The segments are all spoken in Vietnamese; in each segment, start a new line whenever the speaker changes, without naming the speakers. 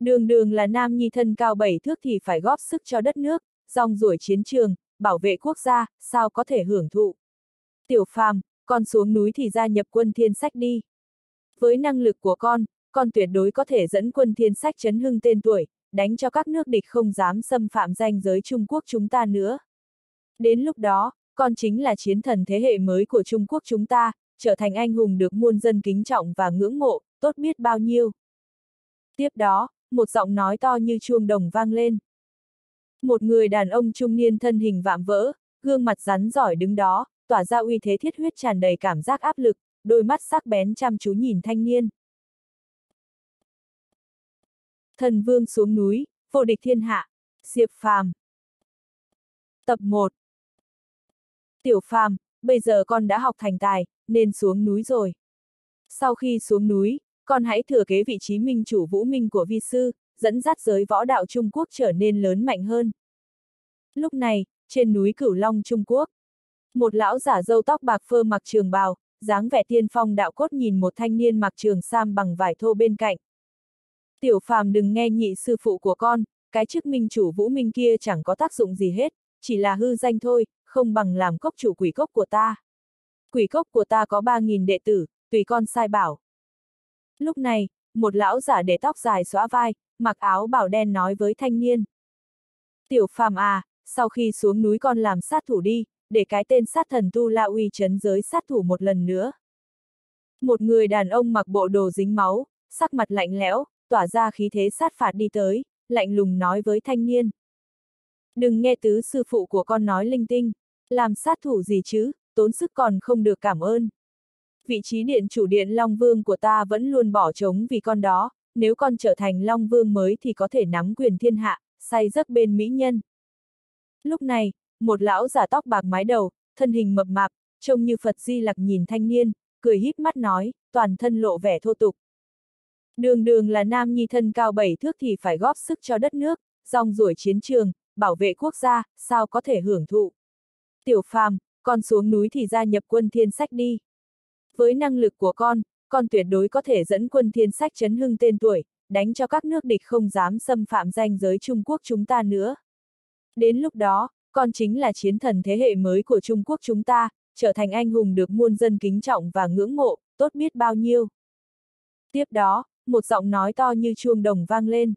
Đường đường là nam nhi thân cao bảy thước thì phải góp sức cho đất nước, rong ruổi chiến trường, bảo vệ quốc gia, sao có thể hưởng thụ. Tiểu phàm, con xuống núi thì gia nhập quân thiên sách đi. Với năng lực của con, con tuyệt đối có thể dẫn quân thiên sách chấn hưng tên tuổi, đánh cho các nước địch không dám xâm phạm danh giới Trung Quốc chúng ta nữa. Đến lúc đó, con chính là chiến thần thế hệ mới của Trung Quốc chúng ta, trở thành anh hùng được muôn dân kính trọng và ngưỡng mộ, tốt biết bao nhiêu. Tiếp đó, một giọng nói to như chuông đồng vang lên. Một người đàn ông trung niên thân hình vạm vỡ, gương mặt rắn giỏi đứng đó, tỏa ra uy thế thiết huyết tràn đầy cảm giác áp lực, đôi mắt sắc bén chăm chú nhìn thanh niên. Thần vương xuống núi, vô địch thiên hạ, Diệp Phàm. Tập 1 Tiểu Phàm, bây giờ con đã học thành tài, nên xuống núi rồi. Sau khi xuống núi, con hãy thừa kế vị trí minh chủ vũ minh của vi sư, dẫn dắt giới võ đạo Trung Quốc trở nên lớn mạnh hơn. Lúc này, trên núi Cửu Long Trung Quốc, một lão giả râu tóc bạc phơ mặc trường bào, dáng vẻ tiên phong đạo cốt nhìn một thanh niên mặc trường sam bằng vải thô bên cạnh. Tiểu phàm đừng nghe nhị sư phụ của con, cái chức minh chủ vũ minh kia chẳng có tác dụng gì hết, chỉ là hư danh thôi, không bằng làm cốc chủ quỷ cốc của ta. Quỷ cốc của ta có 3.000 đệ tử, tùy con sai bảo. Lúc này, một lão giả để tóc dài xóa vai, mặc áo bảo đen nói với thanh niên. Tiểu phàm à, sau khi xuống núi con làm sát thủ đi, để cái tên sát thần Tu La Uy chấn giới sát thủ một lần nữa. Một người đàn ông mặc bộ đồ dính máu, sắc mặt lạnh lẽo, tỏa ra khí thế sát phạt đi tới, lạnh lùng nói với thanh niên. Đừng nghe tứ sư phụ của con nói linh tinh, làm sát thủ gì chứ, tốn sức còn không được cảm ơn. Vị trí điện chủ điện Long Vương của ta vẫn luôn bỏ trống vì con đó, nếu con trở thành Long Vương mới thì có thể nắm quyền thiên hạ, say giấc bên mỹ nhân. Lúc này, một lão giả tóc bạc mái đầu, thân hình mập mạp, trông như Phật Di Lặc nhìn thanh niên, cười híp mắt nói, toàn thân lộ vẻ thô tục. Đường đường là nam nhi thân cao bảy thước thì phải góp sức cho đất nước, rong ruổi chiến trường, bảo vệ quốc gia, sao có thể hưởng thụ. Tiểu phàm, con xuống núi thì gia nhập quân thiên sách đi. Với năng lực của con, con tuyệt đối có thể dẫn quân thiên sách chấn hưng tên tuổi, đánh cho các nước địch không dám xâm phạm danh giới Trung Quốc chúng ta nữa. Đến lúc đó, con chính là chiến thần thế hệ mới của Trung Quốc chúng ta, trở thành anh hùng được muôn dân kính trọng và ngưỡng mộ, tốt biết bao nhiêu. Tiếp đó, một giọng nói to như chuông đồng vang lên.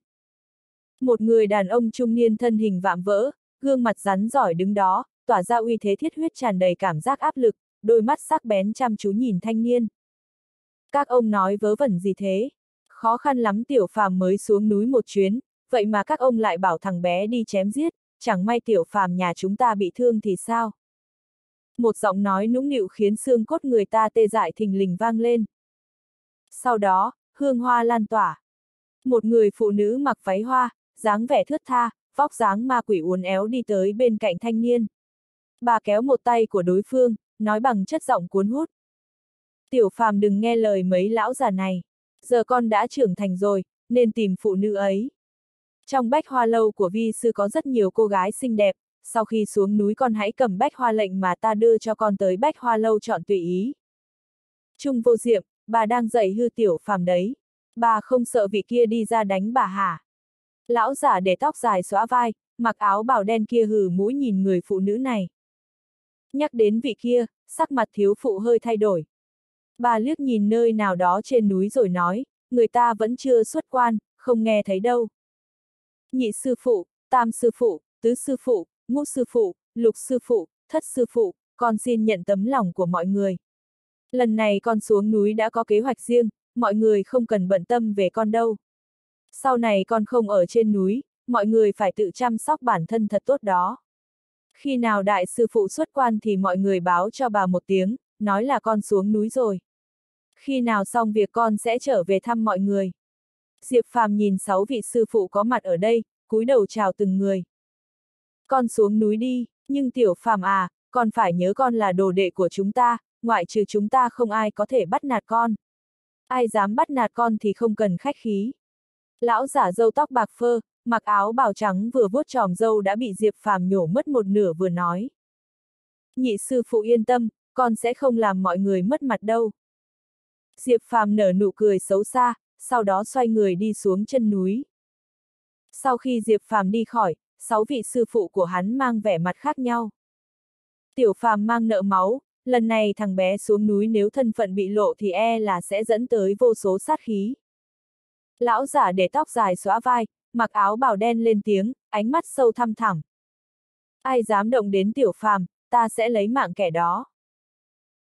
Một người đàn ông trung niên thân hình vạm vỡ, gương mặt rắn giỏi đứng đó, tỏa ra uy thế thiết huyết tràn đầy cảm giác áp lực, đôi mắt sắc bén chăm chú nhìn thanh niên. Các ông nói vớ vẩn gì thế? Khó khăn lắm tiểu phàm mới xuống núi một chuyến, vậy mà các ông lại bảo thằng bé đi chém giết, chẳng may tiểu phàm nhà chúng ta bị thương thì sao? Một giọng nói nũng nịu khiến xương cốt người ta tê dại thình lình vang lên. Sau đó, hương hoa lan tỏa. Một người phụ nữ mặc váy hoa, dáng vẻ thướt tha, vóc dáng ma quỷ uốn éo đi tới bên cạnh thanh niên. Bà kéo một tay của đối phương, nói bằng chất giọng cuốn hút. Tiểu phàm đừng nghe lời mấy lão già này. Giờ con đã trưởng thành rồi, nên tìm phụ nữ ấy. Trong bách hoa lâu của vi sư có rất nhiều cô gái xinh đẹp, sau khi xuống núi con hãy cầm bách hoa lệnh mà ta đưa cho con tới bách hoa lâu chọn tùy ý. Trung vô diệm, bà đang dạy hư tiểu phàm đấy. Bà không sợ vị kia đi ra đánh bà hả? Lão giả để tóc dài xóa vai, mặc áo bào đen kia hừ mũi nhìn người phụ nữ này. Nhắc đến vị kia, sắc mặt thiếu phụ hơi thay đổi. Bà liếc nhìn nơi nào đó trên núi rồi nói, người ta vẫn chưa xuất quan, không nghe thấy đâu. Nhị sư phụ, tam sư phụ, tứ sư phụ, ngũ sư phụ, lục sư phụ, thất sư phụ, con xin nhận tấm lòng của mọi người. Lần này con xuống núi đã có kế hoạch riêng, mọi người không cần bận tâm về con đâu. Sau này con không ở trên núi, mọi người phải tự chăm sóc bản thân thật tốt đó. Khi nào đại sư phụ xuất quan thì mọi người báo cho bà một tiếng, nói là con xuống núi rồi. Khi nào xong việc con sẽ trở về thăm mọi người. Diệp Phàm nhìn sáu vị sư phụ có mặt ở đây, cúi đầu chào từng người. Con xuống núi đi, nhưng tiểu Phàm à, con phải nhớ con là đồ đệ của chúng ta, ngoại trừ chúng ta không ai có thể bắt nạt con. Ai dám bắt nạt con thì không cần khách khí. Lão giả dâu tóc bạc phơ, mặc áo bào trắng vừa vuốt tròm dâu đã bị Diệp Phàm nhổ mất một nửa vừa nói. Nhị sư phụ yên tâm, con sẽ không làm mọi người mất mặt đâu. Diệp Phàm nở nụ cười xấu xa, sau đó xoay người đi xuống chân núi. Sau khi Diệp Phàm đi khỏi, sáu vị sư phụ của hắn mang vẻ mặt khác nhau. Tiểu Phàm mang nợ máu, lần này thằng bé xuống núi nếu thân phận bị lộ thì e là sẽ dẫn tới vô số sát khí. Lão giả để tóc dài xóa vai, mặc áo bào đen lên tiếng, ánh mắt sâu thăm thẳm. Ai dám động đến tiểu phàm, ta sẽ lấy mạng kẻ đó.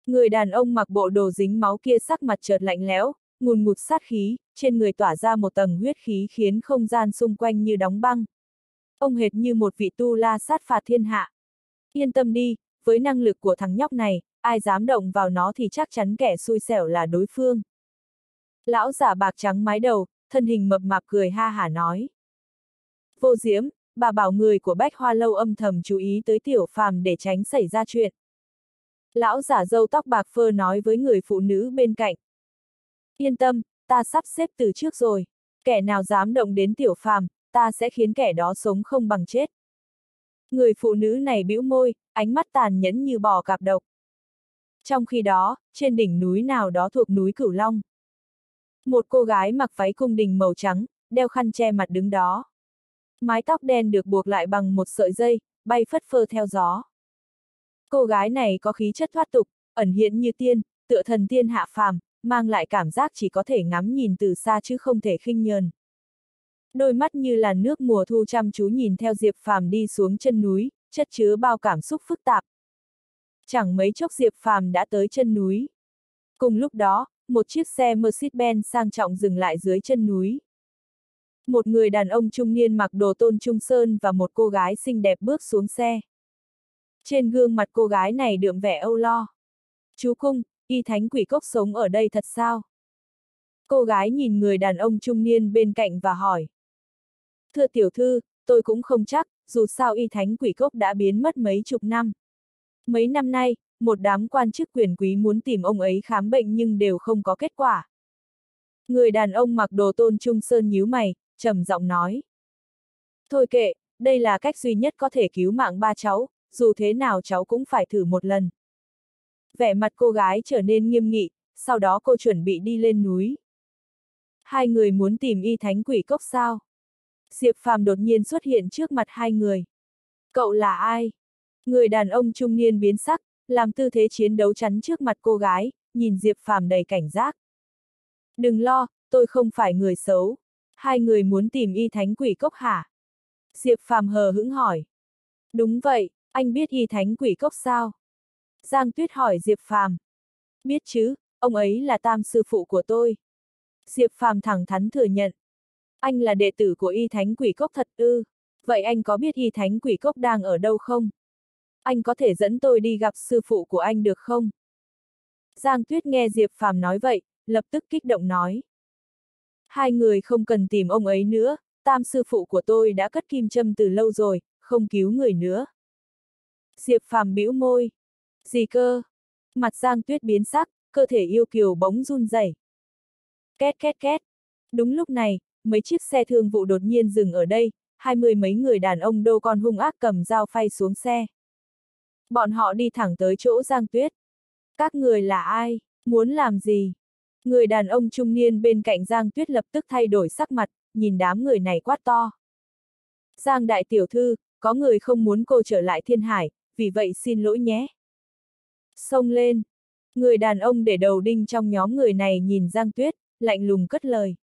Người đàn ông mặc bộ đồ dính máu kia sắc mặt chợt lạnh lẽo, ngùn ngụt sát khí, trên người tỏa ra một tầng huyết khí khiến không gian xung quanh như đóng băng. Ông hệt như một vị tu la sát phạt thiên hạ. Yên tâm đi, với năng lực của thằng nhóc này, ai dám động vào nó thì chắc chắn kẻ xui xẻo là đối phương. Lão giả bạc trắng mái đầu, thân hình mập mạp cười ha hả nói. Vô diễm, bà bảo người của bách hoa lâu âm thầm chú ý tới tiểu phàm để tránh xảy ra chuyện. Lão giả dâu tóc bạc phơ nói với người phụ nữ bên cạnh. Yên tâm, ta sắp xếp từ trước rồi. Kẻ nào dám động đến tiểu phàm, ta sẽ khiến kẻ đó sống không bằng chết. Người phụ nữ này bĩu môi, ánh mắt tàn nhẫn như bò cạp độc. Trong khi đó, trên đỉnh núi nào đó thuộc núi Cửu Long. Một cô gái mặc váy cung đình màu trắng, đeo khăn che mặt đứng đó. Mái tóc đen được buộc lại bằng một sợi dây, bay phất phơ theo gió. Cô gái này có khí chất thoát tục, ẩn hiện như tiên, tựa thần tiên hạ phàm, mang lại cảm giác chỉ có thể ngắm nhìn từ xa chứ không thể khinh nhờn. Đôi mắt như là nước mùa thu chăm chú nhìn theo Diệp Phàm đi xuống chân núi, chất chứa bao cảm xúc phức tạp. Chẳng mấy chốc Diệp Phàm đã tới chân núi. Cùng lúc đó, một chiếc xe Mercedes-Benz sang trọng dừng lại dưới chân núi. Một người đàn ông trung niên mặc đồ tôn trung sơn và một cô gái xinh đẹp bước xuống xe. Trên gương mặt cô gái này đượm vẻ âu lo. Chú Cung, y thánh quỷ cốc sống ở đây thật sao? Cô gái nhìn người đàn ông trung niên bên cạnh và hỏi. Thưa tiểu thư, tôi cũng không chắc, dù sao y thánh quỷ cốc đã biến mất mấy chục năm. Mấy năm nay, một đám quan chức quyền quý muốn tìm ông ấy khám bệnh nhưng đều không có kết quả. Người đàn ông mặc đồ tôn trung sơn nhíu mày, trầm giọng nói. Thôi kệ, đây là cách duy nhất có thể cứu mạng ba cháu, dù thế nào cháu cũng phải thử một lần. Vẻ mặt cô gái trở nên nghiêm nghị, sau đó cô chuẩn bị đi lên núi. Hai người muốn tìm y thánh quỷ cốc sao? Diệp Phàm đột nhiên xuất hiện trước mặt hai người. Cậu là ai? Người đàn ông trung niên biến sắc, làm tư thế chiến đấu chắn trước mặt cô gái, nhìn Diệp Phàm đầy cảnh giác. Đừng lo, tôi không phải người xấu. Hai người muốn tìm y thánh quỷ cốc hả? Diệp Phàm hờ hững hỏi. Đúng vậy, anh biết y thánh quỷ cốc sao? Giang Tuyết hỏi Diệp Phàm. Biết chứ, ông ấy là tam sư phụ của tôi. Diệp Phàm thẳng thắn thừa nhận. Anh là đệ tử của y thánh quỷ cốc thật ư. Vậy anh có biết y thánh quỷ cốc đang ở đâu không? Anh có thể dẫn tôi đi gặp sư phụ của anh được không? Giang Tuyết nghe Diệp Phàm nói vậy, lập tức kích động nói. Hai người không cần tìm ông ấy nữa, tam sư phụ của tôi đã cất kim châm từ lâu rồi, không cứu người nữa. Diệp Phàm bĩu môi. Gì cơ? Mặt Giang Tuyết biến sắc, cơ thể yêu kiều bóng run rẩy. Két két két. Đúng lúc này, mấy chiếc xe thương vụ đột nhiên dừng ở đây, hai mươi mấy người đàn ông đô con hung ác cầm dao phay xuống xe. Bọn họ đi thẳng tới chỗ Giang Tuyết. Các người là ai? Muốn làm gì? Người đàn ông trung niên bên cạnh Giang Tuyết lập tức thay đổi sắc mặt, nhìn đám người này quát to. Giang đại tiểu thư, có người không muốn cô trở lại thiên hải, vì vậy xin lỗi nhé. Xông lên. Người đàn ông để đầu đinh trong nhóm người này nhìn Giang Tuyết, lạnh lùng cất lời.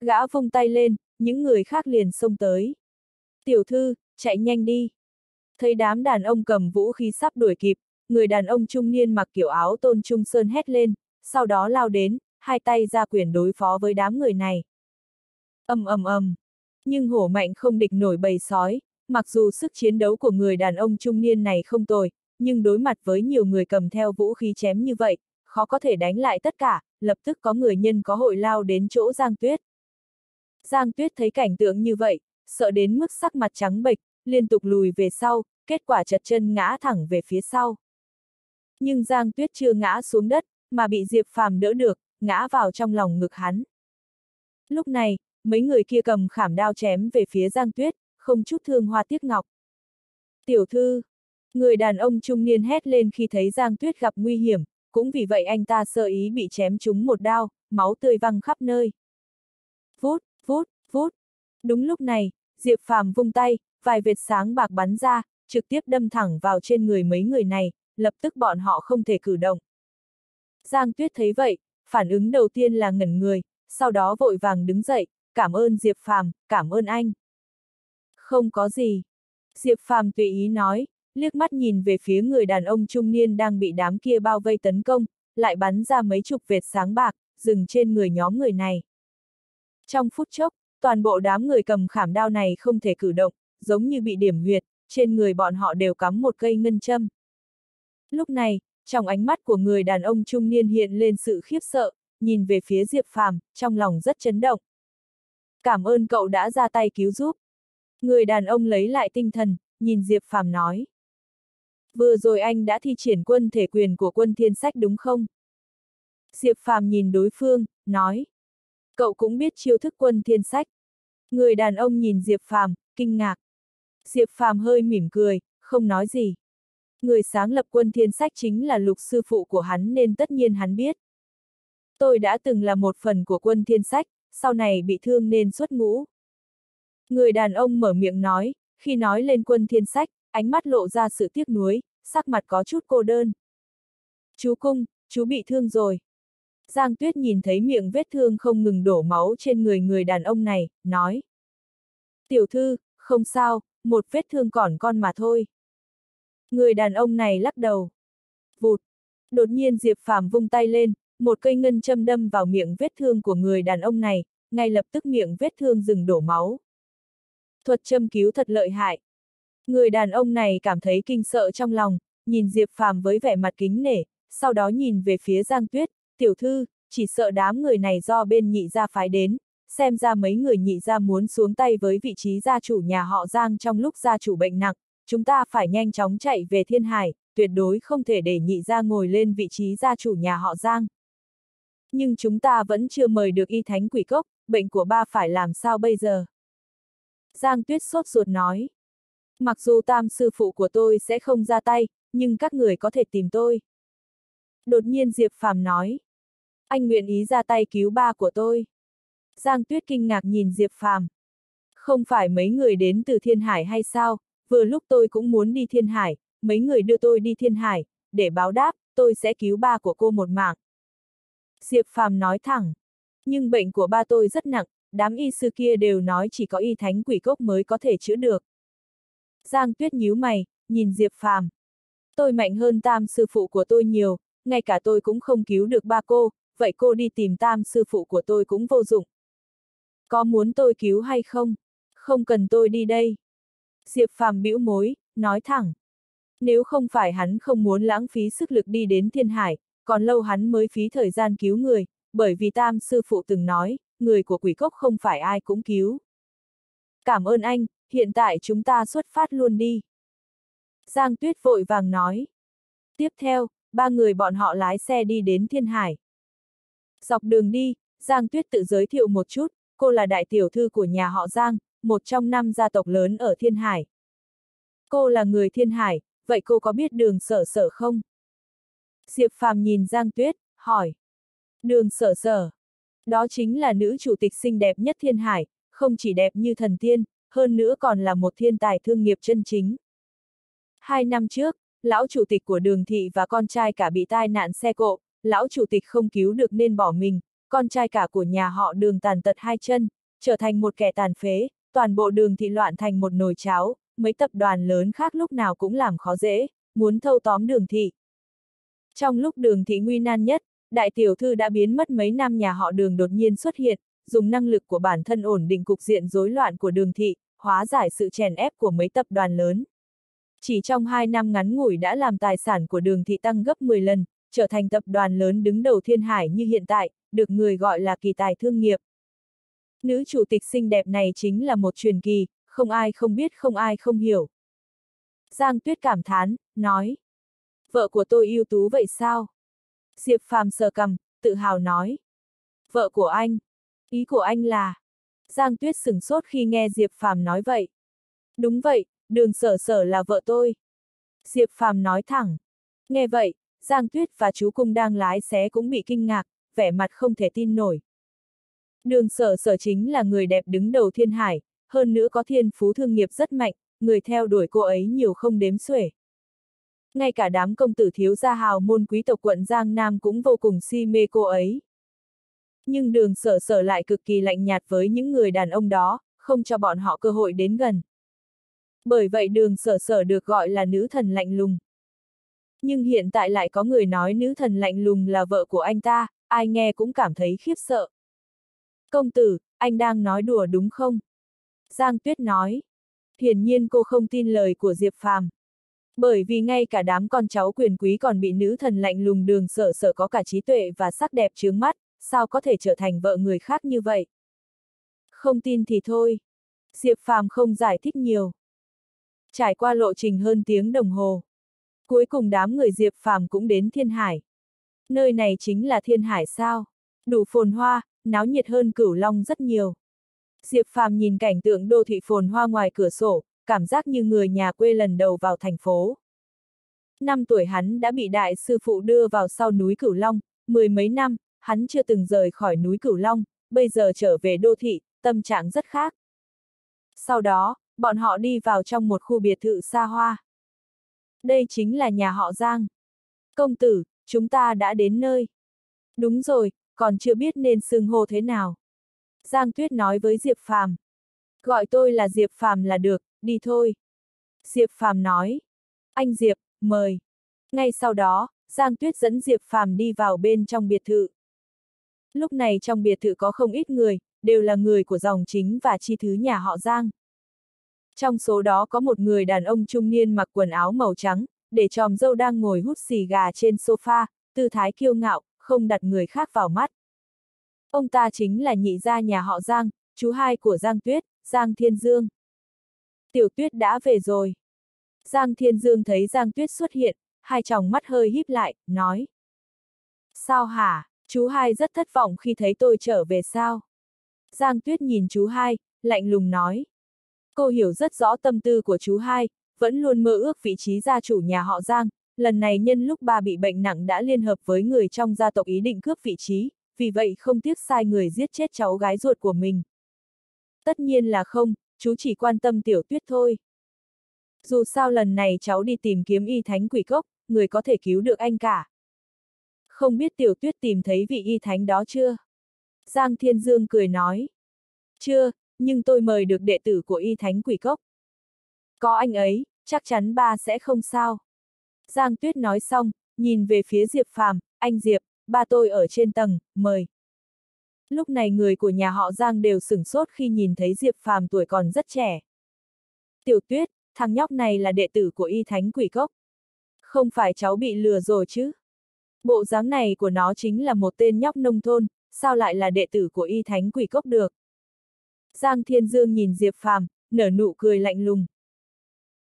Gã vung tay lên, những người khác liền xông tới. Tiểu thư, chạy nhanh đi. Thấy đám đàn ông cầm vũ khí sắp đuổi kịp, người đàn ông trung niên mặc kiểu áo tôn trung sơn hét lên, sau đó lao đến, hai tay ra quyền đối phó với đám người này. ầm ầm ầm, nhưng hổ mạnh không địch nổi bầy sói, mặc dù sức chiến đấu của người đàn ông trung niên này không tồi, nhưng đối mặt với nhiều người cầm theo vũ khí chém như vậy, khó có thể đánh lại tất cả, lập tức có người nhân có hội lao đến chỗ Giang Tuyết. Giang Tuyết thấy cảnh tượng như vậy, sợ đến mức sắc mặt trắng bệch, liên tục lùi về sau, kết quả chật chân ngã thẳng về phía sau. Nhưng Giang Tuyết chưa ngã xuống đất, mà bị Diệp Phàm đỡ được, ngã vào trong lòng ngực hắn. Lúc này, mấy người kia cầm khảm đao chém về phía Giang Tuyết, không chút thương hoa tiếc ngọc. Tiểu thư, người đàn ông trung niên hét lên khi thấy Giang Tuyết gặp nguy hiểm, cũng vì vậy anh ta sơ ý bị chém trúng một đao, máu tươi văng khắp nơi. Vút, vút, vút, Đúng lúc này, Diệp Phàm vung tay, vài vệt sáng bạc bắn ra, trực tiếp đâm thẳng vào trên người mấy người này, lập tức bọn họ không thể cử động. Giang Tuyết thấy vậy, phản ứng đầu tiên là ngẩn người, sau đó vội vàng đứng dậy, cảm ơn Diệp Phàm, cảm ơn anh. Không có gì. Diệp Phàm tùy ý nói, liếc mắt nhìn về phía người đàn ông trung niên đang bị đám kia bao vây tấn công, lại bắn ra mấy chục vệt sáng bạc, dừng trên người nhóm người này. Trong phút chốc, toàn bộ đám người cầm khảm đao này không thể cử động, giống như bị điểm huyệt, trên người bọn họ đều cắm một cây ngân châm. Lúc này, trong ánh mắt của người đàn ông trung niên hiện lên sự khiếp sợ, nhìn về phía Diệp Phàm, trong lòng rất chấn động. Cảm ơn cậu đã ra tay cứu giúp. Người đàn ông lấy lại tinh thần, nhìn Diệp Phàm nói. Vừa rồi anh đã thi triển quân thể quyền của quân thiên sách đúng không? Diệp Phàm nhìn đối phương, nói. Cậu cũng biết chiêu thức quân thiên sách. Người đàn ông nhìn Diệp Phàm, kinh ngạc. Diệp Phàm hơi mỉm cười, không nói gì. Người sáng lập quân thiên sách chính là lục sư phụ của hắn nên tất nhiên hắn biết. Tôi đã từng là một phần của quân thiên sách, sau này bị thương nên xuất ngũ. Người đàn ông mở miệng nói, khi nói lên quân thiên sách, ánh mắt lộ ra sự tiếc nuối, sắc mặt có chút cô đơn. Chú cung, chú bị thương rồi. Giang Tuyết nhìn thấy miệng vết thương không ngừng đổ máu trên người người đàn ông này, nói. Tiểu thư, không sao, một vết thương còn con mà thôi. Người đàn ông này lắc đầu. Vụt. Đột nhiên Diệp Phàm vung tay lên, một cây ngân châm đâm vào miệng vết thương của người đàn ông này, ngay lập tức miệng vết thương dừng đổ máu. Thuật châm cứu thật lợi hại. Người đàn ông này cảm thấy kinh sợ trong lòng, nhìn Diệp Phàm với vẻ mặt kính nể, sau đó nhìn về phía Giang Tuyết, tiểu thư, chỉ sợ đám người này do bên nhị gia phái đến, xem ra mấy người nhị gia muốn xuống tay với vị trí gia chủ nhà họ Giang trong lúc gia chủ bệnh nặng, chúng ta phải nhanh chóng chạy về Thiên Hải, tuyệt đối không thể để nhị gia ngồi lên vị trí gia chủ nhà họ Giang. Nhưng chúng ta vẫn chưa mời được y thánh quỷ cốc, bệnh của ba phải làm sao bây giờ? Giang Tuyết sốt ruột nói. Mặc dù tam sư phụ của tôi sẽ không ra tay, nhưng các người có thể tìm tôi. Đột nhiên Diệp Phàm nói. Anh nguyện ý ra tay cứu ba của tôi. Giang Tuyết kinh ngạc nhìn Diệp Phàm. Không phải mấy người đến từ Thiên Hải hay sao, vừa lúc tôi cũng muốn đi Thiên Hải, mấy người đưa tôi đi Thiên Hải, để báo đáp, tôi sẽ cứu ba của cô một mạng. Diệp Phàm nói thẳng. Nhưng bệnh của ba tôi rất nặng, đám y sư kia đều nói chỉ có y thánh quỷ cốc mới có thể chữa được. Giang Tuyết nhíu mày, nhìn Diệp Phàm. Tôi mạnh hơn tam sư phụ của tôi nhiều, ngay cả tôi cũng không cứu được ba cô, vậy cô đi tìm tam sư phụ của tôi cũng vô dụng. Có muốn tôi cứu hay không? Không cần tôi đi đây. Diệp Phàm bĩu mối, nói thẳng. Nếu không phải hắn không muốn lãng phí sức lực đi đến thiên hải, còn lâu hắn mới phí thời gian cứu người, bởi vì tam sư phụ từng nói, người của quỷ cốc không phải ai cũng cứu. Cảm ơn anh, hiện tại chúng ta xuất phát luôn đi. Giang Tuyết vội vàng nói. Tiếp theo, ba người bọn họ lái xe đi đến Thiên Hải. Dọc đường đi, Giang Tuyết tự giới thiệu một chút, cô là đại tiểu thư của nhà họ Giang, một trong năm gia tộc lớn ở Thiên Hải. Cô là người Thiên Hải, vậy cô có biết đường sở sở không? Diệp Phàm nhìn Giang Tuyết, hỏi. Đường sở sở. Đó chính là nữ chủ tịch xinh đẹp nhất Thiên Hải, không chỉ đẹp như thần tiên, hơn nữa còn là một thiên tài thương nghiệp chân chính. Hai năm trước, lão chủ tịch của đường thị và con trai cả bị tai nạn xe cộ, lão chủ tịch không cứu được nên bỏ mình, con trai cả của nhà họ đường tàn tật hai chân, trở thành một kẻ tàn phế, toàn bộ đường thị loạn thành một nồi cháo, mấy tập đoàn lớn khác lúc nào cũng làm khó dễ, muốn thâu tóm đường thị. Trong lúc đường thị nguy nan nhất, đại tiểu thư đã biến mất mấy năm nhà họ đường đột nhiên xuất hiện, dùng năng lực của bản thân ổn định cục diện rối loạn của đường thị, hóa giải sự chèn ép của mấy tập đoàn lớn. Chỉ trong hai năm ngắn ngủi đã làm tài sản của đường thị tăng gấp 10 lần, trở thành tập đoàn lớn đứng đầu thiên hải như hiện tại, được người gọi là kỳ tài thương nghiệp. Nữ chủ tịch xinh đẹp này chính là một truyền kỳ, không ai không biết không ai không hiểu. Giang Tuyết cảm thán, nói. Vợ của tôi ưu tú vậy sao? Diệp Phàm sờ cầm, tự hào nói. Vợ của anh. Ý của anh là. Giang Tuyết sửng sốt khi nghe Diệp Phàm nói vậy. Đúng vậy, đường sở sở là vợ tôi. Diệp Phàm nói thẳng. Nghe vậy, Giang Tuyết và chú Cung đang lái xé cũng bị kinh ngạc, vẻ mặt không thể tin nổi. Đường sở sở chính là người đẹp đứng đầu thiên hải, hơn nữa có thiên phú thương nghiệp rất mạnh, người theo đuổi cô ấy nhiều không đếm xuể. Ngay cả đám công tử thiếu gia hào môn quý tộc quận Giang Nam cũng vô cùng si mê cô ấy. Nhưng đường sở sở lại cực kỳ lạnh nhạt với những người đàn ông đó, không cho bọn họ cơ hội đến gần. Bởi vậy đường sở sở được gọi là nữ thần lạnh lùng. Nhưng hiện tại lại có người nói nữ thần lạnh lùng là vợ của anh ta, ai nghe cũng cảm thấy khiếp sợ. Công tử, anh đang nói đùa đúng không? Giang Tuyết nói. Hiển nhiên cô không tin lời của Diệp Phàm. Bởi vì ngay cả đám con cháu quyền quý còn bị nữ thần lạnh lùng đường sợ sợ có cả trí tuệ và sắc đẹp chướng mắt, sao có thể trở thành vợ người khác như vậy? Không tin thì thôi. Diệp Phàm không giải thích nhiều. Trải qua lộ trình hơn tiếng đồng hồ. Cuối cùng đám người Diệp Phàm cũng đến Thiên Hải. Nơi này chính là Thiên Hải sao? Đủ phồn hoa, náo nhiệt hơn cửu long rất nhiều. Diệp Phàm nhìn cảnh tượng đô thị phồn hoa ngoài cửa sổ, cảm giác như người nhà quê lần đầu vào thành phố. Năm tuổi hắn đã bị đại sư phụ đưa vào sau núi Cửu Long, mười mấy năm, hắn chưa từng rời khỏi núi Cửu Long, bây giờ trở về đô thị, tâm trạng rất khác. Sau đó, bọn họ đi vào trong một khu biệt thự xa hoa. Đây chính là nhà họ Giang. Công tử, chúng ta đã đến nơi. Đúng rồi, còn chưa biết nên xưng hô thế nào. Giang Tuyết nói với Diệp Phàm. Gọi tôi là Diệp Phàm là được, đi thôi. Diệp Phàm nói. Anh Diệp, mời. Ngay sau đó, Giang Tuyết dẫn Diệp Phàm đi vào bên trong biệt thự. Lúc này trong biệt thự có không ít người, đều là người của dòng chính và chi thứ nhà họ Giang. Trong số đó có một người đàn ông trung niên mặc quần áo màu trắng, để tròm dâu đang ngồi hút xì gà trên sofa, tư thái kiêu ngạo, không đặt người khác vào mắt. Ông ta chính là nhị gia nhà họ Giang, chú hai của Giang Tuyết, Giang Thiên Dương. Tiểu Tuyết đã về rồi. Giang Thiên Dương thấy Giang Tuyết xuất hiện, hai tròng mắt hơi híp lại, nói. Sao hả, chú hai rất thất vọng khi thấy tôi trở về sao? Giang Tuyết nhìn chú hai, lạnh lùng nói. Cô hiểu rất rõ tâm tư của chú hai, vẫn luôn mơ ước vị trí gia chủ nhà họ Giang, lần này nhân lúc bà bị bệnh nặng đã liên hợp với người trong gia tộc ý định cướp vị trí, vì vậy không tiếc sai người giết chết cháu gái ruột của mình. Tất nhiên là không, chú chỉ quan tâm tiểu tuyết thôi. Dù sao lần này cháu đi tìm kiếm y thánh quỷ cốc, người có thể cứu được anh cả. Không biết tiểu tuyết tìm thấy vị y thánh đó chưa? Giang Thiên Dương cười nói. Chưa, nhưng tôi mời được đệ tử của y thánh quỷ cốc. Có anh ấy, chắc chắn ba sẽ không sao. Giang Tuyết nói xong, nhìn về phía Diệp Phàm, anh Diệp, ba tôi ở trên tầng, mời. Lúc này người của nhà họ Giang đều sửng sốt khi nhìn thấy Diệp Phàm tuổi còn rất trẻ. Tiểu Tuyết, thằng nhóc này là đệ tử của y thánh quỷ cốc. Không phải cháu bị lừa rồi chứ? Bộ dáng này của nó chính là một tên nhóc nông thôn, sao lại là đệ tử của y thánh quỷ cốc được? Giang Thiên Dương nhìn Diệp Phàm, nở nụ cười lạnh lùng.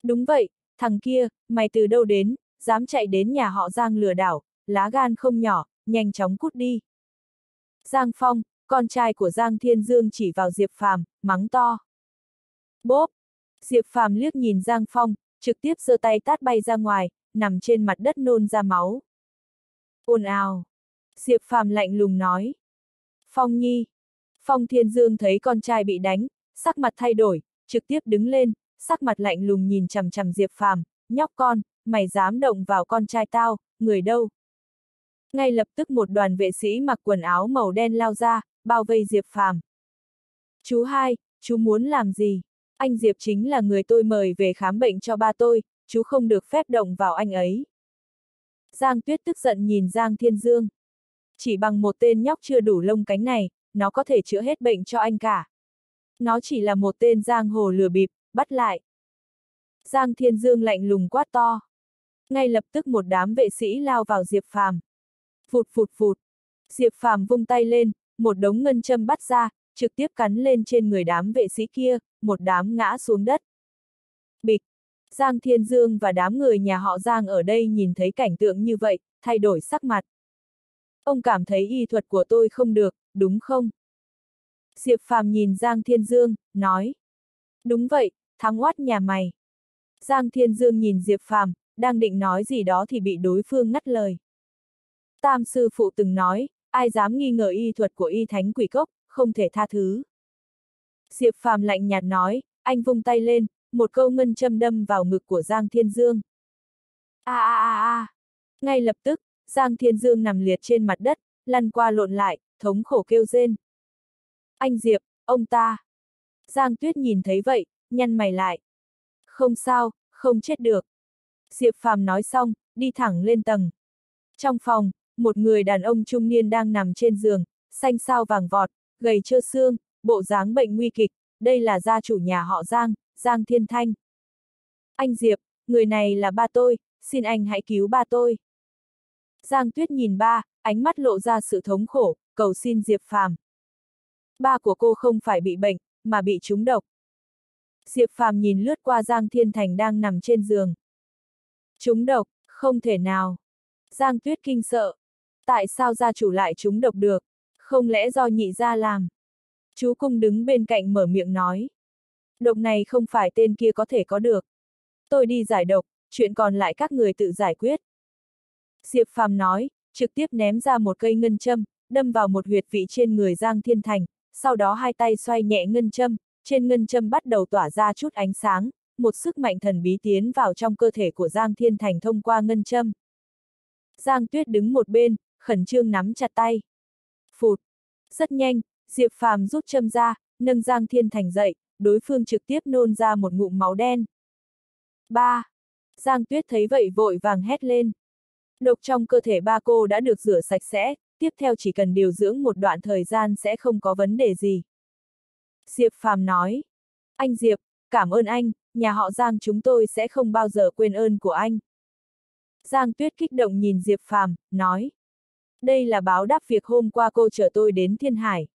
Đúng vậy, thằng kia, mày từ đâu đến, dám chạy đến nhà họ Giang lừa đảo, lá gan không nhỏ, nhanh chóng cút đi. Giang Phong, con trai của Giang Thiên Dương chỉ vào Diệp Phàm, mắng to. Bốp! Diệp Phàm liếc nhìn Giang Phong, trực tiếp giơ tay tát bay ra ngoài, nằm trên mặt đất nôn ra máu. Ồn ào! Diệp Phàm lạnh lùng nói. Phong Nhi! Phong Thiên Dương thấy con trai bị đánh, sắc mặt thay đổi, trực tiếp đứng lên, sắc mặt lạnh lùng nhìn chằm chằm Diệp Phàm, nhóc con, mày dám động vào con trai tao, người đâu? Ngay lập tức một đoàn vệ sĩ mặc quần áo màu đen lao ra, bao vây Diệp Phàm. Chú hai, chú muốn làm gì? Anh Diệp chính là người tôi mời về khám bệnh cho ba tôi, chú không được phép động vào anh ấy. Giang Tuyết tức giận nhìn Giang Thiên Dương. Chỉ bằng một tên nhóc chưa đủ lông cánh này, nó có thể chữa hết bệnh cho anh cả. Nó chỉ là một tên giang hồ lừa bịp, bắt lại. Giang Thiên Dương lạnh lùng quát to. Ngay lập tức một đám vệ sĩ lao vào Diệp Phàm. Phụt phụt phụt. Diệp Phàm vung tay lên, một đống ngân châm bắt ra, trực tiếp cắn lên trên người đám vệ sĩ kia, một đám ngã xuống đất. Bịch. Giang Thiên Dương và đám người nhà họ Giang ở đây nhìn thấy cảnh tượng như vậy, thay đổi sắc mặt. Ông cảm thấy y thuật của tôi không được, đúng không? Diệp Phàm nhìn Giang Thiên Dương, nói. Đúng vậy, thắng oát nhà mày. Giang Thiên Dương nhìn Diệp Phàm, đang định nói gì đó thì bị đối phương ngắt lời. Tam sư phụ từng nói, ai dám nghi ngờ y thuật của y thánh quỷ cốc, không thể tha thứ. Diệp Phàm lạnh nhạt nói, anh vung tay lên, một câu ngân châm đâm vào ngực của Giang Thiên Dương. A a a a. Ngay lập tức, Giang Thiên Dương nằm liệt trên mặt đất, lăn qua lộn lại, thống khổ kêu rên. Anh Diệp, ông ta. Giang Tuyết nhìn thấy vậy, nhăn mày lại. Không sao, không chết được. Diệp Phàm nói xong, đi thẳng lên tầng. Trong phòng, một người đàn ông trung niên đang nằm trên giường, xanh sao vàng vọt, gầy trơ xương, bộ dáng bệnh nguy kịch, đây là gia chủ nhà họ Giang, Giang Thiên Thanh. Anh Diệp, người này là ba tôi, xin anh hãy cứu ba tôi. Giang Tuyết nhìn ba, ánh mắt lộ ra sự thống khổ, cầu xin Diệp Phàm. Ba của cô không phải bị bệnh, mà bị trúng độc. Diệp Phàm nhìn lướt qua Giang Thiên Thành đang nằm trên giường. Trúng độc, không thể nào. Giang Tuyết kinh sợ. Tại sao gia chủ lại trúng độc được? Không lẽ do nhị gia làm? Chú cung đứng bên cạnh mở miệng nói. Độc này không phải tên kia có thể có được. Tôi đi giải độc, chuyện còn lại các người tự giải quyết. Diệp Phàm nói, trực tiếp ném ra một cây ngân châm, đâm vào một huyệt vị trên người Giang Thiên Thành, sau đó hai tay xoay nhẹ ngân châm, trên ngân châm bắt đầu tỏa ra chút ánh sáng, một sức mạnh thần bí tiến vào trong cơ thể của Giang Thiên Thành thông qua ngân châm. Giang Tuyết đứng một bên, khẩn trương nắm chặt tay. Phụt! Rất nhanh, Diệp Phàm rút châm ra, nâng Giang Thiên Thành dậy, đối phương trực tiếp nôn ra một ngụm máu đen. Ba! Giang Tuyết thấy vậy vội vàng hét lên. Độc trong cơ thể ba cô đã được rửa sạch sẽ, tiếp theo chỉ cần điều dưỡng một đoạn thời gian sẽ không có vấn đề gì. Diệp Phàm nói. Anh Diệp, cảm ơn anh, nhà họ Giang chúng tôi sẽ không bao giờ quên ơn của anh. Giang Tuyết kích động nhìn Diệp Phàm, nói. Đây là báo đáp việc hôm qua cô chở tôi đến Thiên Hải.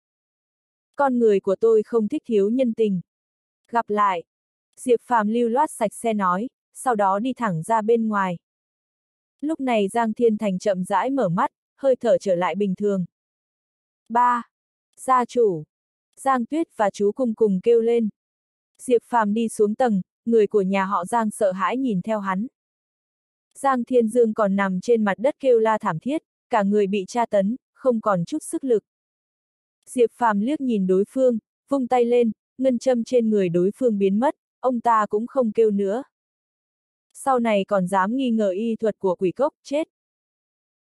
Con người của tôi không thích thiếu nhân tình. Gặp lại. Diệp Phàm lưu loát sạch xe nói, sau đó đi thẳng ra bên ngoài. Lúc này Giang Thiên Thành chậm rãi mở mắt, hơi thở trở lại bình thường. 3. Gia chủ. Giang Tuyết và chú cùng cùng kêu lên. Diệp Phàm đi xuống tầng, người của nhà họ Giang sợ hãi nhìn theo hắn. Giang Thiên Dương còn nằm trên mặt đất kêu la thảm thiết, cả người bị tra tấn, không còn chút sức lực. Diệp Phàm liếc nhìn đối phương, vung tay lên, ngân châm trên người đối phương biến mất, ông ta cũng không kêu nữa. Sau này còn dám nghi ngờ y thuật của quỷ cốc, chết.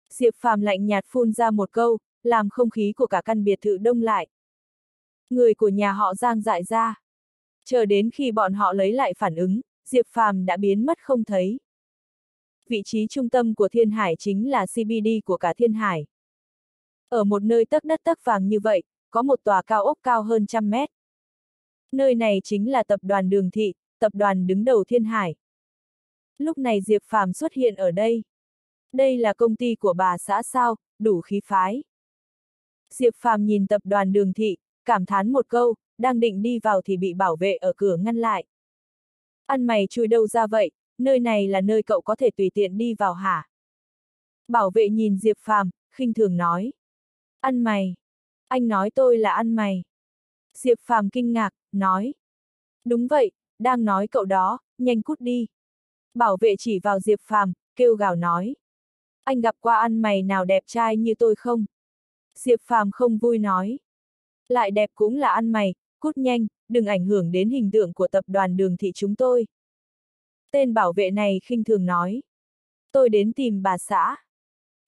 Diệp Phàm lạnh nhạt phun ra một câu, làm không khí của cả căn biệt thự đông lại. Người của nhà họ Giang dại ra. Chờ đến khi bọn họ lấy lại phản ứng, Diệp Phàm đã biến mất không thấy. Vị trí trung tâm của Thiên Hải chính là CBD của cả Thiên Hải. Ở một nơi tấc đất tấc vàng như vậy, có một tòa cao ốc cao hơn trăm mét. Nơi này chính là tập đoàn Đường Thị, tập đoàn đứng đầu Thiên Hải. Lúc này Diệp Phàm xuất hiện ở đây. Đây là công ty của bà xã sao, đủ khí phái. Diệp Phàm nhìn tập đoàn Đường Thị, cảm thán một câu, đang định đi vào thì bị bảo vệ ở cửa ngăn lại. Ăn mày chui đâu ra vậy, nơi này là nơi cậu có thể tùy tiện đi vào hả? Bảo vệ nhìn Diệp Phàm, khinh thường nói. Ăn mày. Anh nói tôi là ăn mày. Diệp Phàm kinh ngạc, nói. Đúng vậy, đang nói cậu đó, nhanh cút đi. Bảo vệ chỉ vào Diệp Phàm, kêu gào nói. Anh gặp qua ăn mày nào đẹp trai như tôi không? Diệp Phàm không vui nói. Lại đẹp cũng là ăn mày, cút nhanh, đừng ảnh hưởng đến hình tượng của tập đoàn đường thị chúng tôi. Tên bảo vệ này khinh thường nói. Tôi đến tìm bà xã.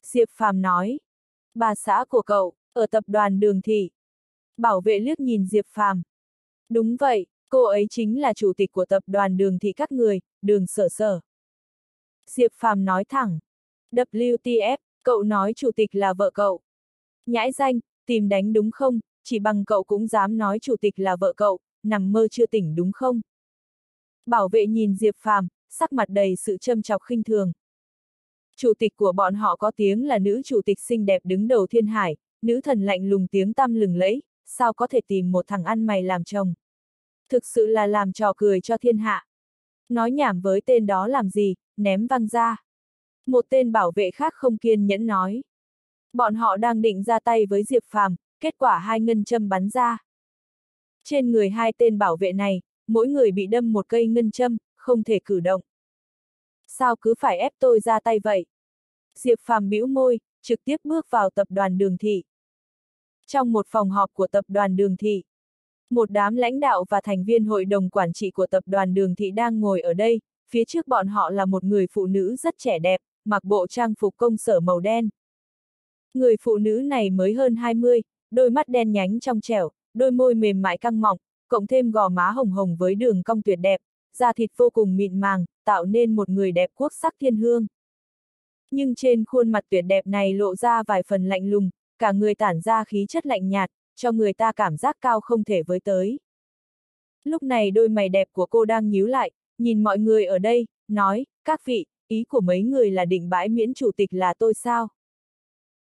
Diệp Phàm nói. Bà xã của cậu, ở tập đoàn đường thị. Bảo vệ liếc nhìn Diệp Phàm. Đúng vậy, cô ấy chính là chủ tịch của tập đoàn đường thị các người, đường sở sở. Diệp Phàm nói thẳng. WTF, cậu nói chủ tịch là vợ cậu. Nhãi danh, tìm đánh đúng không, chỉ bằng cậu cũng dám nói chủ tịch là vợ cậu, nằm mơ chưa tỉnh đúng không? Bảo vệ nhìn Diệp Phàm, sắc mặt đầy sự châm chọc khinh thường. Chủ tịch của bọn họ có tiếng là nữ chủ tịch xinh đẹp đứng đầu thiên hải, nữ thần lạnh lùng tiếng tăm lừng lẫy, sao có thể tìm một thằng ăn mày làm chồng? Thực sự là làm trò cười cho thiên hạ. Nói nhảm với tên đó làm gì, ném văng ra. Một tên bảo vệ khác không kiên nhẫn nói. Bọn họ đang định ra tay với Diệp Phàm, kết quả hai ngân châm bắn ra. Trên người hai tên bảo vệ này, mỗi người bị đâm một cây ngân châm, không thể cử động. Sao cứ phải ép tôi ra tay vậy? Diệp Phàm bĩu môi, trực tiếp bước vào tập đoàn đường thị. Trong một phòng họp của tập đoàn đường thị, Một đám lãnh đạo và thành viên hội đồng quản trị của tập đoàn Đường Thị đang ngồi ở đây, phía trước bọn họ là một người phụ nữ rất trẻ đẹp, mặc bộ trang phục công sở màu đen. Người phụ nữ này mới hơn 20, đôi mắt đen nhánh trong trẻo, đôi môi mềm mại căng mọng, cộng thêm gò má hồng hồng với đường cong tuyệt đẹp, da thịt vô cùng mịn màng, tạo nên một người đẹp quốc sắc thiên hương. Nhưng trên khuôn mặt tuyệt đẹp này lộ ra vài phần lạnh lùng, cả người tản ra khí chất lạnh nhạt, cho người ta cảm giác cao không thể với tới. Lúc này đôi mày đẹp của cô đang nhíu lại, nhìn mọi người ở đây, nói, các vị, ý của mấy người là định bãi miễn chủ tịch là tôi sao?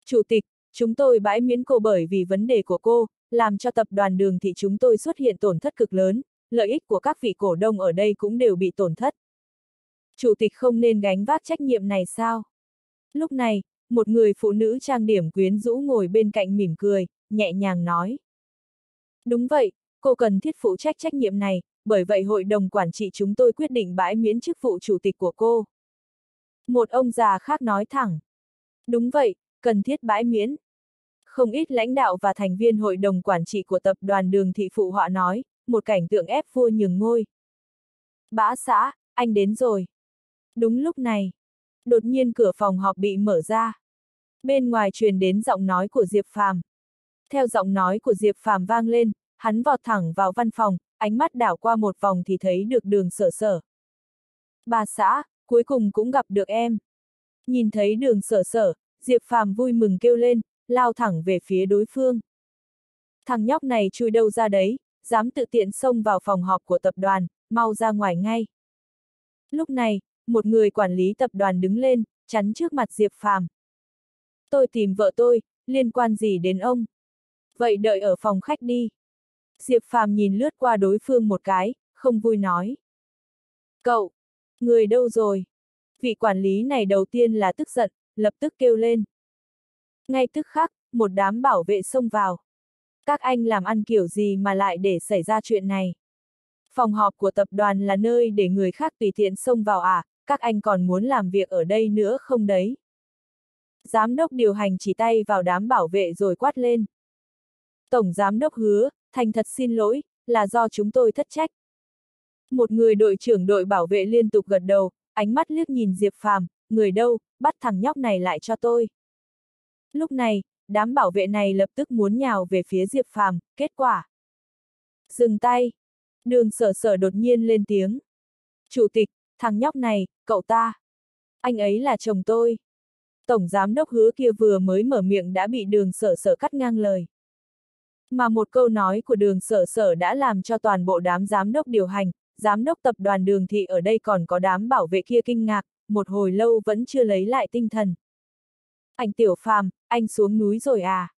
Chủ tịch, chúng tôi bãi miễn cô bởi vì vấn đề của cô, làm cho tập đoàn đường thị chúng tôi xuất hiện tổn thất cực lớn, lợi ích của các vị cổ đông ở đây cũng đều bị tổn thất. Chủ tịch không nên gánh vác trách nhiệm này sao? Lúc này, một người phụ nữ trang điểm quyến rũ ngồi bên cạnh mỉm cười, nhẹ nhàng nói. Đúng vậy, cô cần thiết phụ trách trách nhiệm này, bởi vậy hội đồng quản trị chúng tôi quyết định bãi miễn chức vụ chủ tịch của cô. Một ông già khác nói thẳng. Đúng vậy, cần thiết bãi miễn. Không ít lãnh đạo và thành viên hội đồng quản trị của tập đoàn đường thị phụ họa nói, một cảnh tượng ép vua nhường ngôi. Bã xã, anh đến rồi. Đúng lúc này, đột nhiên cửa phòng họp bị mở ra. Bên ngoài truyền đến giọng nói của Diệp Phàm. Theo giọng nói của Diệp Phàm vang lên, hắn vọt thẳng vào văn phòng, ánh mắt đảo qua một vòng thì thấy được đường sở sở. Bà xã, cuối cùng cũng gặp được em. Nhìn thấy đường sở sở, Diệp Phàm vui mừng kêu lên, lao thẳng về phía đối phương. Thằng nhóc này chui đâu ra đấy, dám tự tiện xông vào phòng họp của tập đoàn, mau ra ngoài ngay. Lúc này, một người quản lý tập đoàn đứng lên, chắn trước mặt Diệp Phàm. Tôi tìm vợ tôi, liên quan gì đến ông? Vậy đợi ở phòng khách đi. Diệp Phàm nhìn lướt qua đối phương một cái, không vui nói. Cậu, người đâu rồi? Vị quản lý này đầu tiên là tức giận, lập tức kêu lên. Ngay tức khắc, một đám bảo vệ xông vào. Các anh làm ăn kiểu gì mà lại để xảy ra chuyện này? Phòng họp của tập đoàn là nơi để người khác tùy tiện xông vào à, các anh còn muốn làm việc ở đây nữa không đấy? Giám đốc điều hành chỉ tay vào đám bảo vệ rồi quát lên. Tổng giám đốc hứa, thành thật xin lỗi, là do chúng tôi thất trách. Một người đội trưởng đội bảo vệ liên tục gật đầu, ánh mắt liếc nhìn Diệp Phàm, người đâu, bắt thằng nhóc này lại cho tôi. Lúc này, đám bảo vệ này lập tức muốn nhào về phía Diệp Phàm, kết quả. Dừng tay. Đường sở sở đột nhiên lên tiếng. Chủ tịch, thằng nhóc này, cậu ta. Anh ấy là chồng tôi. Tổng giám đốc hứa kia vừa mới mở miệng đã bị đường sở sở cắt ngang lời. Mà một câu nói của đường sở sở đã làm cho toàn bộ đám giám đốc điều hành, giám đốc tập đoàn đường thị ở đây còn có đám bảo vệ kia kinh ngạc, một hồi lâu vẫn chưa lấy lại tinh thần. Anh Tiểu Phàm, anh xuống núi rồi à?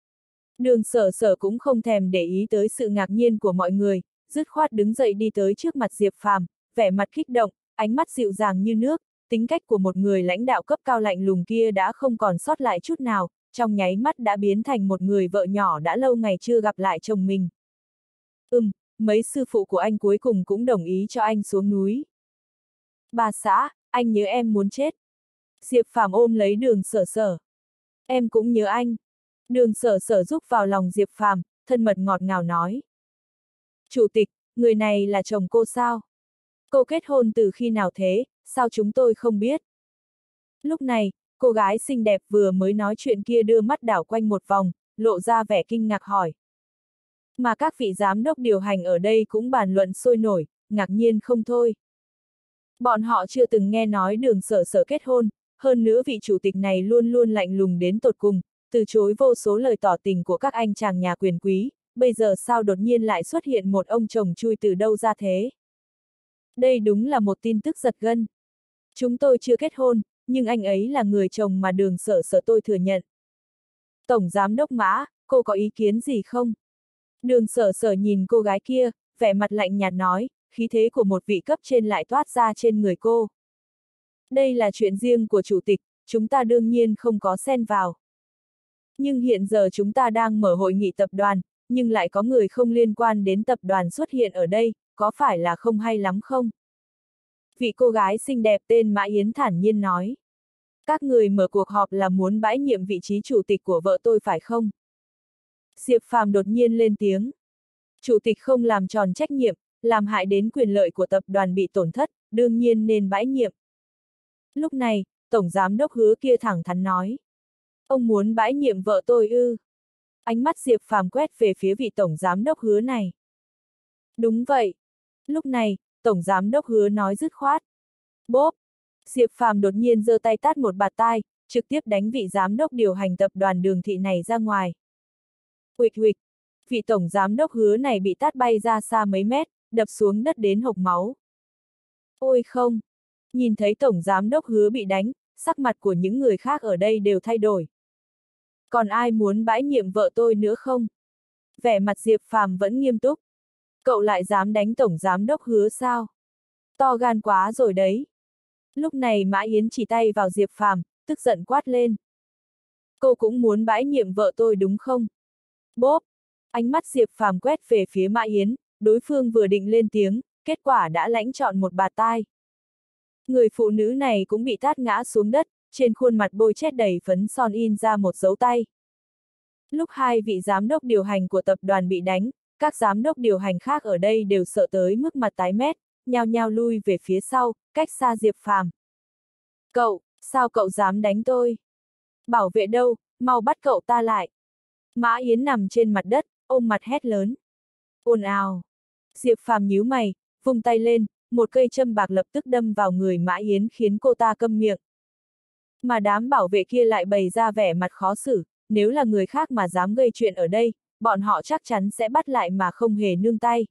Đường sở sở cũng không thèm để ý tới sự ngạc nhiên của mọi người, dứt khoát đứng dậy đi tới trước mặt Diệp Phàm, vẻ mặt kích động, ánh mắt dịu dàng như nước, tính cách của một người lãnh đạo cấp cao lạnh lùng kia đã không còn sót lại chút nào, trong nháy mắt đã biến thành một người vợ nhỏ đã lâu ngày chưa gặp lại chồng mình. Ừm, mấy sư phụ của anh cuối cùng cũng đồng ý cho anh xuống núi. Bà xã, anh nhớ em muốn chết. Diệp Phạm ôm lấy đường sở sở. Em cũng nhớ anh. Đường sở sở giúp vào lòng Diệp Phạm, thân mật ngọt ngào nói. Chủ tịch, người này là chồng cô sao? Cô kết hôn từ khi nào thế, sao chúng tôi không biết? Lúc này, cô gái xinh đẹp vừa mới nói chuyện kia đưa mắt đảo quanh một vòng, lộ ra vẻ kinh ngạc hỏi. Mà các vị giám đốc điều hành ở đây cũng bàn luận sôi nổi, ngạc nhiên không thôi. Bọn họ chưa từng nghe nói đường sở sở kết hôn, hơn nữa vị chủ tịch này luôn luôn lạnh lùng đến tột cùng, từ chối vô số lời tỏ tình của các anh chàng nhà quyền quý, bây giờ sao đột nhiên lại xuất hiện một ông chồng chui từ đâu ra thế? Đây đúng là một tin tức giật gân. Chúng tôi chưa kết hôn, nhưng anh ấy là người chồng mà đường sở sở tôi thừa nhận. Tổng giám đốc mã, cô có ý kiến gì không? Đường sở sở nhìn cô gái kia, vẻ mặt lạnh nhạt nói, khí thế của một vị cấp trên lại toát ra trên người cô. Đây là chuyện riêng của chủ tịch, chúng ta đương nhiên không có xen vào. Nhưng hiện giờ chúng ta đang mở hội nghị tập đoàn, nhưng lại có người không liên quan đến tập đoàn xuất hiện ở đây, có phải là không hay lắm không? Vị cô gái xinh đẹp tên Mã Yến thản nhiên nói. Các người mở cuộc họp là muốn bãi nhiệm vị trí chủ tịch của vợ tôi phải không? Diệp Phàm đột nhiên lên tiếng. Chủ tịch không làm tròn trách nhiệm, làm hại đến quyền lợi của tập đoàn bị tổn thất, đương nhiên nên bãi nhiệm. Lúc này, Tổng Giám Đốc hứa kia thẳng thắn nói. Ông muốn bãi nhiệm vợ tôi ư. Ánh mắt Diệp Phàm quét về phía vị Tổng Giám Đốc hứa này. Đúng vậy. Lúc này, Tổng Giám Đốc hứa nói dứt khoát. Bốp! Diệp Phàm đột nhiên giơ tay tát một bạt tai, trực tiếp đánh vị Giám Đốc điều hành tập đoàn đường thị này ra ngoài. Huỵch huỵch! Vị Tổng Giám Đốc hứa này bị tát bay ra xa mấy mét, đập xuống đất đến hộc máu. Ôi không! Nhìn thấy Tổng Giám Đốc hứa bị đánh, sắc mặt của những người khác ở đây đều thay đổi. Còn ai muốn bãi nhiệm vợ tôi nữa không? Vẻ mặt Diệp Phàm vẫn nghiêm túc. Cậu lại dám đánh Tổng Giám Đốc hứa sao? To gan quá rồi đấy. Lúc này Mã Yến chỉ tay vào Diệp Phàm, tức giận quát lên. Cô cũng muốn bãi nhiệm vợ tôi đúng không? Bốp! Ánh mắt Diệp Phàm quét về phía Mã Yến, đối phương vừa định lên tiếng, kết quả đã lãnh chọn một bà tai. Người phụ nữ này cũng bị tát ngã xuống đất, trên khuôn mặt bôi chết đầy phấn son in ra một dấu tay. Lúc hai vị giám đốc điều hành của tập đoàn bị đánh, các giám đốc điều hành khác ở đây đều sợ tới mức mặt tái mét, nhao nhao lui về phía sau, cách xa Diệp Phàm. Cậu, sao cậu dám đánh tôi? Bảo vệ đâu, mau bắt cậu ta lại. Mã Yến nằm trên mặt đất, ôm mặt hét lớn. ồn ào. Diệp Phàm nhíu mày, vung tay lên, một cây châm bạc lập tức đâm vào người Mã Yến khiến cô ta câm miệng. Mà đám bảo vệ kia lại bày ra vẻ mặt khó xử, nếu là người khác mà dám gây chuyện ở đây, bọn họ chắc chắn sẽ bắt lại mà không hề nương tay.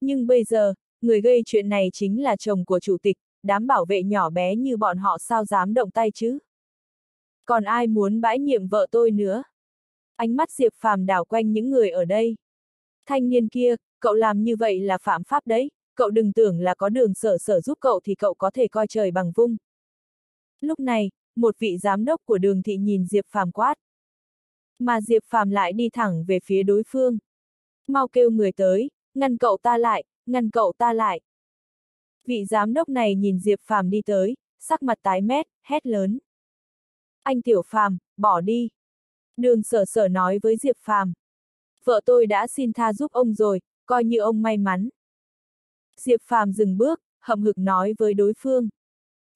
Nhưng bây giờ, người gây chuyện này chính là chồng của chủ tịch, đám bảo vệ nhỏ bé như bọn họ sao dám động tay chứ? Còn ai muốn bãi nhiệm vợ tôi nữa? Ánh mắt Diệp Phàm đảo quanh những người ở đây. Thanh niên kia, cậu làm như vậy là phạm pháp đấy, cậu đừng tưởng là có đường sở sở giúp cậu thì cậu có thể coi trời bằng vung. Lúc này, một vị giám đốc của đường thị nhìn Diệp Phàm quát. Mà Diệp Phàm lại đi thẳng về phía đối phương. Mau kêu người tới, ngăn cậu ta lại, ngăn cậu ta lại. Vị giám đốc này nhìn Diệp Phàm đi tới, sắc mặt tái mét, hét lớn. Anh Tiểu Phàm, bỏ đi. Đường sở sở nói với Diệp Phàm. Vợ tôi đã xin tha giúp ông rồi, coi như ông may mắn. Diệp Phàm dừng bước, hậm hực nói với đối phương.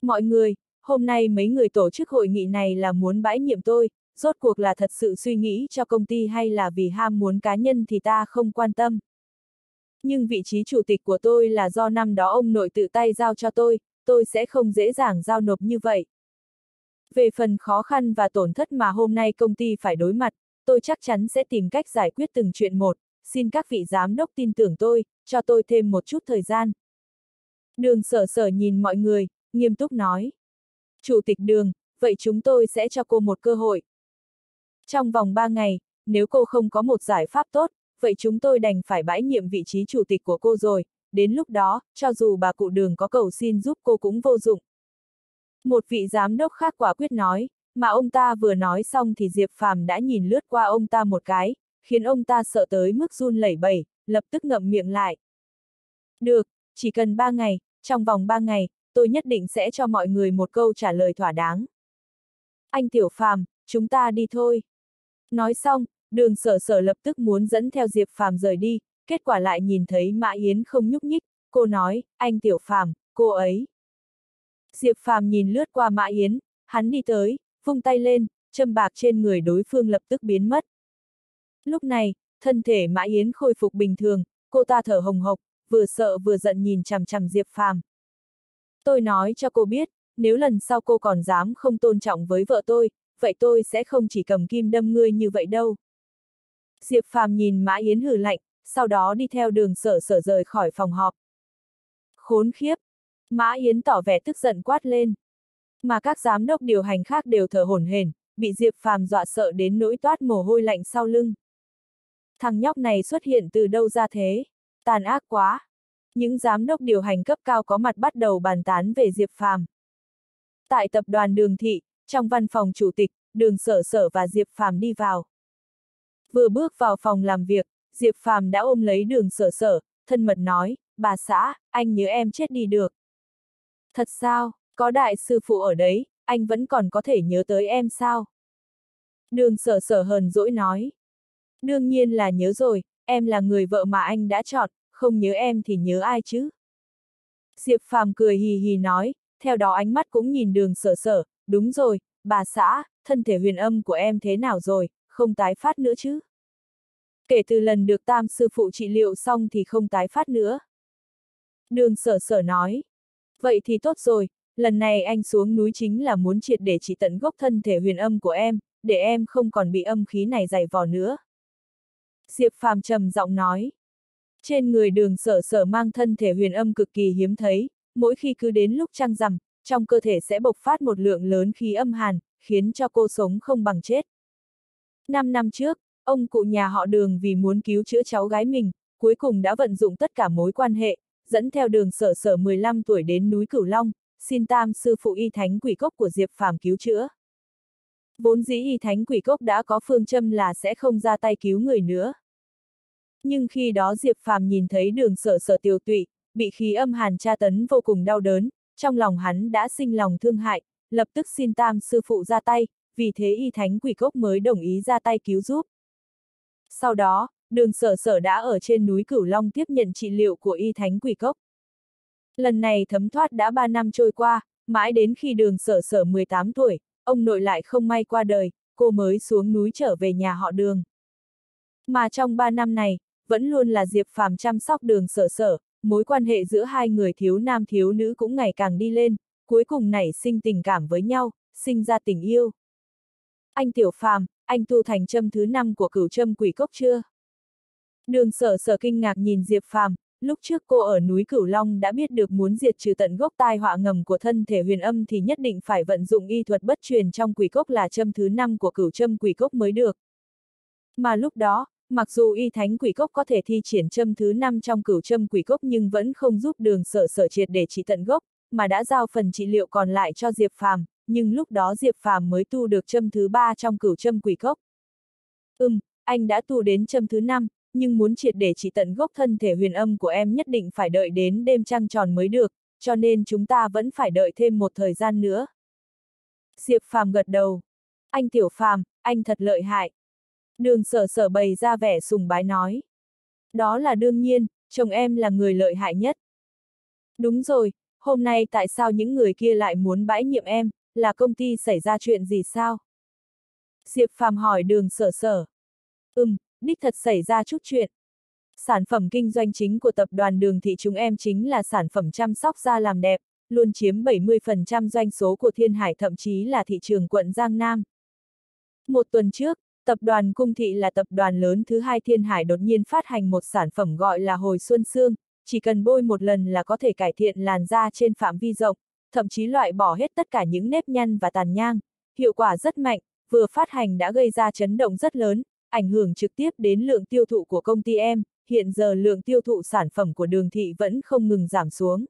Mọi người, hôm nay mấy người tổ chức hội nghị này là muốn bãi nhiệm tôi, rốt cuộc là thật sự suy nghĩ cho công ty hay là vì ham muốn cá nhân thì ta không quan tâm. Nhưng vị trí chủ tịch của tôi là do năm đó ông nội tự tay giao cho tôi, tôi sẽ không dễ dàng giao nộp như vậy. Về phần khó khăn và tổn thất mà hôm nay công ty phải đối mặt, tôi chắc chắn sẽ tìm cách giải quyết từng chuyện một, xin các vị giám đốc tin tưởng tôi, cho tôi thêm một chút thời gian. Đường sở sở nhìn mọi người, nghiêm túc nói. Chủ tịch đường, vậy chúng tôi sẽ cho cô một cơ hội. Trong vòng 3 ngày, nếu cô không có một giải pháp tốt, vậy chúng tôi đành phải bãi nhiệm vị trí chủ tịch của cô rồi, đến lúc đó, cho dù bà cụ đường có cầu xin giúp cô cũng vô dụng. Một vị giám đốc khác quả quyết nói, mà ông ta vừa nói xong thì Diệp Phàm đã nhìn lướt qua ông ta một cái, khiến ông ta sợ tới mức run lẩy bẩy, lập tức ngậm miệng lại. Được, chỉ cần ba ngày, trong vòng ba ngày, tôi nhất định sẽ cho mọi người một câu trả lời thỏa đáng. Anh Tiểu Phàm, chúng ta đi thôi. Nói xong, đường sở sở lập tức muốn dẫn theo Diệp Phàm rời đi, kết quả lại nhìn thấy Mã Yến không nhúc nhích, cô nói, anh Tiểu Phàm, cô ấy. Diệp Phàm nhìn lướt qua Mã Yến, hắn đi tới, vung tay lên, châm bạc trên người đối phương lập tức biến mất. Lúc này, thân thể Mã Yến khôi phục bình thường, cô ta thở hồng hộc, vừa sợ vừa giận nhìn chằm chằm Diệp Phàm. Tôi nói cho cô biết, nếu lần sau cô còn dám không tôn trọng với vợ tôi, vậy tôi sẽ không chỉ cầm kim đâm ngươi như vậy đâu. Diệp Phàm nhìn Mã Yến hử lạnh, sau đó đi theo đường sở sở rời khỏi phòng họp. Khốn khiếp! Mã Yến tỏ vẻ tức giận quát lên. Mà các giám đốc điều hành khác đều thở hổn hển, bị Diệp Phàm dọa sợ đến nỗi toát mồ hôi lạnh sau lưng. Thằng nhóc này xuất hiện từ đâu ra thế? Tàn ác quá! Những giám đốc điều hành cấp cao có mặt bắt đầu bàn tán về Diệp Phàm. Tại tập đoàn Đường Thị, trong văn phòng chủ tịch, Đường Sở Sở và Diệp Phàm đi vào. Vừa bước vào phòng làm việc, Diệp Phàm đã ôm lấy Đường Sở Sở, thân mật nói, bà xã, anh nhớ em chết đi được. Thật sao, có đại sư phụ ở đấy, anh vẫn còn có thể nhớ tới em sao? Đường Sở Sở hờn dỗi nói. Đương nhiên là nhớ rồi, em là người vợ mà anh đã chọn, không nhớ em thì nhớ ai chứ? Diệp Phàm cười hì hì nói, theo đó ánh mắt cũng nhìn đường sở sở, đúng rồi, bà xã, thân thể huyền âm của em thế nào rồi, không tái phát nữa chứ? Kể từ lần được tam sư phụ trị liệu xong thì không tái phát nữa. Đường sở sở nói, vậy thì tốt rồi, lần này anh xuống núi chính là muốn triệt để trị tận gốc thân thể huyền âm của em, để em không còn bị âm khí này dày vò nữa. Diệp Phàm trầm giọng nói. Trên người đường sở sở mang thân thể huyền âm cực kỳ hiếm thấy, mỗi khi cứ đến lúc trăng rằm, trong cơ thể sẽ bộc phát một lượng lớn khí âm hàn, khiến cho cô sống không bằng chết. Năm năm trước, ông cụ nhà họ đường vì muốn cứu chữa cháu gái mình, cuối cùng đã vận dụng tất cả mối quan hệ, dẫn theo đường sở sở 15 tuổi đến núi Cửu Long, xin tam sư phụ y thánh quỷ cốc của Diệp Phàm cứu chữa. Vốn dĩ y thánh quỷ cốc đã có phương châm là sẽ không ra tay cứu người nữa. Nhưng khi đó Diệp Phàm nhìn thấy đường sở sở tiêu tụy, bị khí âm hàn tra tấn vô cùng đau đớn, trong lòng hắn đã sinh lòng thương hại, lập tức xin tam sư phụ ra tay, vì thế y thánh quỷ cốc mới đồng ý ra tay cứu giúp. Sau đó, đường sở sở đã ở trên núi Cửu Long tiếp nhận trị liệu của y thánh quỷ cốc. Lần này thấm thoát đã 3 năm trôi qua, mãi đến khi đường sở sở 18 tuổi, ông nội lại không may qua đời, cô mới xuống núi trở về nhà họ đường. Mà trong 3 năm này, vẫn luôn là Diệp Phàm chăm sóc đường sở sở, mối quan hệ giữa hai người thiếu nam thiếu nữ cũng ngày càng đi lên, cuối cùng nảy sinh tình cảm với nhau, sinh ra tình yêu. Anh Tiểu Phàm, anh tu thành châm thứ năm của cửu châm quỷ cốc chưa? Đường sở sở kinh ngạc nhìn Diệp Phàm, lúc trước cô ở núi Cửu Long đã biết được muốn diệt trừ tận gốc tai họa ngầm của thân thể huyền âm thì nhất định phải vận dụng y thuật bất truyền trong quỷ cốc là châm thứ năm của cửu châm quỷ cốc mới được. Mà lúc đó, mặc dù y thánh quỷ cốc có thể thi triển châm thứ năm trong cửu châm quỷ cốc nhưng vẫn không giúp đường sở sở triệt để trị tận gốc, mà đã giao phần trị liệu còn lại cho Diệp Phàm, nhưng lúc đó Diệp Phàm mới tu được châm thứ ba trong cửu châm quỷ cốc. Ừm, anh đã tu đến châm thứ năm, nhưng muốn triệt để trị tận gốc thân thể huyền âm của em nhất định phải đợi đến đêm trăng tròn mới được, cho nên chúng ta vẫn phải đợi thêm một thời gian nữa. Diệp Phàm gật đầu. Anh Tiểu Phàm, anh thật lợi hại. Đường sở sở bày ra vẻ sùng bái nói. Đó là đương nhiên, chồng em là người lợi hại nhất. Đúng rồi, hôm nay tại sao những người kia lại muốn bãi nhiệm em, là công ty xảy ra chuyện gì sao? Diệp Phàm hỏi đường sở sở. Ừm, đích thật xảy ra chút chuyện. Sản phẩm kinh doanh chính của tập đoàn đường thị chúng em chính là sản phẩm chăm sóc da làm đẹp, luôn chiếm 70% doanh số của Thiên Hải thậm chí là thị trường quận Giang Nam. Một tuần trước, tập đoàn Cung Thị là tập đoàn lớn thứ hai Thiên Hải đột nhiên phát hành một sản phẩm gọi là Hồi Xuân Sương, chỉ cần bôi một lần là có thể cải thiện làn da trên phạm vi rộng, thậm chí loại bỏ hết tất cả những nếp nhăn và tàn nhang, hiệu quả rất mạnh, vừa phát hành đã gây ra chấn động rất lớn, ảnh hưởng trực tiếp đến lượng tiêu thụ của công ty em, hiện giờ lượng tiêu thụ sản phẩm của đường thị vẫn không ngừng giảm xuống.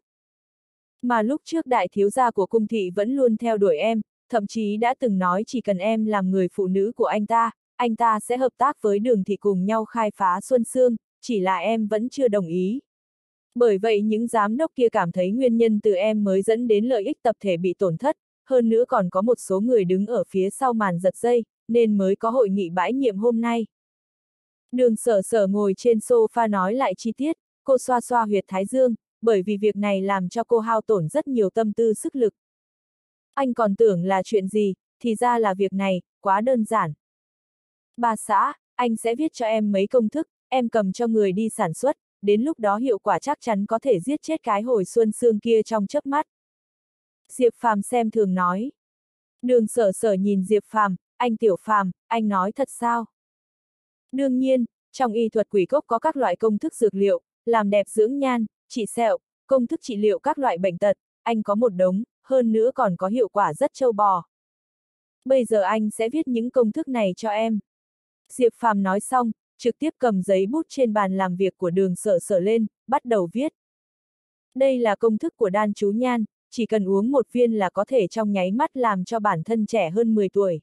Mà lúc trước đại thiếu gia của cung thị vẫn luôn theo đuổi em, thậm chí đã từng nói chỉ cần em làm người phụ nữ của anh ta, anh ta sẽ hợp tác với đường thị cùng nhau khai phá Xuân Sương, chỉ là em vẫn chưa đồng ý. Bởi vậy những giám đốc kia cảm thấy nguyên nhân từ em mới dẫn đến lợi ích tập thể bị tổn thất, hơn nữa còn có một số người đứng ở phía sau màn giật dây, nên mới có hội nghị bãi nhiệm hôm nay. Đường sở sở ngồi trên sofa nói lại chi tiết, cô xoa xoa huyệt thái dương, bởi vì việc này làm cho cô hao tổn rất nhiều tâm tư sức lực. Anh còn tưởng là chuyện gì, thì ra là việc này, quá đơn giản. Bà xã, anh sẽ viết cho em mấy công thức, em cầm cho người đi sản xuất, đến lúc đó hiệu quả chắc chắn có thể giết chết cái hồi xuân xương kia trong chớp mắt. Diệp Phàm xem thường nói. Đường sở sở nhìn Diệp Phàm, anh Tiểu Phàm, anh nói thật sao? Đương nhiên, trong y thuật quỷ cốc có các loại công thức dược liệu, làm đẹp dưỡng nhan, trị sẹo, công thức trị liệu các loại bệnh tật, anh có một đống, hơn nữa còn có hiệu quả rất châu bò. Bây giờ anh sẽ viết những công thức này cho em. Diệp Phàm nói xong, trực tiếp cầm giấy bút trên bàn làm việc của đường sở sở lên, bắt đầu viết. Đây là công thức của đan chú nhan, chỉ cần uống một viên là có thể trong nháy mắt làm cho bản thân trẻ hơn 10 tuổi.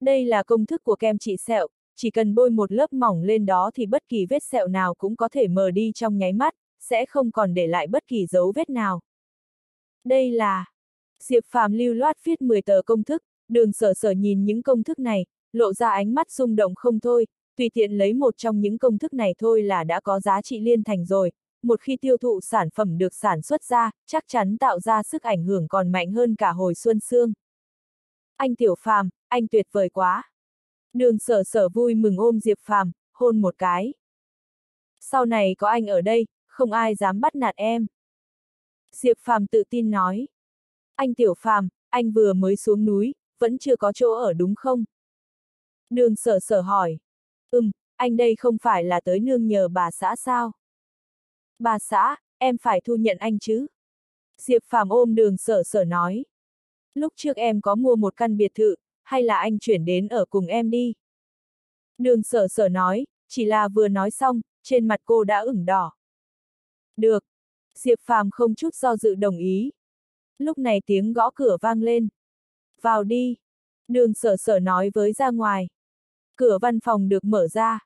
Đây là công thức của kem trị sẹo, chỉ cần bôi một lớp mỏng lên đó thì bất kỳ vết sẹo nào cũng có thể mờ đi trong nháy mắt, sẽ không còn để lại bất kỳ dấu vết nào. Đây là... Diệp Phàm lưu loát viết 10 tờ công thức, đường sở sở nhìn những công thức này, lộ ra ánh mắt rung động không thôi, tùy tiện lấy một trong những công thức này thôi là đã có giá trị liên thành rồi, một khi tiêu thụ sản phẩm được sản xuất ra, chắc chắn tạo ra sức ảnh hưởng còn mạnh hơn cả hồi xuân xương. Anh Tiểu Phàm, anh tuyệt vời quá. Đường sở sở vui mừng ôm Diệp Phàm, hôn một cái. Sau này có anh ở đây, không ai dám bắt nạt em. Diệp Phàm tự tin nói. Anh Tiểu Phàm, anh vừa mới xuống núi, vẫn chưa có chỗ ở đúng không? Đường sở sở hỏi. Ừm, anh đây không phải là tới nương nhờ bà xã sao? Bà xã, em phải thu nhận anh chứ? Diệp Phàm ôm đường sở sở nói. Lúc trước em có mua một căn biệt thự, hay là anh chuyển đến ở cùng em đi? Đường sở sở nói, chỉ là vừa nói xong, trên mặt cô đã ửng đỏ. Được. Diệp Phàm không chút do dự đồng ý. Lúc này tiếng gõ cửa vang lên. Vào đi. Đường sở sở nói với ra ngoài. Cửa văn phòng được mở ra.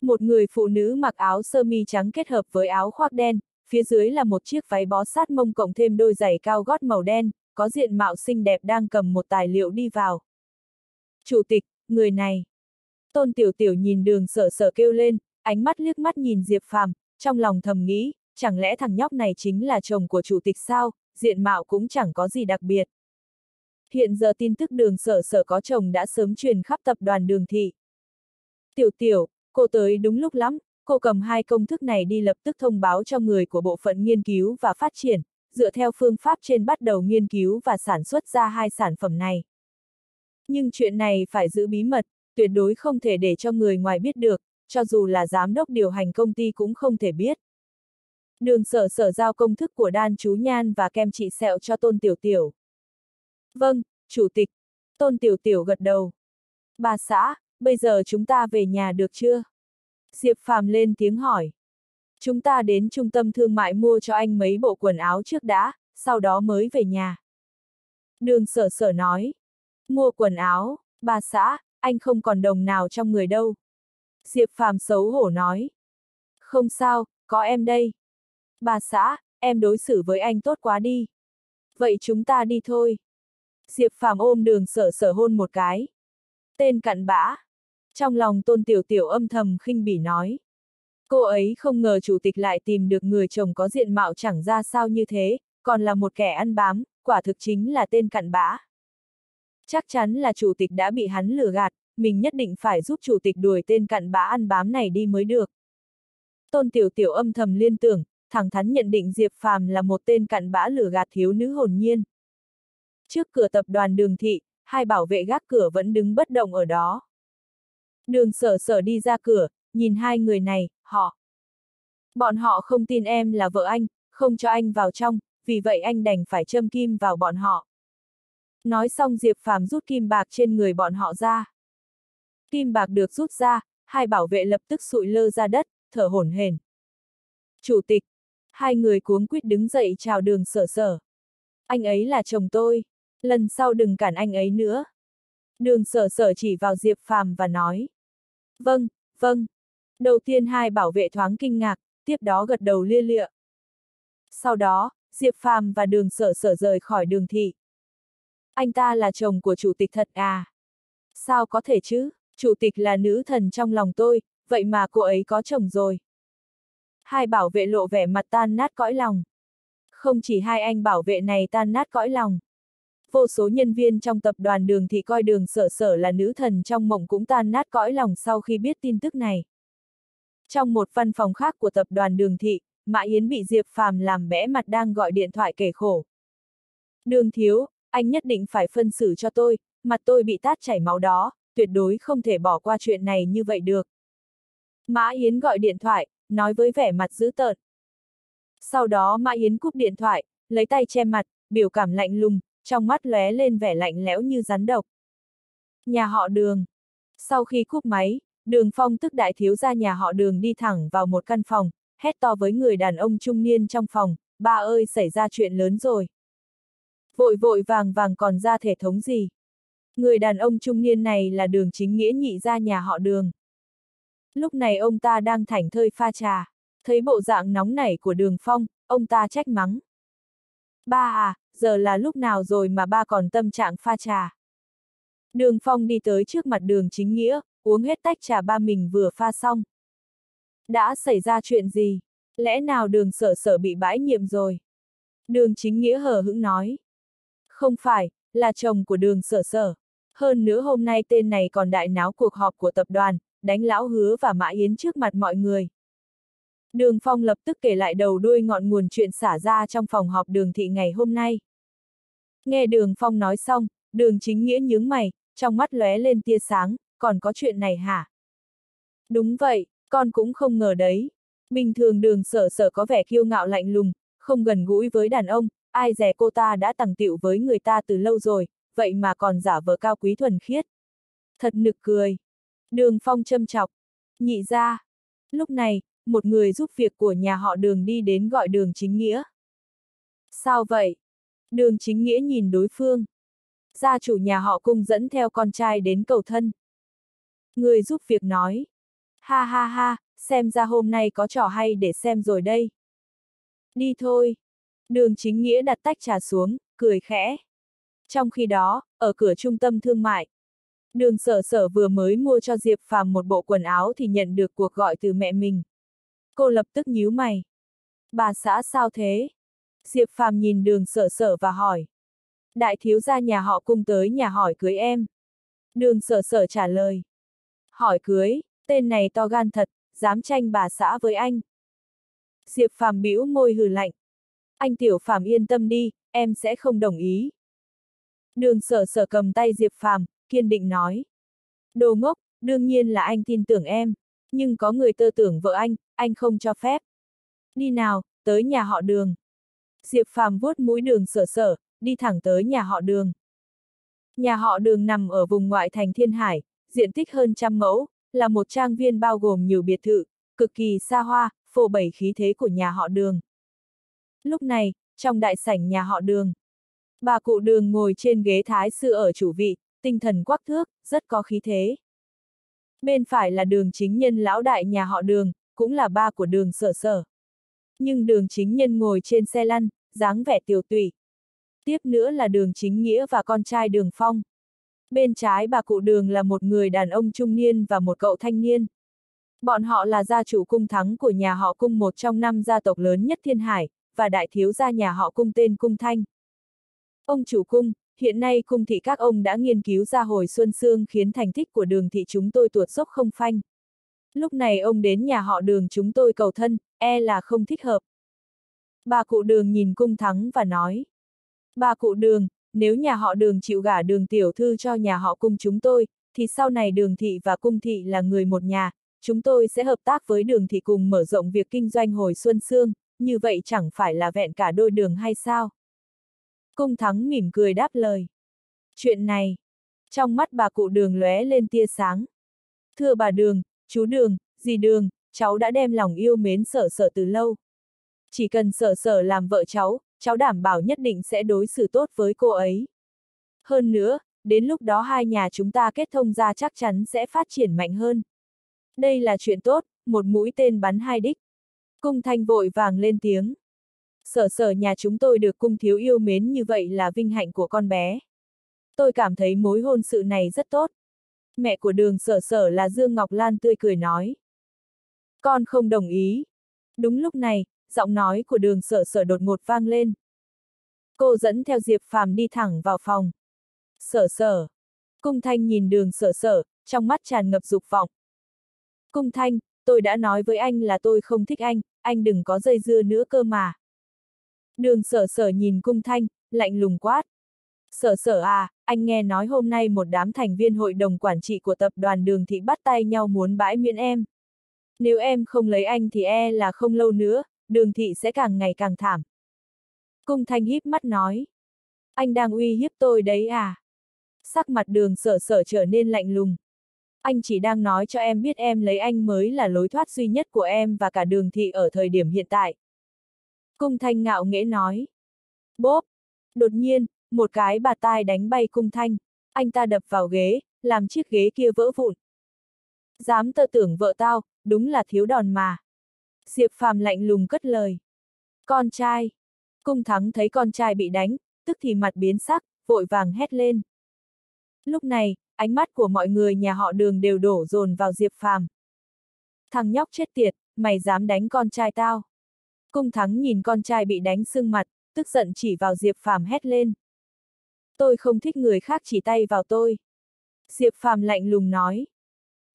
Một người phụ nữ mặc áo sơ mi trắng kết hợp với áo khoác đen, phía dưới là một chiếc váy bó sát mông cộng thêm đôi giày cao gót màu đen, có diện mạo xinh đẹp đang cầm một tài liệu đi vào. Chủ tịch, người này. Tôn Tiểu Tiểu nhìn đường sở sở kêu lên, ánh mắt liếc mắt nhìn Diệp Phàm, trong lòng thầm nghĩ, chẳng lẽ thằng nhóc này chính là chồng của chủ tịch sao, diện mạo cũng chẳng có gì đặc biệt. Hiện giờ tin tức đường sở sở có chồng đã sớm truyền khắp tập đoàn đường thị. Tiểu tiểu, cô tới đúng lúc lắm, cô cầm hai công thức này đi lập tức thông báo cho người của bộ phận nghiên cứu và phát triển, dựa theo phương pháp trên bắt đầu nghiên cứu và sản xuất ra hai sản phẩm này. Nhưng chuyện này phải giữ bí mật, tuyệt đối không thể để cho người ngoài biết được, cho dù là giám đốc điều hành công ty cũng không thể biết. Đường sở sở giao công thức của đan chú nhan và kem trị sẹo cho tôn tiểu tiểu. Vâng, chủ tịch. Tôn tiểu tiểu gật đầu. Bà xã, bây giờ chúng ta về nhà được chưa? Diệp Phàm lên tiếng hỏi. Chúng ta đến trung tâm thương mại mua cho anh mấy bộ quần áo trước đã, sau đó mới về nhà. Đường sở sở nói. Mua quần áo, bà xã, anh không còn đồng nào trong người đâu. Diệp Phàm xấu hổ nói. Không sao, có em đây. Bà xã, em đối xử với anh tốt quá đi. Vậy chúng ta đi thôi. Diệp Phàm ôm đường sở sở hôn một cái. Tên cặn bã. Trong lòng tôn tiểu tiểu âm thầm khinh bỉ nói. Cô ấy không ngờ chủ tịch lại tìm được người chồng có diện mạo chẳng ra sao như thế, còn là một kẻ ăn bám, quả thực chính là tên cặn bã. Chắc chắn là chủ tịch đã bị hắn lừa gạt, mình nhất định phải giúp chủ tịch đuổi tên cặn bã ăn bám này đi mới được. Tôn Tiểu Tiểu âm thầm liên tưởng, thẳng thắn nhận định Diệp Phàm là một tên cặn bã lừa gạt thiếu nữ hồn nhiên. Trước cửa tập đoàn đường thị, hai bảo vệ gác cửa vẫn đứng bất động ở đó. Đường sở sở đi ra cửa, nhìn hai người này, họ. Bọn họ không tin em là vợ anh, không cho anh vào trong, vì vậy anh đành phải châm kim vào bọn họ. Nói xong Diệp Phàm rút kim bạc trên người bọn họ ra. Kim bạc được rút ra, hai bảo vệ lập tức sụi lơ ra đất, thở hổn hển. Chủ tịch, hai người cuống quýt đứng dậy chào đường sở sở. Anh ấy là chồng tôi, lần sau đừng cản anh ấy nữa. Đường sở sở chỉ vào Diệp Phàm và nói. Vâng, vâng. Đầu tiên hai bảo vệ thoáng kinh ngạc, tiếp đó gật đầu lia lịa. Sau đó, Diệp Phàm và đường sở sở rời khỏi đường thị. Anh ta là chồng của chủ tịch thật à? Sao có thể chứ? Chủ tịch là nữ thần trong lòng tôi, vậy mà cô ấy có chồng rồi. Hai bảo vệ lộ vẻ mặt tan nát cõi lòng. Không chỉ hai anh bảo vệ này tan nát cõi lòng. Vô số nhân viên trong tập đoàn đường thì coi đường sở sở là nữ thần trong mộng cũng tan nát cõi lòng sau khi biết tin tức này. Trong một văn phòng khác của tập đoàn đường thị, Mã Yến bị Diệp Phàm làm bẽ mặt đang gọi điện thoại kể khổ. Đường thiếu, anh nhất định phải phân xử cho tôi, mặt tôi bị tát chảy máu đó, tuyệt đối không thể bỏ qua chuyện này như vậy được. Mã Yến gọi điện thoại, nói với vẻ mặt dữ tợn. Sau đó Mã Yến cúp điện thoại, lấy tay che mặt, biểu cảm lạnh lùng, trong mắt lóe lên vẻ lạnh lẽo như rắn độc. Nhà họ đường. Sau khi cúp máy, đường phong tức đại thiếu gia nhà họ đường đi thẳng vào một căn phòng, hét to với người đàn ông trung niên trong phòng, ba ơi xảy ra chuyện lớn rồi. Vội vội vàng vàng còn ra thể thống gì? Người đàn ông trung niên này là đường chính nghĩa nhị ra nhà họ đường. Lúc này ông ta đang thảnh thơi pha trà, thấy bộ dạng nóng nảy của đường phong, ông ta trách mắng. Ba à, giờ là lúc nào rồi mà ba còn tâm trạng pha trà. Đường phong đi tới trước mặt đường chính nghĩa, uống hết tách trà ba mình vừa pha xong. Đã xảy ra chuyện gì? Lẽ nào đường sở sở bị bãi nhiệm rồi? Đường chính nghĩa hờ hững nói. Không phải, là chồng của đường sở sở. Hơn nữa hôm nay tên này còn đại náo cuộc họp của tập đoàn, đánh lão hứa và mã yến trước mặt mọi người. Đường Phong lập tức kể lại đầu đuôi ngọn nguồn chuyện xả ra trong phòng họp đường thị ngày hôm nay. Nghe đường Phong nói xong, đường chính nghĩa nhướng mày, trong mắt lóe lên tia sáng, còn có chuyện này hả? Đúng vậy, con cũng không ngờ đấy. Bình thường đường sở sở có vẻ kiêu ngạo lạnh lùng, không gần gũi với đàn ông, ai dè cô ta đã tặng tiệu với người ta từ lâu rồi, vậy mà còn giả vờ cao quý thuần khiết. Thật nực cười. Đường phong châm chọc. Nhị ra. Lúc này, một người giúp việc của nhà họ đường đi đến gọi đường chính nghĩa. Sao vậy? Đường chính nghĩa nhìn đối phương. Gia chủ nhà họ cung dẫn theo con trai đến cầu thân. Người giúp việc nói. Ha ha ha, xem ra hôm nay có trò hay để xem rồi đây. Đi thôi. Đường chính nghĩa đặt tách trà xuống, cười khẽ. Trong khi đó, ở cửa trung tâm thương mại, đường sở sở vừa mới mua cho Diệp Phàm một bộ quần áo thì nhận được cuộc gọi từ mẹ mình. Cô lập tức nhíu mày. Bà xã sao thế? Diệp Phàm nhìn đường sở sở và hỏi. Đại thiếu gia nhà họ cung tới nhà hỏi cưới em. Đường sở sở trả lời. Hỏi cưới, tên này to gan thật, dám tranh bà xã với anh. Diệp Phàm bĩu môi hừ lạnh. Anh Tiểu Phàm yên tâm đi, em sẽ không đồng ý. Đường sở sở cầm tay Diệp Phàm, kiên định nói. Đồ ngốc, đương nhiên là anh tin tưởng em, nhưng có người tơ tưởng vợ anh, anh không cho phép. Đi nào, tới nhà họ đường. Diệp Phàm vuốt mũi đường sở sở, đi thẳng tới nhà họ đường. Nhà họ đường nằm ở vùng ngoại thành Thiên Hải, diện tích hơn trăm mẫu, là một trang viên bao gồm nhiều biệt thự, cực kỳ xa hoa, phô bày khí thế của nhà họ đường. Lúc này, trong đại sảnh nhà họ đường, bà cụ đường ngồi trên ghế thái sư ở chủ vị, tinh thần quắc thước, rất có khí thế. Bên phải là đường chính nhân lão đại nhà họ đường, cũng là ba của đường sở sở. Nhưng đường chính nhân ngồi trên xe lăn, dáng vẻ tiểu tùy. Tiếp nữa là đường chính nghĩa và con trai đường phong. Bên trái bà cụ đường là một người đàn ông trung niên và một cậu thanh niên. Bọn họ là gia chủ cung thắng của nhà họ cung một trong năm gia tộc lớn nhất thiên hải, và đại thiếu gia nhà họ cung tên cung thanh. Ông chủ cung, hiện nay cung thị các ông đã nghiên cứu ra hồi xuân xương khiến thành tích của đường thị chúng tôi tuột dốc không phanh. Lúc này ông đến nhà họ đường chúng tôi cầu thân, e là không thích hợp. Bà cụ đường nhìn cung thắng và nói. Bà cụ đường, nếu nhà họ đường chịu gả đường tiểu thư cho nhà họ cung chúng tôi, thì sau này đường thị và cung thị là người một nhà, chúng tôi sẽ hợp tác với đường thị cùng mở rộng việc kinh doanh hồi xuân xương, như vậy chẳng phải là vẹn cả đôi đường hay sao? Cung thắng mỉm cười đáp lời. Chuyện này, trong mắt bà cụ đường lóe lên tia sáng. Thưa bà đường, chú đường, dì đường, cháu đã đem lòng yêu mến sở sở từ lâu. Chỉ cần sở sở làm vợ cháu, cháu đảm bảo nhất định sẽ đối xử tốt với cô ấy. Hơn nữa, đến lúc đó hai nhà chúng ta kết thông ra chắc chắn sẽ phát triển mạnh hơn. Đây là chuyện tốt, một mũi tên bắn hai đích. Cung thanh vội vàng lên tiếng. Sở sở nhà chúng tôi được cung thiếu yêu mến như vậy là vinh hạnh của con bé. Tôi cảm thấy mối hôn sự này rất tốt. Mẹ của đường sở sở là Dương Ngọc Lan tươi cười nói. Con không đồng ý. Đúng lúc này, giọng nói của đường sở sở đột ngột vang lên. Cô dẫn theo Diệp Phàm đi thẳng vào phòng. Sở sở. Cung thanh nhìn đường sở sở, trong mắt tràn ngập dục vọng. Cung thanh, tôi đã nói với anh là tôi không thích anh, anh đừng có dây dưa nữa cơ mà. Đường sở sở nhìn cung thanh, lạnh lùng quát. Sở sở à, anh nghe nói hôm nay một đám thành viên hội đồng quản trị của tập đoàn đường thị bắt tay nhau muốn bãi miễn em. Nếu em không lấy anh thì e là không lâu nữa, đường thị sẽ càng ngày càng thảm. Cung thanh híp mắt nói. Anh đang uy hiếp tôi đấy à? Sắc mặt đường sở sở trở nên lạnh lùng. Anh chỉ đang nói cho em biết em lấy anh mới là lối thoát duy nhất của em và cả đường thị ở thời điểm hiện tại. Cung thanh ngạo nghễ nói. Bốp! Đột nhiên, một cái bà tai đánh bay cung thanh. Anh ta đập vào ghế, làm chiếc ghế kia vỡ vụn. Dám tơ tưởng vợ tao, đúng là thiếu đòn mà. Diệp Phàm lạnh lùng cất lời. Con trai. Cung thắng thấy con trai bị đánh, tức thì mặt biến sắc, vội vàng hét lên. Lúc này, ánh mắt của mọi người nhà họ đường đều đổ dồn vào Diệp Phàm. Thằng nhóc chết tiệt, mày dám đánh con trai tao. Cung thắng nhìn con trai bị đánh sưng mặt, tức giận chỉ vào Diệp Phàm hét lên. Tôi không thích người khác chỉ tay vào tôi. Diệp Phàm lạnh lùng nói.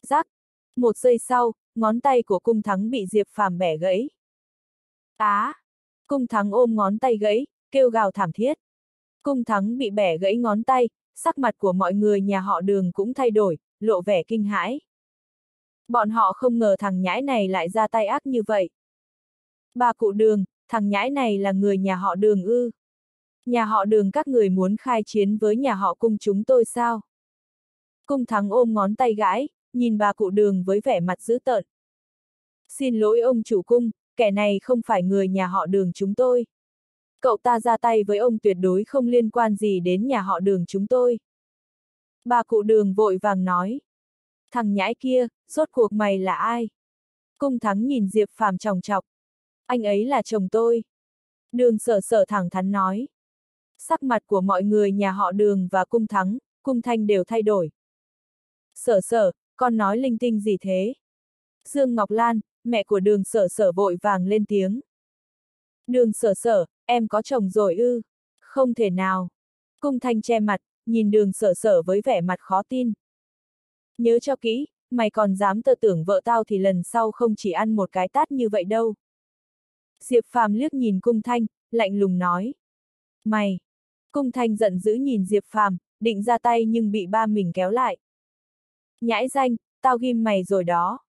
giác một giây sau, ngón tay của cung thắng bị Diệp Phàm bẻ gãy. Á! cung thắng ôm ngón tay gãy, kêu gào thảm thiết. Cung thắng bị bẻ gãy ngón tay, sắc mặt của mọi người nhà họ đường cũng thay đổi, lộ vẻ kinh hãi. Bọn họ không ngờ thằng nhãi này lại ra tay ác như vậy. Bà cụ đường, thằng nhãi này là người nhà họ đường ư. Nhà họ đường các người muốn khai chiến với nhà họ cung chúng tôi sao? Cung thắng ôm ngón tay gãi, nhìn bà cụ đường với vẻ mặt dữ tợn. Xin lỗi ông chủ cung, kẻ này không phải người nhà họ đường chúng tôi. Cậu ta ra tay với ông tuyệt đối không liên quan gì đến nhà họ đường chúng tôi. Bà cụ đường vội vàng nói. Thằng nhãi kia, rốt cuộc mày là ai? Cung thắng nhìn Diệp Phàm tròng trọc. Anh ấy là chồng tôi. Đường sở sở thẳng thắn nói. Sắc mặt của mọi người nhà họ đường và cung thắng, cung thanh đều thay đổi. Sở sở, con nói linh tinh gì thế? Dương Ngọc Lan, mẹ của đường sở sở vội vàng lên tiếng. Đường sở sở, em có chồng rồi ư? Không thể nào. Cung thanh che mặt, nhìn đường sở sở với vẻ mặt khó tin. Nhớ cho kỹ, mày còn dám tơ tưởng vợ tao thì lần sau không chỉ ăn một cái tát như vậy đâu. Diệp Phàm liếc nhìn cung thanh, lạnh lùng nói. Mày! Cung thanh giận dữ nhìn Diệp Phàm, định ra tay nhưng bị ba mình kéo lại. Nhãi danh, tao ghim mày rồi đó.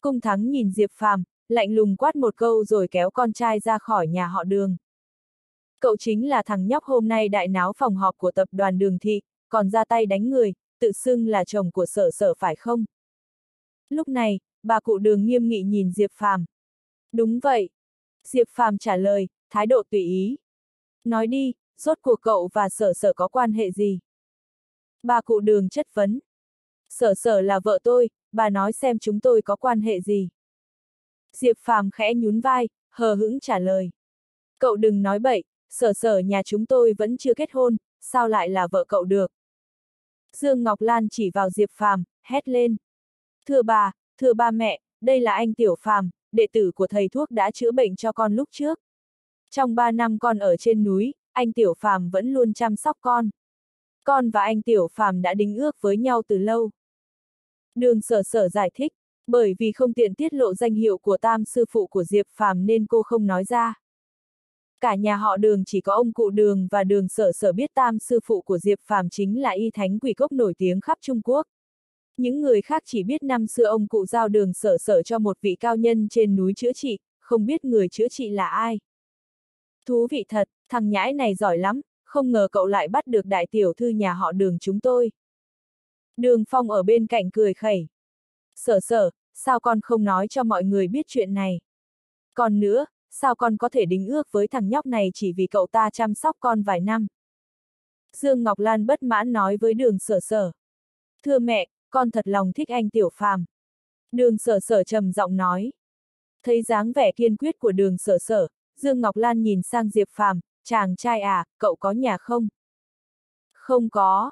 Cung thắng nhìn Diệp Phàm, lạnh lùng quát một câu rồi kéo con trai ra khỏi nhà họ đường. Cậu chính là thằng nhóc hôm nay đại náo phòng họp của tập đoàn đường thị, còn ra tay đánh người, tự xưng là chồng của sở sở phải không? Lúc này, bà cụ đường nghiêm nghị nhìn Diệp Phàm. Đúng vậy. Diệp Phàm trả lời, thái độ tùy ý. Nói đi, rốt cuộc cậu và sở sở có quan hệ gì? Bà cụ đường chất vấn. Sở sở là vợ tôi, bà nói xem chúng tôi có quan hệ gì. Diệp Phàm khẽ nhún vai, hờ hững trả lời. Cậu đừng nói bậy, sở sở nhà chúng tôi vẫn chưa kết hôn, sao lại là vợ cậu được? Dương Ngọc Lan chỉ vào Diệp Phàm, hét lên. Thưa bà, thưa ba mẹ, đây là anh Tiểu Phàm, đệ tử của thầy thuốc đã chữa bệnh cho con lúc trước. Trong ba năm con ở trên núi, anh Tiểu Phàm vẫn luôn chăm sóc con. Con và anh Tiểu Phàm đã đính ước với nhau từ lâu. Đường sở sở giải thích, bởi vì không tiện tiết lộ danh hiệu của tam sư phụ của Diệp Phàm nên cô không nói ra. Cả nhà họ đường chỉ có ông cụ đường và đường sở sở biết tam sư phụ của Diệp Phàm chính là y thánh quỷ cốc nổi tiếng khắp Trung Quốc. Những người khác chỉ biết năm xưa ông cụ giao đường sở sở cho một vị cao nhân trên núi chữa trị, không biết người chữa trị là ai. Thú vị thật, thằng nhãi này giỏi lắm, không ngờ cậu lại bắt được đại tiểu thư nhà họ đường chúng tôi. Đường Phong ở bên cạnh cười khẩy. Sở sở, sao con không nói cho mọi người biết chuyện này? Còn nữa, sao con có thể đính ước với thằng nhóc này chỉ vì cậu ta chăm sóc con vài năm? Dương Ngọc Lan bất mãn nói với đường sở sở. Thưa mẹ, con thật lòng thích anh Tiểu Phàm. Đường sở sở trầm giọng nói. Thấy dáng vẻ kiên quyết của đường sở sở, Dương Ngọc Lan nhìn sang Diệp Phàm, chàng trai à, cậu có nhà không? Không có.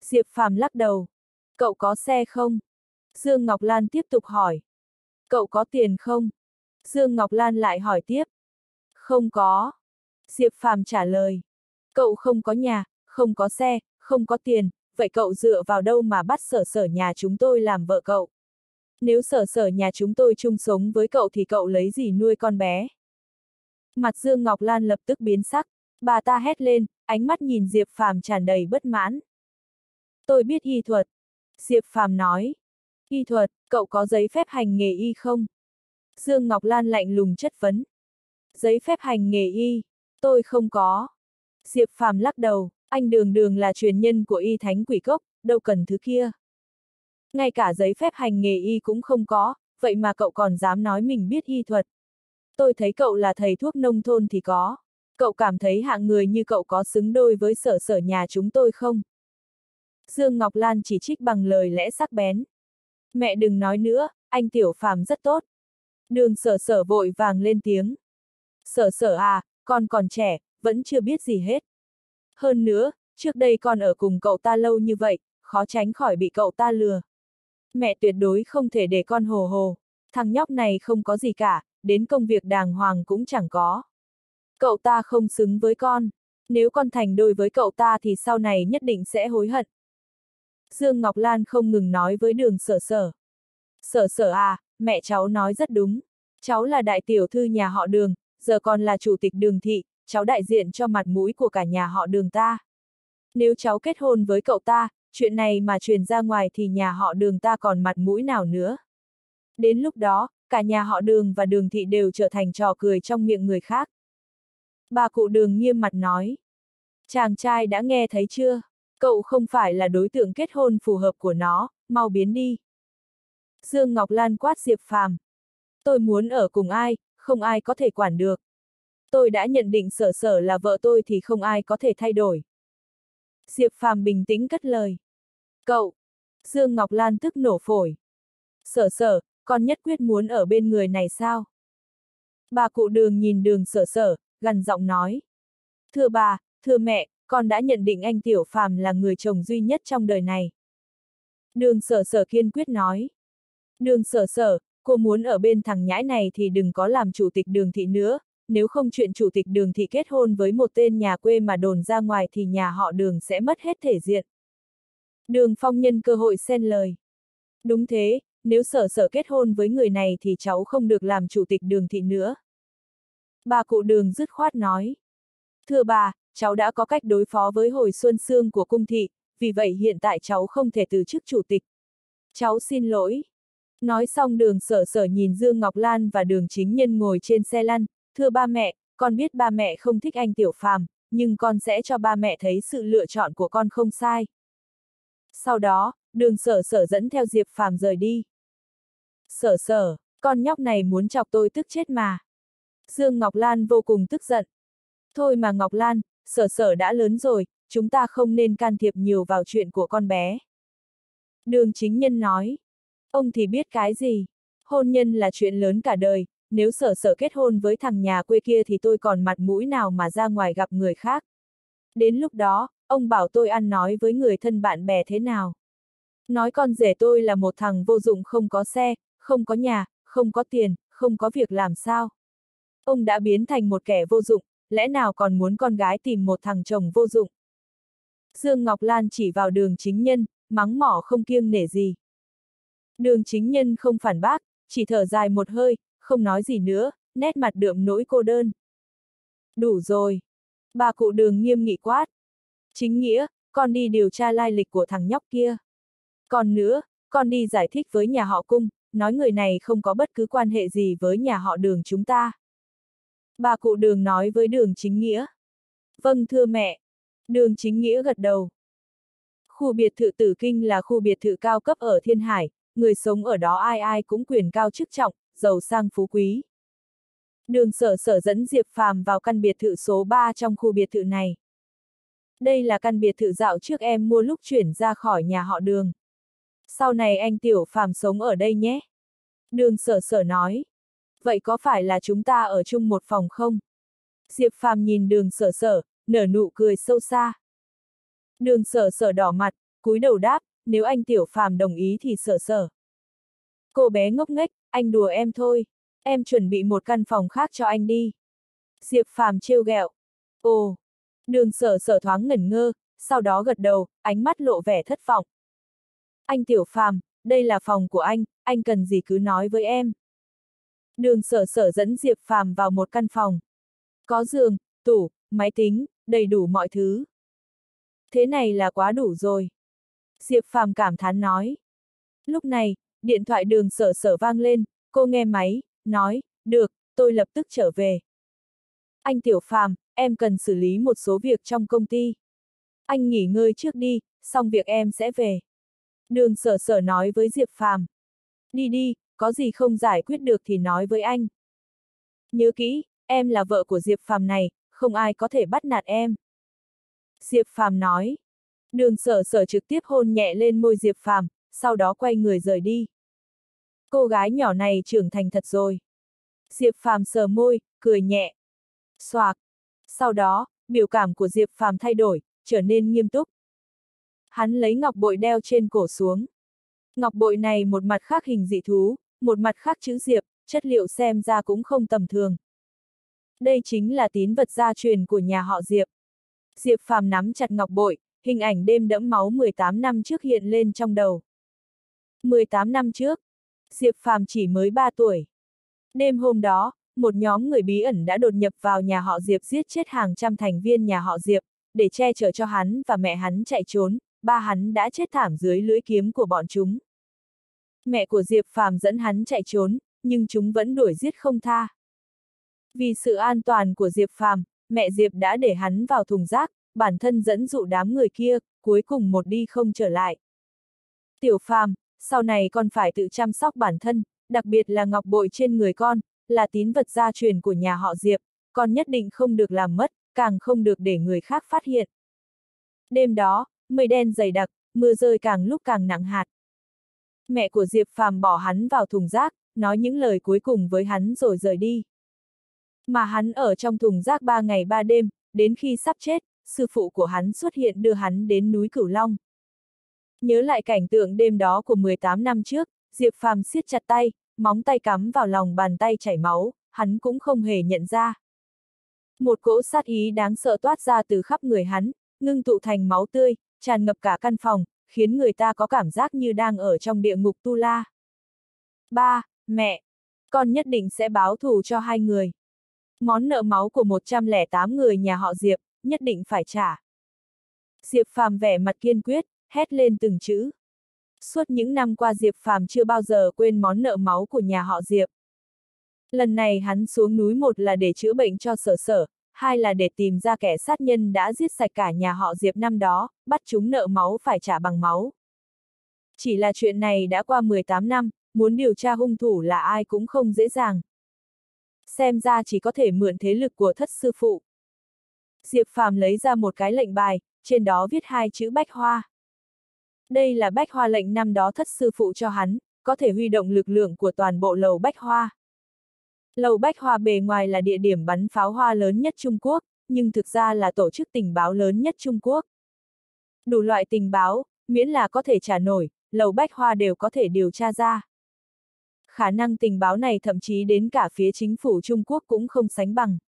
Diệp Phàm lắc đầu. Cậu có xe không? Dương Ngọc Lan tiếp tục hỏi. Cậu có tiền không? Dương Ngọc Lan lại hỏi tiếp. Không có. Diệp Phàm trả lời. Cậu không có nhà, không có xe, không có tiền, vậy cậu dựa vào đâu mà bắt sở sở nhà chúng tôi làm vợ cậu? Nếu sở sở nhà chúng tôi chung sống với cậu thì cậu lấy gì nuôi con bé? Mặt Dương Ngọc Lan lập tức biến sắc, bà ta hét lên, ánh mắt nhìn Diệp Phàm tràn đầy bất mãn. Tôi biết y thuật. Diệp Phàm nói. Y thuật, cậu có giấy phép hành nghề y không? Dương Ngọc Lan lạnh lùng chất vấn. Giấy phép hành nghề y, tôi không có. Diệp Phàm lắc đầu, anh đường đường là truyền nhân của y thánh quỷ cốc, đâu cần thứ kia. Ngay cả giấy phép hành nghề y cũng không có, vậy mà cậu còn dám nói mình biết y thuật. Tôi thấy cậu là thầy thuốc nông thôn thì có. Cậu cảm thấy hạng người như cậu có xứng đôi với sở sở nhà chúng tôi không? Dương Ngọc Lan chỉ trích bằng lời lẽ sắc bén. Mẹ đừng nói nữa, anh Tiểu Phàm rất tốt. Đường sở sở vội vàng lên tiếng. Sở sở à, con còn trẻ, vẫn chưa biết gì hết. Hơn nữa, trước đây con ở cùng cậu ta lâu như vậy, khó tránh khỏi bị cậu ta lừa. Mẹ tuyệt đối không thể để con hồ hồ, thằng nhóc này không có gì cả, đến công việc đàng hoàng cũng chẳng có. Cậu ta không xứng với con, nếu con thành đôi với cậu ta thì sau này nhất định sẽ hối hận. Dương Ngọc Lan không ngừng nói với đường sở sở. Sở sở à, mẹ cháu nói rất đúng. Cháu là đại tiểu thư nhà họ đường, giờ còn là chủ tịch đường thị, cháu đại diện cho mặt mũi của cả nhà họ đường ta. Nếu cháu kết hôn với cậu ta, chuyện này mà truyền ra ngoài thì nhà họ đường ta còn mặt mũi nào nữa. Đến lúc đó, cả nhà họ đường và đường thị đều trở thành trò cười trong miệng người khác. Bà cụ đường nghiêm mặt nói. Chàng trai đã nghe thấy chưa? Cậu không phải là đối tượng kết hôn phù hợp của nó, mau biến đi. Dương Ngọc Lan quát Diệp Phàm. Tôi muốn ở cùng ai, không ai có thể quản được. Tôi đã nhận định sở sở là vợ tôi thì không ai có thể thay đổi. Diệp Phàm bình tĩnh cất lời. Cậu! Dương Ngọc Lan tức nổ phổi. Sở sở, con nhất quyết muốn ở bên người này sao? Bà cụ đường nhìn đường sở sở, gần giọng nói. Thưa bà, thưa mẹ, con đã nhận định anh Tiểu Phàm là người chồng duy nhất trong đời này. Đường sở sở kiên quyết nói. Đường sở sở, cô muốn ở bên thằng nhãi này thì đừng có làm chủ tịch đường thị nữa, nếu không chuyện chủ tịch đường thị kết hôn với một tên nhà quê mà đồn ra ngoài thì nhà họ đường sẽ mất hết thể diện. Đường phong nhân cơ hội xen lời. Đúng thế, nếu sở sở kết hôn với người này thì cháu không được làm chủ tịch đường thị nữa. Bà cụ đường dứt khoát nói. Thưa bà, cháu đã có cách đối phó với hồi xuân xương của cung thị, vì vậy hiện tại cháu không thể từ chức chủ tịch. Cháu xin lỗi. Nói xong đường sở sở nhìn Dương Ngọc Lan và đường chính nhân ngồi trên xe lăn, thưa ba mẹ, con biết ba mẹ không thích anh Tiểu Phàm, nhưng con sẽ cho ba mẹ thấy sự lựa chọn của con không sai. Sau đó, đường sở sở dẫn theo Diệp Phàm rời đi. Sở sở, con nhóc này muốn chọc tôi tức chết mà. Dương Ngọc Lan vô cùng tức giận. Thôi mà Ngọc Lan, sở sở đã lớn rồi, chúng ta không nên can thiệp nhiều vào chuyện của con bé. Đường chính nhân nói. Ông thì biết cái gì? Hôn nhân là chuyện lớn cả đời, nếu sở sở kết hôn với thằng nhà quê kia thì tôi còn mặt mũi nào mà ra ngoài gặp người khác. Đến lúc đó, ông bảo tôi ăn nói với người thân bạn bè thế nào. Nói con rể tôi là một thằng vô dụng không có xe, không có nhà, không có tiền, không có việc làm sao. Ông đã biến thành một kẻ vô dụng, lẽ nào còn muốn con gái tìm một thằng chồng vô dụng. Dương Ngọc Lan chỉ vào đường chính nhân, mắng mỏ không kiêng nể gì. Đường chính nhân không phản bác, chỉ thở dài một hơi, không nói gì nữa, nét mặt đượm nỗi cô đơn. Đủ rồi. Bà cụ đường nghiêm nghị quát. Chính nghĩa, con đi điều tra lai lịch của thằng nhóc kia. Còn nữa, con đi giải thích với nhà họ cung, nói người này không có bất cứ quan hệ gì với nhà họ đường chúng ta. Bà cụ đường nói với đường chính nghĩa. Vâng thưa mẹ. Đường chính nghĩa gật đầu. Khu biệt thự tử kinh là khu biệt thự cao cấp ở Thiên Hải, người sống ở đó ai ai cũng quyền cao chức trọng, giàu sang phú quý. Đường sở sở dẫn Diệp Phàm vào căn biệt thự số 3 trong khu biệt thự này. Đây là căn biệt thự dạo trước em mua lúc chuyển ra khỏi nhà họ đường. Sau này anh Tiểu Phàm sống ở đây nhé. Đường sở sở nói. Vậy có phải là chúng ta ở chung một phòng không? Diệp Phàm nhìn đường sở sở, nở nụ cười sâu xa. Đường sở sở đỏ mặt, cúi đầu đáp, nếu anh Tiểu Phàm đồng ý thì sở sở. Cô bé ngốc nghếch, anh đùa em thôi, em chuẩn bị một căn phòng khác cho anh đi. Diệp Phàm trêu ghẹo. Ồ, đường sở sở thoáng ngẩn ngơ, sau đó gật đầu, ánh mắt lộ vẻ thất vọng. Anh Tiểu Phàm, đây là phòng của anh, anh cần gì cứ nói với em. Đường sở sở dẫn Diệp Phàm vào một căn phòng. Có giường, tủ, máy tính, đầy đủ mọi thứ. Thế này là quá đủ rồi. Diệp Phàm cảm thán nói. Lúc này, điện thoại đường sở sở vang lên, cô nghe máy, nói, được, tôi lập tức trở về. Anh Tiểu Phàm, em cần xử lý một số việc trong công ty. Anh nghỉ ngơi trước đi, xong việc em sẽ về. Đường sở sở nói với Diệp Phàm. Đi đi, có gì không giải quyết được thì nói với anh. Nhớ kỹ, em là vợ của Diệp Phàm này, không ai có thể bắt nạt em. Diệp Phàm nói. Đường sở sở trực tiếp hôn nhẹ lên môi Diệp Phàm, sau đó quay người rời đi. Cô gái nhỏ này trưởng thành thật rồi. Diệp Phàm sờ môi, cười nhẹ. Xoạc. Sau đó, biểu cảm của Diệp Phàm thay đổi, trở nên nghiêm túc. Hắn lấy ngọc bội đeo trên cổ xuống. Ngọc bội này một mặt khác hình dị thú, một mặt khác chữ diệp, chất liệu xem ra cũng không tầm thường. Đây chính là tín vật gia truyền của nhà họ Diệp. Diệp Phàm nắm chặt ngọc bội, hình ảnh đêm đẫm máu 18 năm trước hiện lên trong đầu. 18 năm trước, Diệp Phàm chỉ mới 3 tuổi. Đêm hôm đó, một nhóm người bí ẩn đã đột nhập vào nhà họ Diệp giết chết hàng trăm thành viên nhà họ Diệp, để che chở cho hắn và mẹ hắn chạy trốn, ba hắn đã chết thảm dưới lưỡi kiếm của bọn chúng. Mẹ của Diệp Phàm dẫn hắn chạy trốn, nhưng chúng vẫn đuổi giết không tha. Vì sự an toàn của Diệp Phàm, mẹ Diệp đã để hắn vào thùng rác, bản thân dẫn dụ đám người kia, cuối cùng một đi không trở lại. Tiểu Phàm, sau này con phải tự chăm sóc bản thân, đặc biệt là ngọc bội trên người con, là tín vật gia truyền của nhà họ Diệp, con nhất định không được làm mất, càng không được để người khác phát hiện. Đêm đó, mây đen dày đặc, mưa rơi càng lúc càng nặng hạt. Mẹ của Diệp Phàm bỏ hắn vào thùng rác, nói những lời cuối cùng với hắn rồi rời đi. Mà hắn ở trong thùng rác ba ngày ba đêm, đến khi sắp chết, sư phụ của hắn xuất hiện đưa hắn đến núi Cửu Long. Nhớ lại cảnh tượng đêm đó của 18 năm trước, Diệp Phàm siết chặt tay, móng tay cắm vào lòng bàn tay chảy máu, hắn cũng không hề nhận ra. Một cỗ sát ý đáng sợ toát ra từ khắp người hắn, ngưng tụ thành máu tươi, tràn ngập cả căn phòng, khiến người ta có cảm giác như đang ở trong địa ngục tu la. Ba, mẹ, con nhất định sẽ báo thù cho hai người. Món nợ máu của 108 người nhà họ Diệp, nhất định phải trả. Diệp Phàm vẻ mặt kiên quyết, hét lên từng chữ. Suốt những năm qua Diệp Phàm chưa bao giờ quên món nợ máu của nhà họ Diệp. Lần này hắn xuống núi một là để chữa bệnh cho sở sở, hai là để tìm ra kẻ sát nhân đã giết sạch cả nhà họ Diệp năm đó, bắt chúng nợ máu phải trả bằng máu. Chỉ là chuyện này đã qua 18 năm, muốn điều tra hung thủ là ai cũng không dễ dàng. Xem ra chỉ có thể mượn thế lực của thất sư phụ. Diệp Phàm lấy ra một cái lệnh bài, trên đó viết hai chữ bách hoa. Đây là bách hoa lệnh năm đó thất sư phụ cho hắn, có thể huy động lực lượng của toàn bộ lầu bách hoa. Lầu Bách Hoa bề ngoài là địa điểm bắn pháo hoa lớn nhất Trung Quốc, nhưng thực ra là tổ chức tình báo lớn nhất Trung Quốc. Đủ loại tình báo, miễn là có thể trả nổi, Lầu Bách Hoa đều có thể điều tra ra. Khả năng tình báo này thậm chí đến cả phía chính phủ Trung Quốc cũng không sánh bằng.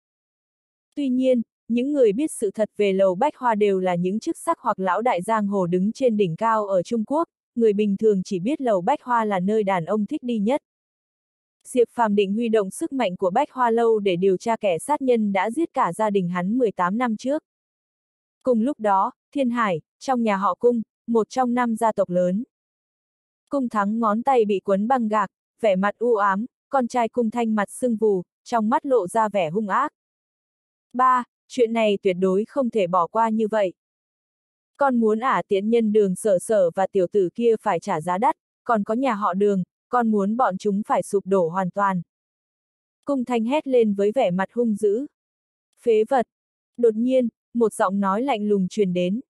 Tuy nhiên, những người biết sự thật về Lầu Bách Hoa đều là những chức sắc hoặc lão đại giang hồ đứng trên đỉnh cao ở Trung Quốc, người bình thường chỉ biết Lầu Bách Hoa là nơi đàn ông thích đi nhất. Diệp Phàm định huy động sức mạnh của Bách Hoa Lâu để điều tra kẻ sát nhân đã giết cả gia đình hắn 18 năm trước. Cùng lúc đó, Thiên Hải, trong nhà họ cung, một trong năm gia tộc lớn. Cung thắng ngón tay bị quấn băng gạc, vẻ mặt u ám, con trai cung thanh mặt sưng vù, trong mắt lộ ra vẻ hung ác. Ba, chuyện này tuyệt đối không thể bỏ qua như vậy. Con muốn ả tiễn nhân đường sở sở và tiểu tử kia phải trả giá đắt, còn có nhà họ đường, con muốn bọn chúng phải sụp đổ hoàn toàn. Cung thanh hét lên với vẻ mặt hung dữ. Phế vật! Đột nhiên, một giọng nói lạnh lùng truyền đến.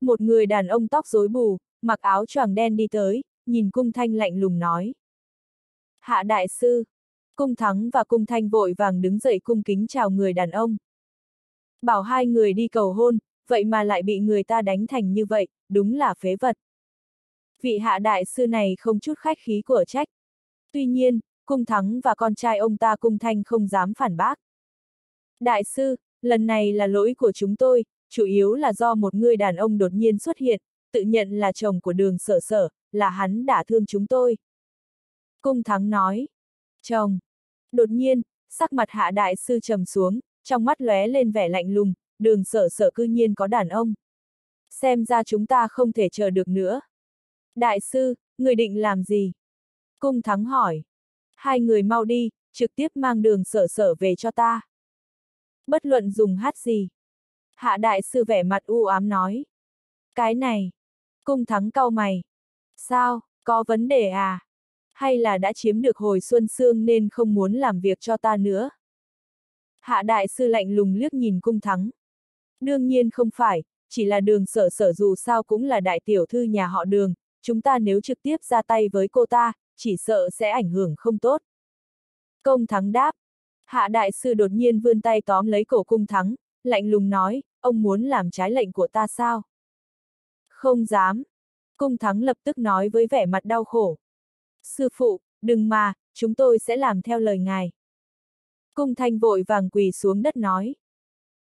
Một người đàn ông tóc rối bù, mặc áo choàng đen đi tới, nhìn cung thanh lạnh lùng nói. Hạ đại sư! Cung thắng và cung thanh vội vàng đứng dậy cung kính chào người đàn ông. Bảo hai người đi cầu hôn, vậy mà lại bị người ta đánh thành như vậy, đúng là phế vật vị hạ đại sư này không chút khách khí của trách. Tuy nhiên, cung thắng và con trai ông ta cung thanh không dám phản bác. Đại sư, lần này là lỗi của chúng tôi, chủ yếu là do một người đàn ông đột nhiên xuất hiện, tự nhận là chồng của đường sở sở, là hắn đã thương chúng tôi. Cung thắng nói. Chồng. Đột nhiên, sắc mặt hạ đại sư trầm xuống, trong mắt lóe lên vẻ lạnh lùng, đường sở sở cư nhiên có đàn ông. Xem ra chúng ta không thể chờ được nữa. Đại sư, người định làm gì? Cung thắng hỏi. Hai người mau đi, trực tiếp mang đường sở sở về cho ta. Bất luận dùng hát gì. Hạ đại sư vẻ mặt u ám nói. Cái này. Cung thắng cau mày. Sao, có vấn đề à? Hay là đã chiếm được hồi xuân xương nên không muốn làm việc cho ta nữa? Hạ đại sư lạnh lùng liếc nhìn cung thắng. Đương nhiên không phải, chỉ là đường sở sở dù sao cũng là đại tiểu thư nhà họ đường, chúng ta nếu trực tiếp ra tay với cô ta, chỉ sợ sẽ ảnh hưởng không tốt. Công thắng đáp. Hạ đại sư đột nhiên vươn tay tóm lấy cổ cung thắng, lạnh lùng nói, ông muốn làm trái lệnh của ta sao? Không dám. Cung thắng lập tức nói với vẻ mặt đau khổ. Sư phụ, đừng mà, chúng tôi sẽ làm theo lời ngài. Cung thanh vội vàng quỳ xuống đất nói.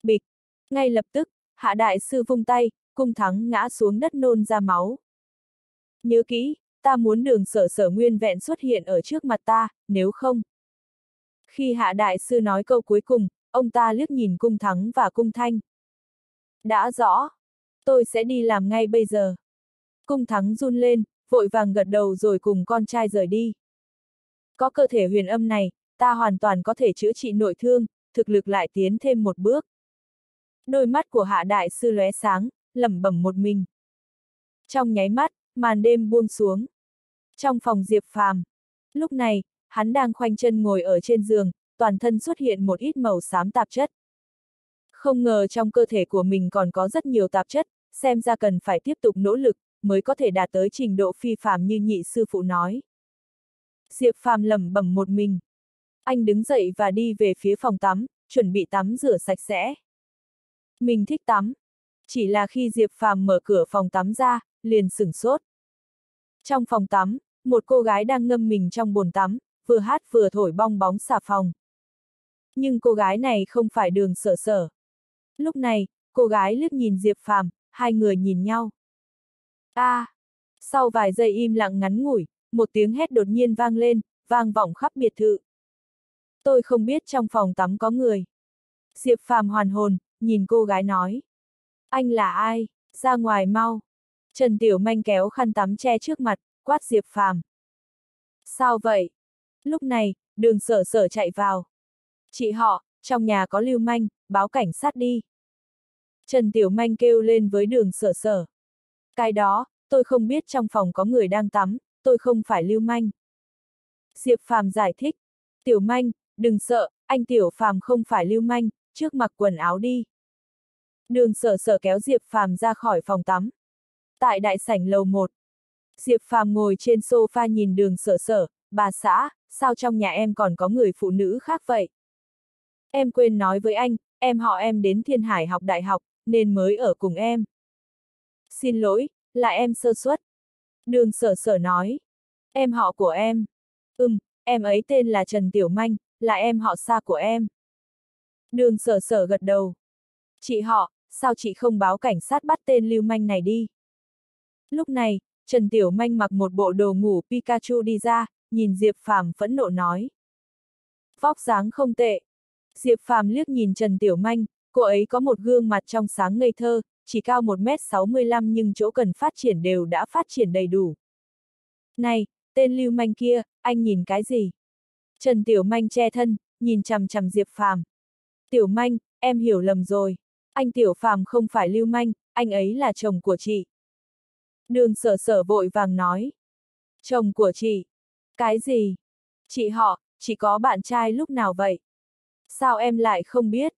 Bịch. Ngay lập tức, hạ đại sư vung tay, cung thắng ngã xuống đất nôn ra máu. Nhớ kỹ, ta muốn đường sở sở nguyên vẹn xuất hiện ở trước mặt ta, nếu không. Khi hạ đại sư nói câu cuối cùng, ông ta liếc nhìn cung thắng và cung thanh. Đã rõ. Tôi sẽ đi làm ngay bây giờ. Cung thắng run lên, vội vàng gật đầu rồi cùng con trai rời đi. Có cơ thể huyền âm này, ta hoàn toàn có thể chữa trị nội thương, thực lực lại tiến thêm một bước. Đôi mắt của hạ đại sư lóe sáng, lẩm bẩm một mình. Trong nháy mắt, màn đêm buông xuống. Trong phòng Diệp Phàm, lúc này, hắn đang khoanh chân ngồi ở trên giường, toàn thân xuất hiện một ít màu xám tạp chất. Không ngờ trong cơ thể của mình còn có rất nhiều tạp chất, xem ra cần phải tiếp tục nỗ lực, mới có thể đạt tới trình độ phi phàm như nhị sư phụ nói. Diệp Phàm lẩm bẩm một mình. Anh đứng dậy và đi về phía phòng tắm, chuẩn bị tắm rửa sạch sẽ. Mình thích tắm. Chỉ là khi Diệp Phàm mở cửa phòng tắm ra, liền sửng sốt. Trong phòng tắm, một cô gái đang ngâm mình trong bồn tắm, vừa hát vừa thổi bong bóng xà phòng. Nhưng cô gái này không phải đường sở sở. Lúc này, cô gái liếc nhìn Diệp Phàm, hai người nhìn nhau. a à, Sau vài giây im lặng ngắn ngủi, một tiếng hét đột nhiên vang lên, vang vọng khắp biệt thự. Tôi không biết trong phòng tắm có người. Diệp Phàm hoàn hồn, nhìn cô gái nói. Anh là ai? Ra ngoài mau. Trần Tiểu Manh kéo khăn tắm che trước mặt, quát Diệp Phàm. Sao vậy? Lúc này, đường sở sở chạy vào. Chị họ, trong nhà có lưu manh, báo cảnh sát đi. Trần Tiểu Manh kêu lên với đường sở sở. Cái đó, tôi không biết trong phòng có người đang tắm, tôi không phải lưu manh. Diệp Phàm giải thích. Tiểu Manh, đừng sợ, anh Tiểu Phàm không phải lưu manh, trước mặc quần áo đi. Đường sở sở kéo Diệp Phàm ra khỏi phòng tắm. Tại đại sảnh lầu 1. Diệp Phàm ngồi trên sofa nhìn đường sở sở, bà xã, sao trong nhà em còn có người phụ nữ khác vậy? Em quên nói với anh, em họ em đến Thiên Hải học đại học, nên mới ở cùng em. Xin lỗi, là em sơ suất. Đường sở sở nói. Em họ của em. Ừm, em ấy tên là Trần Tiểu Manh, là em họ xa của em. Đường sở sở gật đầu. Chị họ, sao chị không báo cảnh sát bắt tên lưu manh này đi? Lúc này, Trần Tiểu Manh mặc một bộ đồ ngủ Pikachu đi ra, nhìn Diệp Phàm phẫn nộ nói. Vóc dáng không tệ. Diệp Phàm liếc nhìn Trần Tiểu Manh, cô ấy có một gương mặt trong sáng ngây thơ, chỉ cao 1m65 nhưng chỗ cần phát triển đều đã phát triển đầy đủ. Này, tên lưu manh kia, anh nhìn cái gì? Trần Tiểu Manh che thân, nhìn chằm chằm Diệp Phàm. Tiểu Manh, em hiểu lầm rồi. Anh Tiểu Phàm không phải lưu manh, anh ấy là chồng của chị. Đường sở sở vội vàng nói. Chồng của chị. Cái gì? Chị họ, chỉ có bạn trai lúc nào vậy? Sao em lại không biết?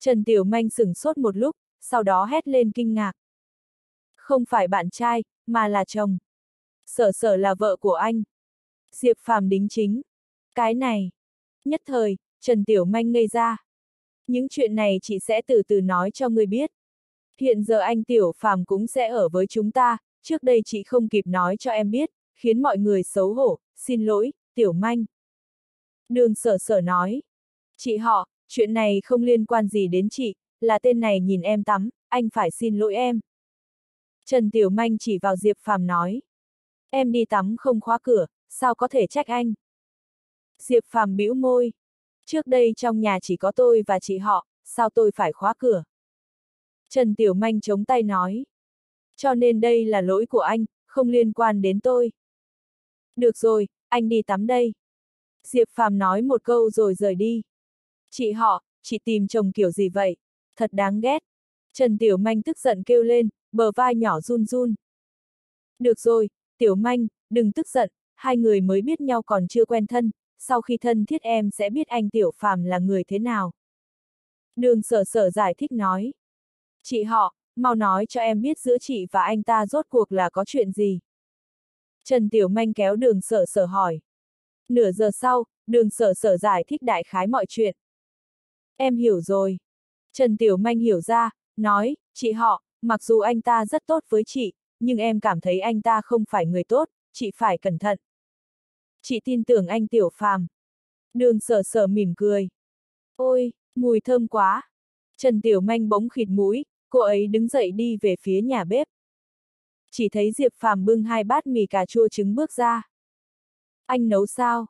Trần Tiểu Manh sửng sốt một lúc, sau đó hét lên kinh ngạc. Không phải bạn trai, mà là chồng. Sở sở là vợ của anh. Diệp Phàm đính chính. Cái này. Nhất thời, Trần Tiểu Manh ngây ra. Những chuyện này chị sẽ từ từ nói cho người biết. Hiện giờ anh Tiểu Phàm cũng sẽ ở với chúng ta, trước đây chị không kịp nói cho em biết, khiến mọi người xấu hổ, xin lỗi, Tiểu Manh. Đường sở sở nói. Chị họ, chuyện này không liên quan gì đến chị, là tên này nhìn em tắm, anh phải xin lỗi em. Trần Tiểu Manh chỉ vào Diệp Phàm nói. Em đi tắm không khóa cửa, sao có thể trách anh? Diệp Phàm bĩu môi. Trước đây trong nhà chỉ có tôi và chị họ, sao tôi phải khóa cửa? Trần Tiểu Manh chống tay nói. Cho nên đây là lỗi của anh, không liên quan đến tôi. Được rồi, anh đi tắm đây. Diệp Phàm nói một câu rồi rời đi. Chị họ, chị tìm chồng kiểu gì vậy? Thật đáng ghét. Trần Tiểu Manh tức giận kêu lên, bờ vai nhỏ run run. Được rồi, Tiểu Manh, đừng tức giận, hai người mới biết nhau còn chưa quen thân, sau khi thân thiết em sẽ biết anh Tiểu Phàm là người thế nào. Đường sở sở giải thích nói. Chị họ, mau nói cho em biết giữa chị và anh ta rốt cuộc là có chuyện gì. Trần Tiểu Manh kéo đường sở sở hỏi. Nửa giờ sau, đường sở sở giải thích đại khái mọi chuyện. Em hiểu rồi. Trần Tiểu Manh hiểu ra, nói, chị họ, mặc dù anh ta rất tốt với chị, nhưng em cảm thấy anh ta không phải người tốt, chị phải cẩn thận. Chị tin tưởng anh Tiểu Phàm. Đường sở sở mỉm cười. Ôi, mùi thơm quá. Trần Tiểu Manh bỗng khịt mũi, cô ấy đứng dậy đi về phía nhà bếp. Chỉ thấy Diệp Phàm bưng hai bát mì cà chua trứng bước ra. Anh nấu sao?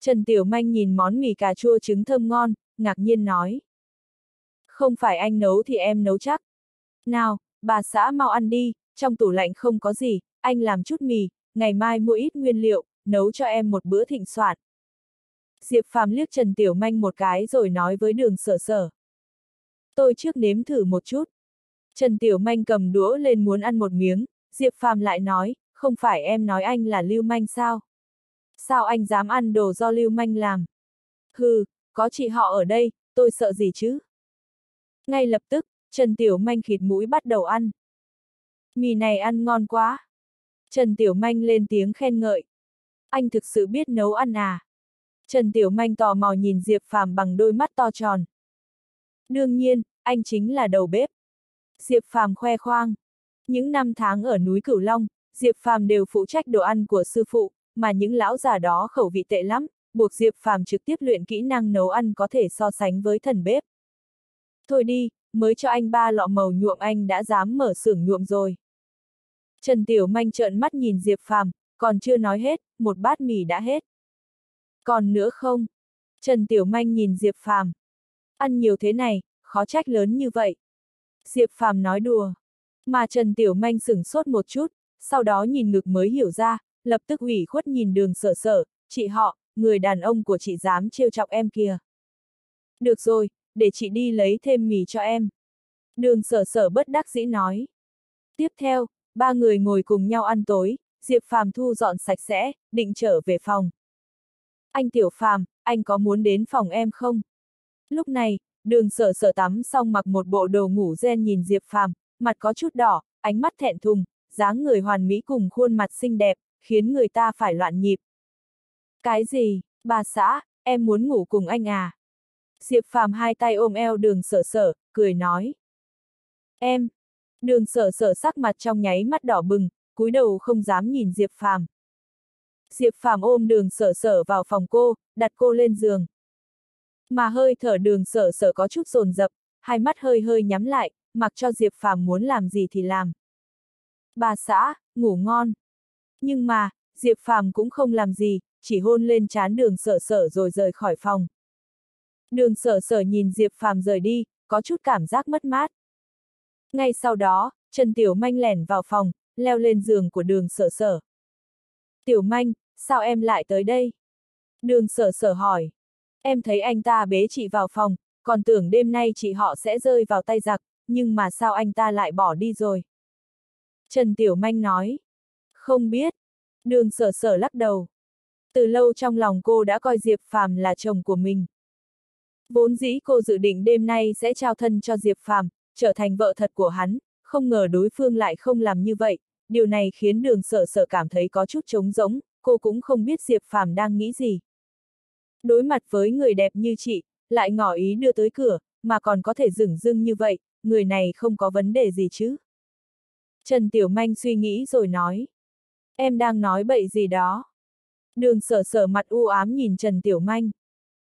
Trần Tiểu Manh nhìn món mì cà chua trứng thơm ngon, ngạc nhiên nói. Không phải anh nấu thì em nấu chắc. Nào, bà xã mau ăn đi, trong tủ lạnh không có gì, anh làm chút mì, ngày mai mua ít nguyên liệu, nấu cho em một bữa thịnh soạn. Diệp Phàm liếc Trần Tiểu Manh một cái rồi nói với đường sở sở. Tôi trước nếm thử một chút. Trần Tiểu Manh cầm đũa lên muốn ăn một miếng, Diệp Phàm lại nói, không phải em nói anh là lưu manh sao? Sao anh dám ăn đồ do lưu manh làm? Hừ, có chị họ ở đây, tôi sợ gì chứ? Ngay lập tức, Trần Tiểu Manh khịt mũi bắt đầu ăn. Mì này ăn ngon quá. Trần Tiểu Manh lên tiếng khen ngợi. Anh thực sự biết nấu ăn à? Trần Tiểu Manh tò mò nhìn Diệp Phàm bằng đôi mắt to tròn. Đương nhiên, anh chính là đầu bếp. Diệp Phàm khoe khoang. Những năm tháng ở núi Cửu Long, Diệp Phàm đều phụ trách đồ ăn của sư phụ, mà những lão già đó khẩu vị tệ lắm, buộc Diệp Phàm trực tiếp luyện kỹ năng nấu ăn có thể so sánh với thần bếp. Thôi đi, mới cho anh ba lọ màu nhuộm anh đã dám mở xưởng nhuộm rồi. Trần Tiểu Manh trợn mắt nhìn Diệp Phàm, còn chưa nói hết, một bát mì đã hết. Còn nữa không? Trần Tiểu Manh nhìn Diệp Phàm. Ăn nhiều thế này, khó trách lớn như vậy. Diệp Phàm nói đùa. Mà Trần Tiểu Manh sửng sốt một chút, sau đó nhìn ngực mới hiểu ra, lập tức ủy khuất nhìn đường sở sở, chị họ, người đàn ông của chị dám trêu chọc em kìa. Được rồi, để chị đi lấy thêm mì cho em. Đường sở sở bất đắc dĩ nói. Tiếp theo, ba người ngồi cùng nhau ăn tối, Diệp Phàm thu dọn sạch sẽ, định trở về phòng. Anh Tiểu Phàm, anh có muốn đến phòng em không? Lúc này, đường sở sở tắm xong mặc một bộ đồ ngủ gen nhìn Diệp Phàm, mặt có chút đỏ, ánh mắt thẹn thùng, dáng người hoàn mỹ cùng khuôn mặt xinh đẹp, khiến người ta phải loạn nhịp. Cái gì, bà xã, em muốn ngủ cùng anh à? Diệp Phàm hai tay ôm eo đường sở sở, cười nói. Em, đường sở sở sắc mặt trong nháy mắt đỏ bừng, cúi đầu không dám nhìn Diệp Phàm. Diệp Phàm ôm đường sở sở vào phòng cô, đặt cô lên giường. Mà hơi thở đường sở sở có chút rồn rập, hai mắt hơi hơi nhắm lại, mặc cho Diệp Phàm muốn làm gì thì làm. Bà xã, ngủ ngon. Nhưng mà, Diệp Phàm cũng không làm gì, chỉ hôn lên trán đường sở sở rồi rời khỏi phòng. Đường sở sở nhìn Diệp Phàm rời đi, có chút cảm giác mất mát. Ngay sau đó, Trần Tiểu Manh lẻn vào phòng, leo lên giường của đường sở sở. Tiểu Manh, sao em lại tới đây? Đường sở sở hỏi. Em thấy anh ta bế chị vào phòng, còn tưởng đêm nay chị họ sẽ rơi vào tay giặc, nhưng mà sao anh ta lại bỏ đi rồi? Trần Tiểu Manh nói. Không biết. Đường sở sở lắc đầu. Từ lâu trong lòng cô đã coi Diệp Phàm là chồng của mình. Vốn dĩ cô dự định đêm nay sẽ trao thân cho Diệp Phàm, trở thành vợ thật của hắn, không ngờ đối phương lại không làm như vậy, điều này khiến đường sở sở cảm thấy có chút trống rỗng, cô cũng không biết Diệp Phàm đang nghĩ gì. Đối mặt với người đẹp như chị, lại ngỏ ý đưa tới cửa, mà còn có thể dửng dưng như vậy, người này không có vấn đề gì chứ. Trần Tiểu Manh suy nghĩ rồi nói. Em đang nói bậy gì đó. Đường sở sở mặt u ám nhìn Trần Tiểu Manh.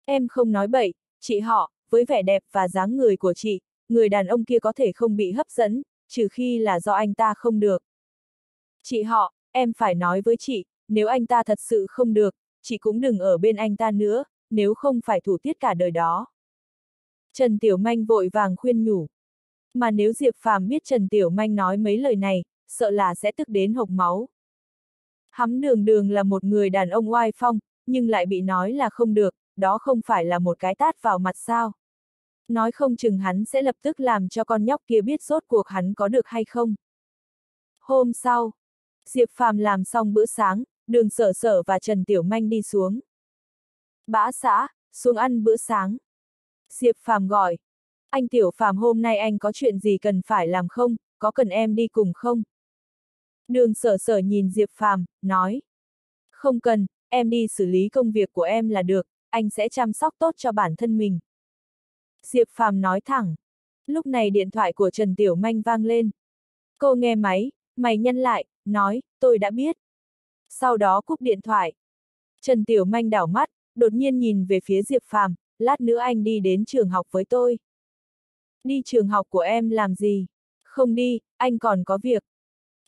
Em không nói bậy, chị họ, với vẻ đẹp và dáng người của chị, người đàn ông kia có thể không bị hấp dẫn, trừ khi là do anh ta không được. Chị họ, em phải nói với chị, nếu anh ta thật sự không được, chị cũng đừng ở bên anh ta nữa, nếu không phải thủ tiết cả đời đó. Trần Tiểu Manh vội vàng khuyên nhủ. Mà nếu Diệp Phàm biết Trần Tiểu Manh nói mấy lời này, sợ là sẽ tức đến hộc máu. Hắm đường đường là một người đàn ông oai phong, nhưng lại bị nói là không được, đó không phải là một cái tát vào mặt sao. Nói không chừng hắn sẽ lập tức làm cho con nhóc kia biết rốt cuộc hắn có được hay không. Hôm sau, Diệp Phàm làm xong bữa sáng, đường sở sở và Trần Tiểu Manh đi xuống. Bã xã, xuống ăn bữa sáng. Diệp Phàm gọi. Anh Tiểu Phàm hôm nay anh có chuyện gì cần phải làm không, có cần em đi cùng không? Đường sở sở nhìn Diệp Phàm, nói. Không cần, em đi xử lý công việc của em là được, anh sẽ chăm sóc tốt cho bản thân mình. Diệp Phàm nói thẳng. Lúc này điện thoại của Trần Tiểu Manh vang lên. Cô nghe máy, Mày nhân lại, nói, tôi đã biết. Sau đó cúp điện thoại. Trần Tiểu Manh đảo mắt, đột nhiên nhìn về phía Diệp Phàm, lát nữa anh đi đến trường học với tôi. Đi trường học của em làm gì? Không đi, anh còn có việc.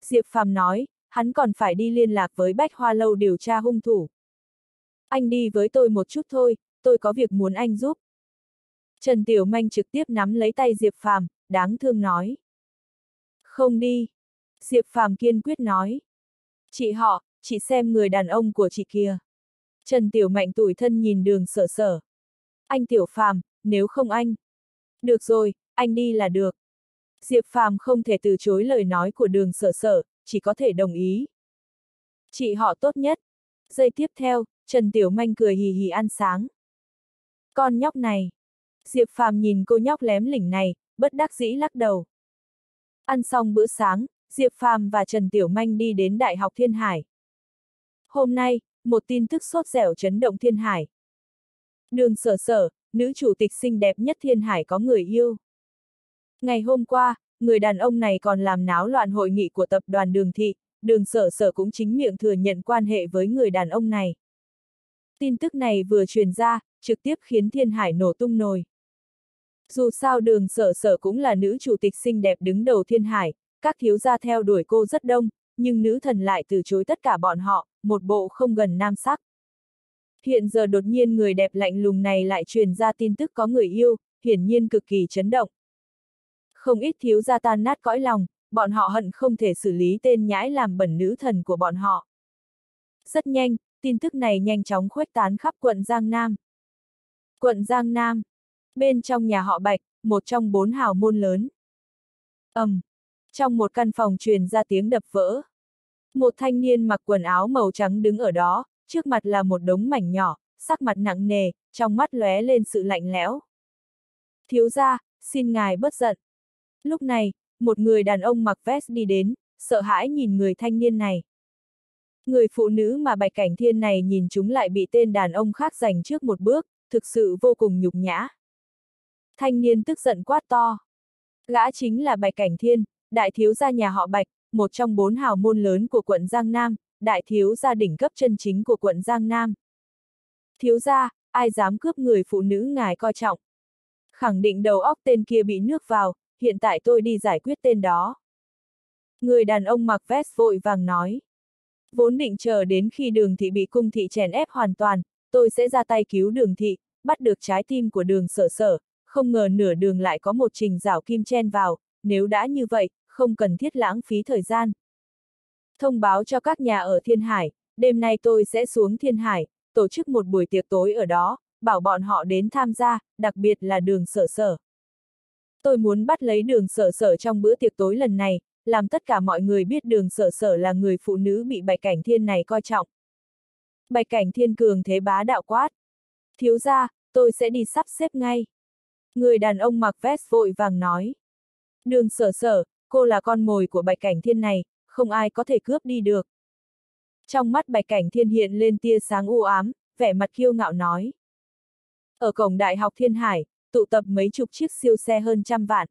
Diệp Phàm nói, hắn còn phải đi liên lạc với Bách Hoa Lâu điều tra hung thủ. Anh đi với tôi một chút thôi, tôi có việc muốn anh giúp. Trần Tiểu Manh trực tiếp nắm lấy tay Diệp Phàm, đáng thương nói. Không đi. Diệp Phàm kiên quyết nói. Chị họ, chị xem người đàn ông của chị kia. Trần Tiểu Mạnh tủi thân nhìn đường sở sở. Anh Tiểu Phàm, nếu không anh. Được rồi, anh đi là được. Diệp Phàm không thể từ chối lời nói của đường sở sở, chỉ có thể đồng ý. Chị họ tốt nhất. Giây tiếp theo, Trần Tiểu Manh cười hì hì ăn sáng. Con nhóc này. Diệp Phàm nhìn cô nhóc lém lỉnh này, bất đắc dĩ lắc đầu. Ăn xong bữa sáng, Diệp Phàm và Trần Tiểu Manh đi đến Đại học Thiên Hải. Hôm nay, một tin tức sốt dẻo chấn động Thiên Hải. Đường sở sở, nữ chủ tịch xinh đẹp nhất Thiên Hải có người yêu. Ngày hôm qua, người đàn ông này còn làm náo loạn hội nghị của tập đoàn đường thị, đường sở sở cũng chính miệng thừa nhận quan hệ với người đàn ông này. Tin tức này vừa truyền ra, trực tiếp khiến Thiên Hải nổ tung nồi. Dù sao đường sở sở cũng là nữ chủ tịch xinh đẹp đứng đầu Thiên Hải, các thiếu gia theo đuổi cô rất đông, nhưng nữ thần lại từ chối tất cả bọn họ, một bộ không gần nam sắc. Hiện giờ đột nhiên người đẹp lạnh lùng này lại truyền ra tin tức có người yêu, hiển nhiên cực kỳ chấn động. Không ít thiếu gia tan nát cõi lòng, bọn họ hận không thể xử lý tên nhãi làm bẩn nữ thần của bọn họ. Rất nhanh, tin tức này nhanh chóng khuếch tán khắp quận Giang Nam. Quận Giang Nam. Bên trong nhà họ Bạch, một trong bốn hào môn lớn. ầm, um, Trong một căn phòng truyền ra tiếng đập vỡ. Một thanh niên mặc quần áo màu trắng đứng ở đó, trước mặt là một đống mảnh nhỏ, sắc mặt nặng nề, trong mắt lóe lên sự lạnh lẽo. Thiếu gia, xin ngài bất giận. Lúc này, một người đàn ông mặc vest đi đến, sợ hãi nhìn người thanh niên này. Người phụ nữ mà Bạch Cảnh Thiên này nhìn chúng lại bị tên đàn ông khác giành trước một bước, thực sự vô cùng nhục nhã. Thanh niên tức giận quát to. Gã chính là Bạch Cảnh Thiên, đại thiếu gia nhà họ Bạch, một trong bốn hào môn lớn của quận Giang Nam, đại thiếu gia đỉnh cấp chân chính của quận Giang Nam. Thiếu gia, ai dám cướp người phụ nữ ngài coi trọng. Khẳng định đầu óc tên kia bị nước vào, hiện tại tôi đi giải quyết tên đó. Người đàn ông mặc vest vội vàng nói. Vốn định chờ đến khi đường thị bị cung thị chèn ép hoàn toàn, tôi sẽ ra tay cứu đường thị, bắt được trái tim của đường sở sở, không ngờ nửa đường lại có một trình rào kim chen vào, nếu đã như vậy, không cần thiết lãng phí thời gian. Thông báo cho các nhà ở Thiên Hải, đêm nay tôi sẽ xuống Thiên Hải, tổ chức một buổi tiệc tối ở đó, bảo bọn họ đến tham gia, đặc biệt là đường sở sở. Tôi muốn bắt lấy đường sở sở trong bữa tiệc tối lần này, làm tất cả mọi người biết đường sở sở là người phụ nữ bị bạch cảnh thiên này coi trọng. Bạch cảnh thiên cường thế bá đạo quát. Thiếu ra, tôi sẽ đi sắp xếp ngay. Người đàn ông mặc vest vội vàng nói. Đường sở sở, cô là con mồi của bạch cảnh thiên này, không ai có thể cướp đi được. Trong mắt bạch cảnh thiên hiện lên tia sáng u ám, vẻ mặt kiêu ngạo nói. Ở cổng đại học Thiên Hải, tụ tập mấy chục chiếc siêu xe hơn trăm vạn.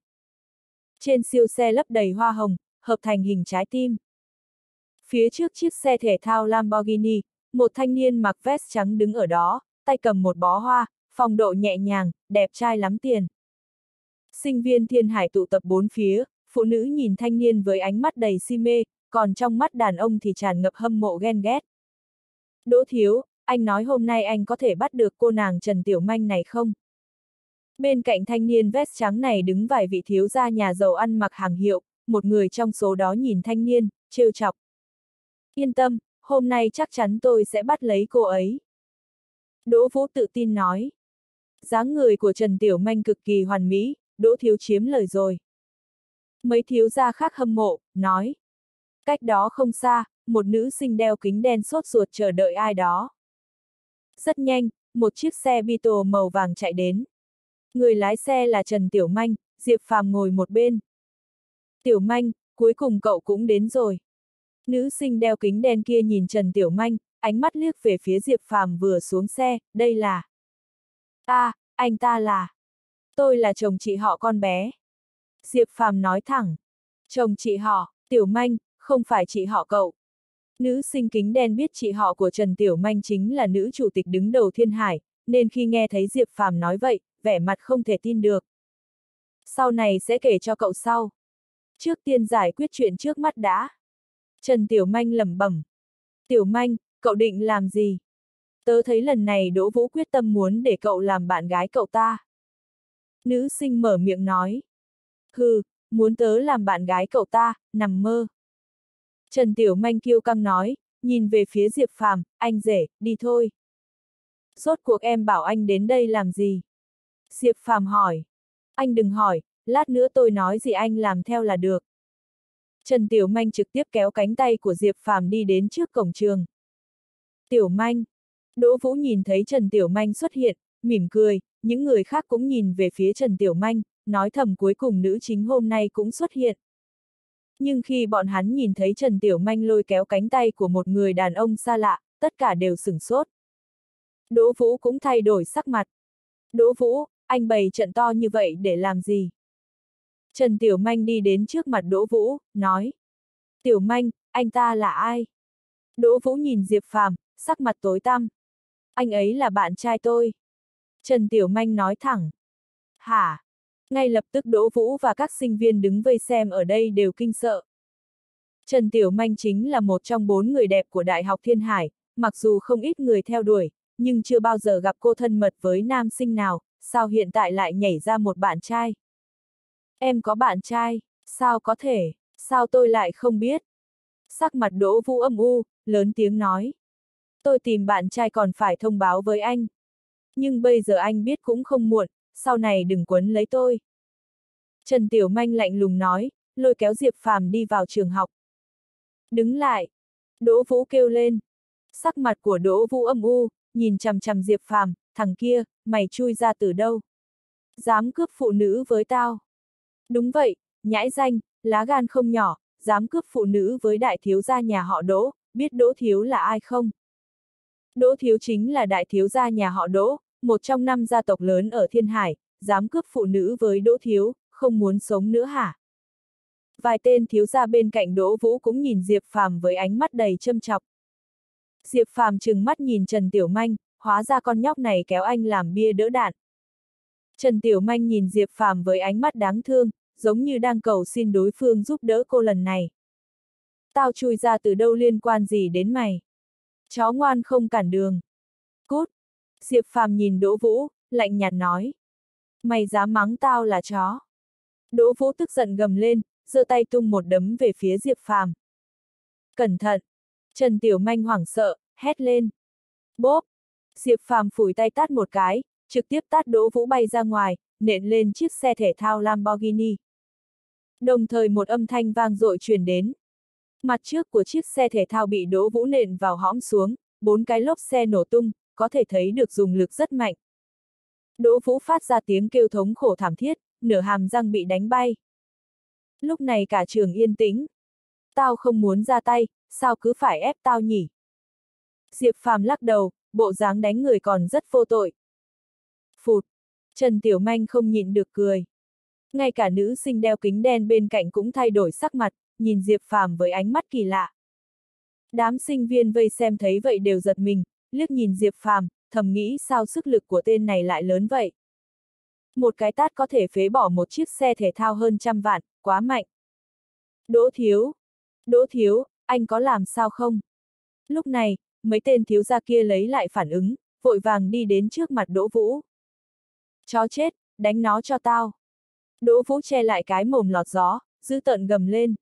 Trên siêu xe lấp đầy hoa hồng, hợp thành hình trái tim. Phía trước chiếc xe thể thao Lamborghini, một thanh niên mặc vest trắng đứng ở đó, tay cầm một bó hoa, phong độ nhẹ nhàng, đẹp trai lắm tiền. Sinh viên thiên hải tụ tập bốn phía, phụ nữ nhìn thanh niên với ánh mắt đầy si mê, còn trong mắt đàn ông thì tràn ngập hâm mộ ghen ghét. Đỗ Thiếu, anh nói hôm nay anh có thể bắt được cô nàng Trần Tiểu Manh này không? Bên cạnh thanh niên vest trắng này đứng vài vị thiếu gia nhà giàu ăn mặc hàng hiệu, một người trong số đó nhìn thanh niên, trêu chọc. Yên tâm, hôm nay chắc chắn tôi sẽ bắt lấy cô ấy. Đỗ Vũ tự tin nói. dáng người của Trần Tiểu Manh cực kỳ hoàn mỹ, Đỗ Thiếu chiếm lời rồi. Mấy thiếu gia khác hâm mộ, nói. Cách đó không xa, một nữ sinh đeo kính đen sốt ruột chờ đợi ai đó. Rất nhanh, một chiếc xe Beetle màu vàng chạy đến. Người lái xe là Trần Tiểu Manh, Diệp Phàm ngồi một bên. Tiểu Manh, cuối cùng cậu cũng đến rồi. Nữ sinh đeo kính đen kia nhìn Trần Tiểu Manh, ánh mắt liếc về phía Diệp Phàm vừa xuống xe, đây là... À, anh ta là... Tôi là chồng chị họ con bé. Diệp Phàm nói thẳng. Chồng chị họ, Tiểu Manh, không phải chị họ cậu. Nữ sinh kính đen biết chị họ của Trần Tiểu Manh chính là nữ chủ tịch đứng đầu thiên hải, nên khi nghe thấy Diệp Phàm nói vậy, vẻ mặt không thể tin được. Sau này sẽ kể cho cậu sau. Trước tiên giải quyết chuyện trước mắt đã. Trần Tiểu Manh lẩm bẩm. Tiểu Manh, cậu định làm gì? Tớ thấy lần này Đỗ Vũ quyết tâm muốn để cậu làm bạn gái cậu ta. Nữ sinh mở miệng nói. Hừ, muốn tớ làm bạn gái cậu ta, nằm mơ. Trần Tiểu Manh kiêu căng nói, nhìn về phía Diệp Phàm, anh rể, đi thôi. Rốt cuộc em bảo anh đến đây làm gì? Diệp Phàm hỏi. Anh đừng hỏi, lát nữa tôi nói gì anh làm theo là được. Trần Tiểu Manh trực tiếp kéo cánh tay của Diệp Phàm đi đến trước cổng trường. Tiểu Manh. Đỗ Vũ nhìn thấy Trần Tiểu Manh xuất hiện, mỉm cười, những người khác cũng nhìn về phía Trần Tiểu Manh, nói thầm cuối cùng nữ chính hôm nay cũng xuất hiện. Nhưng khi bọn hắn nhìn thấy Trần Tiểu Manh lôi kéo cánh tay của một người đàn ông xa lạ, tất cả đều sửng sốt. Đỗ Vũ cũng thay đổi sắc mặt. Đỗ Vũ, anh bày trận to như vậy để làm gì? Trần Tiểu Manh đi đến trước mặt Đỗ Vũ, nói. Tiểu Manh, anh ta là ai? Đỗ Vũ nhìn Diệp Phàm, sắc mặt tối tăm. Anh ấy là bạn trai tôi. Trần Tiểu Manh nói thẳng. Hả? Ngay lập tức Đỗ Vũ và các sinh viên đứng vây xem ở đây đều kinh sợ. Trần Tiểu Manh chính là một trong bốn người đẹp của Đại học Thiên Hải, mặc dù không ít người theo đuổi, nhưng chưa bao giờ gặp cô thân mật với nam sinh nào, sao hiện tại lại nhảy ra một bạn trai? Em có bạn trai, sao có thể, sao tôi lại không biết? Sắc mặt Đỗ Vũ âm u, lớn tiếng nói. Tôi tìm bạn trai còn phải thông báo với anh. Nhưng bây giờ anh biết cũng không muộn, sau này đừng quấn lấy tôi. Trần Tiểu Manh lạnh lùng nói, lôi kéo Diệp Phàm đi vào trường học. Đứng lại. Đỗ Vũ kêu lên. Sắc mặt của Đỗ Vũ âm u, nhìn chằm chằm Diệp Phàm, thằng kia, mày chui ra từ đâu? Dám cướp phụ nữ với tao. Đúng vậy, nhãi danh, lá gan không nhỏ, dám cướp phụ nữ với đại thiếu gia nhà họ Đỗ, biết Đỗ Thiếu là ai không? Đỗ Thiếu chính là đại thiếu gia nhà họ Đỗ, một trong năm gia tộc lớn ở Thiên Hải, dám cướp phụ nữ với Đỗ Thiếu, không muốn sống nữa hả? Vài tên thiếu gia bên cạnh Đỗ Vũ cũng nhìn Diệp Phàm với ánh mắt đầy châm chọc. Diệp Phàm trừng mắt nhìn Trần Tiểu Manh, hóa ra con nhóc này kéo anh làm bia đỡ đạn. Trần Tiểu Manh nhìn Diệp Phàm với ánh mắt đáng thương, giống như đang cầu xin đối phương giúp đỡ cô lần này. Tao chui ra từ đâu liên quan gì đến mày? Chó ngoan không cản đường. Cút! Diệp Phàm nhìn Đỗ Vũ, lạnh nhạt nói. Mày dám mắng tao là chó. Đỗ Vũ tức giận gầm lên, giơ tay tung một đấm về phía Diệp Phàm. Cẩn thận! Trần Tiểu Manh hoảng sợ, hét lên. Bốp! Diệp Phàm phủi tay tát một cái, trực tiếp tát Đỗ Vũ bay ra ngoài, nện lên chiếc xe thể thao Lamborghini. Đồng thời một âm thanh vang dội truyền đến. Mặt trước của chiếc xe thể thao bị Đỗ Vũ nện vào hõm xuống, bốn cái lốp xe nổ tung, có thể thấy được dùng lực rất mạnh. Đỗ Vũ phát ra tiếng kêu thống khổ thảm thiết, nửa hàm răng bị đánh bay. Lúc này cả trường yên tĩnh. Tao không muốn ra tay, sao cứ phải ép tao nhỉ? Diệp Phàm lắc đầu, bộ dáng đánh người còn rất vô tội. Phụt! Trần Tiểu Manh không nhịn được cười. Ngay cả nữ sinh đeo kính đen bên cạnh cũng thay đổi sắc mặt, nhìn Diệp Phàm với ánh mắt kỳ lạ. Đám sinh viên vây xem thấy vậy đều giật mình, liếc nhìn Diệp Phàm, thầm nghĩ sao sức lực của tên này lại lớn vậy. Một cái tát có thể phế bỏ một chiếc xe thể thao hơn trăm vạn, quá mạnh. Đỗ Thiếu! Đỗ Thiếu, anh có làm sao không? Lúc này, mấy tên thiếu gia kia lấy lại phản ứng, vội vàng đi đến trước mặt Đỗ Vũ. Chó chết, đánh nó cho tao. Đỗ Vũ che lại cái mồm lọt gió, giữ tợn gầm lên.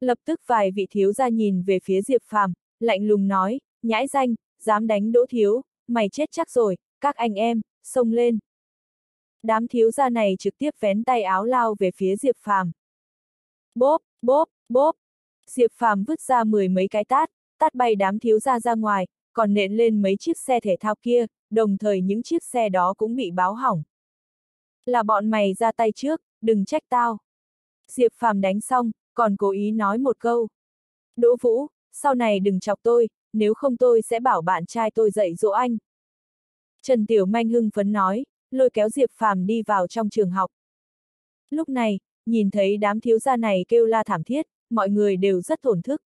Lập tức vài vị thiếu gia nhìn về phía Diệp Phàm, lạnh lùng nói, nhãi danh, dám đánh Đỗ Thiếu, mày chết chắc rồi, các anh em, xông lên. Đám thiếu gia này trực tiếp vén tay áo lao về phía Diệp Phàm. Bốp, bốp, bốp. Diệp Phàm vứt ra mười mấy cái tát, tát bay đám thiếu gia ra ngoài, còn nện lên mấy chiếc xe thể thao kia, đồng thời những chiếc xe đó cũng bị báo hỏng. Là bọn mày ra tay trước, đừng trách tao. Diệp Phàm đánh xong, còn cố ý nói một câu. Đỗ Vũ, sau này đừng chọc tôi, nếu không tôi sẽ bảo bạn trai tôi dạy dỗ anh. Trần Tiểu Manh hưng phấn nói, lôi kéo Diệp Phàm đi vào trong trường học. Lúc này, nhìn thấy đám thiếu gia này kêu la thảm thiết, mọi người đều rất thổn thức.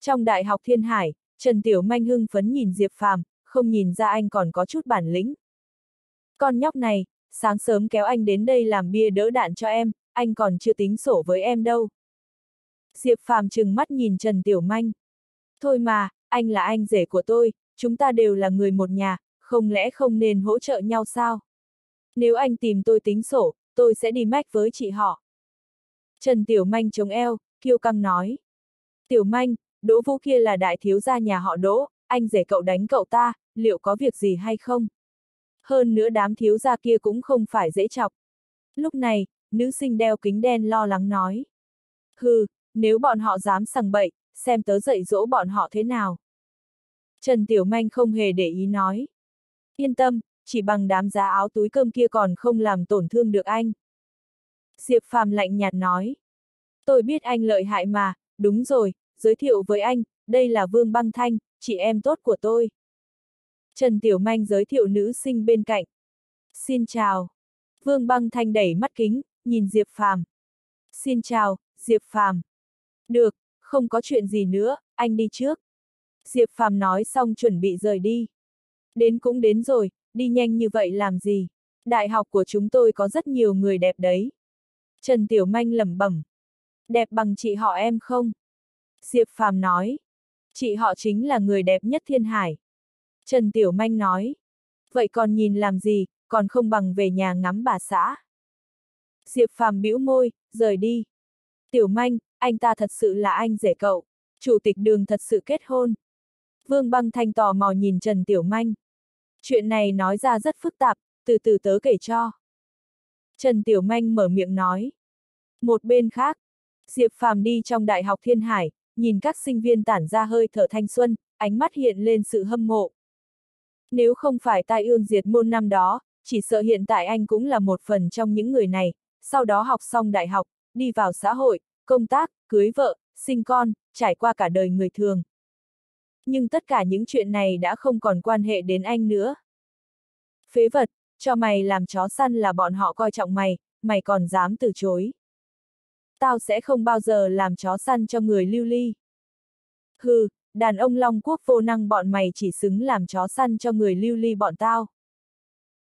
Trong Đại học Thiên Hải, Trần Tiểu Manh hưng phấn nhìn Diệp Phàm, không nhìn ra anh còn có chút bản lĩnh. Con nhóc này, sáng sớm kéo anh đến đây làm bia đỡ đạn cho em, anh còn chưa tính sổ với em đâu. Diệp Phàm trừng mắt nhìn Trần Tiểu Manh. Thôi mà, anh là anh rể của tôi, chúng ta đều là người một nhà, không lẽ không nên hỗ trợ nhau sao? Nếu anh tìm tôi tính sổ, tôi sẽ đi mách với chị họ. Trần Tiểu Manh chống eo, kiêu căng nói. Tiểu Manh, Đỗ Vũ kia là đại thiếu gia nhà họ Đỗ, anh rể cậu đánh cậu ta, liệu có việc gì hay không? Hơn nữa đám thiếu gia kia cũng không phải dễ chọc. Lúc này, nữ sinh đeo kính đen lo lắng nói. Hừ, nếu bọn họ dám sằng bậy, xem tớ dạy dỗ bọn họ thế nào. Trần Tiểu Manh không hề để ý nói. Yên tâm, chỉ bằng đám giá áo túi cơm kia còn không làm tổn thương được anh. Diệp Phàm lạnh nhạt nói. Tôi biết anh lợi hại mà, đúng rồi, giới thiệu với anh, đây là Vương Băng Thanh, chị em tốt của tôi. Trần Tiểu Manh giới thiệu nữ sinh bên cạnh. Xin chào. Vương Băng Thanh đẩy mắt kính, nhìn Diệp Phàm. Xin chào, Diệp Phàm. Được, không có chuyện gì nữa, anh đi trước. Diệp Phàm nói xong chuẩn bị rời đi. Đến cũng đến rồi, đi nhanh như vậy làm gì? Đại học của chúng tôi có rất nhiều người đẹp đấy. Trần Tiểu Manh lẩm bẩm. Đẹp bằng chị họ em không? Diệp Phàm nói. Chị họ chính là người đẹp nhất thiên hải. Trần Tiểu Manh nói. Vậy còn nhìn làm gì, còn không bằng về nhà ngắm bà xã. Diệp Phàm bĩu môi, rời đi. Tiểu Manh, anh ta thật sự là anh rể cậu. Chủ tịch đường thật sự kết hôn. Vương Băng Thanh tò mò nhìn Trần Tiểu Manh. Chuyện này nói ra rất phức tạp, từ từ tớ kể cho. Trần Tiểu Manh mở miệng nói. Một bên khác, Diệp Phàm đi trong Đại học Thiên Hải, nhìn các sinh viên tản ra hơi thở thanh xuân, ánh mắt hiện lên sự hâm mộ. Nếu không phải tai ương diệt môn năm đó, chỉ sợ hiện tại anh cũng là một phần trong những người này, sau đó học xong đại học, đi vào xã hội, công tác, cưới vợ, sinh con, trải qua cả đời người thường. Nhưng tất cả những chuyện này đã không còn quan hệ đến anh nữa. Phế vật, cho mày làm chó săn là bọn họ coi trọng mày, mày còn dám từ chối. Tao sẽ không bao giờ làm chó săn cho người lưu ly. Hừ, đàn ông Long Quốc vô năng bọn mày chỉ xứng làm chó săn cho người lưu ly bọn tao.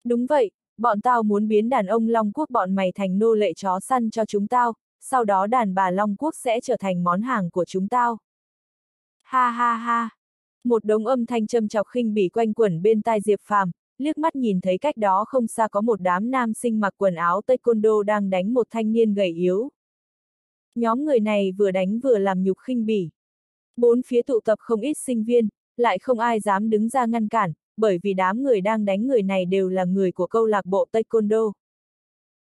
Đúng vậy, bọn tao muốn biến đàn ông Long Quốc bọn mày thành nô lệ chó săn cho chúng tao, sau đó đàn bà Long Quốc sẽ trở thành món hàng của chúng tao. Ha ha ha! Một đống âm thanh châm chọc khinh bỉ quanh quẩn bên tai Diệp Phàm, liếc mắt nhìn thấy cách đó không xa có một đám nam sinh mặc quần áo taekwondo đang đánh một thanh niên gầy yếu. Nhóm người này vừa đánh vừa làm nhục khinh bỉ. Bốn phía tụ tập không ít sinh viên, lại không ai dám đứng ra ngăn cản, bởi vì đám người đang đánh người này đều là người của câu lạc bộ Taekwondo.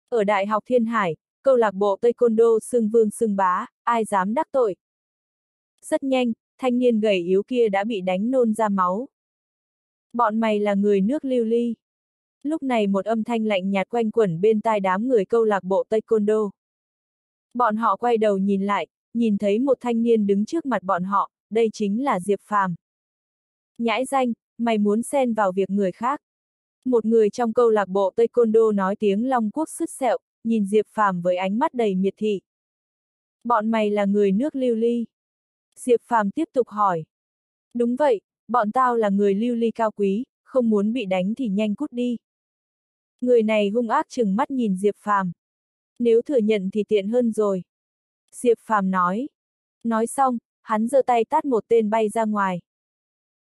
Ở Đại học Thiên Hải, câu lạc bộ Taekwondo xưng vương xưng bá, ai dám đắc tội. Rất nhanh, thanh niên gầy yếu kia đã bị đánh nôn ra máu. Bọn mày là người nước lưu ly. Lúc này một âm thanh lạnh nhạt quanh quẩn bên tai đám người câu lạc bộ Taekwondo. Bọn họ quay đầu nhìn lại, nhìn thấy một thanh niên đứng trước mặt bọn họ, đây chính là Diệp Phàm. Nhãi danh, mày muốn xen vào việc người khác. Một người trong câu lạc bộ Taekwondo nói tiếng Long Quốc sứt sẹo, nhìn Diệp Phàm với ánh mắt đầy miệt thị. Bọn mày là người nước lưu ly. Diệp Phàm tiếp tục hỏi. Đúng vậy, bọn tao là người lưu ly cao quý, không muốn bị đánh thì nhanh cút đi. Người này hung ác chừng mắt nhìn Diệp Phàm. Nếu thừa nhận thì tiện hơn rồi. Diệp Phàm nói. Nói xong, hắn giơ tay tát một tên bay ra ngoài.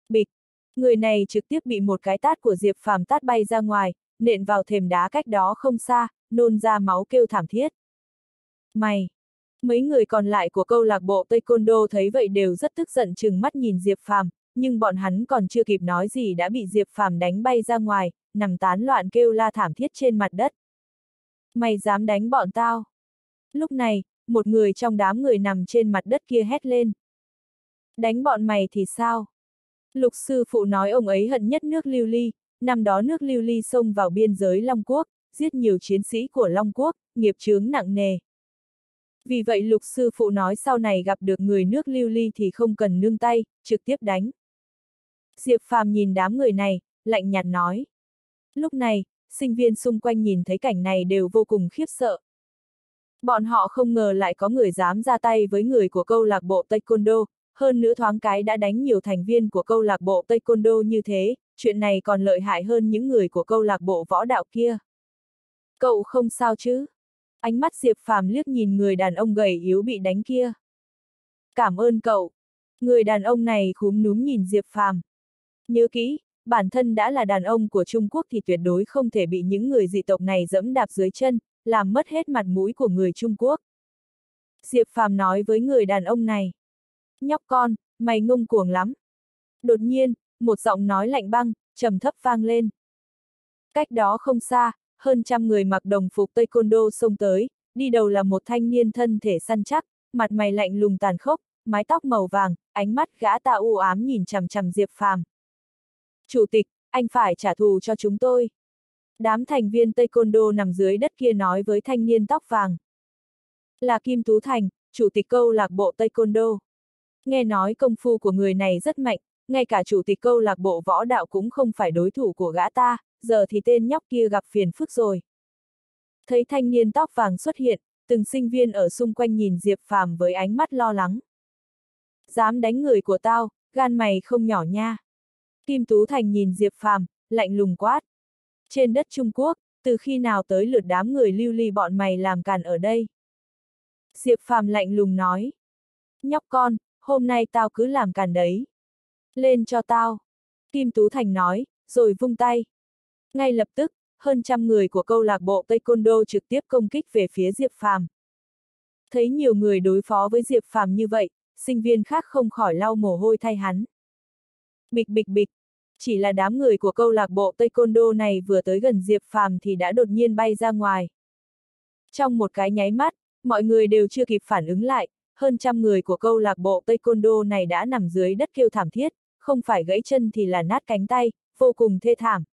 Bịch! Người này trực tiếp bị một cái tát của Diệp Phàm tát bay ra ngoài, nện vào thềm đá cách đó không xa, nôn ra máu kêu thảm thiết. Mày! Mấy người còn lại của câu lạc bộ Taekwondo thấy vậy đều rất tức giận chừng mắt nhìn Diệp Phàm, nhưng bọn hắn còn chưa kịp nói gì đã bị Diệp Phàm đánh bay ra ngoài, nằm tán loạn kêu la thảm thiết trên mặt đất. Mày dám đánh bọn tao? Lúc này, một người trong đám người nằm trên mặt đất kia hét lên. Đánh bọn mày thì sao? Lục sư phụ nói ông ấy hận nhất nước lưu ly, năm đó nước lưu ly xông vào biên giới Long Quốc, giết nhiều chiến sĩ của Long Quốc, nghiệp chướng nặng nề. Vì vậy lục sư phụ nói sau này gặp được người nước lưu ly thì không cần nương tay, trực tiếp đánh. Diệp Phàm nhìn đám người này, lạnh nhạt nói. Lúc này, sinh viên xung quanh nhìn thấy cảnh này đều vô cùng khiếp sợ. Bọn họ không ngờ lại có người dám ra tay với người của câu lạc bộ Taekwondo, hơn nữa thoáng cái đã đánh nhiều thành viên của câu lạc bộ Taekwondo như thế, chuyện này còn lợi hại hơn những người của câu lạc bộ võ đạo kia. Cậu không sao chứ? Ánh mắt Diệp Phàm liếc nhìn người đàn ông gầy yếu bị đánh kia. Cảm ơn cậu. Người đàn ông này khúm núm nhìn Diệp Phàm. Nhớ kỹ, bản thân đã là đàn ông của Trung Quốc thì tuyệt đối không thể bị những người dị tộc này dẫm đạp dưới chân, làm mất hết mặt mũi của người Trung Quốc. Diệp Phàm nói với người đàn ông này. Nhóc con, mày ngông cuồng lắm. Đột nhiên, một giọng nói lạnh băng, trầm thấp vang lên. Cách đó không xa, hơn trăm người mặc đồng phục taekwondo xông tới, đi đầu là một thanh niên thân thể săn chắc, mặt mày lạnh lùng tàn khốc, mái tóc màu vàng, ánh mắt gã ta u ám nhìn chằm chằm Diệp Phàm. Chủ tịch, anh phải trả thù cho chúng tôi. Đám thành viên taekwondo nằm dưới đất kia nói với thanh niên tóc vàng. Là Kim Tú Thành, chủ tịch câu lạc bộ taekwondo. Nghe nói công phu của người này rất mạnh, ngay cả chủ tịch câu lạc bộ võ đạo cũng không phải đối thủ của gã ta, giờ thì tên nhóc kia gặp phiền phức rồi. Thấy thanh niên tóc vàng xuất hiện, từng sinh viên ở xung quanh nhìn Diệp Phàm với ánh mắt lo lắng. Dám đánh người của tao, gan mày không nhỏ nha. Kim Tú Thành nhìn Diệp Phàm, lạnh lùng quát. Trên đất Trung Quốc, từ khi nào tới lượt đám người lưu ly bọn mày làm càn ở đây? Diệp Phàm lạnh lùng nói. Nhóc con, hôm nay tao cứ làm càn đấy. Lên cho tao. Kim Tú Thành nói, rồi vung tay. Ngay lập tức, hơn trăm người của câu lạc bộ Taekwondo trực tiếp công kích về phía Diệp Phàm. Thấy nhiều người đối phó với Diệp Phàm như vậy, sinh viên khác không khỏi lau mồ hôi thay hắn. Bịch bịch bịch, chỉ là đám người của câu lạc bộ Taekwondo này vừa tới gần Diệp Phàm thì đã đột nhiên bay ra ngoài. Trong một cái nháy mắt, mọi người đều chưa kịp phản ứng lại, hơn trăm người của câu lạc bộ Taekwondo này đã nằm dưới đất kêu thảm thiết, không phải gãy chân thì là nát cánh tay, vô cùng thê thảm.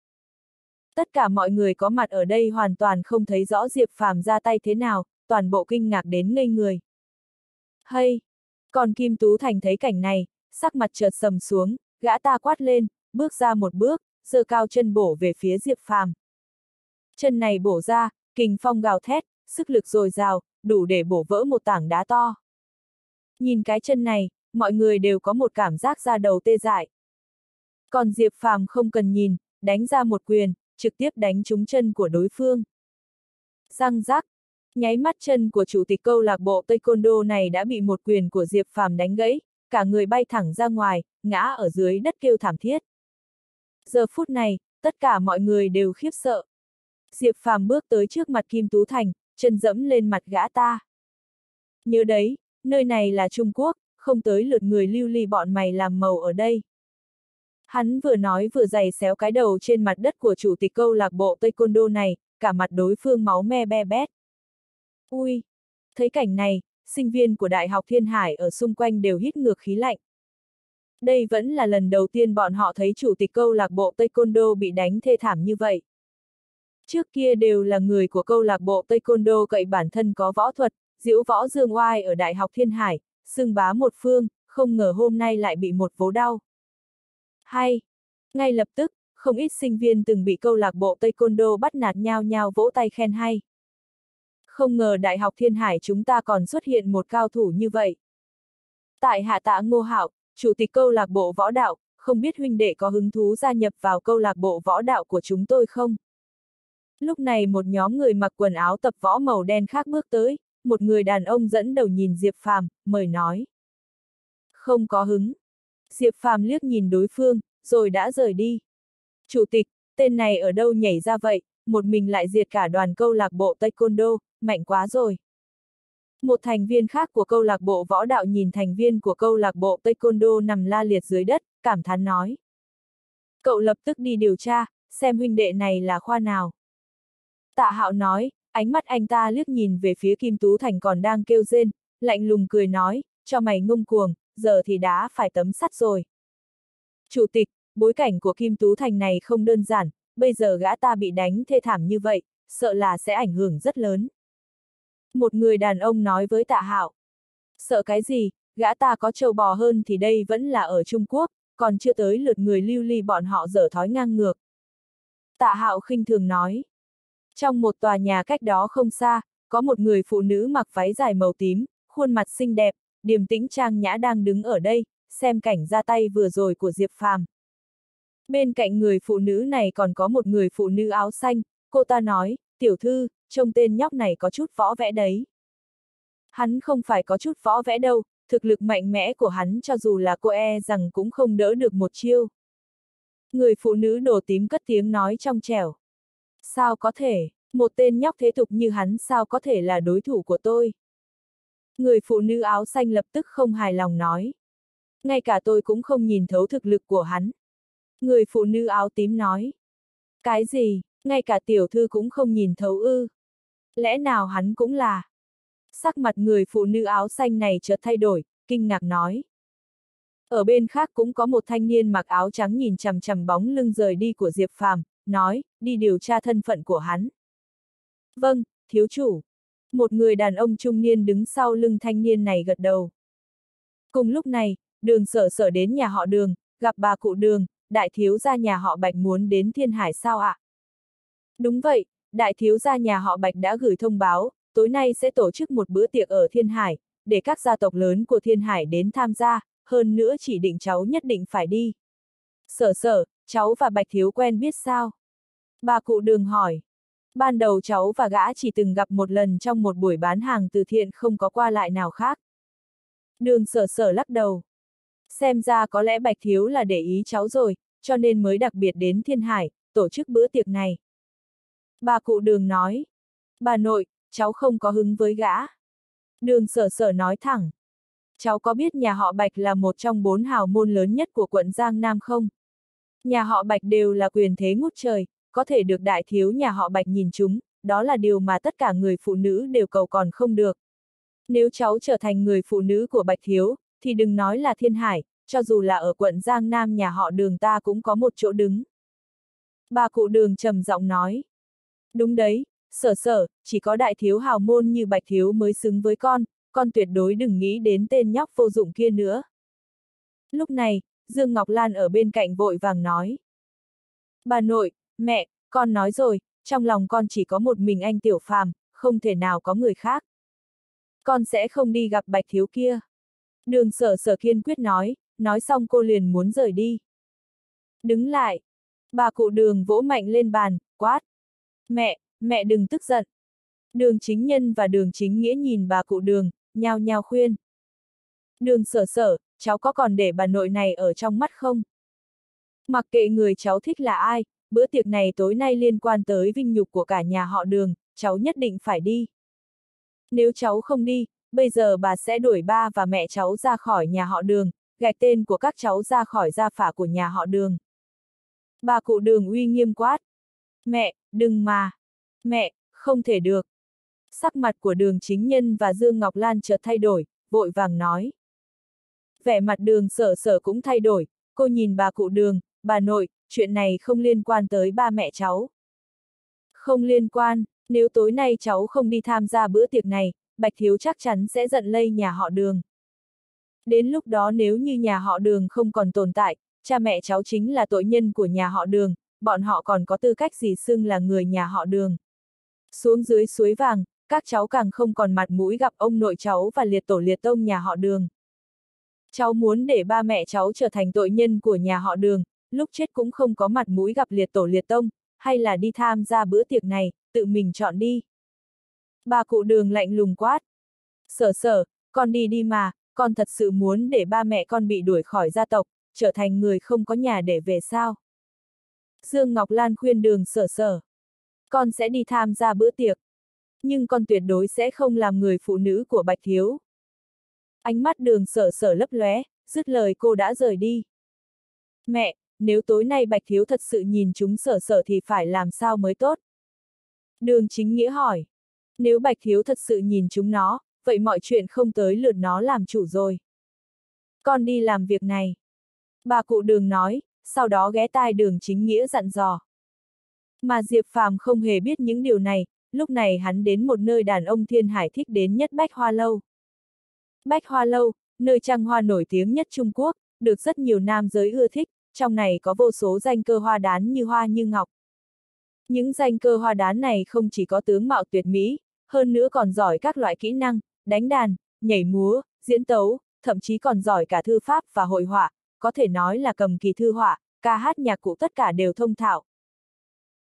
Tất cả mọi người có mặt ở đây hoàn toàn không thấy rõ Diệp Phàm ra tay thế nào, toàn bộ kinh ngạc đến ngây người. Hay! Còn Kim Tú Thành thấy cảnh này, sắc mặt chợt sầm xuống, gã ta quát lên, bước ra một bước, giơ cao chân bổ về phía Diệp Phàm. Chân này bổ ra, kình phong gào thét, sức lực dồi dào, đủ để bổ vỡ một tảng đá to. Nhìn cái chân này, mọi người đều có một cảm giác ra đầu tê dại. Còn Diệp Phàm không cần nhìn, đánh ra một quyền, trực tiếp đánh trúng chân của đối phương. Răng rắc, nháy mắt chân của chủ tịch câu lạc bộ Taekwondo này đã bị một quyền của Diệp Phàm đánh gãy, cả người bay thẳng ra ngoài, ngã ở dưới đất kêu thảm thiết. Giờ phút này, tất cả mọi người đều khiếp sợ. Diệp Phàm bước tới trước mặt Kim Tú Thành, chân dẫm lên mặt gã ta. Nhớ đấy, nơi này là Trung Quốc, không tới lượt người lưu ly bọn mày làm màu ở đây. Hắn vừa nói vừa giày xéo cái đầu trên mặt đất của chủ tịch câu lạc bộ Taekwondo này, cả mặt đối phương máu me be bét. Ui! Thấy cảnh này, sinh viên của Đại học Thiên Hải ở xung quanh đều hít ngược khí lạnh. Đây vẫn là lần đầu tiên bọn họ thấy chủ tịch câu lạc bộ Taekwondo bị đánh thê thảm như vậy. Trước kia đều là người của câu lạc bộ Taekwondo cậy bản thân có võ thuật, diễu võ dương oai ở Đại học Thiên Hải, xưng bá một phương, không ngờ hôm nay lại bị một vố đau. Hay! Ngay lập tức, không ít sinh viên từng bị câu lạc bộ Taekwondo bắt nạt nhau nhau vỗ tay khen hay. Không ngờ Đại học Thiên Hải chúng ta còn xuất hiện một cao thủ như vậy. Tại hạ tạ Ngô Hạo, chủ tịch câu lạc bộ võ đạo, không biết huynh đệ có hứng thú gia nhập vào câu lạc bộ võ đạo của chúng tôi không? Lúc này một nhóm người mặc quần áo tập võ màu đen khác bước tới, một người đàn ông dẫn đầu nhìn Diệp Phàm, mời nói. Không có hứng. Diệp Phàm liếc nhìn đối phương, rồi đã rời đi. Chủ tịch, tên này ở đâu nhảy ra vậy, một mình lại diệt cả đoàn câu lạc bộ Taekwondo, mạnh quá rồi. Một thành viên khác của câu lạc bộ võ đạo nhìn thành viên của câu lạc bộ Taekwondo nằm la liệt dưới đất, cảm thán nói. Cậu lập tức đi điều tra, xem huynh đệ này là khoa nào. Tạ hạo nói, ánh mắt anh ta liếc nhìn về phía Kim Tú Thành còn đang kêu rên, lạnh lùng cười nói, cho mày ngông cuồng, giờ thì đã phải tấm sắt rồi. Chủ tịch, bối cảnh của Kim Tú Thành này không đơn giản, bây giờ gã ta bị đánh thê thảm như vậy, sợ là sẽ ảnh hưởng rất lớn. Một người đàn ông nói với tạ hạo. Sợ cái gì, gã ta có trâu bò hơn thì đây vẫn là ở Trung Quốc, còn chưa tới lượt người lưu ly bọn họ dở thói ngang ngược. Tạ hạo khinh thường nói. Trong một tòa nhà cách đó không xa, có một người phụ nữ mặc váy dài màu tím, khuôn mặt xinh đẹp, điềm tĩnh trang nhã đang đứng ở đây, xem cảnh ra tay vừa rồi của Diệp Phàm. Bên cạnh người phụ nữ này còn có một người phụ nữ áo xanh, cô ta nói, tiểu thư, trông tên nhóc này có chút võ vẽ đấy. Hắn không phải có chút võ vẽ đâu, thực lực mạnh mẽ của hắn cho dù là cô e rằng cũng không đỡ được một chiêu. Người phụ nữ đồ tím cất tiếng nói trong trẻo. Sao có thể, một tên nhóc thế tục như hắn sao có thể là đối thủ của tôi? Người phụ nữ áo xanh lập tức không hài lòng nói. Ngay cả tôi cũng không nhìn thấu thực lực của hắn. Người phụ nữ áo tím nói. Cái gì, ngay cả tiểu thư cũng không nhìn thấu ư? Lẽ nào hắn cũng là? Sắc mặt người phụ nữ áo xanh này chợt thay đổi, kinh ngạc nói. Ở bên khác cũng có một thanh niên mặc áo trắng nhìn chằm chằm bóng lưng rời đi của Diệp Phàm, nói, đi điều tra thân phận của hắn. Vâng, thiếu chủ. Một người đàn ông trung niên đứng sau lưng thanh niên này gật đầu. Cùng lúc này, đường sở sở đến nhà họ đường, gặp bà cụ đường, đại thiếu gia nhà họ Bạch muốn đến thiên hải sao ạ? À? Đúng vậy, đại thiếu gia nhà họ Bạch đã gửi thông báo, tối nay sẽ tổ chức một bữa tiệc ở thiên hải, để các gia tộc lớn của thiên hải đến tham gia, hơn nữa chỉ định cháu nhất định phải đi. Sở sở, cháu và Bạch thiếu quen biết sao? Bà cụ đường hỏi. Ban đầu cháu và gã chỉ từng gặp một lần trong một buổi bán hàng từ thiện không có qua lại nào khác. Đường sở sở lắc đầu. Xem ra có lẽ Bạch Thiếu là để ý cháu rồi, cho nên mới đặc biệt đến Thiên Hải, tổ chức bữa tiệc này. Bà cụ đường nói. Bà nội, cháu không có hứng với gã. Đường sở sở nói thẳng. Cháu có biết nhà họ Bạch là một trong bốn hào môn lớn nhất của quận Giang Nam không? Nhà họ Bạch đều là quyền thế ngút trời, có thể được đại thiếu nhà họ Bạch nhìn chúng, đó là điều mà tất cả người phụ nữ đều cầu còn không được. Nếu cháu trở thành người phụ nữ của Bạch Thiếu, thì đừng nói là thiên hải, cho dù là ở quận Giang Nam nhà họ đường ta cũng có một chỗ đứng. Bà cụ đường trầm giọng nói. Đúng đấy, sở sở, chỉ có đại thiếu hào môn như Bạch Thiếu mới xứng với con, con tuyệt đối đừng nghĩ đến tên nhóc vô dụng kia nữa. Lúc này, Dương Ngọc Lan ở bên cạnh vội vàng nói. Bà nội, mẹ, con nói rồi, trong lòng con chỉ có một mình anh Tiểu Phàm, không thể nào có người khác. Con sẽ không đi gặp Bạch Thiếu kia. Đường sở sở kiên quyết nói, nói xong cô liền muốn rời đi. Đứng lại. Bà cụ đường vỗ mạnh lên bàn, quát. Mẹ, mẹ đừng tức giận. Đường chính nhân và đường chính nghĩa nhìn bà cụ đường, nhao nhao khuyên. Đường sở sở, cháu có còn để bà nội này ở trong mắt không? Mặc kệ người cháu thích là ai, bữa tiệc này tối nay liên quan tới vinh nhục của cả nhà họ đường, cháu nhất định phải đi. Nếu cháu không đi, bây giờ bà sẽ đuổi ba và mẹ cháu ra khỏi nhà họ đường, gạch tên của các cháu ra khỏi gia phả của nhà họ đường. Bà cụ đường uy nghiêm quát. Mẹ, đừng mà. Mẹ, không thể được. Sắc mặt của đường chính nhân và Dương Ngọc Lan chợt thay đổi, vội vàng nói. Vẻ mặt đường sở sở cũng thay đổi, cô nhìn bà cụ đường, bà nội, chuyện này không liên quan tới ba mẹ cháu. Không liên quan, nếu tối nay cháu không đi tham gia bữa tiệc này, Bạch Thiếu chắc chắn sẽ giận lây nhà họ đường. Đến lúc đó nếu như nhà họ đường không còn tồn tại, cha mẹ cháu chính là tội nhân của nhà họ đường, bọn họ còn có tư cách gì xưng là người nhà họ đường. Xuống dưới suối vàng, các cháu càng không còn mặt mũi gặp ông nội cháu và liệt tổ liệt tông nhà họ đường. Cháu muốn để ba mẹ cháu trở thành tội nhân của nhà họ đường, lúc chết cũng không có mặt mũi gặp liệt tổ liệt tông, hay là đi tham gia bữa tiệc này, tự mình chọn đi. Bà cụ đường lạnh lùng quát. Sở sở, con đi đi mà, con thật sự muốn để ba mẹ con bị đuổi khỏi gia tộc, trở thành người không có nhà để về sao. Dương Ngọc Lan khuyên đường sở sở. Con sẽ đi tham gia bữa tiệc. Nhưng con tuyệt đối sẽ không làm người phụ nữ của Bạch Thiếu. Ánh mắt đường sở sở lấp lóe, dứt lời cô đã rời đi. Mẹ, nếu tối nay Bạch Thiếu thật sự nhìn chúng sở sở thì phải làm sao mới tốt? Đường chính nghĩa hỏi. Nếu Bạch Thiếu thật sự nhìn chúng nó, vậy mọi chuyện không tới lượt nó làm chủ rồi. Con đi làm việc này. Bà cụ đường nói, sau đó ghé tai đường chính nghĩa dặn dò. Mà Diệp Phàm không hề biết những điều này, lúc này hắn đến một nơi đàn ông thiên hải thích đến nhất Bách Hoa Lâu. Bách Hoa Lâu, nơi trăng hoa nổi tiếng nhất Trung Quốc, được rất nhiều nam giới ưa thích, trong này có vô số danh cơ hoa đán như hoa như ngọc. Những danh cơ hoa đán này không chỉ có tướng mạo tuyệt mỹ, hơn nữa còn giỏi các loại kỹ năng, đánh đàn, nhảy múa, diễn tấu, thậm chí còn giỏi cả thư pháp và hội họa, có thể nói là cầm kỳ thư họa, ca hát nhạc cụ tất cả đều thông thạo.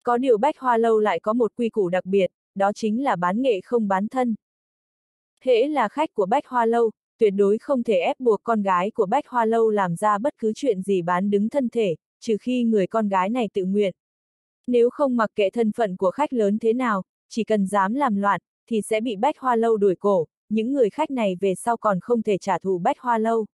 Có điều Bách Hoa Lâu lại có một quy củ đặc biệt, đó chính là bán nghệ không bán thân. Hễ là khách của Bách Hoa Lâu, tuyệt đối không thể ép buộc con gái của Bách Hoa Lâu làm ra bất cứ chuyện gì bán đứng thân thể, trừ khi người con gái này tự nguyện. Nếu không mặc kệ thân phận của khách lớn thế nào, chỉ cần dám làm loạn, thì sẽ bị Bách Hoa Lâu đuổi cổ, những người khách này về sau còn không thể trả thù Bách Hoa Lâu.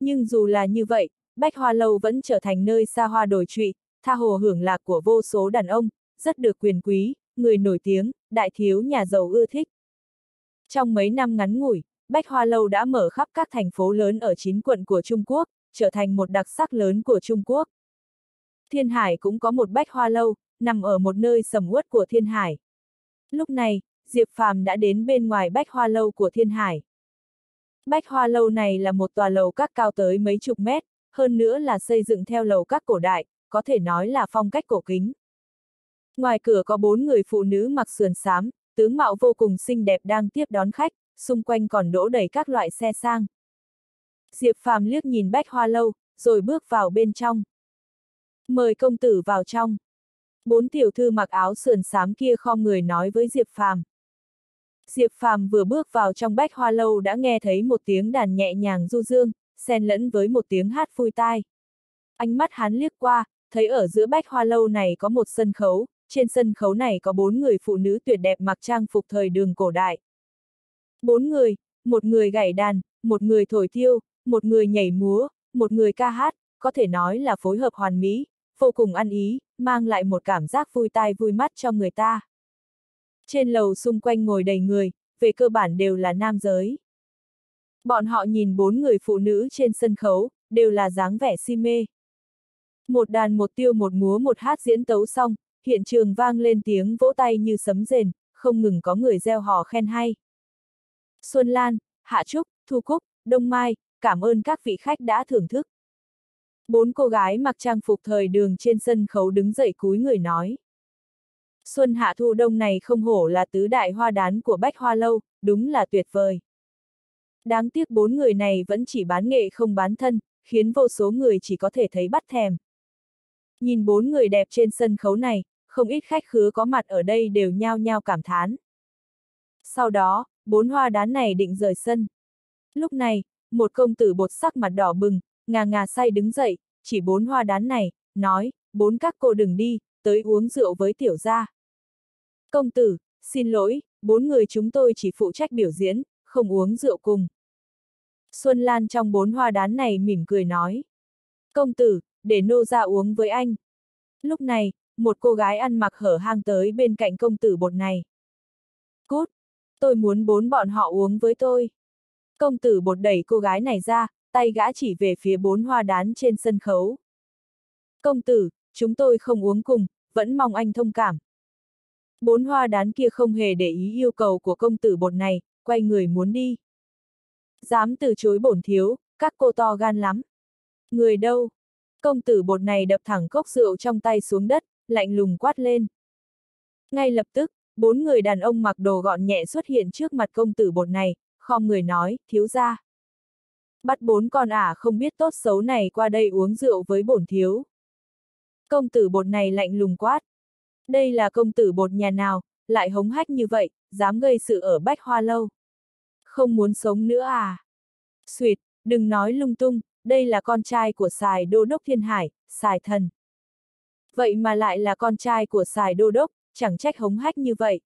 Nhưng dù là như vậy, Bách Hoa Lâu vẫn trở thành nơi xa hoa đổi trụy, tha hồ hưởng lạc của vô số đàn ông, rất được quyền quý, người nổi tiếng, đại thiếu nhà giàu ưa thích. Trong mấy năm ngắn ngủi, Bách Hoa Lâu đã mở khắp các thành phố lớn ở chín quận của Trung Quốc, trở thành một đặc sắc lớn của Trung Quốc. Thiên Hải cũng có một Bách Hoa Lâu, nằm ở một nơi sầm uất của Thiên Hải. Lúc này, Diệp Phàm đã đến bên ngoài Bách Hoa Lâu của Thiên Hải. Bách Hoa Lâu này là một tòa lầu các cao tới mấy chục mét, hơn nữa là xây dựng theo lầu các cổ đại, có thể nói là phong cách cổ kính. Ngoài cửa có bốn người phụ nữ mặc sườn xám, tướng mạo vô cùng xinh đẹp đang tiếp đón khách, xung quanh còn đỗ đầy các loại xe sang. Diệp Phàm liếc nhìn Bách Hoa Lâu, rồi bước vào bên trong. Mời công tử vào trong. Bốn tiểu thư mặc áo sườn xám kia khom người nói với Diệp Phàm. Diệp Phàm vừa bước vào trong Bách Hoa Lâu đã nghe thấy một tiếng đàn nhẹ nhàng du dương, xen lẫn với một tiếng hát vui tai. Ánh mắt hắn liếc qua, thấy ở giữa Bách Hoa Lâu này có một sân khấu, trên sân khấu này có bốn người phụ nữ tuyệt đẹp mặc trang phục thời đường cổ đại. Bốn người, một người gảy đàn, một người thổi thiêu, một người nhảy múa, một người ca hát, có thể nói là phối hợp hoàn mỹ, vô cùng ăn ý, mang lại một cảm giác vui tai vui mắt cho người ta. Trên lầu xung quanh ngồi đầy người, về cơ bản đều là nam giới. Bọn họ nhìn bốn người phụ nữ trên sân khấu, đều là dáng vẻ si mê. Một đàn một tiêu một múa một hát diễn tấu xong, hiện trường vang lên tiếng vỗ tay như sấm rền, không ngừng có người gieo hò khen hay. Xuân Lan, Hạ Trúc, Thu Cúc, Đông Mai, cảm ơn các vị khách đã thưởng thức. Bốn cô gái mặc trang phục thời đường trên sân khấu đứng dậy cúi người nói. Xuân Hạ Thu Đông này không hổ là tứ đại hoa đán của Bách Hoa Lâu, đúng là tuyệt vời. Đáng tiếc bốn người này vẫn chỉ bán nghệ không bán thân, khiến vô số người chỉ có thể thấy bắt thèm. Nhìn bốn người đẹp trên sân khấu này, không ít khách khứa có mặt ở đây đều nhao nhao cảm thán. Sau đó, bốn hoa đán này định rời sân. Lúc này, một công tử bột sắc mặt đỏ bừng, ngà ngà say đứng dậy, chỉ bốn hoa đán này, nói, bốn các cô đừng đi, tới uống rượu với tiểu gia. Công tử, xin lỗi, bốn người chúng tôi chỉ phụ trách biểu diễn, không uống rượu cùng. Xuân Lan trong bốn hoa đán này mỉm cười nói. Công tử, để nô ra uống với anh. Lúc này, một cô gái ăn mặc hở hang tới bên cạnh công tử bột này. Cút! Tôi muốn bốn bọn họ uống với tôi. Công tử bột đẩy cô gái này ra, tay gã chỉ về phía bốn hoa đán trên sân khấu. Công tử, chúng tôi không uống cùng, vẫn mong anh thông cảm. Bốn hoa đán kia không hề để ý yêu cầu của công tử bột này, quay người muốn đi. Dám từ chối bổn thiếu, các cô to gan lắm. Người đâu? Công tử bột này đập thẳng cốc rượu trong tay xuống đất, lạnh lùng quát lên. Ngay lập tức, bốn người đàn ông mặc đồ gọn nhẹ xuất hiện trước mặt công tử bột này, khom người nói, thiếu ra. Bắt bốn con ả không biết tốt xấu này qua đây uống rượu với bổn thiếu. Công tử bột này lạnh lùng quát. Đây là công tử bột nhà nào, lại hống hách như vậy, dám gây sự ở bách hoa lâu. Không muốn sống nữa à? Xuyệt, đừng nói lung tung, đây là con trai của xài Đô Đốc Thiên Hải, xài Thần. Vậy mà lại là con trai của xài Đô Đốc, chẳng trách hống hách như vậy.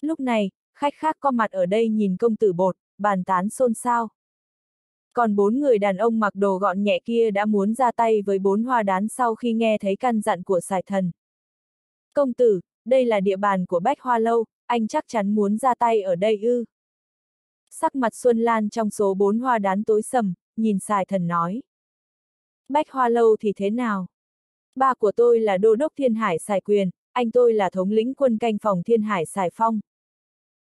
Lúc này, khách khác có mặt ở đây nhìn công tử bột, bàn tán xôn xao. Còn bốn người đàn ông mặc đồ gọn nhẹ kia đã muốn ra tay với bốn hoa đán sau khi nghe thấy căn dặn của Sài Thần. Công tử, đây là địa bàn của Bách Hoa Lâu, anh chắc chắn muốn ra tay ở đây ư. Sắc mặt Xuân Lan trong số bốn hoa đán tối sầm, nhìn Sài Thần nói. Bách Hoa Lâu thì thế nào? Ba của tôi là Đô đốc Thiên Hải Sài Quyền, anh tôi là thống lĩnh quân canh phòng Thiên Hải xài Phong.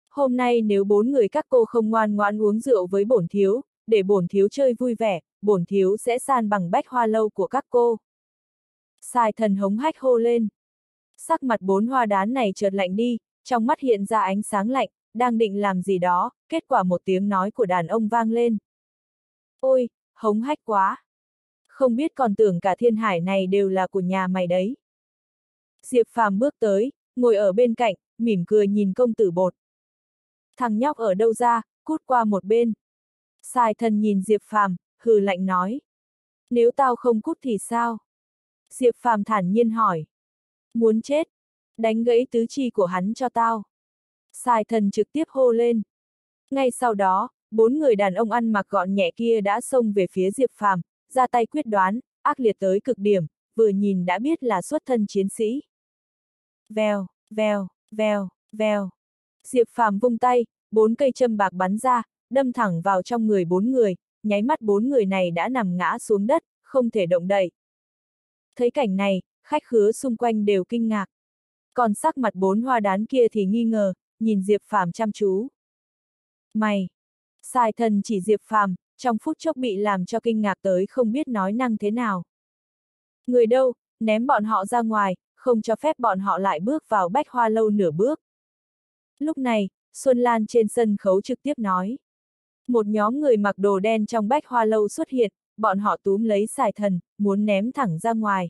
Hôm nay nếu bốn người các cô không ngoan ngoãn uống rượu với bổn thiếu, để bổn thiếu chơi vui vẻ, bổn thiếu sẽ san bằng bách hoa lâu của các cô. Xài thần hống hách hô lên. Sắc mặt bốn hoa đán này chợt lạnh đi, trong mắt hiện ra ánh sáng lạnh, đang định làm gì đó, kết quả một tiếng nói của đàn ông vang lên. Ôi, hống hách quá! Không biết còn tưởng cả thiên hải này đều là của nhà mày đấy. Diệp Phàm bước tới, ngồi ở bên cạnh, mỉm cười nhìn công tử bột. Thằng nhóc ở đâu ra, cút qua một bên. Sai thần nhìn Diệp Phàm, hừ lạnh nói. Nếu tao không cút thì sao? Diệp Phàm thản nhiên hỏi. Muốn chết? Đánh gãy tứ chi của hắn cho tao. Sai thần trực tiếp hô lên. Ngay sau đó, bốn người đàn ông ăn mặc gọn nhẹ kia đã xông về phía Diệp Phàm, ra tay quyết đoán, ác liệt tới cực điểm, vừa nhìn đã biết là xuất thân chiến sĩ. Vèo, vèo, vèo, vèo. Diệp Phàm vung tay, bốn cây châm bạc bắn ra, đâm thẳng vào trong người bốn người, nháy mắt bốn người này đã nằm ngã xuống đất, không thể động đậy. Thấy cảnh này, khách khứa xung quanh đều kinh ngạc. Còn sắc mặt bốn hoa đán kia thì nghi ngờ, nhìn Diệp Phàm chăm chú. Mày! Sai thần chỉ Diệp Phàm, trong phút chốc bị làm cho kinh ngạc tới không biết nói năng thế nào. Người đâu, ném bọn họ ra ngoài, không cho phép bọn họ lại bước vào bách hoa lâu nửa bước. Lúc này, Xuân Lan trên sân khấu trực tiếp nói. Một nhóm người mặc đồ đen trong bách hoa lâu xuất hiện, bọn họ túm lấy xài thần, muốn ném thẳng ra ngoài.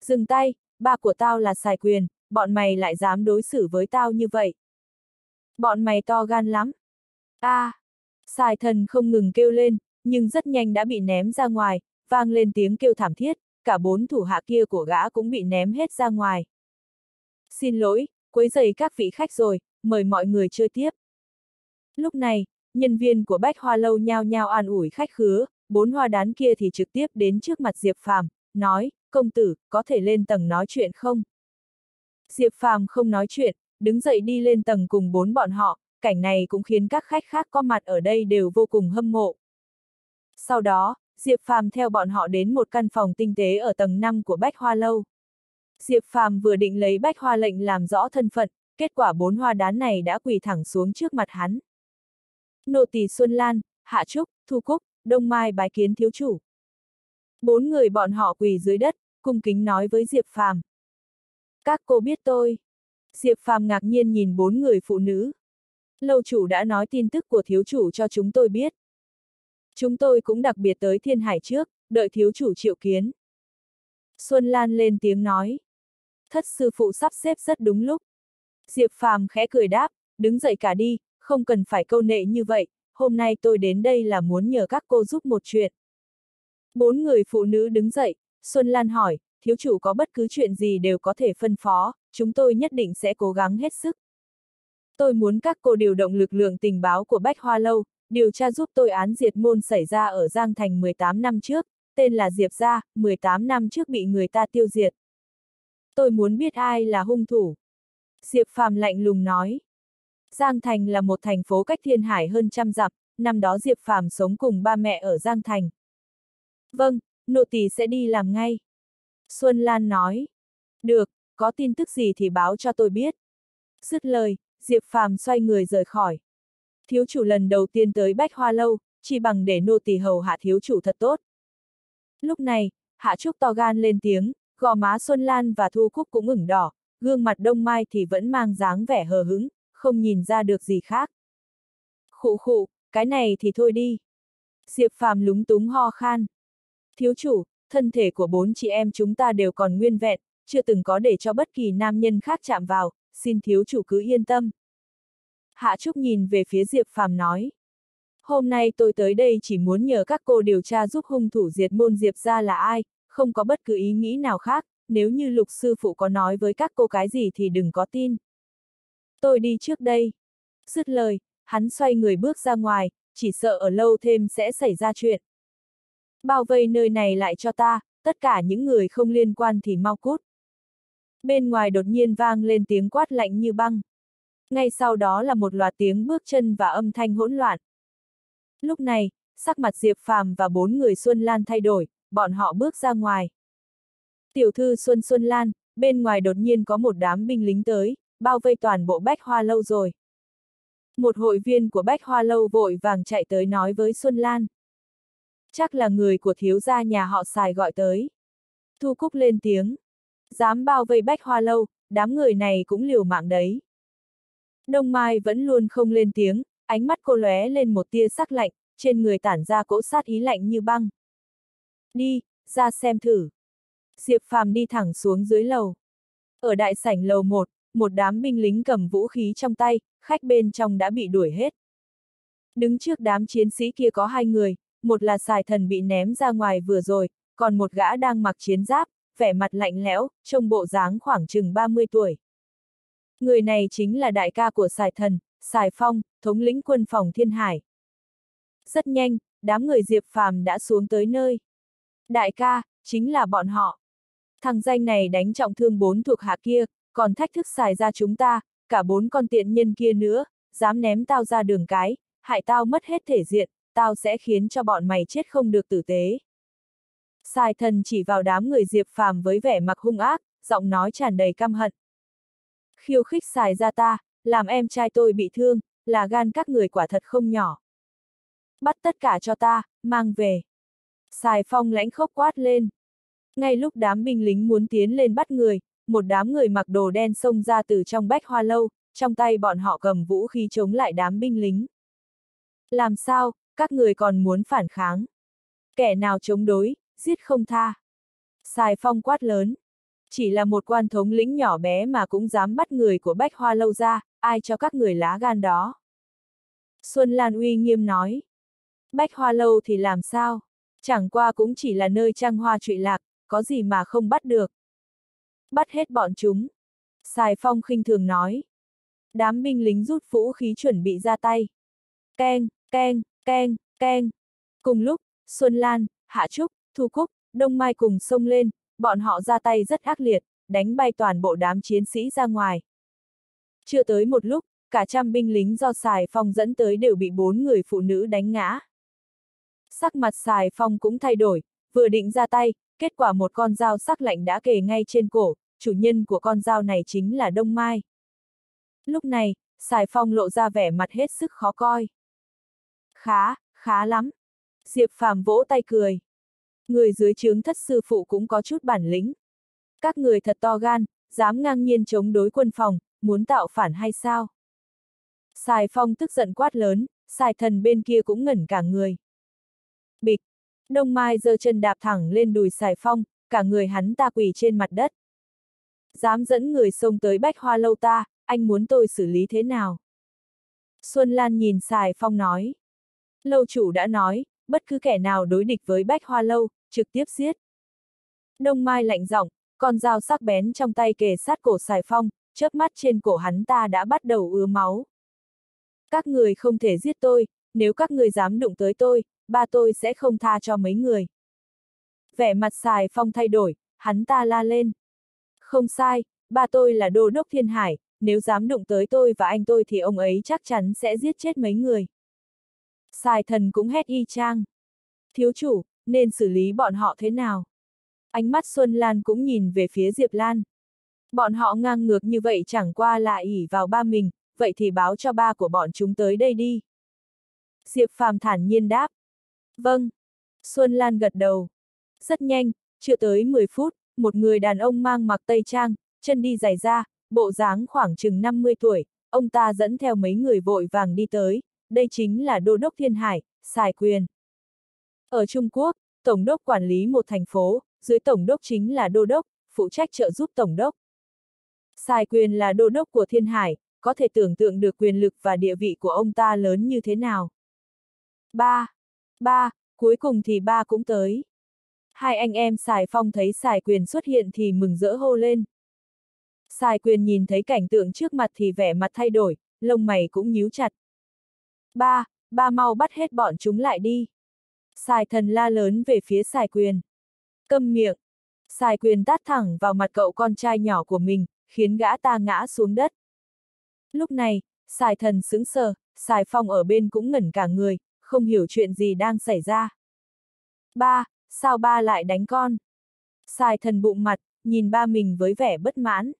Dừng tay, ba của tao là xài quyền, bọn mày lại dám đối xử với tao như vậy. Bọn mày to gan lắm. a à, xài thần không ngừng kêu lên, nhưng rất nhanh đã bị ném ra ngoài, vang lên tiếng kêu thảm thiết, cả bốn thủ hạ kia của gã cũng bị ném hết ra ngoài. Xin lỗi, quấy rầy các vị khách rồi, mời mọi người chơi tiếp. Lúc này, nhân viên của Bách Hoa Lâu nhao nhao an ủi khách khứa, bốn hoa đán kia thì trực tiếp đến trước mặt Diệp Phàm, nói, công tử, có thể lên tầng nói chuyện không? Diệp Phàm không nói chuyện, đứng dậy đi lên tầng cùng bốn bọn họ, cảnh này cũng khiến các khách khác có mặt ở đây đều vô cùng hâm mộ. Sau đó, Diệp Phàm theo bọn họ đến một căn phòng tinh tế ở tầng 5 của Bách Hoa Lâu. Diệp Phàm vừa định lấy Bách Hoa lệnh làm rõ thân phận, kết quả bốn hoa đán này đã quỳ thẳng xuống trước mặt hắn. Nô tỳ Xuân Lan, Hạ Trúc, Thu Cúc, Đông Mai bái kiến thiếu chủ. Bốn người bọn họ quỳ dưới đất, cung kính nói với Diệp Phàm. Các cô biết tôi. Diệp Phàm ngạc nhiên nhìn bốn người phụ nữ. Lâu chủ đã nói tin tức của thiếu chủ cho chúng tôi biết. Chúng tôi cũng đặc biệt tới thiên hải trước, đợi thiếu chủ triệu kiến. Xuân Lan lên tiếng nói. Thất sư phụ sắp xếp rất đúng lúc. Diệp Phàm khẽ cười đáp, đứng dậy cả đi, không cần phải câu nệ như vậy, hôm nay tôi đến đây là muốn nhờ các cô giúp một chuyện. Bốn người phụ nữ đứng dậy, Xuân Lan hỏi, thiếu chủ có bất cứ chuyện gì đều có thể phân phó, chúng tôi nhất định sẽ cố gắng hết sức. Tôi muốn các cô điều động lực lượng tình báo của Bách Hoa Lâu, điều tra giúp tôi án diệt môn xảy ra ở Giang Thành 18 năm trước, tên là Diệp Gia, 18 năm trước bị người ta tiêu diệt. Tôi muốn biết ai là hung thủ. Diệp Phàm lạnh lùng nói. Giang Thành là một thành phố cách thiên hải hơn trăm dặm, năm đó Diệp Phàm sống cùng ba mẹ ở Giang Thành. Vâng, nô tỳ sẽ đi làm ngay. Xuân Lan nói. Được, có tin tức gì thì báo cho tôi biết. Dứt lời, Diệp Phàm xoay người rời khỏi. Thiếu chủ lần đầu tiên tới Bách Hoa Lâu, chỉ bằng để nô tỳ hầu hạ thiếu chủ thật tốt. Lúc này, Hạ Trúc to gan lên tiếng, gò má Xuân Lan và Thu Cúc cũng ửng đỏ, gương mặt Đông Mai thì vẫn mang dáng vẻ hờ hứng, không nhìn ra được gì khác. Khụ khụ, cái này thì thôi đi. Diệp Phàm lúng túng ho khan. Thiếu chủ, thân thể của bốn chị em chúng ta đều còn nguyên vẹn, chưa từng có để cho bất kỳ nam nhân khác chạm vào, xin thiếu chủ cứ yên tâm. Hạ Trúc nhìn về phía Diệp Phàm nói. Hôm nay tôi tới đây chỉ muốn nhờ các cô điều tra giúp hung thủ diệt môn Diệp ra là ai, không có bất cứ ý nghĩ nào khác, nếu như lục sư phụ có nói với các cô cái gì thì đừng có tin. Tôi đi trước đây. Dứt lời, hắn xoay người bước ra ngoài, chỉ sợ ở lâu thêm sẽ xảy ra chuyện. Bao vây nơi này lại cho ta, tất cả những người không liên quan thì mau cút. Bên ngoài đột nhiên vang lên tiếng quát lạnh như băng. Ngay sau đó là một loạt tiếng bước chân và âm thanh hỗn loạn. Lúc này, sắc mặt Diệp Phàm và bốn người Xuân Lan thay đổi, bọn họ bước ra ngoài. Tiểu thư Xuân Xuân Lan, bên ngoài đột nhiên có một đám binh lính tới, bao vây toàn bộ Bách Hoa Lâu rồi. Một hội viên của Bách Hoa Lâu vội vàng chạy tới nói với Xuân Lan. Chắc là người của thiếu gia nhà họ xài gọi tới. Thu Cúc lên tiếng. Dám bao vây Bách Hoa Lâu, đám người này cũng liều mạng đấy. Đông Mai vẫn luôn không lên tiếng, ánh mắt cô lóe lên một tia sắc lạnh, trên người tản ra cỗ sát ý lạnh như băng. Đi, ra xem thử. Diệp Phàm đi thẳng xuống dưới lầu. Ở đại sảnh lầu 1, một đám binh lính cầm vũ khí trong tay, khách bên trong đã bị đuổi hết. Đứng trước đám chiến sĩ kia có hai người, một là xài thần bị ném ra ngoài vừa rồi, còn một gã đang mặc chiến giáp, vẻ mặt lạnh lẽo, trông bộ dáng khoảng chừng 30 tuổi. Người này chính là đại ca của xài thần, xài phong, thống lĩnh quân phòng thiên hải. Rất nhanh, đám người Diệp Phàm đã xuống tới nơi. Đại ca, chính là bọn họ. Thằng danh này đánh trọng thương bốn thuộc hạ kia, còn thách thức xài ra chúng ta, cả bốn con tiện nhân kia nữa, dám ném tao ra đường cái, hại tao mất hết thể diện, tao sẽ khiến cho bọn mày chết không được tử tế. Sai thần chỉ vào đám người Diệp Phàm với vẻ mặt hung ác, giọng nói tràn đầy căm hận. Khiêu khích xài ra ta, làm em trai tôi bị thương, là gan các người quả thật không nhỏ. Bắt tất cả cho ta, mang về. Xài phong lãnh khốc quát lên. Ngay lúc đám binh lính muốn tiến lên bắt người, một đám người mặc đồ đen xông ra từ trong bách hoa lâu, trong tay bọn họ cầm vũ khí chống lại đám binh lính. Làm sao, các người còn muốn phản kháng? Kẻ nào chống đối, giết không tha. xài phong quát lớn. Chỉ là một quan thống lĩnh nhỏ bé mà cũng dám bắt người của bách hoa lâu ra, ai cho các người lá gan đó. Xuân Lan uy nghiêm nói. Bách hoa lâu thì làm sao? Chẳng qua cũng chỉ là nơi trăng hoa trụy lạc, có gì mà không bắt được. Bắt hết bọn chúng. Sài phong khinh thường nói. Đám binh lính rút vũ khí chuẩn bị ra tay. Keng, keng, keng, keng. Cùng lúc, Xuân Lan, Hạ Trúc, Thu Cúc, Đông Mai cùng xông lên, bọn họ ra tay rất ác liệt, đánh bay toàn bộ đám chiến sĩ ra ngoài. Chưa tới một lúc, cả trăm binh lính do Sài Phong dẫn tới đều bị bốn người phụ nữ đánh ngã. Sắc mặt Sài Phong cũng thay đổi, vừa định ra tay, kết quả một con dao sắc lạnh đã kề ngay trên cổ, chủ nhân của con dao này chính là Đông Mai. Lúc này, Sài Phong lộ ra vẻ mặt hết sức khó coi. Khá, khá lắm. Diệp Phàm vỗ tay cười. Người dưới trướng thất sư phụ cũng có chút bản lĩnh. Các người thật to gan, dám ngang nhiên chống đối quân phòng, muốn tạo phản hay sao? Sài Phong tức giận quát lớn, Sài thần bên kia cũng ngẩn cả người. Bịch! Đông Mai giơ chân đạp thẳng lên đùi Sài Phong, cả người hắn ta quỳ trên mặt đất. Dám dẫn người xông tới bách hoa lâu ta, anh muốn tôi xử lý thế nào? Xuân Lan nhìn Sài Phong nói. Lâu chủ đã nói, bất cứ kẻ nào đối địch với bách hoa lâu, trực tiếp giết. Đông Mai lạnh giọng, con dao sắc bén trong tay kề sát cổ Sài Phong, chớp mắt trên cổ hắn ta đã bắt đầu ứa máu. Các người không thể giết tôi, nếu các người dám đụng tới tôi, ba tôi sẽ không tha cho mấy người. Vẻ mặt Sài Phong thay đổi, hắn ta la lên. Không sai, ba tôi là đô đốc thiên hải, nếu dám đụng tới tôi và anh tôi thì ông ấy chắc chắn sẽ giết chết mấy người. Sài thần cũng hét y chang. Thiếu chủ, nên xử lý bọn họ thế nào? Ánh mắt Xuân Lan cũng nhìn về phía Diệp Lan. Bọn họ ngang ngược như vậy chẳng qua là ỉ vào ba mình, vậy thì báo cho ba của bọn chúng tới đây đi. Diệp Phàm thản nhiên đáp. Vâng. Xuân Lan gật đầu. Rất nhanh, chưa tới 10 phút, một người đàn ông mang mặc tây trang, chân đi giày da, bộ dáng khoảng chừng 50 tuổi, ông ta dẫn theo mấy người vội vàng đi tới, đây chính là Đô đốc Thiên Hải, xài Quyền. Ở Trung Quốc, Tổng đốc quản lý một thành phố, dưới Tổng đốc chính là Đô đốc, phụ trách trợ giúp Tổng đốc. Sai Quyền là Đô đốc của Thiên Hải, có thể tưởng tượng được quyền lực và địa vị của ông ta lớn như thế nào. Ba, ba, cuối cùng thì ba cũng tới. Hai anh em Sài Phong thấy Sài Quyền xuất hiện thì mừng rỡ hô lên. Sài Quyền nhìn thấy cảnh tượng trước mặt thì vẻ mặt thay đổi, lông mày cũng nhíu chặt. Ba, ba mau bắt hết bọn chúng lại đi. Sài thần la lớn về phía Sài Quyền. Câm miệng. Sài Quyền tát thẳng vào mặt cậu con trai nhỏ của mình, khiến gã ta ngã xuống đất. Lúc này, Sài thần sững sờ, Sài Phong ở bên cũng ngẩn cả người, không hiểu chuyện gì đang xảy ra. Ba, sao ba lại đánh con? Sài thần bụng mặt, nhìn ba mình với vẻ bất mãn.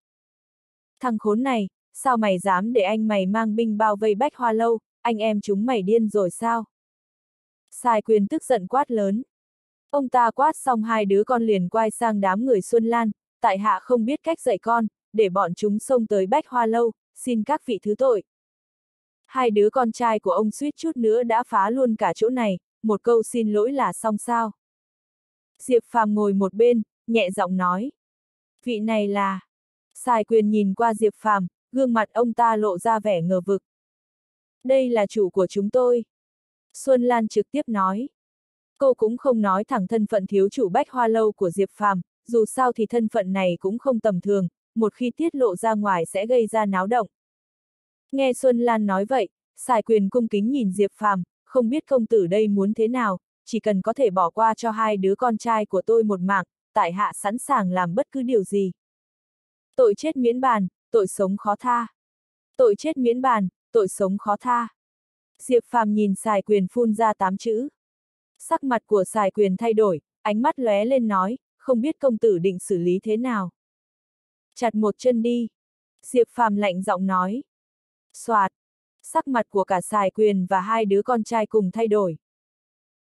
Thằng khốn này, sao mày dám để anh mày mang binh bao vây bách hoa lâu, anh em chúng mày điên rồi sao? Sai quyền tức giận quát lớn. Ông ta quát xong hai đứa con liền quay sang đám người Xuân Lan, tại hạ không biết cách dạy con, để bọn chúng xông tới bách hoa lâu, xin các vị thứ tội, Hai đứa con trai của ông suýt chút nữa đã phá luôn cả chỗ này, một câu xin lỗi là xong sao. Diệp Phàm ngồi một bên, nhẹ giọng nói. Vị này là... Sai quyền nhìn qua Diệp Phàm, gương mặt ông ta lộ ra vẻ ngờ vực. Đây là chủ của chúng tôi. Xuân Lan trực tiếp nói. Cô cũng không nói thẳng thân phận thiếu chủ bách hoa lâu của Diệp Phàm, dù sao thì thân phận này cũng không tầm thường, một khi tiết lộ ra ngoài sẽ gây ra náo động. Nghe Xuân Lan nói vậy, xài quyền cung kính nhìn Diệp Phàm, không biết công tử đây muốn thế nào, chỉ cần có thể bỏ qua cho hai đứa con trai của tôi một mạng, tại hạ sẵn sàng làm bất cứ điều gì. Tội chết miễn bàn, tội sống khó tha. Tội chết miễn bàn, tội sống khó tha. Diệp Phàm nhìn xài quyền phun ra tám chữ. Sắc mặt của xài quyền thay đổi, ánh mắt lóe lên nói, không biết công tử định xử lý thế nào. Chặt một chân đi. Diệp Phàm lạnh giọng nói. Xoạt. Sắc mặt của cả xài quyền và hai đứa con trai cùng thay đổi.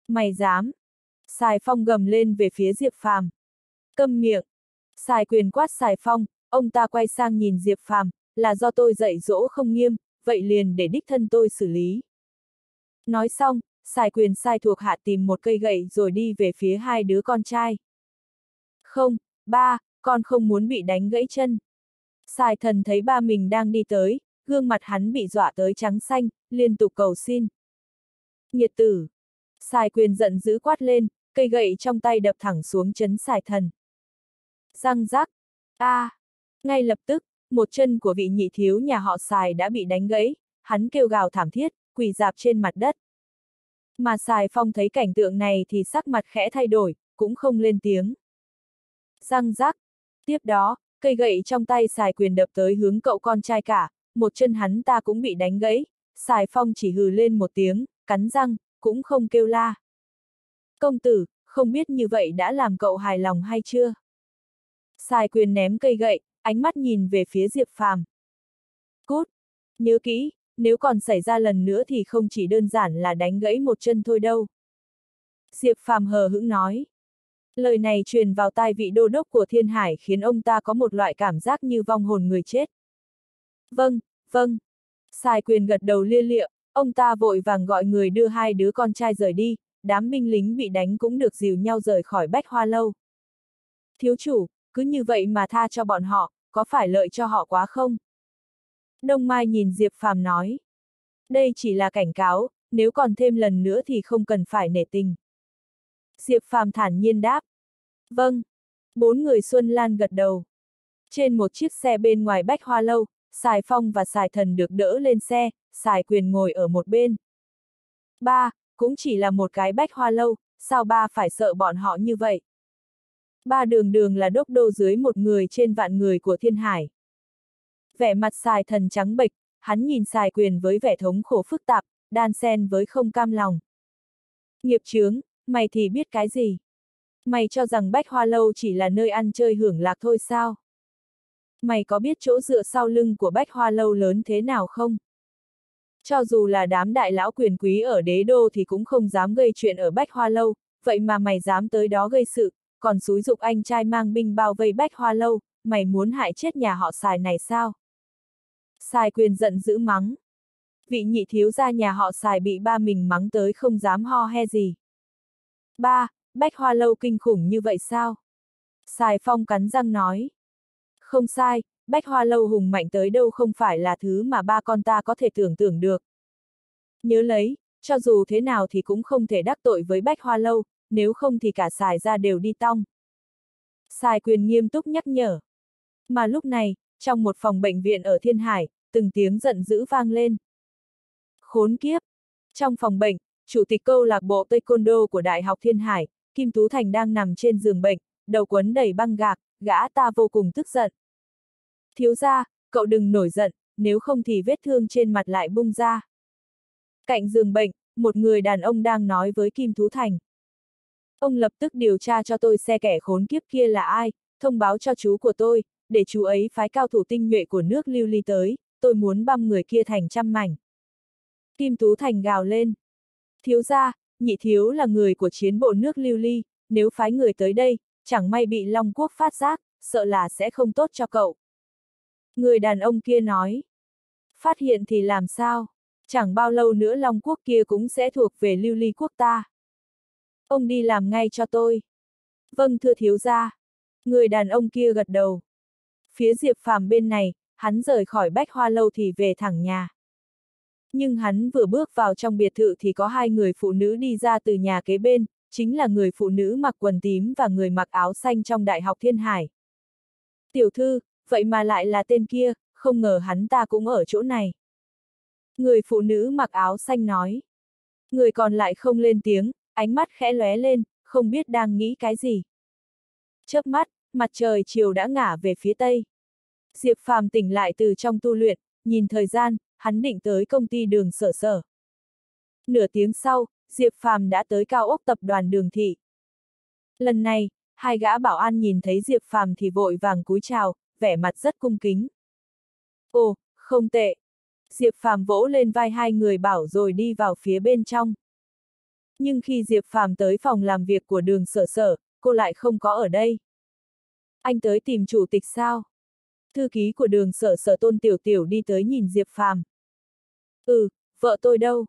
Mày dám. Xài phong gầm lên về phía Diệp Phàm. Câm miệng. Xài quyền quát xài phong, ông ta quay sang nhìn Diệp Phàm, là do tôi dạy dỗ không nghiêm, vậy liền để đích thân tôi xử lý. Nói xong, xài quyền sai thuộc hạ tìm một cây gậy rồi đi về phía hai đứa con trai. Không, ba, con không muốn bị đánh gãy chân. Xài thần thấy ba mình đang đi tới, gương mặt hắn bị dọa tới trắng xanh, liên tục cầu xin. Nhiệt tử. Xài quyền giận dữ quát lên, cây gậy trong tay đập thẳng xuống chấn xài thần. Răng rắc. a à. Ngay lập tức, một chân của vị nhị thiếu nhà họ xài đã bị đánh gãy, hắn kêu gào thảm thiết, quỳ dạp trên mặt đất. Mà xài phong thấy cảnh tượng này thì sắc mặt khẽ thay đổi, cũng không lên tiếng. Răng rắc. Tiếp đó, cây gậy trong tay xài quyền đập tới hướng cậu con trai cả, một chân hắn ta cũng bị đánh gãy, xài phong chỉ hừ lên một tiếng, cắn răng, cũng không kêu la. Công tử, không biết như vậy đã làm cậu hài lòng hay chưa? Xài quyền ném cây gậy, ánh mắt nhìn về phía Diệp Phàm. Cút! Nhớ kỹ, nếu còn xảy ra lần nữa thì không chỉ đơn giản là đánh gãy một chân thôi đâu. Diệp Phàm hờ hững nói. Lời này truyền vào tai vị đô đốc của thiên hải khiến ông ta có một loại cảm giác như vong hồn người chết. Vâng, vâng. Sai quyền gật đầu lia lịa, ông ta vội vàng gọi người đưa hai đứa con trai rời đi, đám binh lính bị đánh cũng được dìu nhau rời khỏi bách hoa lâu. Thiếu chủ, cứ như vậy mà tha cho bọn họ, có phải lợi cho họ quá không? Đông Mai nhìn Diệp Phàm nói. Đây chỉ là cảnh cáo, nếu còn thêm lần nữa thì không cần phải nể tình. Diệp Phàm thản nhiên đáp. Vâng. Bốn người Xuân Lan gật đầu. Trên một chiếc xe bên ngoài Bách Hoa Lâu, Sài Phong và Sài Thần được đỡ lên xe, Sài Quyền ngồi ở một bên. Ba, cũng chỉ là một cái Bách Hoa Lâu, sao ba phải sợ bọn họ như vậy? Ba đường đường là đốc đô dưới một người trên vạn người của thiên hải. Vẻ mặt xài Thần trắng bệch, hắn nhìn xài Quyền với vẻ thống khổ phức tạp, đan xen với không cam lòng. Nghiệp chướng, mày thì biết cái gì? Mày cho rằng Bách Hoa Lâu chỉ là nơi ăn chơi hưởng lạc thôi sao? Mày có biết chỗ dựa sau lưng của Bách Hoa Lâu lớn thế nào không? Cho dù là đám đại lão quyền quý ở đế đô thì cũng không dám gây chuyện ở Bách Hoa Lâu, vậy mà mày dám tới đó gây sự, còn xúi dục anh trai mang binh bao vây Bách Hoa Lâu, mày muốn hại chết nhà họ xài này sao? Xài quyền giận dữ mắng. Vị nhị thiếu gia nhà họ xài bị ba mình mắng tới không dám ho he gì. Ba, bách hoa lâu kinh khủng như vậy sao? xài Phong cắn răng nói. Không sai, bách hoa lâu hùng mạnh tới đâu không phải là thứ mà ba con ta có thể tưởng tượng được. Nhớ lấy, cho dù thế nào thì cũng không thể đắc tội với bách hoa lâu, nếu không thì cả xài ra đều đi tong. xài quyền nghiêm túc nhắc nhở. Mà lúc này, trong một phòng bệnh viện ở Thiên Hải, từng tiếng giận dữ vang lên. Khốn kiếp! Trong phòng bệnh, Chủ tịch câu lạc bộ Taekwondo của Đại học Thiên Hải, Kim Tú Thành đang nằm trên giường bệnh, đầu quấn đầy băng gạc, gã ta vô cùng tức giận. Thiếu gia, cậu đừng nổi giận, nếu không thì vết thương trên mặt lại bung ra. Cạnh giường bệnh, một người đàn ông đang nói với Kim Thú Thành. Ông lập tức điều tra cho tôi xe kẻ khốn kiếp kia là ai, thông báo cho chú của tôi, để chú ấy phái cao thủ tinh nhuệ của nước lưu ly tới, tôi muốn băm người kia thành trăm mảnh. Kim Tú Thành gào lên. Thiếu gia, nhị thiếu là người của chiến bộ nước lưu ly, nếu phái người tới đây, chẳng may bị Long Quốc phát giác, sợ là sẽ không tốt cho cậu. Người đàn ông kia nói. Phát hiện thì làm sao? Chẳng bao lâu nữa Long quốc kia cũng sẽ thuộc về lưu ly quốc ta. Ông đi làm ngay cho tôi. Vâng thưa thiếu gia. Người đàn ông kia gật đầu. Phía Diệp Phàm bên này, hắn rời khỏi bách hoa lâu thì về thẳng nhà. Nhưng hắn vừa bước vào trong biệt thự thì có hai người phụ nữ đi ra từ nhà kế bên, chính là người phụ nữ mặc quần tím và người mặc áo xanh trong Đại học Thiên Hải. Tiểu thư, vậy mà lại là tên kia, không ngờ hắn ta cũng ở chỗ này. Người phụ nữ mặc áo xanh nói. Người còn lại không lên tiếng, ánh mắt khẽ lóe lên, không biết đang nghĩ cái gì. Chớp mắt, mặt trời chiều đã ngả về phía tây. Diệp Phàm tỉnh lại từ trong tu luyện, nhìn thời gian, hắn định tới công ty đường sở sở. Nửa tiếng sau, Diệp Phàm đã tới cao ốc tập đoàn đường thị. Lần này, hai gã bảo an nhìn thấy Diệp Phàm thì vội vàng cúi chào, vẻ mặt rất cung kính. Ồ, không tệ. Diệp Phàm vỗ lên vai hai người bảo rồi đi vào phía bên trong. Nhưng khi Diệp Phàm tới phòng làm việc của đường sở sở, cô lại không có ở đây. Anh tới tìm chủ tịch sao? Thư ký của đường sở sở tôn tiểu tiểu đi tới nhìn Diệp Phàm. Ừ, vợ tôi đâu?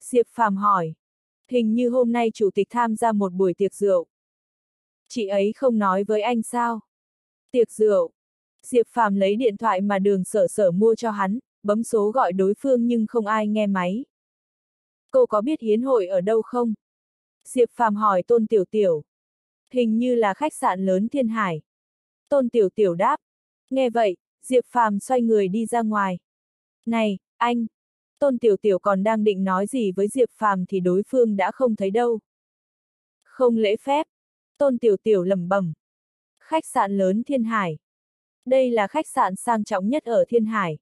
Diệp Phàm hỏi. Hình như hôm nay chủ tịch tham gia một buổi tiệc rượu. Chị ấy không nói với anh sao? Tiệc rượu. Diệp Phàm lấy điện thoại mà đường sở sở mua cho hắn, bấm số gọi đối phương nhưng không ai nghe máy. Cô có biết hiến hội ở đâu không? Diệp Phàm hỏi Tôn Tiểu Tiểu. Hình như là khách sạn lớn Thiên Hải. Tôn Tiểu Tiểu đáp. Nghe vậy, Diệp Phàm xoay người đi ra ngoài. Này, anh! Tôn Tiểu Tiểu còn đang định nói gì với Diệp Phàm thì đối phương đã không thấy đâu. Không lễ phép. Tôn Tiểu Tiểu lẩm bẩm. Khách sạn lớn Thiên Hải. Đây là khách sạn sang trọng nhất ở Thiên Hải.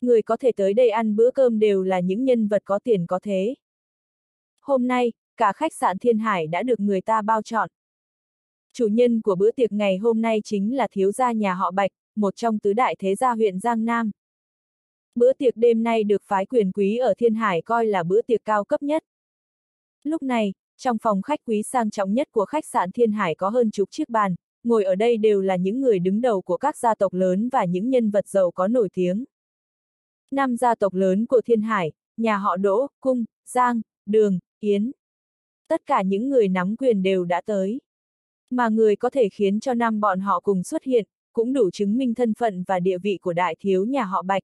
Người có thể tới đây ăn bữa cơm đều là những nhân vật có tiền có thế. Hôm nay, cả khách sạn Thiên Hải đã được người ta bao chọn. Chủ nhân của bữa tiệc ngày hôm nay chính là thiếu gia nhà họ Bạch, một trong tứ đại thế gia huyện Giang Nam. Bữa tiệc đêm nay được phái quyền quý ở Thiên Hải coi là bữa tiệc cao cấp nhất. Lúc này, trong phòng khách quý sang trọng nhất của khách sạn Thiên Hải có hơn chục chiếc bàn, ngồi ở đây đều là những người đứng đầu của các gia tộc lớn và những nhân vật giàu có nổi tiếng. Năm gia tộc lớn của Thiên Hải, nhà họ Đỗ, Cung, Giang, Đường, Yến. Tất cả những người nắm quyền đều đã tới. Mà người có thể khiến cho năm bọn họ cùng xuất hiện, cũng đủ chứng minh thân phận và địa vị của đại thiếu nhà họ Bạch.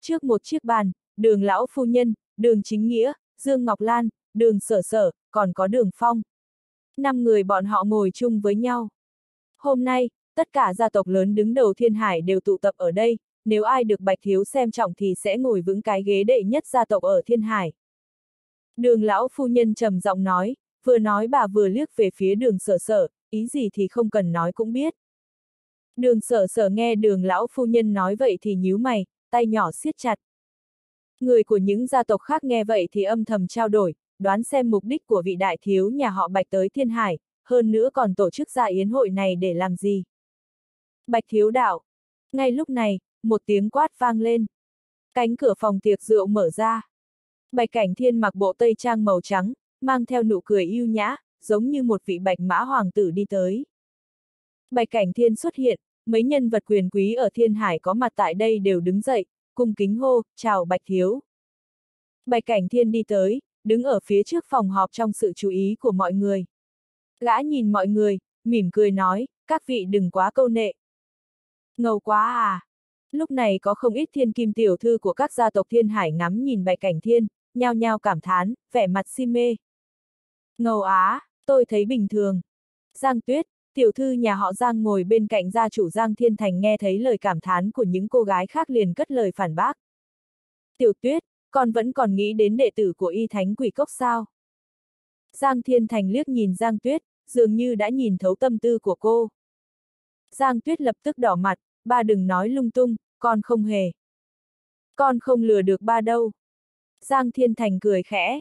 Trước một chiếc bàn, đường lão phu nhân, đường chính nghĩa, Dương Ngọc Lan, đường sở sở, còn có đường phong. Năm người bọn họ ngồi chung với nhau. Hôm nay, tất cả gia tộc lớn đứng đầu thiên hải đều tụ tập ở đây, nếu ai được Bạch Thiếu xem trọng thì sẽ ngồi vững cái ghế đệ nhất gia tộc ở thiên hải. Đường lão phu nhân trầm giọng nói, vừa nói bà vừa liếc về phía đường sở sở, ý gì thì không cần nói cũng biết. Đường sở sở nghe đường lão phu nhân nói vậy thì nhíu mày, tay nhỏ siết chặt. Người của những gia tộc khác nghe vậy thì âm thầm trao đổi, đoán xem mục đích của vị đại thiếu nhà họ Bạch tới Thiên Hải, hơn nữa còn tổ chức ra yến hội này để làm gì. Bạch thiếu đạo. Ngay lúc này, một tiếng quát vang lên. Cánh cửa phòng tiệc rượu mở ra. Bạch cảnh thiên mặc bộ tây trang màu trắng, mang theo nụ cười yêu nhã, giống như một vị bạch mã hoàng tử đi tới. Bạch cảnh thiên xuất hiện, mấy nhân vật quyền quý ở thiên hải có mặt tại đây đều đứng dậy, cung kính hô, chào bạch thiếu. Bạch cảnh thiên đi tới, đứng ở phía trước phòng họp trong sự chú ý của mọi người. Gã nhìn mọi người, mỉm cười nói, các vị đừng quá câu nệ. Ngầu quá à! Lúc này có không ít thiên kim tiểu thư của các gia tộc thiên hải ngắm nhìn bạch cảnh thiên, nhao nhao cảm thán, vẻ mặt si mê. Ngầu á, tôi thấy bình thường. Giang Tuyết, tiểu thư nhà họ Giang ngồi bên cạnh gia chủ Giang Thiên Thành nghe thấy lời cảm thán của những cô gái khác liền cất lời phản bác. Tiểu Tuyết, con vẫn còn nghĩ đến đệ tử của y thánh quỷ cốc sao? Giang Thiên Thành liếc nhìn Giang Tuyết, dường như đã nhìn thấu tâm tư của cô. Giang Tuyết lập tức đỏ mặt, ba đừng nói lung tung, con không hề. Con không lừa được ba đâu. Giang Thiên Thành cười khẽ.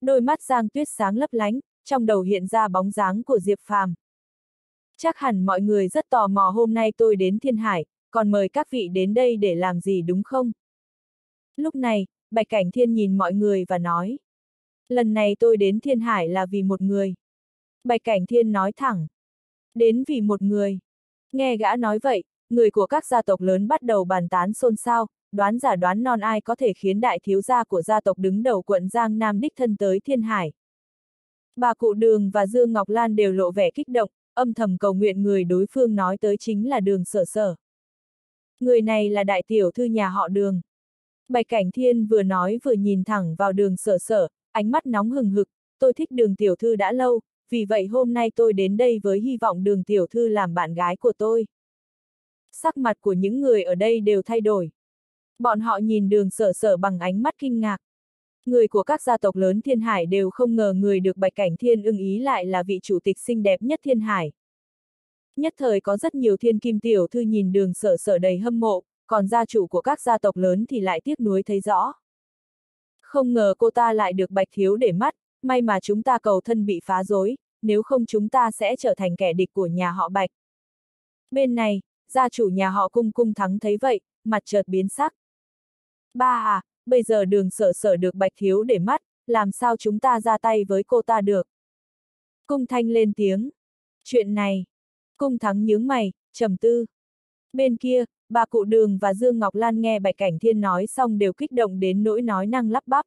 Đôi mắt Giang Tuyết sáng lấp lánh, trong đầu hiện ra bóng dáng của Diệp Phàm. Chắc hẳn mọi người rất tò mò hôm nay tôi đến Thiên Hải, còn mời các vị đến đây để làm gì đúng không? Lúc này, Bạch Cảnh Thiên nhìn mọi người và nói. Lần này tôi đến Thiên Hải là vì một người. Bạch Cảnh Thiên nói thẳng. Đến vì một người. Nghe gã nói vậy, người của các gia tộc lớn bắt đầu bàn tán xôn xao, đoán giả đoán non ai có thể khiến đại thiếu gia của gia tộc đứng đầu quận Giang Nam đích thân tới thiên hải. Bà cụ Đường và Dương Ngọc Lan đều lộ vẻ kích động, âm thầm cầu nguyện người đối phương nói tới chính là đường sở sở. Người này là đại tiểu thư nhà họ đường. Bạch Cảnh Thiên vừa nói vừa nhìn thẳng vào đường sở sở, ánh mắt nóng hừng hực, tôi thích đường tiểu thư đã lâu, vì vậy hôm nay tôi đến đây với hy vọng đường tiểu thư làm bạn gái của tôi. Sắc mặt của những người ở đây đều thay đổi. Bọn họ nhìn đường sở sở bằng ánh mắt kinh ngạc. Người của các gia tộc lớn thiên hải đều không ngờ người được Bạch Cảnh Thiên ưng ý lại là vị chủ tịch xinh đẹp nhất thiên hải. Nhất thời có rất nhiều thiên kim tiểu thư nhìn đường sở sở đầy hâm mộ, còn gia chủ của các gia tộc lớn thì lại tiếc nuối thấy rõ. Không ngờ cô ta lại được Bạch Thiếu để mắt, may mà chúng ta cầu thân bị phá rối, nếu không chúng ta sẽ trở thành kẻ địch của nhà họ Bạch. Bên này, gia chủ nhà họ cung cung thắng thấy vậy, mặt chợt biến sắc. Ba à, bây giờ đường sở sở được bạch thiếu để mắt, làm sao chúng ta ra tay với cô ta được? Cung thanh lên tiếng. Chuyện này. Cung thắng nhướng mày, trầm tư. Bên kia, bà cụ đường và Dương Ngọc Lan nghe Bạch Cảnh Thiên nói xong đều kích động đến nỗi nói năng lắp bắp.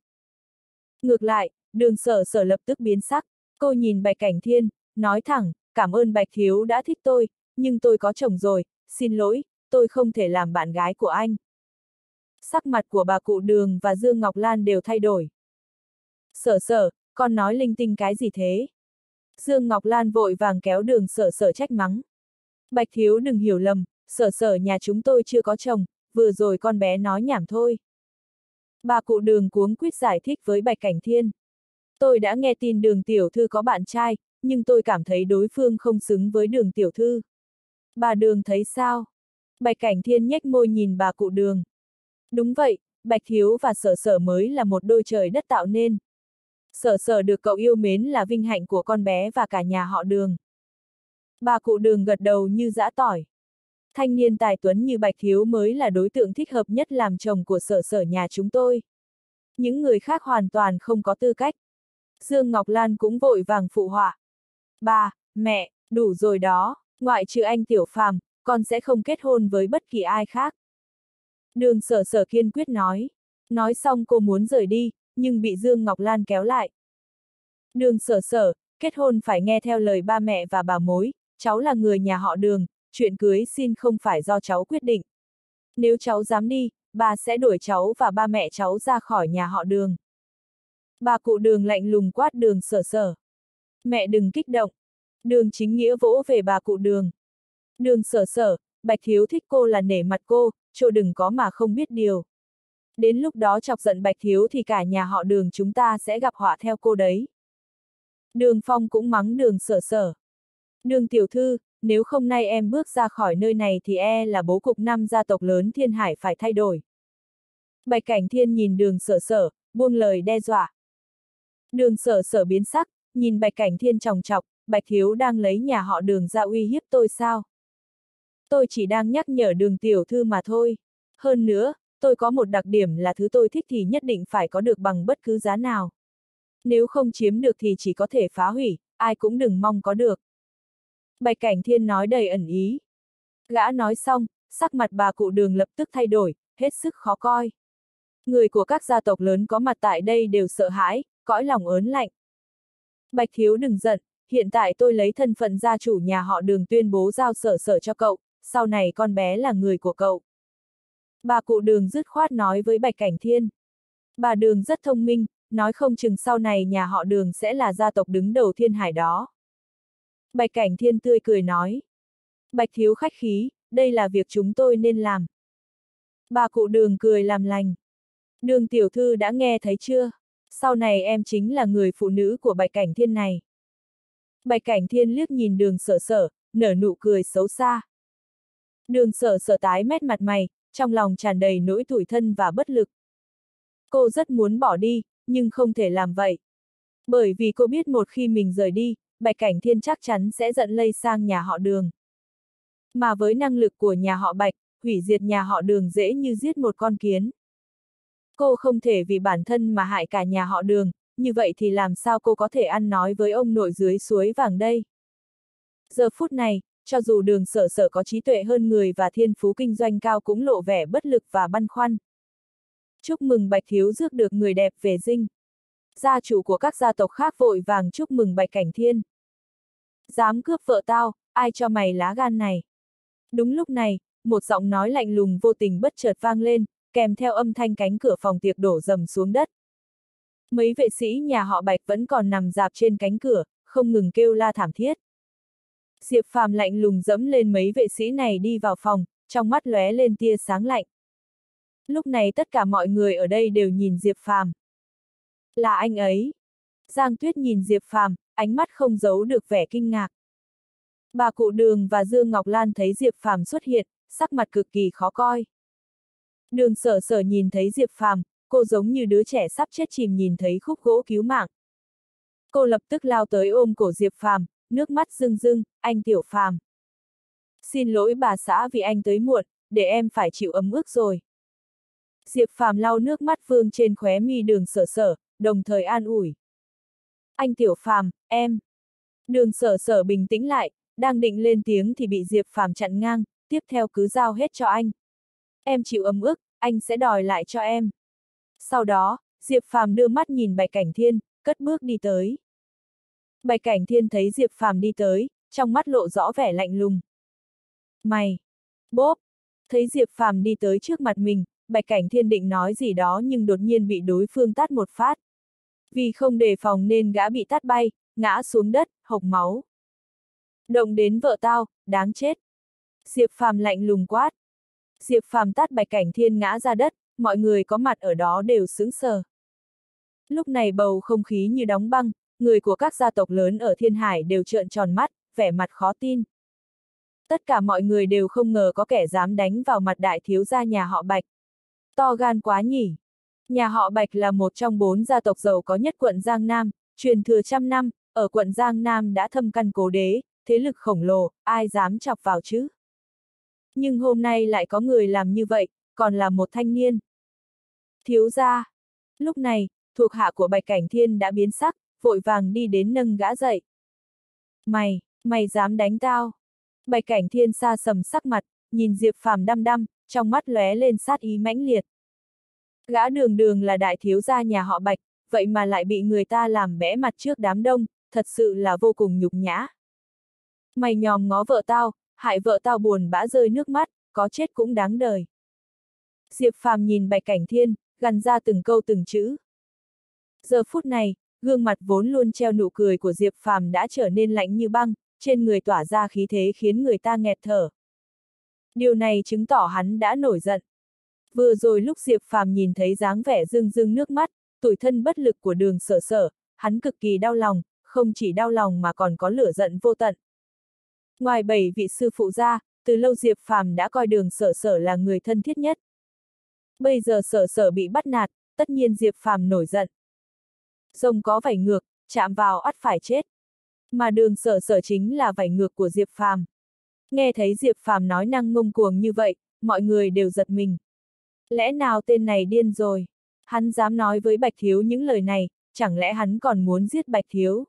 Ngược lại, đường sở sở lập tức biến sắc, cô nhìn Bạch Cảnh Thiên, nói thẳng, cảm ơn Bạch Thiếu đã thích tôi, nhưng tôi có chồng rồi, xin lỗi, tôi không thể làm bạn gái của anh sắc mặt của bà cụ Đường và Dương Ngọc Lan đều thay đổi. Sở sở, con nói linh tinh cái gì thế? Dương Ngọc Lan vội vàng kéo đường sở sở trách mắng. Bạch thiếu đừng hiểu lầm, sở sở nhà chúng tôi chưa có chồng, vừa rồi con bé nói nhảm thôi. Bà cụ đường cuống quyết giải thích với Bạch Cảnh Thiên. Tôi đã nghe tin đường tiểu thư có bạn trai, nhưng tôi cảm thấy đối phương không xứng với đường tiểu thư. Bà đường thấy sao? Bạch Cảnh Thiên nhếch môi nhìn bà cụ đường. Đúng vậy, Bạch Thiếu và Sở Sở mới là một đôi trời đất tạo nên. Sở Sở được cậu yêu mến là vinh hạnh của con bé và cả nhà họ đường. Bà cụ đường gật đầu như dã tỏi. Thanh niên tài tuấn như Bạch Thiếu mới là đối tượng thích hợp nhất làm chồng của Sở Sở nhà chúng tôi. Những người khác hoàn toàn không có tư cách. Dương Ngọc Lan cũng vội vàng phụ họa. Ba, mẹ, đủ rồi đó, ngoại trừ anh Tiểu Phàm, con sẽ không kết hôn với bất kỳ ai khác. Đường sở sở kiên quyết nói. Nói xong cô muốn rời đi, nhưng bị Dương Ngọc Lan kéo lại. Đường sở sở, kết hôn phải nghe theo lời ba mẹ và bà mối, cháu là người nhà họ đường, chuyện cưới xin không phải do cháu quyết định. Nếu cháu dám đi, bà sẽ đuổi cháu và ba mẹ cháu ra khỏi nhà họ đường. Bà cụ đường lạnh lùng quát đường sở sở. Mẹ đừng kích động. Đường chính nghĩa vỗ về bà cụ đường. Đường sở sở, Bạch Thiếu thích cô là nể mặt cô, chỗ đừng có mà không biết điều. Đến lúc đó chọc giận Bạch Thiếu thì cả nhà họ đường chúng ta sẽ gặp họa theo cô đấy. Đường Phong cũng mắng đường sở sở. Đường tiểu thư, nếu không nay em bước ra khỏi nơi này thì e là bố cục năm gia tộc lớn thiên hải phải thay đổi. Bạch Cảnh Thiên nhìn đường sở sở, buông lời đe dọa. Đường sở sở biến sắc, nhìn Bạch Cảnh Thiên tròng chọc, Bạch Thiếu đang lấy nhà họ đường ra uy hiếp tôi sao? Tôi chỉ đang nhắc nhở đường tiểu thư mà thôi. Hơn nữa, tôi có một đặc điểm là thứ tôi thích thì nhất định phải có được bằng bất cứ giá nào. Nếu không chiếm được thì chỉ có thể phá hủy, ai cũng đừng mong có được. Bạch Cảnh Thiên nói đầy ẩn ý. Gã nói xong, sắc mặt bà cụ đường lập tức thay đổi, hết sức khó coi. Người của các gia tộc lớn có mặt tại đây đều sợ hãi, cõi lòng ớn lạnh. Bạch Thiếu đừng giận, hiện tại tôi lấy thân phận gia chủ nhà họ đường tuyên bố giao sở sở cho cậu, sau này con bé là người của cậu. Bà cụ đường dứt khoát nói với Bạch Cảnh Thiên. Bà đường rất thông minh, nói không chừng sau này nhà họ đường sẽ là gia tộc đứng đầu thiên hải đó. Bạch Cảnh Thiên tươi cười nói. Bạch thiếu khách khí, đây là việc chúng tôi nên làm. Bà cụ đường cười làm lành. Đường tiểu thư đã nghe thấy chưa? Sau này em chính là người phụ nữ của Bạch Cảnh Thiên này. Bạch Cảnh Thiên liếc nhìn đường sở sở, nở nụ cười xấu xa. Đường sở sở tái mét mặt mày, trong lòng tràn đầy nỗi tủi thân và bất lực. Cô rất muốn bỏ đi, nhưng không thể làm vậy. Bởi vì cô biết một khi mình rời đi, Bạch Cảnh Thiên chắc chắn sẽ giận lây sang nhà họ đường. Mà với năng lực của nhà họ Bạch, hủy diệt nhà họ đường dễ như giết một con kiến. Cô không thể vì bản thân mà hại cả nhà họ đường, như vậy thì làm sao cô có thể ăn nói với ông nội dưới suối vàng đây? Giờ phút này, cho dù đường sở sở có trí tuệ hơn người và thiên phú kinh doanh cao cũng lộ vẻ bất lực và băn khoăn. Chúc mừng Bạch Thiếu rước được người đẹp về dinh. Gia chủ của các gia tộc khác vội vàng chúc mừng Bạch Cảnh Thiên. Dám cướp vợ tao, ai cho mày lá gan này? Đúng lúc này, một giọng nói lạnh lùng vô tình bất chợt vang lên, kèm theo âm thanh cánh cửa phòng tiệc đổ dầm xuống đất. Mấy vệ sĩ nhà họ Bạch vẫn còn nằm dạp trên cánh cửa, không ngừng kêu la thảm thiết. Diệp Phàm lạnh lùng dẫm lên mấy vệ sĩ này đi vào phòng, trong mắt lóe lên tia sáng lạnh. Lúc này tất cả mọi người ở đây đều nhìn Diệp Phàm. Là anh ấy. Giang Tuyết nhìn Diệp Phàm, ánh mắt không giấu được vẻ kinh ngạc. Bà cụ Đường và Dương Ngọc Lan thấy Diệp Phàm xuất hiện, sắc mặt cực kỳ khó coi. Đường sở sở nhìn thấy Diệp Phàm, cô giống như đứa trẻ sắp chết chìm nhìn thấy khúc gỗ cứu mạng. Cô lập tức lao tới ôm cổ Diệp Phàm, nước mắt rưng rưng, anh Tiểu Phàm. Xin lỗi bà xã vì anh tới muộn, để em phải chịu ấm ức rồi. Diệp Phàm lau nước mắt vương trên khóe mi đường sở sở, đồng thời an ủi. Anh Tiểu Phàm, em. Đường sở sở bình tĩnh lại, đang định lên tiếng thì bị Diệp Phàm chặn ngang, tiếp theo cứ giao hết cho anh. Em chịu ấm ức, anh sẽ đòi lại cho em. Sau đó, Diệp Phàm đưa mắt nhìn Bạch Cảnh Thiên, cất bước đi tới. Bạch Cảnh Thiên thấy Diệp Phàm đi tới, trong mắt lộ rõ vẻ lạnh lùng. Mày! Bốp! Thấy Diệp Phàm đi tới trước mặt mình, Bạch Cảnh Thiên định nói gì đó nhưng đột nhiên bị đối phương tát một phát. Vì không đề phòng nên gã bị tát bay, ngã xuống đất, hộc máu. Động đến vợ tao, đáng chết. Diệp Phàm lạnh lùng quát. Diệp Phàm tát Bạch Cảnh Thiên ngã ra đất, mọi người có mặt ở đó đều sững sờ. Lúc này bầu không khí như đóng băng, người của các gia tộc lớn ở Thiên Hải đều trợn tròn mắt, vẻ mặt khó tin. Tất cả mọi người đều không ngờ có kẻ dám đánh vào mặt đại thiếu gia nhà họ Bạch. To gan quá nhỉ. Nhà họ Bạch là một trong bốn gia tộc giàu có nhất quận Giang Nam, truyền thừa trăm năm, ở quận Giang Nam đã thâm căn cố đế, thế lực khổng lồ, ai dám chọc vào chứ? Nhưng hôm nay lại có người làm như vậy, còn là một thanh niên. Thiếu gia. Lúc này, thuộc hạ của Bạch Cảnh Thiên đã biến sắc, vội vàng đi đến nâng gã dậy. Mày, mày dám đánh tao? Bạch Cảnh Thiên xa sầm sắc mặt, nhìn Diệp Phàm đăm đăm, trong mắt lóe lên sát ý mãnh liệt. Gã đường đường là đại thiếu gia nhà họ Bạch, vậy mà lại bị người ta làm bẽ mặt trước đám đông, thật sự là vô cùng nhục nhã. Mày nhòm ngó vợ tao, hại vợ tao buồn bã rơi nước mắt, có chết cũng đáng đời. Diệp Phàm nhìn Bạch Cảnh Thiên, gần ra từng câu từng chữ. Giờ phút này, gương mặt vốn luôn treo nụ cười của Diệp Phàm đã trở nên lạnh như băng, trên người tỏa ra khí thế khiến người ta nghẹt thở. Điều này chứng tỏ hắn đã nổi giận. Vừa rồi lúc Diệp Phàm nhìn thấy dáng vẻ rưng rưng nước mắt, tuổi thân bất lực của đường sở sở, hắn cực kỳ đau lòng, không chỉ đau lòng mà còn có lửa giận vô tận. Ngoài bảy vị sư phụ ra, từ lâu Diệp Phàm đã coi đường sở sở là người thân thiết nhất. Bây giờ sở sở bị bắt nạt, tất nhiên Diệp Phàm nổi giận. Rồng có vảy ngược, chạm vào ắt phải chết. Mà đường sở sở chính là vảy ngược của Diệp Phàm. Nghe thấy Diệp Phàm nói năng ngông cuồng như vậy, mọi người đều giật mình. Lẽ nào tên này điên rồi? Hắn dám nói với Bạch Thiếu những lời này, chẳng lẽ hắn còn muốn giết Bạch Thiếu?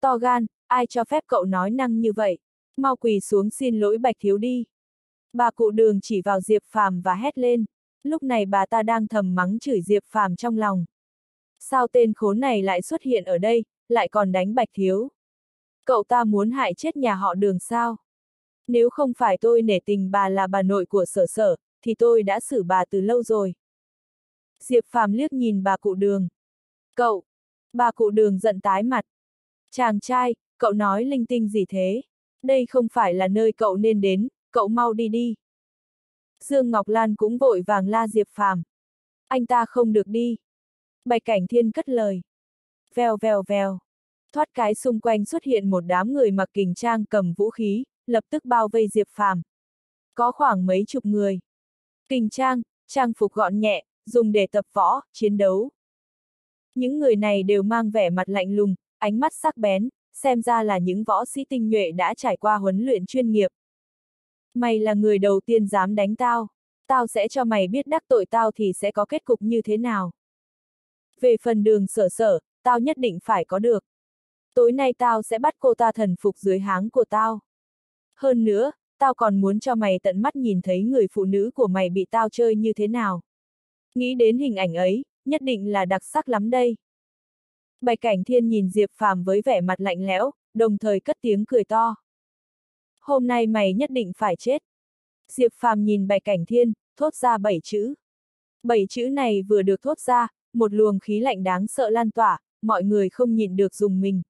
To gan, ai cho phép cậu nói năng như vậy? Mau quỳ xuống xin lỗi Bạch Thiếu đi. Bà cụ đường chỉ vào Diệp Phàm và hét lên. Lúc này bà ta đang thầm mắng chửi Diệp Phàm trong lòng. Sao tên khốn này lại xuất hiện ở đây, lại còn đánh Bạch Thiếu? Cậu ta muốn hại chết nhà họ đường sao? Nếu không phải tôi nể tình bà là bà nội của sở sở, thì tôi đã xử bà từ lâu rồi. Diệp Phàm liếc nhìn bà cụ đường. Cậu! Bà cụ đường giận tái mặt. Chàng trai, cậu nói linh tinh gì thế? Đây không phải là nơi cậu nên đến, cậu mau đi đi. Dương Ngọc Lan cũng vội vàng la Diệp Phàm. Anh ta không được đi. Bạch Cảnh Thiên cất lời. Vèo vèo vèo. Thoát cái xung quanh xuất hiện một đám người mặc kình trang cầm vũ khí, lập tức bao vây Diệp Phàm. Có khoảng mấy chục người. Kình trang, trang phục gọn nhẹ, dùng để tập võ, chiến đấu. Những người này đều mang vẻ mặt lạnh lùng, ánh mắt sắc bén, xem ra là những võ sĩ tinh nhuệ đã trải qua huấn luyện chuyên nghiệp. Mày là người đầu tiên dám đánh tao, tao sẽ cho mày biết đắc tội tao thì sẽ có kết cục như thế nào. Về phần đường sở sở, tao nhất định phải có được. Tối nay tao sẽ bắt cô ta thần phục dưới háng của tao. Hơn nữa, tao còn muốn cho mày tận mắt nhìn thấy người phụ nữ của mày bị tao chơi như thế nào. Nghĩ đến hình ảnh ấy, nhất định là đặc sắc lắm đây. Bạch Cảnh Thiên nhìn Diệp Phàm với vẻ mặt lạnh lẽo, đồng thời cất tiếng cười to. Hôm nay mày nhất định phải chết. Diệp Phàm nhìn Bạch Cảnh Thiên, thốt ra bảy chữ. Bảy chữ này vừa được thốt ra, một luồng khí lạnh đáng sợ lan tỏa, mọi người không nhìn được dùng mình.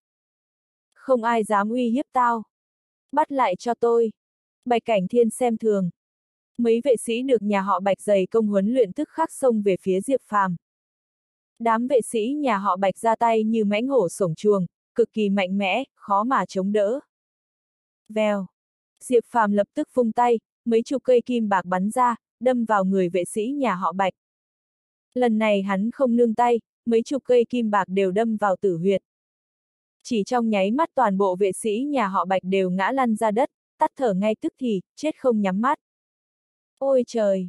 Không ai dám uy hiếp tao. Bắt lại cho tôi. Bạch Cảnh Thiên xem thường. Mấy vệ sĩ được nhà họ Bạch dày công huấn luyện tức khắc xông về phía Diệp Phàm. Đám vệ sĩ nhà họ Bạch ra tay như mãnh hổ sổng chuồng, cực kỳ mạnh mẽ, khó mà chống đỡ. Vèo. Diệp Phàm lập tức vung tay, mấy chục cây kim bạc bắn ra, đâm vào người vệ sĩ nhà họ Bạch. Lần này hắn không nương tay, mấy chục cây kim bạc đều đâm vào tử huyệt. Chỉ trong nháy mắt toàn bộ vệ sĩ nhà họ Bạch đều ngã lăn ra đất, tắt thở ngay tức thì, chết không nhắm mắt. Ôi trời!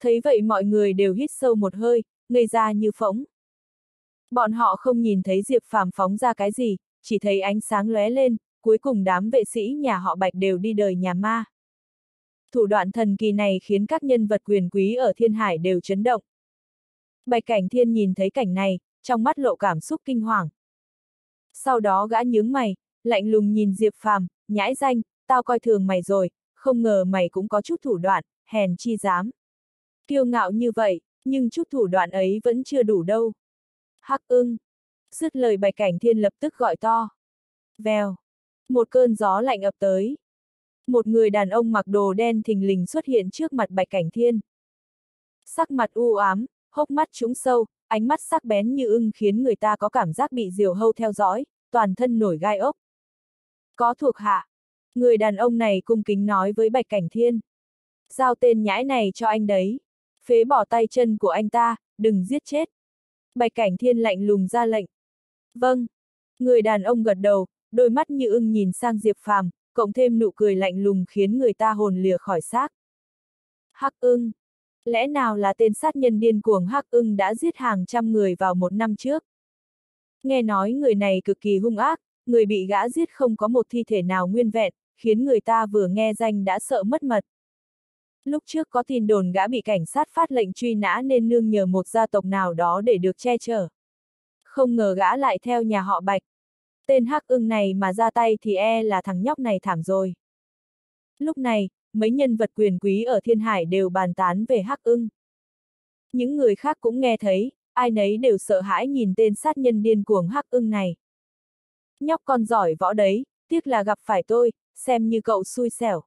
Thấy vậy mọi người đều hít sâu một hơi, ngây ra như phỗng. Bọn họ không nhìn thấy Diệp Phàm phóng ra cái gì, chỉ thấy ánh sáng lóe lên, cuối cùng đám vệ sĩ nhà họ Bạch đều đi đời nhà ma. Thủ đoạn thần kỳ này khiến các nhân vật quyền quý ở thiên hải đều chấn động. Bạch Cảnh Thiên nhìn thấy cảnh này, trong mắt lộ cảm xúc kinh hoàng. Sau đó gã nhướng mày, lạnh lùng nhìn Diệp Phàm, nhãi danh, tao coi thường mày rồi, không ngờ mày cũng có chút thủ đoạn, hèn chi dám. Kiêu ngạo như vậy, nhưng chút thủ đoạn ấy vẫn chưa đủ đâu. Hắc ưng. Dứt lời bạch cảnh thiên lập tức gọi to. Vèo. Một cơn gió lạnh ập tới. Một người đàn ông mặc đồ đen thình lình xuất hiện trước mặt bạch cảnh thiên. Sắc mặt u ám, hốc mắt trúng sâu, ánh mắt sắc bén như ưng khiến người ta có cảm giác bị diều hâu theo dõi, toàn thân nổi gai ốc. Có thuộc hạ. Người đàn ông này cung kính nói với Bạch Cảnh Thiên. Giao tên nhãi này cho anh đấy. Phế bỏ tay chân của anh ta, đừng giết chết. Bạch Cảnh Thiên lạnh lùng ra lệnh. Vâng. Người đàn ông gật đầu, đôi mắt như ưng nhìn sang Diệp Phàm, cộng thêm nụ cười lạnh lùng khiến người ta hồn lìa khỏi xác. Hắc ưng. Lẽ nào là tên sát nhân điên cuồng Hắc ưng đã giết hàng trăm người vào một năm trước? Nghe nói người này cực kỳ hung ác, người bị gã giết không có một thi thể nào nguyên vẹn, khiến người ta vừa nghe danh đã sợ mất mật. Lúc trước có tin đồn gã bị cảnh sát phát lệnh truy nã nên nương nhờ một gia tộc nào đó để được che chở. Không ngờ gã lại theo nhà họ Bạch. Tên hắc ưng này mà ra tay thì e là thằng nhóc này thảm rồi. Lúc này, mấy nhân vật quyền quý ở thiên hải đều bàn tán về hắc ưng. Những người khác cũng nghe thấy, ai nấy đều sợ hãi nhìn tên sát nhân điên cuồng hắc ưng này. Nhóc con giỏi võ đấy, tiếc là gặp phải tôi, xem như cậu xui xẻo.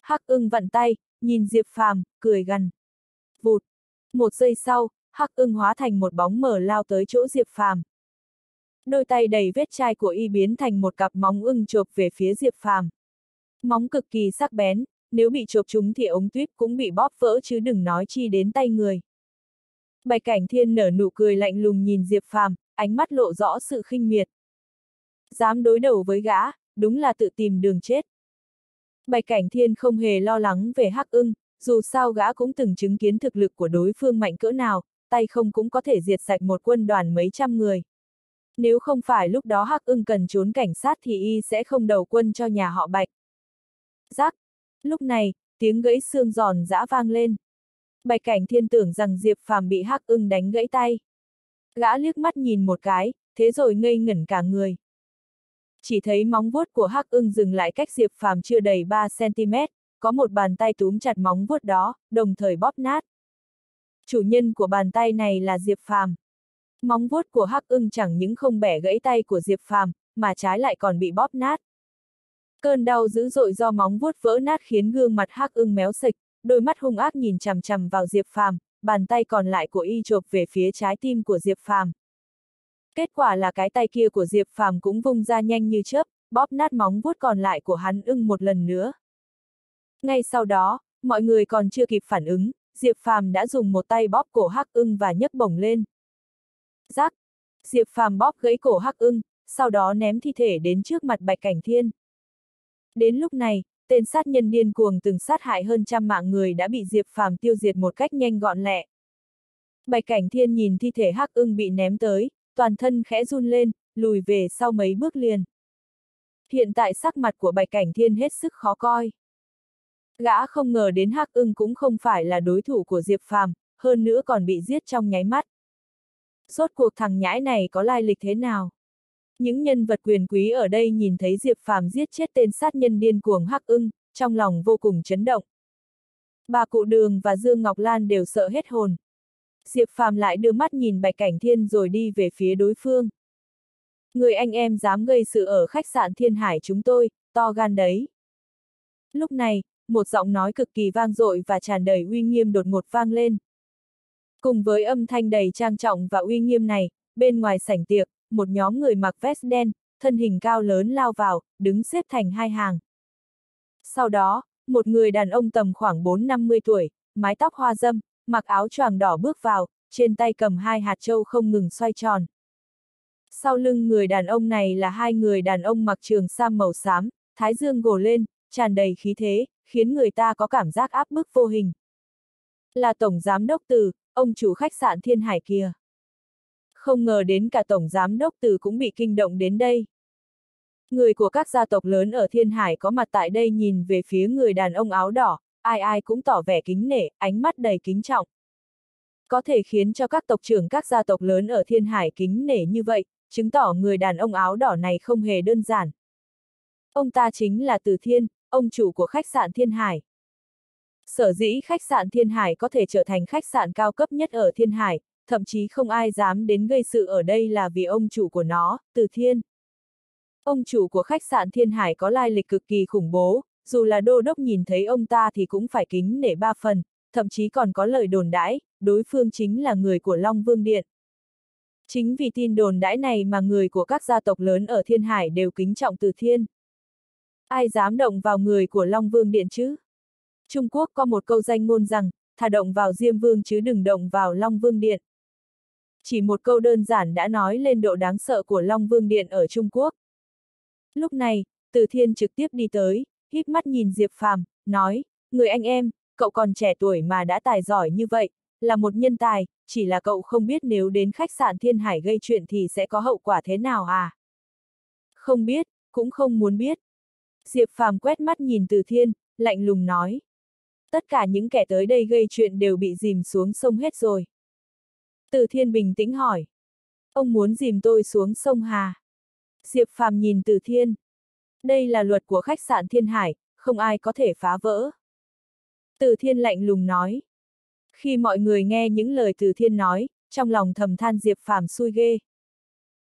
Hắc ưng vặn tay, nhìn Diệp Phàm, cười gằn. Vụt. Một giây sau, Hắc ưng hóa thành một bóng mờ lao tới chỗ Diệp Phàm. Đôi tay đầy vết chai của y biến thành một cặp móng ưng chộp về phía Diệp Phàm. Móng cực kỳ sắc bén, nếu bị chộp chúng thì ống tuyếp cũng bị bóp vỡ chứ đừng nói chi đến tay người. Bạch Cảnh Thiên nở nụ cười lạnh lùng nhìn Diệp Phàm, ánh mắt lộ rõ sự khinh miệt. Dám đối đầu với gã, đúng là tự tìm đường chết. Bạch Cảnh Thiên không hề lo lắng về Hắc ưng, dù sao gã cũng từng chứng kiến thực lực của đối phương mạnh cỡ nào, tay không cũng có thể diệt sạch một quân đoàn mấy trăm người. Nếu không phải lúc đó Hắc ưng cần trốn cảnh sát thì y sẽ không đầu quân cho nhà họ Bạch. Rắc! Lúc này, tiếng gãy xương giòn giã vang lên. Bạch Cảnh Thiên tưởng rằng Diệp Phàm bị Hắc ưng đánh gãy tay. Gã liếc mắt nhìn một cái, thế rồi ngây ngẩn cả người chỉ thấy móng vuốt của Hắc ưng dừng lại cách Diệp Phàm chưa đầy 3cm, có một bàn tay túm chặt móng vuốt đó, đồng thời bóp nát. Chủ nhân của bàn tay này là Diệp Phàm. Móng vuốt của Hắc ưng chẳng những không bẻ gãy tay của Diệp Phàm, mà trái lại còn bị bóp nát. Cơn đau dữ dội do móng vuốt vỡ nát khiến gương mặt Hắc ưng méo sạch, đôi mắt hung ác nhìn chằm chằm vào Diệp Phàm, bàn tay còn lại của y chộp về phía trái tim của Diệp Phàm. Kết quả là cái tay kia của Diệp Phàm cũng vung ra nhanh như chớp, bóp nát móng vuốt còn lại của hắn ưng một lần nữa. Ngay sau đó, mọi người còn chưa kịp phản ứng, Diệp Phàm đã dùng một tay bóp cổ Hắc Ưng và nhấc bổng lên. Giác, Diệp Phàm bóp gãy cổ Hắc Ưng, sau đó ném thi thể đến trước mặt Bạch Cảnh Thiên. Đến lúc này, tên sát nhân điên cuồng từng sát hại hơn trăm mạng người đã bị Diệp Phàm tiêu diệt một cách nhanh gọn lẹ. Bạch Cảnh Thiên nhìn thi thể Hắc Ưng bị ném tới, toàn thân khẽ run lên, lùi về sau mấy bước liền. Hiện tại sắc mặt của Bạch Cảnh Thiên hết sức khó coi. Gã không ngờ đến Hắc ưng cũng không phải là đối thủ của Diệp Phàm, hơn nữa còn bị giết trong nháy mắt. Rốt cuộc thằng nhãi này có lai lịch thế nào? Những nhân vật quyền quý ở đây nhìn thấy Diệp Phàm giết chết tên sát nhân điên cuồng Hắc ưng, trong lòng vô cùng chấn động. Bà cụ Đường và Dương Ngọc Lan đều sợ hết hồn. Diệp Phàm lại đưa mắt nhìn Bạch Cảnh Thiên rồi đi về phía đối phương. Người anh em dám gây sự ở khách sạn Thiên Hải chúng tôi, to gan đấy. Lúc này, một giọng nói cực kỳ vang dội và tràn đầy uy nghiêm đột ngột vang lên. Cùng với âm thanh đầy trang trọng và uy nghiêm này, bên ngoài sảnh tiệc, một nhóm người mặc vest đen, thân hình cao lớn lao vào, đứng xếp thành hai hàng. Sau đó, một người đàn ông tầm khoảng 4-50 tuổi, mái tóc hoa dâm, mặc áo choàng đỏ bước vào, trên tay cầm hai hạt châu không ngừng xoay tròn. Sau lưng người đàn ông này là hai người đàn ông mặc trường sam màu xám, thái dương gồ lên, tràn đầy khí thế, khiến người ta có cảm giác áp bức vô hình. Là Tổng Giám Đốc Từ, ông chủ khách sạn Thiên Hải kia. Không ngờ đến cả Tổng Giám Đốc Từ cũng bị kinh động đến đây. Người của các gia tộc lớn ở Thiên Hải có mặt tại đây nhìn về phía người đàn ông áo đỏ, ai ai cũng tỏ vẻ kính nể, ánh mắt đầy kính trọng. Có thể khiến cho các tộc trưởng các gia tộc lớn ở Thiên Hải kính nể như vậy, chứng tỏ người đàn ông áo đỏ này không hề đơn giản. Ông ta chính là Từ Thiên, ông chủ của khách sạn Thiên Hải. Sở dĩ khách sạn Thiên Hải có thể trở thành khách sạn cao cấp nhất ở Thiên Hải, thậm chí không ai dám đến gây sự ở đây là vì ông chủ của nó, Từ Thiên. Ông chủ của khách sạn Thiên Hải có lai lịch cực kỳ khủng bố, dù là đô đốc nhìn thấy ông ta thì cũng phải kính nể ba phần, thậm chí còn có lời đồn đãi, đối phương chính là người của Long Vương Điện. Chính vì tin đồn đãi này mà người của các gia tộc lớn ở Thiên Hải đều kính trọng Từ Thiên. Ai dám động vào người của Long Vương Điện chứ? Trung Quốc có một câu danh ngôn rằng, thà động vào Diêm Vương chứ đừng động vào Long Vương Điện. Chỉ một câu đơn giản đã nói lên độ đáng sợ của Long Vương Điện ở Trung Quốc. Lúc này, Từ Thiên trực tiếp đi tới, híp mắt nhìn Diệp Phàm, nói, người anh em, cậu còn trẻ tuổi mà đã tài giỏi như vậy, là một nhân tài, chỉ là cậu không biết nếu đến khách sạn Thiên Hải gây chuyện thì sẽ có hậu quả thế nào à? Không biết, cũng không muốn biết. Diệp Phàm quét mắt nhìn Từ Thiên, lạnh lùng nói. Tất cả những kẻ tới đây gây chuyện đều bị dìm xuống sông hết rồi. Từ Thiên bình tĩnh hỏi. Ông muốn dìm tôi xuống sông Hà. Diệp Phàm nhìn Từ Thiên. Đây là luật của khách sạn Thiên Hải, không ai có thể phá vỡ. Từ Thiên lạnh lùng nói. Khi mọi người nghe những lời Từ Thiên nói, trong lòng thầm than Diệp Phàm xui ghê.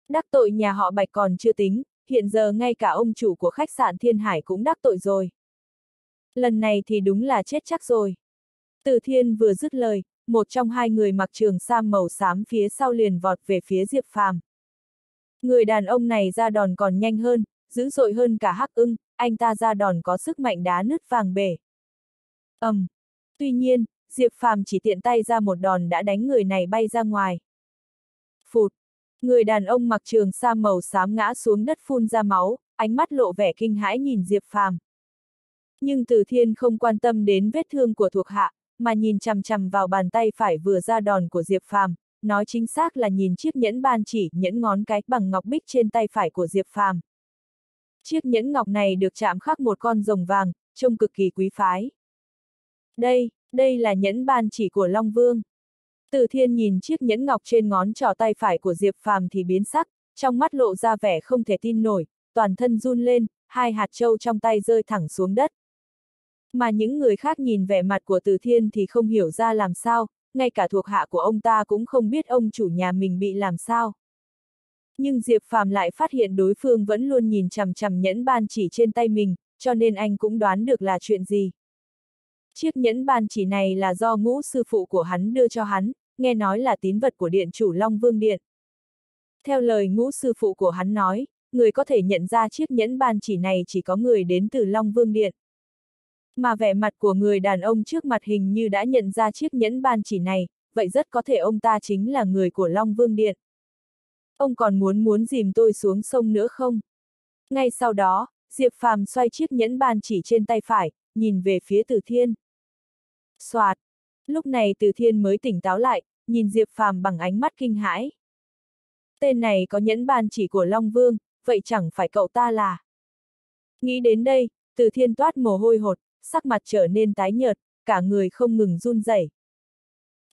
Đắc tội nhà họ Bạch còn chưa tính, hiện giờ ngay cả ông chủ của khách sạn Thiên Hải cũng đắc tội rồi. Lần này thì đúng là chết chắc rồi. Từ Thiên vừa dứt lời, một trong hai người mặc trường sam màu xám phía sau liền vọt về phía Diệp Phàm. Người đàn ông này ra đòn còn nhanh hơn, dữ dội hơn cả hắc ưng, anh ta ra đòn có sức mạnh đá nứt vàng bể. ầm, um. Tuy nhiên, Diệp Phàm chỉ tiện tay ra một đòn đã đánh người này bay ra ngoài. Phụt! Người đàn ông mặc trường sa màu xám ngã xuống đất phun ra máu, ánh mắt lộ vẻ kinh hãi nhìn Diệp Phàm. Nhưng Từ Thiên không quan tâm đến vết thương của thuộc hạ, mà nhìn chằm chằm vào bàn tay phải vừa ra đòn của Diệp Phàm, nói chính xác là nhìn chiếc nhẫn ban chỉ, nhẫn ngón cái bằng ngọc bích trên tay phải của Diệp Phàm. Chiếc nhẫn ngọc này được chạm khắc một con rồng vàng, trông cực kỳ quý phái. Đây, đây là nhẫn ban chỉ của Long Vương. Từ thiên nhìn chiếc nhẫn ngọc trên ngón trỏ tay phải của Diệp Phàm thì biến sắc, trong mắt lộ ra vẻ không thể tin nổi, toàn thân run lên, hai hạt châu trong tay rơi thẳng xuống đất. Mà những người khác nhìn vẻ mặt của Từ Thiên thì không hiểu ra làm sao, ngay cả thuộc hạ của ông ta cũng không biết ông chủ nhà mình bị làm sao. Nhưng Diệp Phàm lại phát hiện đối phương vẫn luôn nhìn chằm chằm nhẫn ban chỉ trên tay mình, cho nên anh cũng đoán được là chuyện gì. Chiếc nhẫn ban chỉ này là do ngũ sư phụ của hắn đưa cho hắn, nghe nói là tín vật của điện chủ Long Vương Điện. Theo lời ngũ sư phụ của hắn nói, người có thể nhận ra chiếc nhẫn ban chỉ này chỉ có người đến từ Long Vương Điện. Mà vẻ mặt của người đàn ông trước mặt hình như đã nhận ra chiếc nhẫn ban chỉ này, vậy rất có thể ông ta chính là người của Long Vương Điện. Ông còn muốn muốn dìm tôi xuống sông nữa không? Ngay sau đó, Diệp Phàm xoay chiếc nhẫn ban chỉ trên tay phải, nhìn về phía Từ Thiên. Soạt! Lúc này Từ Thiên mới tỉnh táo lại, nhìn Diệp Phàm bằng ánh mắt kinh hãi. Tên này có nhẫn ban chỉ của Long Vương, vậy chẳng phải cậu ta là. Nghĩ đến đây, Từ Thiên toát mồ hôi hột, sắc mặt trở nên tái nhợt, cả người không ngừng run rẩy.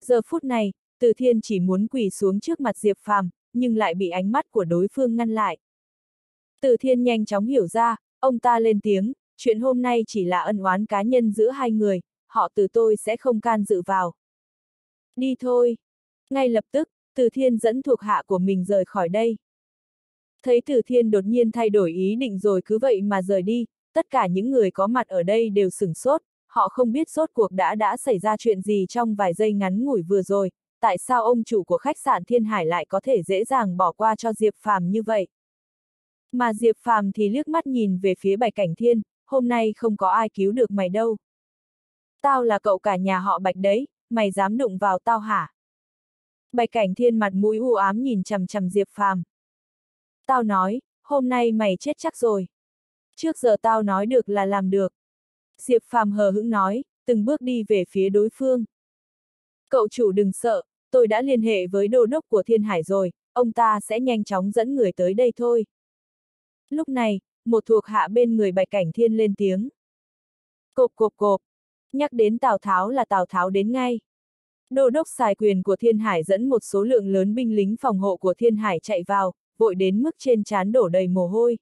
Giờ phút này, Từ Thiên chỉ muốn quỳ xuống trước mặt Diệp Phàm, nhưng lại bị ánh mắt của đối phương ngăn lại. Từ Thiên nhanh chóng hiểu ra, ông ta lên tiếng, chuyện hôm nay chỉ là ân oán cá nhân giữa hai người, họ từ tôi sẽ không can dự vào. Đi thôi. Ngay lập tức, Từ Thiên dẫn thuộc hạ của mình rời khỏi đây. Thấy Từ Thiên đột nhiên thay đổi ý định rồi cứ vậy mà rời đi, tất cả những người có mặt ở đây đều sửng sốt, họ không biết sốt cuộc đã đã xảy ra chuyện gì trong vài giây ngắn ngủi vừa rồi, tại sao ông chủ của khách sạn Thiên Hải lại có thể dễ dàng bỏ qua cho Diệp Phàm như vậy. Mà Diệp Phàm thì liếc mắt nhìn về phía Bạch Cảnh Thiên, hôm nay không có ai cứu được mày đâu. Tao là cậu cả nhà họ Bạch đấy, mày dám đụng vào tao hả? Bạch Cảnh Thiên mặt mũi u ám nhìn chằm chằm Diệp Phàm. Tao nói, hôm nay mày chết chắc rồi. Trước giờ tao nói được là làm được. Diệp Phàm hờ hững nói, từng bước đi về phía đối phương. Cậu chủ đừng sợ, tôi đã liên hệ với đô đốc của Thiên Hải rồi, ông ta sẽ nhanh chóng dẫn người tới đây thôi. Lúc này, một thuộc hạ bên người Bạch Cảnh Thiên lên tiếng. Cộp cộp cộp, nhắc đến Tào Tháo là Tào Tháo đến ngay. Đô đốc xài quyền của Thiên Hải dẫn một số lượng lớn binh lính phòng hộ của Thiên Hải chạy vào, vội đến mức trên trán đổ đầy mồ hôi.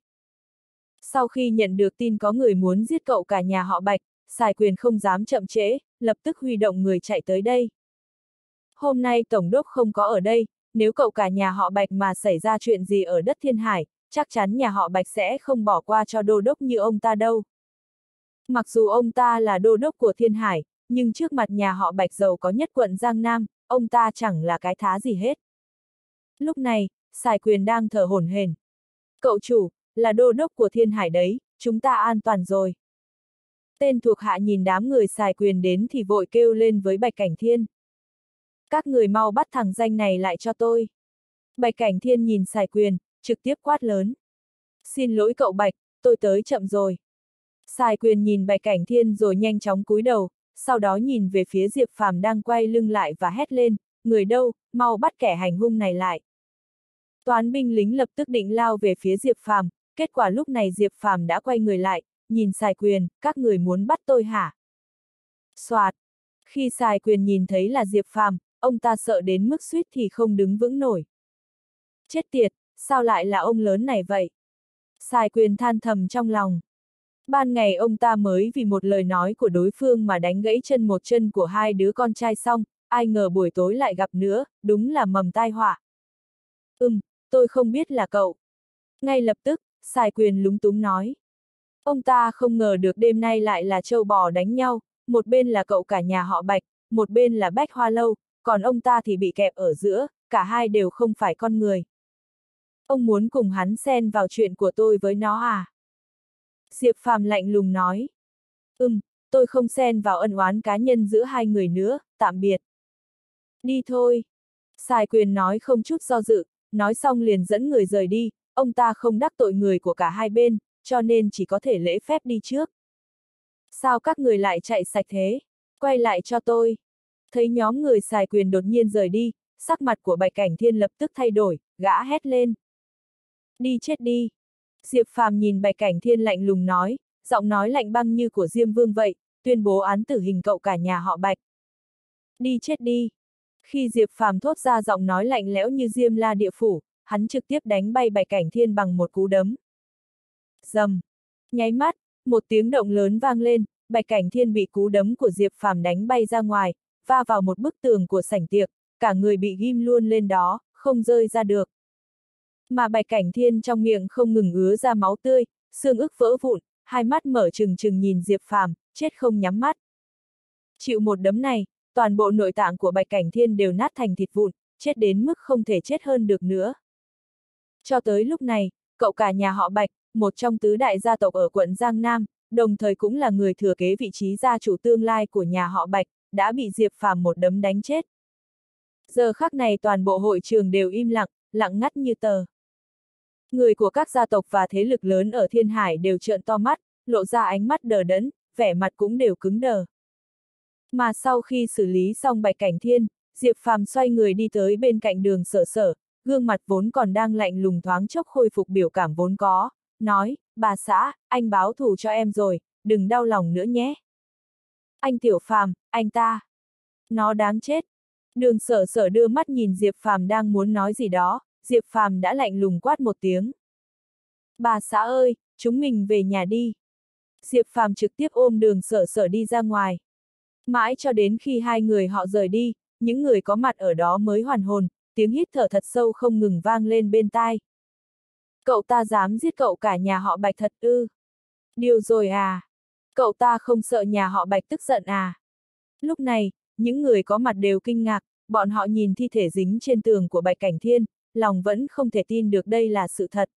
Sau khi nhận được tin có người muốn giết cậu cả nhà họ Bạch, xài quyền không dám chậm trễ, lập tức huy động người chạy tới đây. Hôm nay Tổng đốc không có ở đây, nếu cậu cả nhà họ Bạch mà xảy ra chuyện gì ở đất Thiên Hải, chắc chắn nhà họ Bạch sẽ không bỏ qua cho đô đốc như ông ta đâu. Mặc dù ông ta là đô đốc của Thiên Hải, nhưng trước mặt nhà họ Bạch giàu có nhất quận Giang Nam, ông ta chẳng là cái thá gì hết. Lúc này, Sài Quyền đang thở hổn hển. Cậu chủ, là đô đốc của Thiên Hải đấy, chúng ta an toàn rồi. Tên thuộc hạ nhìn đám người xài Quyền đến thì vội kêu lên với Bạch Cảnh Thiên. Các người mau bắt thằng danh này lại cho tôi. Bạch Cảnh Thiên nhìn xài Quyền, trực tiếp quát lớn. Xin lỗi cậu Bạch, tôi tới chậm rồi. xài Quyền nhìn Bạch Cảnh Thiên rồi nhanh chóng cúi đầu, sau đó nhìn về phía Diệp Phàm đang quay lưng lại và hét lên, người đâu, mau bắt kẻ hành hung này lại. Toán binh lính lập tức định lao về phía Diệp Phàm, kết quả lúc này Diệp Phàm đã quay người lại, nhìn Sài Quyền, các người muốn bắt tôi hả? Soạt! Khi Sài Quyền nhìn thấy là Diệp Phàm, ông ta sợ đến mức suýt thì không đứng vững nổi. Chết tiệt, sao lại là ông lớn này vậy? Sài Quyền than thầm trong lòng. Ban ngày ông ta mới vì một lời nói của đối phương mà đánh gãy chân một chân của hai đứa con trai xong, ai ngờ buổi tối lại gặp nữa, đúng là mầm tai họa. Ừm, tôi không biết là cậu. Ngay lập tức, Sài Quyền lúng túng nói. Ông ta không ngờ được đêm nay lại là châu bò đánh nhau, một bên là cậu cả nhà họ Bạch, một bên là Bách Hoa Lâu, còn ông ta thì bị kẹp ở giữa, cả hai đều không phải con người. Ông muốn cùng hắn xen vào chuyện của tôi với nó à? Diệp Phàm lạnh lùng nói. Ừm, tôi không xen vào ân oán cá nhân giữa hai người nữa, tạm biệt. Đi thôi. Sài quyền nói không chút do dự, nói xong liền dẫn người rời đi, ông ta không đắc tội người của cả hai bên, cho nên chỉ có thể lễ phép đi trước. Sao các người lại chạy sạch thế? Quay lại cho tôi. Thấy nhóm người xài quyền đột nhiên rời đi, sắc mặt của Bạch Cảnh Thiên lập tức thay đổi, gã hét lên. Đi chết đi. Diệp Phàm nhìn Bạch Cảnh Thiên lạnh lùng nói, giọng nói lạnh băng như của Diêm Vương vậy, tuyên bố án tử hình cậu cả nhà họ Bạch. Đi chết đi. Khi Diệp Phàm thốt ra giọng nói lạnh lẽo như Diêm La địa phủ, hắn trực tiếp đánh bay Bạch Cảnh Thiên bằng một cú đấm. Dầm. Nháy mắt, một tiếng động lớn vang lên, Bạch Cảnh Thiên bị cú đấm của Diệp Phàm đánh bay ra ngoài, va vào một bức tường của sảnh tiệc, cả người bị ghim luôn lên đó, không rơi ra được. Mà Bạch Cảnh Thiên trong miệng không ngừng ứa ra máu tươi, xương ức vỡ vụn, hai mắt mở trừng trừng nhìn Diệp Phàm, chết không nhắm mắt. Chịu một đấm này, toàn bộ nội tạng của Bạch Cảnh Thiên đều nát thành thịt vụn, chết đến mức không thể chết hơn được nữa. Cho tới lúc này, cậu cả nhà họ Bạch, một trong tứ đại gia tộc ở quận Giang Nam, đồng thời cũng là người thừa kế vị trí gia chủ tương lai của nhà họ Bạch, đã bị Diệp Phàm một đấm đánh chết. Giờ khắc này toàn bộ hội trường đều im lặng, lặng ngắt như tờ. Người của các gia tộc và thế lực lớn ở Thiên Hải đều trợn to mắt, lộ ra ánh mắt đờ đẫn, vẻ mặt cũng đều cứng đờ. Mà sau khi xử lý xong Bạch Cảnh Thiên, Diệp Phàm xoay người đi tới bên cạnh đường sở sở, gương mặt vốn còn đang lạnh lùng thoáng chốc khôi phục biểu cảm vốn có, nói, bà xã, anh báo thù cho em rồi, đừng đau lòng nữa nhé. Anh Tiểu Phàm, anh ta. Nó đáng chết. Đường sở sở đưa mắt nhìn Diệp Phàm đang muốn nói gì đó, Diệp Phàm đã lạnh lùng quát một tiếng. Bà xã ơi, chúng mình về nhà đi. Diệp Phàm trực tiếp ôm đường sở sở đi ra ngoài. Mãi cho đến khi hai người họ rời đi, những người có mặt ở đó mới hoàn hồn, tiếng hít thở thật sâu không ngừng vang lên bên tai. Cậu ta dám giết cậu cả nhà họ Bạch thật ư. Điều rồi à? Cậu ta không sợ nhà họ Bạch tức giận à? Lúc này, những người có mặt đều kinh ngạc, bọn họ nhìn thi thể dính trên tường của Bạch Cảnh Thiên, lòng vẫn không thể tin được đây là sự thật.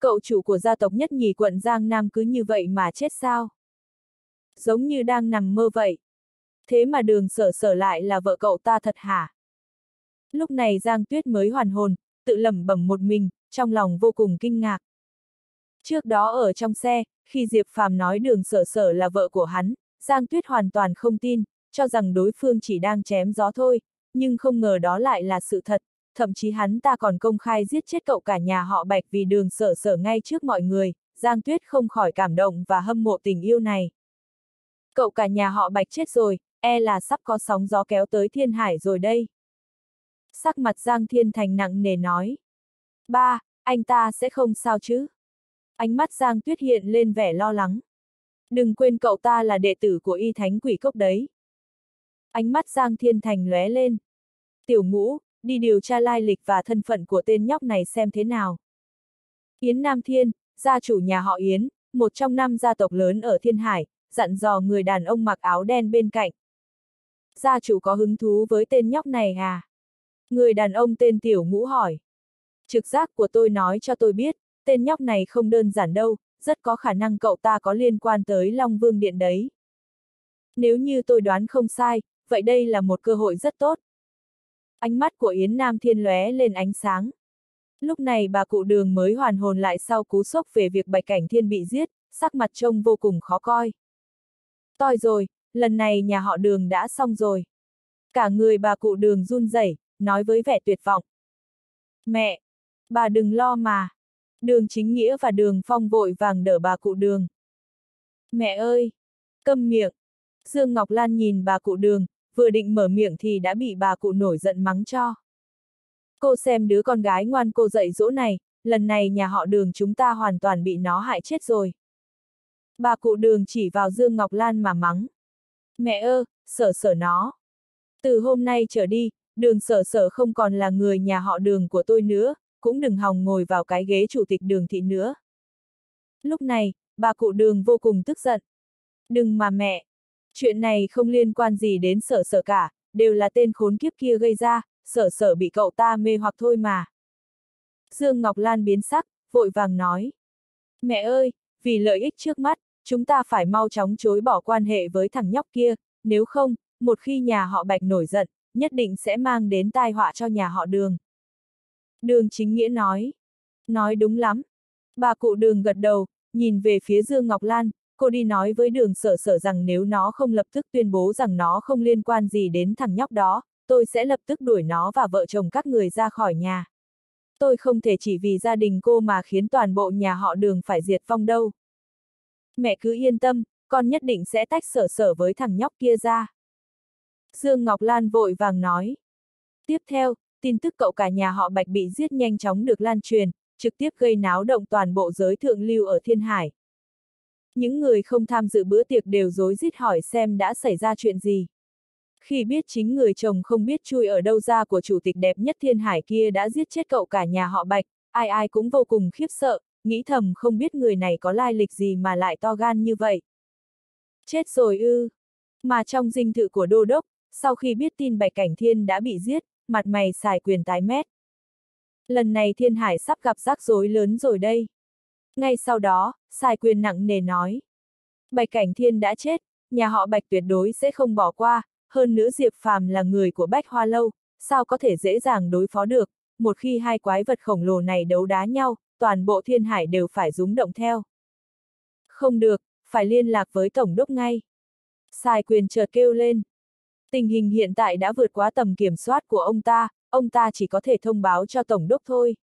Cậu chủ của gia tộc nhất nhì quận Giang Nam cứ như vậy mà chết sao? Giống như đang nằm mơ vậy. Thế mà đường sở sở lại là vợ cậu ta thật hả? Lúc này Giang Tuyết mới hoàn hồn, tự lẩm bẩm một mình, trong lòng vô cùng kinh ngạc. Trước đó ở trong xe, khi Diệp Phàm nói đường sở sở là vợ của hắn, Giang Tuyết hoàn toàn không tin, cho rằng đối phương chỉ đang chém gió thôi, nhưng không ngờ đó lại là sự thật, thậm chí hắn ta còn công khai giết chết cậu cả nhà họ Bạch vì đường sở sở ngay trước mọi người, Giang Tuyết không khỏi cảm động và hâm mộ tình yêu này. Cậu cả nhà họ Bạch chết rồi, e là sắp có sóng gió kéo tới thiên hải rồi đây. Sắc mặt Giang Thiên Thành nặng nề nói. Ba, anh ta sẽ không sao chứ? Ánh mắt Giang Tuyết hiện lên vẻ lo lắng. Đừng quên cậu ta là đệ tử của y thánh quỷ cốc đấy. Ánh mắt Giang Thiên Thành lóe lên. Tiểu ngũ, đi điều tra lai lịch và thân phận của tên nhóc này xem thế nào. Yến Nam Thiên, gia chủ nhà họ Yến, một trong năm gia tộc lớn ở Thiên Hải, dặn dò người đàn ông mặc áo đen bên cạnh. Gia chủ có hứng thú với tên nhóc này à? Người đàn ông tên Tiểu Ngũ hỏi. Trực giác của tôi nói cho tôi biết, tên nhóc này không đơn giản đâu, rất có khả năng cậu ta có liên quan tới Long Vương Điện đấy. Nếu như tôi đoán không sai, vậy đây là một cơ hội rất tốt. Ánh mắt của Yến Nam Thiên lóe lên ánh sáng. Lúc này bà cụ đường mới hoàn hồn lại sau cú sốc về việc Bạch Cảnh Thiên bị giết, sắc mặt trông vô cùng khó coi. Toi rồi, lần này nhà họ đường đã xong rồi. Cả người bà cụ đường run rẩy, nói với vẻ tuyệt vọng. Mẹ! Bà đừng lo mà! Đường chính nghĩa và đường phong vội vàng đỡ bà cụ đường. Mẹ ơi! Câm miệng! Dương Ngọc Lan nhìn bà cụ đường, vừa định mở miệng thì đã bị bà cụ nổi giận mắng cho. Cô xem đứa con gái ngoan cô dạy dỗ này, lần này nhà họ đường chúng ta hoàn toàn bị nó hại chết rồi. Bà cụ đường chỉ vào Dương Ngọc Lan mà mắng. Mẹ ơ, sở sở nó. Từ hôm nay trở đi, đường sở sở không còn là người nhà họ đường của tôi nữa, cũng đừng hòng ngồi vào cái ghế chủ tịch đường thị nữa. Lúc này, bà cụ đường vô cùng tức giận. Đừng mà mẹ, chuyện này không liên quan gì đến sở sở cả, đều là tên khốn kiếp kia gây ra, sở sở bị cậu ta mê hoặc thôi mà. Dương Ngọc Lan biến sắc, vội vàng nói. Mẹ ơi, vì lợi ích trước mắt, chúng ta phải mau chóng chối bỏ quan hệ với thằng nhóc kia, nếu không, một khi nhà họ Bạch nổi giận, nhất định sẽ mang đến tai họa cho nhà họ đường. Đường chính nghĩa nói. Nói đúng lắm. Bà cụ đường gật đầu, nhìn về phía Dương Ngọc Lan, cô đi nói với đường sở sở rằng nếu nó không lập tức tuyên bố rằng nó không liên quan gì đến thằng nhóc đó, tôi sẽ lập tức đuổi nó và vợ chồng các người ra khỏi nhà. Tôi không thể chỉ vì gia đình cô mà khiến toàn bộ nhà họ đường phải diệt vong đâu. Mẹ cứ yên tâm, con nhất định sẽ tách sở sở với thằng nhóc kia ra. Dương Ngọc Lan vội vàng nói. Tiếp theo, tin tức cậu cả nhà họ Bạch bị giết nhanh chóng được lan truyền, trực tiếp gây náo động toàn bộ giới thượng lưu ở Thiên Hải. Những người không tham dự bữa tiệc đều dối rít hỏi xem đã xảy ra chuyện gì. Khi biết chính người chồng không biết chui ở đâu ra của chủ tịch đẹp nhất Thiên Hải kia đã giết chết cậu cả nhà họ Bạch, ai ai cũng vô cùng khiếp sợ, nghĩ thầm không biết người này có lai lịch gì mà lại to gan như vậy. Chết rồi ư. Mà trong dinh thự của đô đốc, sau khi biết tin Bạch Cảnh Thiên đã bị giết, mặt mày xài quyền tái mét. Lần này Thiên Hải sắp gặp rắc rối lớn rồi đây. Ngay sau đó, xài quyền nặng nề nói. Bạch Cảnh Thiên đã chết, nhà họ Bạch tuyệt đối sẽ không bỏ qua, hơn nữa Diệp Phàm là người của Bách Hoa Lâu, sao có thể dễ dàng đối phó được, một khi hai quái vật khổng lồ này đấu đá nhau, toàn bộ thiên hải đều phải rúng động theo. Không được, phải liên lạc với Tổng đốc ngay. xài quyền chợt kêu lên. Tình hình hiện tại đã vượt quá tầm kiểm soát của ông ta, ông ta chỉ có thể thông báo cho Tổng đốc thôi.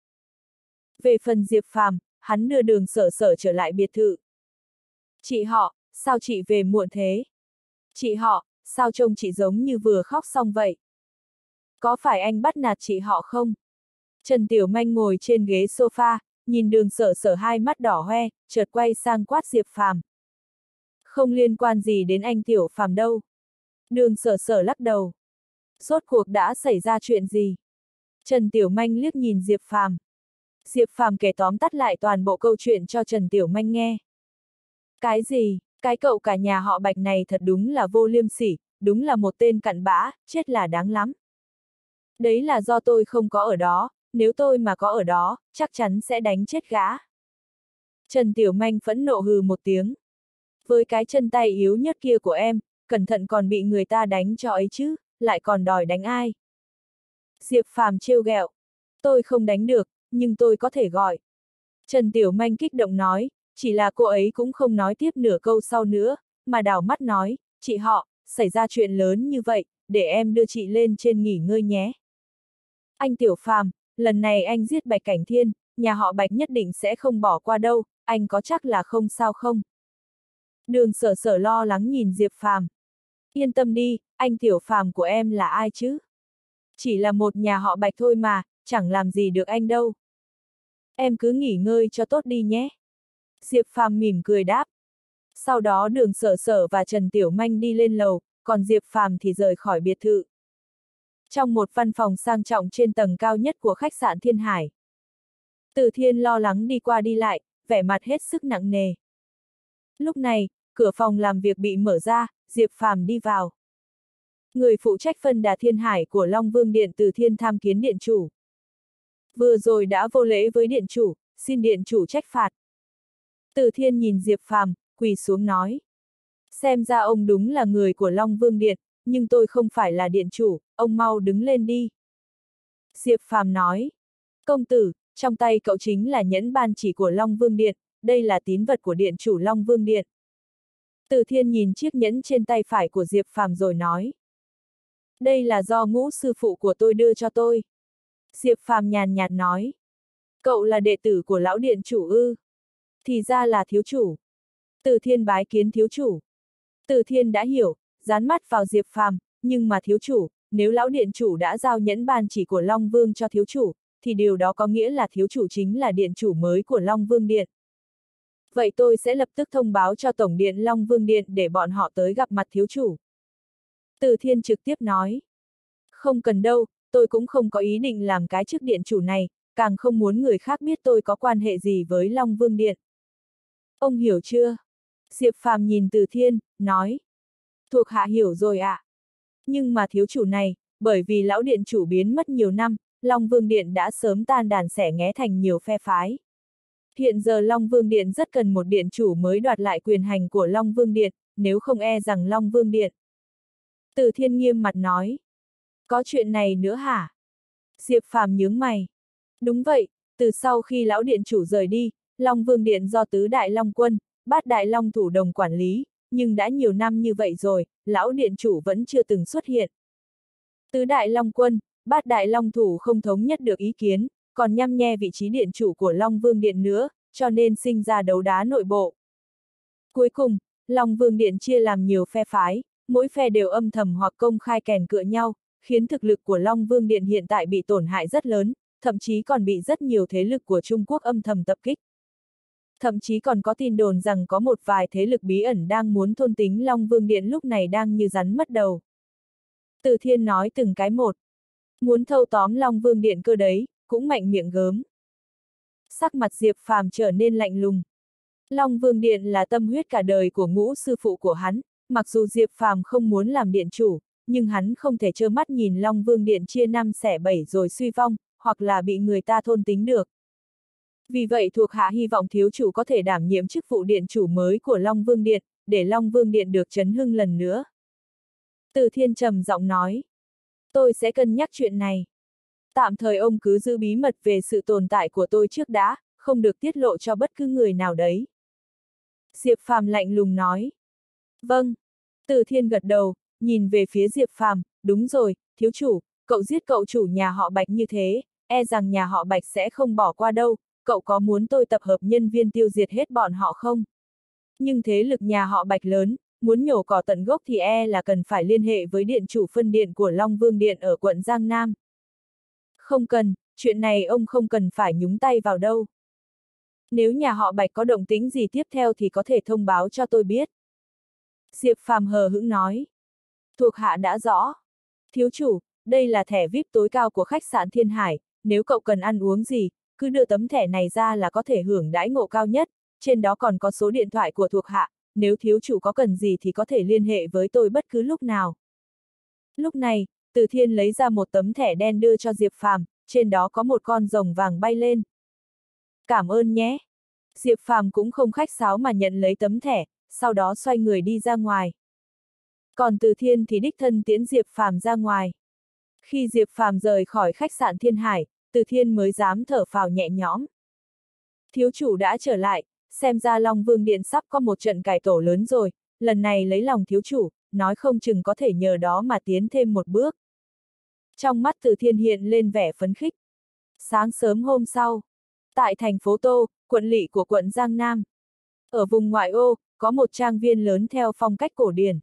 Về phần Diệp Phàm, hắn đưa đường sở sở trở lại biệt thự. Chị họ, sao chị về muộn thế? Chị họ, sao trông chị giống như vừa khóc xong vậy? Có phải anh bắt nạt chị họ không? Trần Tiểu Manh ngồi trên ghế sofa, nhìn đường sở sở hai mắt đỏ hoe, chợt quay sang quát Diệp Phàm. Không liên quan gì đến anh Tiểu Phàm đâu. Đường sở sở lắc đầu. Rốt cuộc đã xảy ra chuyện gì? Trần Tiểu Manh liếc nhìn Diệp Phàm. Diệp Phàm kể tóm tắt lại toàn bộ câu chuyện cho Trần Tiểu Manh nghe. Cái gì, cái cậu cả nhà họ Bạch này thật đúng là vô liêm sỉ, đúng là một tên cặn bã, chết là đáng lắm. Đấy là do tôi không có ở đó, nếu tôi mà có ở đó, chắc chắn sẽ đánh chết gã. Trần Tiểu Manh phẫn nộ hừ một tiếng. Với cái chân tay yếu nhất kia của em, cẩn thận còn bị người ta đánh cho ấy chứ, lại còn đòi đánh ai. Diệp Phàm trêu ghẹo. Tôi không đánh được, nhưng tôi có thể gọi. Trần Tiểu Manh kích động nói, chỉ là cô ấy cũng không nói tiếp nửa câu sau nữa, mà đảo mắt nói, chị họ, xảy ra chuyện lớn như vậy, để em đưa chị lên trên nghỉ ngơi nhé. Anh Tiểu Phàm, lần này anh giết Bạch Cảnh Thiên, nhà họ Bạch nhất định sẽ không bỏ qua đâu, anh có chắc là không sao không? Đường sở sở lo lắng nhìn Diệp Phàm. Yên tâm đi, anh Tiểu Phàm của em là ai chứ? Chỉ là một nhà họ Bạch thôi mà, chẳng làm gì được anh đâu. Em cứ nghỉ ngơi cho tốt đi nhé. Diệp Phàm mỉm cười đáp. Sau đó đường sở sở và Trần Tiểu Manh đi lên lầu, còn Diệp Phàm thì rời khỏi biệt thự. Trong một văn phòng sang trọng trên tầng cao nhất của khách sạn Thiên Hải. Từ Thiên lo lắng đi qua đi lại, vẻ mặt hết sức nặng nề. Lúc này, cửa phòng làm việc bị mở ra, Diệp Phàm đi vào. Người phụ trách phân đà Thiên Hải của Long Vương Điện Từ Thiên tham kiến điện chủ. Vừa rồi đã vô lễ với điện chủ, xin điện chủ trách phạt. Từ Thiên nhìn Diệp Phàm, quỳ xuống nói. Xem ra ông đúng là người của Long Vương Điện, nhưng tôi không phải là điện chủ, ông mau đứng lên đi. Diệp Phàm nói. Công tử, trong tay cậu chính là nhẫn ban chỉ của Long Vương Điện, đây là tín vật của điện chủ Long Vương Điện. Từ Thiên nhìn chiếc nhẫn trên tay phải của Diệp Phàm rồi nói. Đây là do ngũ sư phụ của tôi đưa cho tôi. Diệp Phàm nhàn nhạt nói. Cậu là đệ tử của lão điện chủ ư. Thì ra là thiếu chủ. Từ thiên bái kiến thiếu chủ. Từ thiên đã hiểu, dán mắt vào Diệp Phàm, nhưng mà thiếu chủ, nếu lão điện chủ đã giao nhẫn ban chỉ của Long Vương cho thiếu chủ, thì điều đó có nghĩa là thiếu chủ chính là điện chủ mới của Long Vương Điện. Vậy tôi sẽ lập tức thông báo cho Tổng điện Long Vương Điện để bọn họ tới gặp mặt thiếu chủ. Từ thiên trực tiếp nói. Không cần đâu, tôi cũng không có ý định làm cái chức điện chủ này, càng không muốn người khác biết tôi có quan hệ gì với Long Vương Điện. Ông hiểu chưa? Diệp Phàm nhìn từ thiên, nói. Thuộc hạ hiểu rồi ạ. À. Nhưng mà thiếu chủ này, bởi vì lão điện chủ biến mất nhiều năm, Long Vương Điện đã sớm tan đàn sẻ nghé thành nhiều phe phái. Hiện giờ Long Vương Điện rất cần một điện chủ mới đoạt lại quyền hành của Long Vương Điện, nếu không e rằng Long Vương Điện. Từ thiên nghiêm mặt nói. Có chuyện này nữa hả? Diệp Phàm nhướng mày. Đúng vậy, từ sau khi lão điện chủ rời đi, Long Vương Điện do tứ đại Long quân, bát đại Long thủ đồng quản lý, nhưng đã nhiều năm như vậy rồi, lão điện chủ vẫn chưa từng xuất hiện. Tứ đại Long quân, bát đại Long thủ không thống nhất được ý kiến, còn nhăm nhe vị trí điện chủ của Long Vương Điện nữa, cho nên sinh ra đấu đá nội bộ. Cuối cùng, Long Vương Điện chia làm nhiều phe phái, mỗi phe đều âm thầm hoặc công khai kèn cựa nhau, khiến thực lực của Long Vương Điện hiện tại bị tổn hại rất lớn, thậm chí còn bị rất nhiều thế lực của Trung Quốc âm thầm tập kích. Thậm chí còn có tin đồn rằng có một vài thế lực bí ẩn đang muốn thôn tính Long Vương Điện lúc này đang như rắn mất đầu. Từ thiên nói từng cái một. Muốn thâu tóm Long Vương Điện cơ đấy, cũng mạnh miệng gớm. Sắc mặt Diệp Phàm trở nên lạnh lùng. Long Vương Điện là tâm huyết cả đời của ngũ sư phụ của hắn, mặc dù Diệp Phàm không muốn làm điện chủ, nhưng hắn không thể trơ mắt nhìn Long Vương Điện chia năm xẻ bảy rồi suy vong, hoặc là bị người ta thôn tính được. Vì vậy thuộc hạ hy vọng thiếu chủ có thể đảm nhiệm chức vụ điện chủ mới của Long Vương Điện, để Long Vương Điện được chấn hưng lần nữa. Từ thiên trầm giọng nói. Tôi sẽ cân nhắc chuyện này. Tạm thời ông cứ giữ bí mật về sự tồn tại của tôi trước đã, không được tiết lộ cho bất cứ người nào đấy. Diệp Phàm lạnh lùng nói. Vâng. Từ thiên gật đầu, nhìn về phía Diệp Phàm, đúng rồi, thiếu chủ, cậu giết cậu chủ nhà họ Bạch như thế, e rằng nhà họ Bạch sẽ không bỏ qua đâu, cậu có muốn tôi tập hợp nhân viên tiêu diệt hết bọn họ không? Nhưng thế lực nhà họ Bạch lớn, muốn nhổ cỏ tận gốc thì e là cần phải liên hệ với điện chủ phân điện của Long Vương Điện ở quận Giang Nam. Không cần, chuyện này ông không cần phải nhúng tay vào đâu. Nếu nhà họ Bạch có động tính gì tiếp theo thì có thể thông báo cho tôi biết. Diệp Phàm hờ hững nói. Thuộc hạ đã rõ. Thiếu chủ, đây là thẻ VIP tối cao của khách sạn Thiên Hải, nếu cậu cần ăn uống gì, cứ đưa tấm thẻ này ra là có thể hưởng đãi ngộ cao nhất, trên đó còn có số điện thoại của thuộc hạ, nếu thiếu chủ có cần gì thì có thể liên hệ với tôi bất cứ lúc nào. Lúc này, từ Thiên lấy ra một tấm thẻ đen đưa cho Diệp Phàm, trên đó có một con rồng vàng bay lên. Cảm ơn nhé. Diệp Phàm cũng không khách sáo mà nhận lấy tấm thẻ, sau đó xoay người đi ra ngoài. Còn Từ Thiên thì đích thân tiễn Diệp Phàm ra ngoài. Khi Diệp Phàm rời khỏi khách sạn Thiên Hải, Từ Thiên mới dám thở phào nhẹ nhõm. Thiếu chủ đã trở lại, xem ra Long Vương Điện sắp có một trận cải tổ lớn rồi, lần này lấy lòng thiếu chủ, nói không chừng có thể nhờ đó mà tiến thêm một bước. Trong mắt Từ Thiên hiện lên vẻ phấn khích. Sáng sớm hôm sau, tại thành phố Tô, quận lỵ của quận Giang Nam. Ở vùng ngoại ô, có một trang viên lớn theo phong cách cổ điển.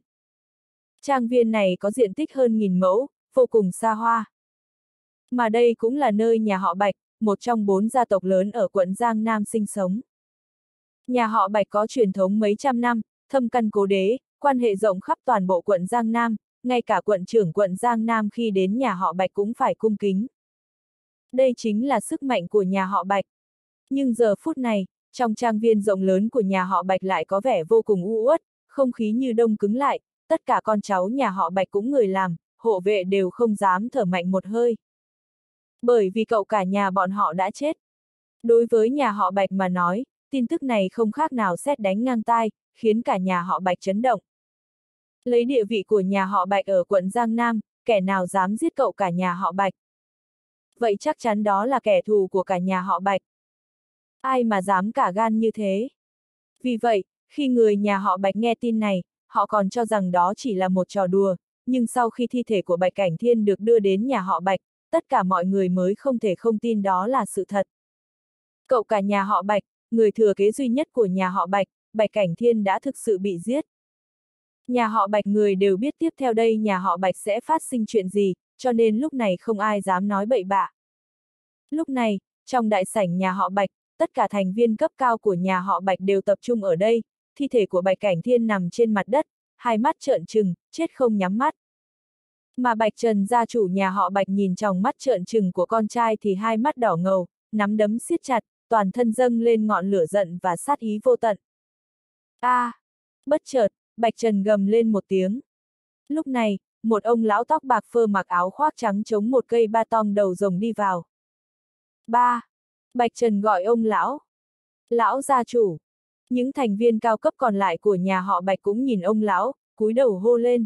Trang viên này có diện tích hơn nghìn mẫu, vô cùng xa hoa. Mà đây cũng là nơi nhà họ Bạch, một trong bốn gia tộc lớn ở quận Giang Nam sinh sống. Nhà họ Bạch có truyền thống mấy trăm năm, thâm căn cố đế, quan hệ rộng khắp toàn bộ quận Giang Nam, ngay cả quận trưởng quận Giang Nam khi đến nhà họ Bạch cũng phải cung kính. Đây chính là sức mạnh của nhà họ Bạch. Nhưng giờ phút này, trong trang viên rộng lớn của nhà họ Bạch lại có vẻ vô cùng u uất, không khí như đông cứng lại, tất cả con cháu nhà họ Bạch cũng người làm, hộ vệ đều không dám thở mạnh một hơi. Bởi vì cậu cả nhà bọn họ đã chết. Đối với nhà họ Bạch mà nói, tin tức này không khác nào xét đánh ngang tai, khiến cả nhà họ Bạch chấn động. Lấy địa vị của nhà họ Bạch ở quận Giang Nam, kẻ nào dám giết cậu cả nhà họ Bạch. Vậy chắc chắn đó là kẻ thù của cả nhà họ Bạch. Ai mà dám cả gan như thế? Vì vậy, khi người nhà họ Bạch nghe tin này, họ còn cho rằng đó chỉ là một trò đùa, nhưng sau khi thi thể của Bạch Cảnh Thiên được đưa đến nhà họ Bạch, tất cả mọi người mới không thể không tin đó là sự thật. Cậu cả nhà họ Bạch, người thừa kế duy nhất của nhà họ Bạch, Bạch Cảnh Thiên đã thực sự bị giết. Nhà họ Bạch người đều biết tiếp theo đây nhà họ Bạch sẽ phát sinh chuyện gì, cho nên lúc này không ai dám nói bậy bạ. Lúc này, trong đại sảnh nhà họ Bạch, tất cả thành viên cấp cao của nhà họ Bạch đều tập trung ở đây, thi thể của Bạch Cảnh Thiên nằm trên mặt đất, hai mắt trợn trừng, chết không nhắm mắt. Mà Bạch Trần gia chủ nhà họ Bạch nhìn trong mắt trợn trừng của con trai thì hai mắt đỏ ngầu, nắm đấm siết chặt, toàn thân dâng lên ngọn lửa giận và sát ý vô tận. A! À, bất chợt, Bạch Trần gầm lên một tiếng. Lúc này, một ông lão tóc bạc phơ mặc áo khoác trắng chống một cây ba tong đầu rồng đi vào. Ba! Bạch Trần gọi ông lão. Lão gia chủ. Những thành viên cao cấp còn lại của nhà họ Bạch cũng nhìn ông lão, cúi đầu hô lên.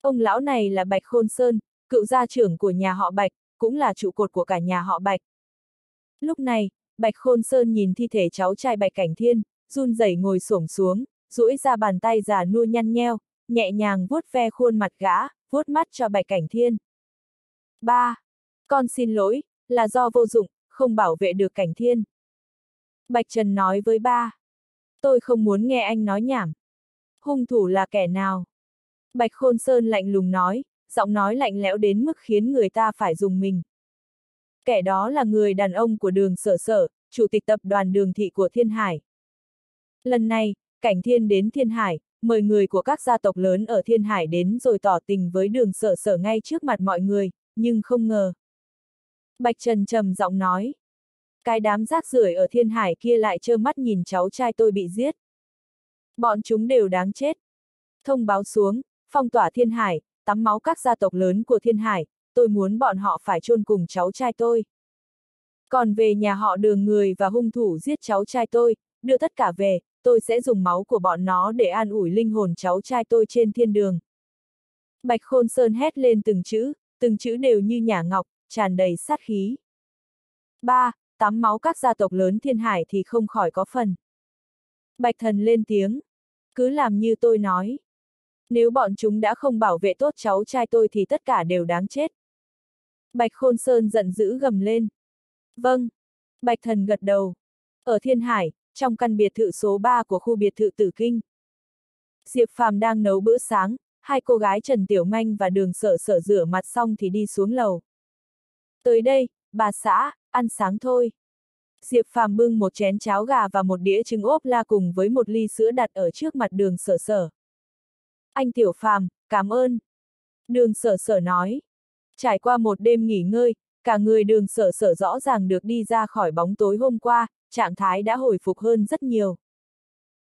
Ông lão này là Bạch Khôn Sơn, cựu gia trưởng của nhà họ Bạch, cũng là trụ cột của cả nhà họ Bạch. Lúc này, Bạch Khôn Sơn nhìn thi thể cháu trai Bạch Cảnh Thiên, run rẩy ngồi xổm xuống, duỗi ra bàn tay già nua nhăn nheo, nhẹ nhàng vuốt ve khuôn mặt gã, vuốt mắt cho Bạch Cảnh Thiên. Ba, con xin lỗi, là do vô dụng, không bảo vệ được Cảnh Thiên. Bạch Trần nói với ba. Tôi không muốn nghe anh nói nhảm. Hung thủ là kẻ nào? Bạch Khôn Sơn lạnh lùng nói, giọng nói lạnh lẽo đến mức khiến người ta phải dùng mình. Kẻ đó là người đàn ông của đường sở sở, chủ tịch tập đoàn đường thị của Thiên Hải. Lần này, Cảnh Thiên đến Thiên Hải, mời người của các gia tộc lớn ở Thiên Hải đến rồi tỏ tình với đường sở sở ngay trước mặt mọi người, nhưng không ngờ. Bạch Trần trầm giọng nói. Cái đám rác rưởi ở Thiên Hải kia lại trơ mắt nhìn cháu trai tôi bị giết. Bọn chúng đều đáng chết. Thông báo xuống, phong tỏa Thiên Hải, tắm máu các gia tộc lớn của Thiên Hải, tôi muốn bọn họ phải chôn cùng cháu trai tôi. Còn về nhà họ đường người và hung thủ giết cháu trai tôi, đưa tất cả về, tôi sẽ dùng máu của bọn nó để an ủi linh hồn cháu trai tôi trên thiên đường. Bạch Khôn Sơn hét lên từng chữ, từng chữ đều như nhả ngọc, tràn đầy sát khí. Ba, Tắm máu các gia tộc lớn thiên hải thì không khỏi có phần. Bạch thần lên tiếng. Cứ làm như tôi nói. Nếu bọn chúng đã không bảo vệ tốt cháu trai tôi thì tất cả đều đáng chết. Bạch Khôn Sơn giận dữ gầm lên. Vâng. Bạch thần gật đầu. Ở Thiên Hải, trong căn biệt thự số 3 của khu biệt thự Tử Kinh. Diệp Phàm đang nấu bữa sáng, hai cô gái Trần Tiểu Manh và đường sở sở rửa mặt xong thì đi xuống lầu. Tới đây, bà xã, ăn sáng thôi. Diệp Phàm bưng một chén cháo gà và một đĩa trứng ốp la cùng với một ly sữa đặt ở trước mặt đường sở sở. Anh Tiểu Phàm, cảm ơn. Đường sở sở nói. Trải qua một đêm nghỉ ngơi, cả người đường sở sở rõ ràng được đi ra khỏi bóng tối hôm qua, trạng thái đã hồi phục hơn rất nhiều.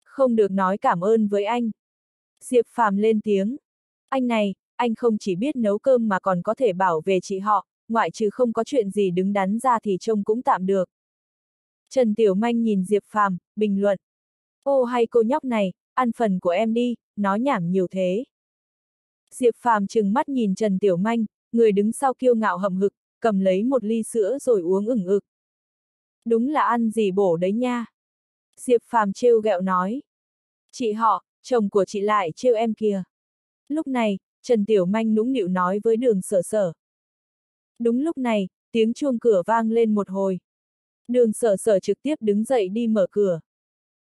Không được nói cảm ơn với anh. Diệp Phàm lên tiếng. Anh này, anh không chỉ biết nấu cơm mà còn có thể bảo vệ chị họ, ngoại trừ không có chuyện gì đứng đắn ra thì trông cũng tạm được. Trần Tiểu Manh nhìn Diệp Phàm, bình luận. Ô hay cô nhóc này, ăn phần của em đi, nói nhảm nhiều thế. Diệp Phàm trừng mắt nhìn Trần Tiểu Manh, người đứng sau kiêu ngạo hậm hực, cầm lấy một ly sữa rồi uống ửng ực. Đúng là ăn gì bổ đấy nha. Diệp Phàm trêu ghẹo nói. Chị họ, chồng của chị lại trêu em kìa. Lúc này, Trần Tiểu Manh nũng nịu nói với đường sở sở. Đúng lúc này, tiếng chuông cửa vang lên một hồi. Đường sở sở trực tiếp đứng dậy đi mở cửa.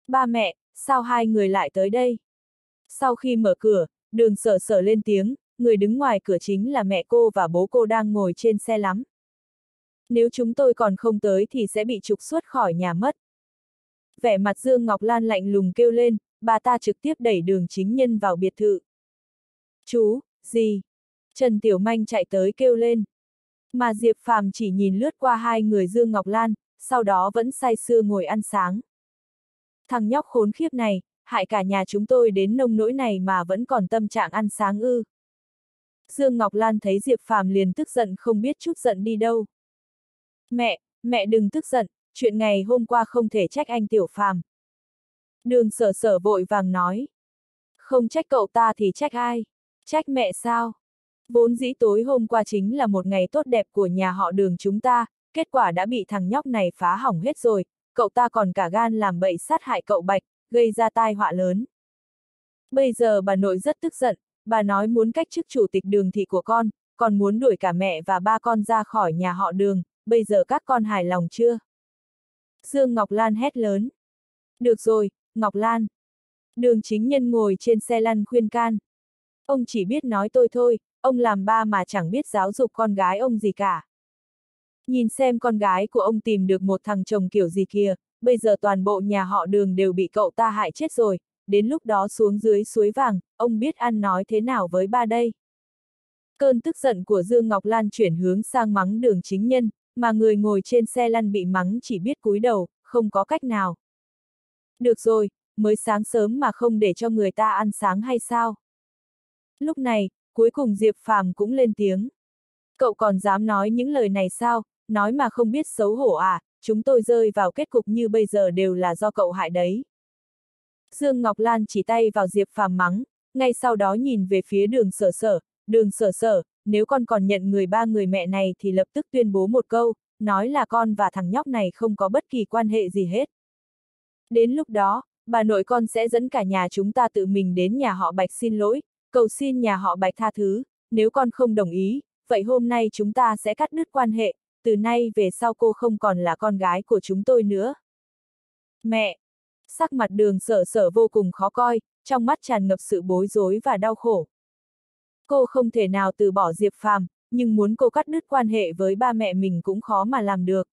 Ba mẹ, sao hai người lại tới đây? Sau khi mở cửa, đường sở sở lên tiếng, người đứng ngoài cửa chính là mẹ cô và bố cô đang ngồi trên xe lắm. Nếu chúng tôi còn không tới thì sẽ bị trục xuất khỏi nhà mất. Vẻ mặt Dương Ngọc Lan lạnh lùng kêu lên, bà ta trực tiếp đẩy đường chính nhân vào biệt thự. Chú, gì? Trần Tiểu Manh chạy tới kêu lên. Mà Diệp Phàm chỉ nhìn lướt qua hai người Dương Ngọc Lan, sau đó vẫn say sưa ngồi ăn sáng. Thằng nhóc khốn khiếp này, hại cả nhà chúng tôi đến nông nỗi này mà vẫn còn tâm trạng ăn sáng ư. Dương Ngọc Lan thấy Diệp Phàm liền tức giận không biết chút giận đi đâu. Mẹ, mẹ đừng tức giận, chuyện ngày hôm qua không thể trách anh Tiểu Phàm. Đường sở sở vội vàng nói. Không trách cậu ta thì trách ai? Trách mẹ sao? Vốn dĩ tối hôm qua chính là một ngày tốt đẹp của nhà họ đường chúng ta, kết quả đã bị thằng nhóc này phá hỏng hết rồi, cậu ta còn cả gan làm bậy sát hại cậu Bạch, gây ra tai họa lớn. Bây giờ bà nội rất tức giận, bà nói muốn cách chức chủ tịch đường thị của con, còn muốn đuổi cả mẹ và ba con ra khỏi nhà họ đường, bây giờ các con hài lòng chưa? Dương Ngọc Lan hét lớn. Được rồi, Ngọc Lan. Đường chính nhân ngồi trên xe lăn khuyên can. Ông chỉ biết nói tôi thôi, ông làm ba mà chẳng biết giáo dục con gái ông gì cả. Nhìn xem con gái của ông tìm được một thằng chồng kiểu gì kìa, bây giờ toàn bộ nhà họ đường đều bị cậu ta hại chết rồi, đến lúc đó xuống dưới suối vàng, ông biết ăn nói thế nào với ba đây. Cơn tức giận của Dương Ngọc Lan chuyển hướng sang mắng đường chính nhân, mà người ngồi trên xe lăn bị mắng chỉ biết cúi đầu, không có cách nào. Được rồi, mới sáng sớm mà không để cho người ta ăn sáng hay sao? Lúc này, cuối cùng Diệp Phàm cũng lên tiếng. Cậu còn dám nói những lời này sao, nói mà không biết xấu hổ à, chúng tôi rơi vào kết cục như bây giờ đều là do cậu hại đấy. Dương Ngọc Lan chỉ tay vào Diệp Phàm mắng, ngay sau đó nhìn về phía đường sở sở, đường sở sở, nếu con còn nhận người ba người mẹ này thì lập tức tuyên bố một câu, nói là con và thằng nhóc này không có bất kỳ quan hệ gì hết. Đến lúc đó, bà nội con sẽ dẫn cả nhà chúng ta tự mình đến nhà họ Bạch xin lỗi, cầu xin nhà họ Bạch tha thứ, nếu con không đồng ý, vậy hôm nay chúng ta sẽ cắt đứt quan hệ, từ nay về sau cô không còn là con gái của chúng tôi nữa. Mẹ! Sắc mặt đường sở sở vô cùng khó coi, trong mắt tràn ngập sự bối rối và đau khổ. Cô không thể nào từ bỏ Diệp Phàm, nhưng muốn cô cắt đứt quan hệ với ba mẹ mình cũng khó mà làm được.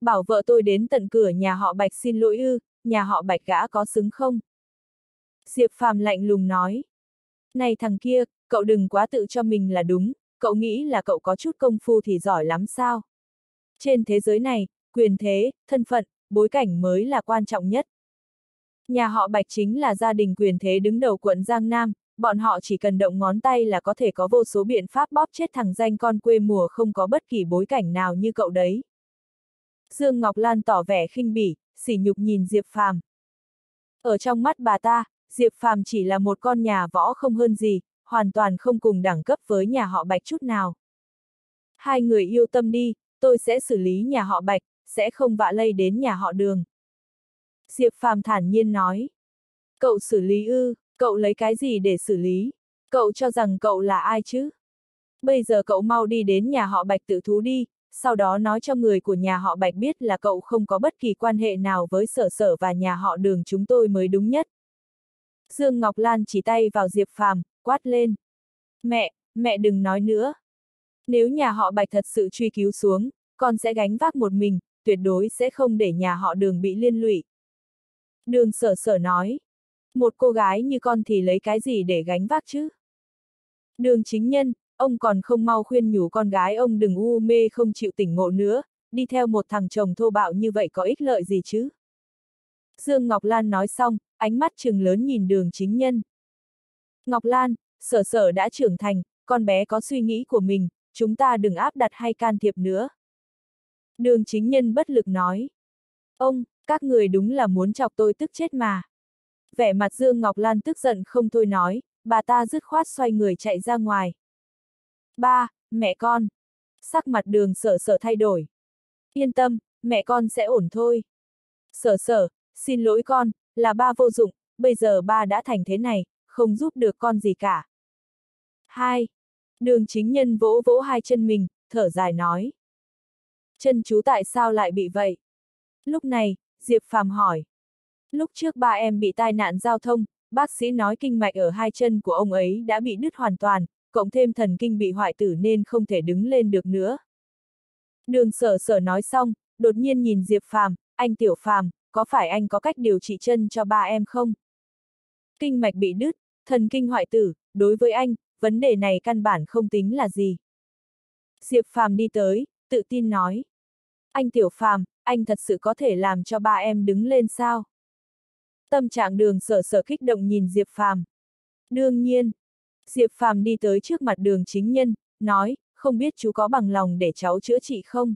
Bảo vợ tôi đến tận cửa nhà họ Bạch xin lỗi ư, nhà họ Bạch gã có xứng không? Diệp Phàm lạnh lùng nói. Này thằng kia, cậu đừng quá tự cho mình là đúng, cậu nghĩ là cậu có chút công phu thì giỏi lắm sao? Trên thế giới này, quyền thế, thân phận, bối cảnh mới là quan trọng nhất. Nhà họ Bạch chính là gia đình quyền thế đứng đầu quận Giang Nam, bọn họ chỉ cần động ngón tay là có thể có vô số biện pháp bóp chết thằng danh con quê mùa không có bất kỳ bối cảnh nào như cậu đấy. Dương Ngọc Lan tỏ vẻ khinh bỉ, sỉ nhục nhìn Diệp Phàm. Ở trong mắt bà ta, Diệp Phàm chỉ là một con nhà võ không hơn gì, hoàn toàn không cùng đẳng cấp với nhà họ Bạch chút nào. Hai người yêu tâm đi, tôi sẽ xử lý nhà họ Bạch, sẽ không vạ lây đến nhà họ đường. Diệp Phàm thản nhiên nói. Cậu xử lý ư, cậu lấy cái gì để xử lý? Cậu cho rằng cậu là ai chứ? Bây giờ cậu mau đi đến nhà họ Bạch tự thú đi, sau đó nói cho người của nhà họ Bạch biết là cậu không có bất kỳ quan hệ nào với sở sở và nhà họ đường chúng tôi mới đúng nhất. Dương Ngọc Lan chỉ tay vào Diệp Phàm, quát lên. Mẹ, mẹ đừng nói nữa. Nếu nhà họ Bạch thật sự truy cứu xuống, con sẽ gánh vác một mình, tuyệt đối sẽ không để nhà họ đường bị liên lụy. Đường sở sở nói. Một cô gái như con thì lấy cái gì để gánh vác chứ? Đường chính nhân, ông còn không mau khuyên nhủ con gái ông đừng u mê không chịu tỉnh ngộ nữa, đi theo một thằng chồng thô bạo như vậy có ích lợi gì chứ? Dương Ngọc Lan nói xong, ánh mắt trừng lớn nhìn đường chính nhân. Ngọc Lan, sở sở đã trưởng thành, con bé có suy nghĩ của mình, chúng ta đừng áp đặt hay can thiệp nữa. Đường chính nhân bất lực nói. Ông, các người đúng là muốn chọc tôi tức chết mà. Vẻ mặt Dương Ngọc Lan tức giận không thôi nói, bà ta dứt khoát xoay người chạy ra ngoài. Ba, mẹ con. Sắc mặt đường sở sở thay đổi. Yên tâm, mẹ con sẽ ổn thôi. Sở sở, xin lỗi con, là ba vô dụng, bây giờ ba đã thành thế này, không giúp được con gì cả. Hai. Đường chính nhân vỗ vỗ hai chân mình, thở dài nói. Chân chú tại sao lại bị vậy? Lúc này, Diệp Phàm hỏi. Lúc trước ba em bị tai nạn giao thông, bác sĩ nói kinh mạch ở hai chân của ông ấy đã bị đứt hoàn toàn, cộng thêm thần kinh bị hoại tử nên không thể đứng lên được nữa. Đường sở sở nói xong, đột nhiên nhìn Diệp Phàm, anh Tiểu Phàm, có phải anh có cách điều trị chân cho ba em không? Kinh mạch bị đứt, thần kinh hoại tử, đối với anh, vấn đề này căn bản không tính là gì. Diệp Phàm đi tới, tự tin nói. Anh Tiểu Phàm, anh thật sự có thể làm cho ba em đứng lên sao? Tâm trạng đường sở sở kích động nhìn Diệp Phàm. Đương nhiên. Diệp Phàm đi tới trước mặt đường chính nhân, nói, không biết chú có bằng lòng để cháu chữa trị không?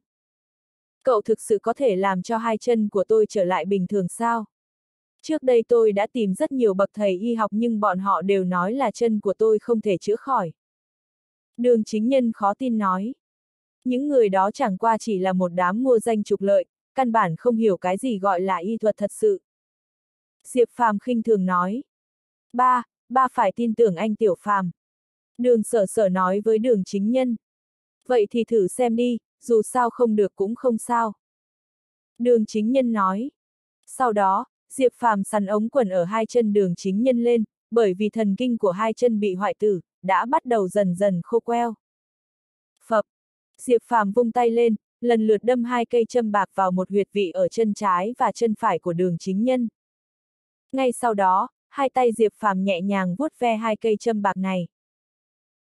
Cậu thực sự có thể làm cho hai chân của tôi trở lại bình thường sao? Trước đây tôi đã tìm rất nhiều bậc thầy y học nhưng bọn họ đều nói là chân của tôi không thể chữa khỏi. Đường chính nhân khó tin nói. Những người đó chẳng qua chỉ là một đám mua danh trục lợi, căn bản không hiểu cái gì gọi là y thuật thật sự. Diệp Phàm khinh thường nói. Ba, ba phải tin tưởng anh Tiểu Phàm. Đường sở sở nói với đường chính nhân. Vậy thì thử xem đi, dù sao không được cũng không sao. Đường chính nhân nói. Sau đó, Diệp Phàm sắn ống quần ở hai chân đường chính nhân lên, bởi vì thần kinh của hai chân bị hoại tử, đã bắt đầu dần dần khô queo. Phập. Diệp Phàm vung tay lên, lần lượt đâm hai cây châm bạc vào một huyệt vị ở chân trái và chân phải của đường chính nhân. Ngay sau đó, hai tay Diệp Phàm nhẹ nhàng vuốt ve hai cây châm bạc này.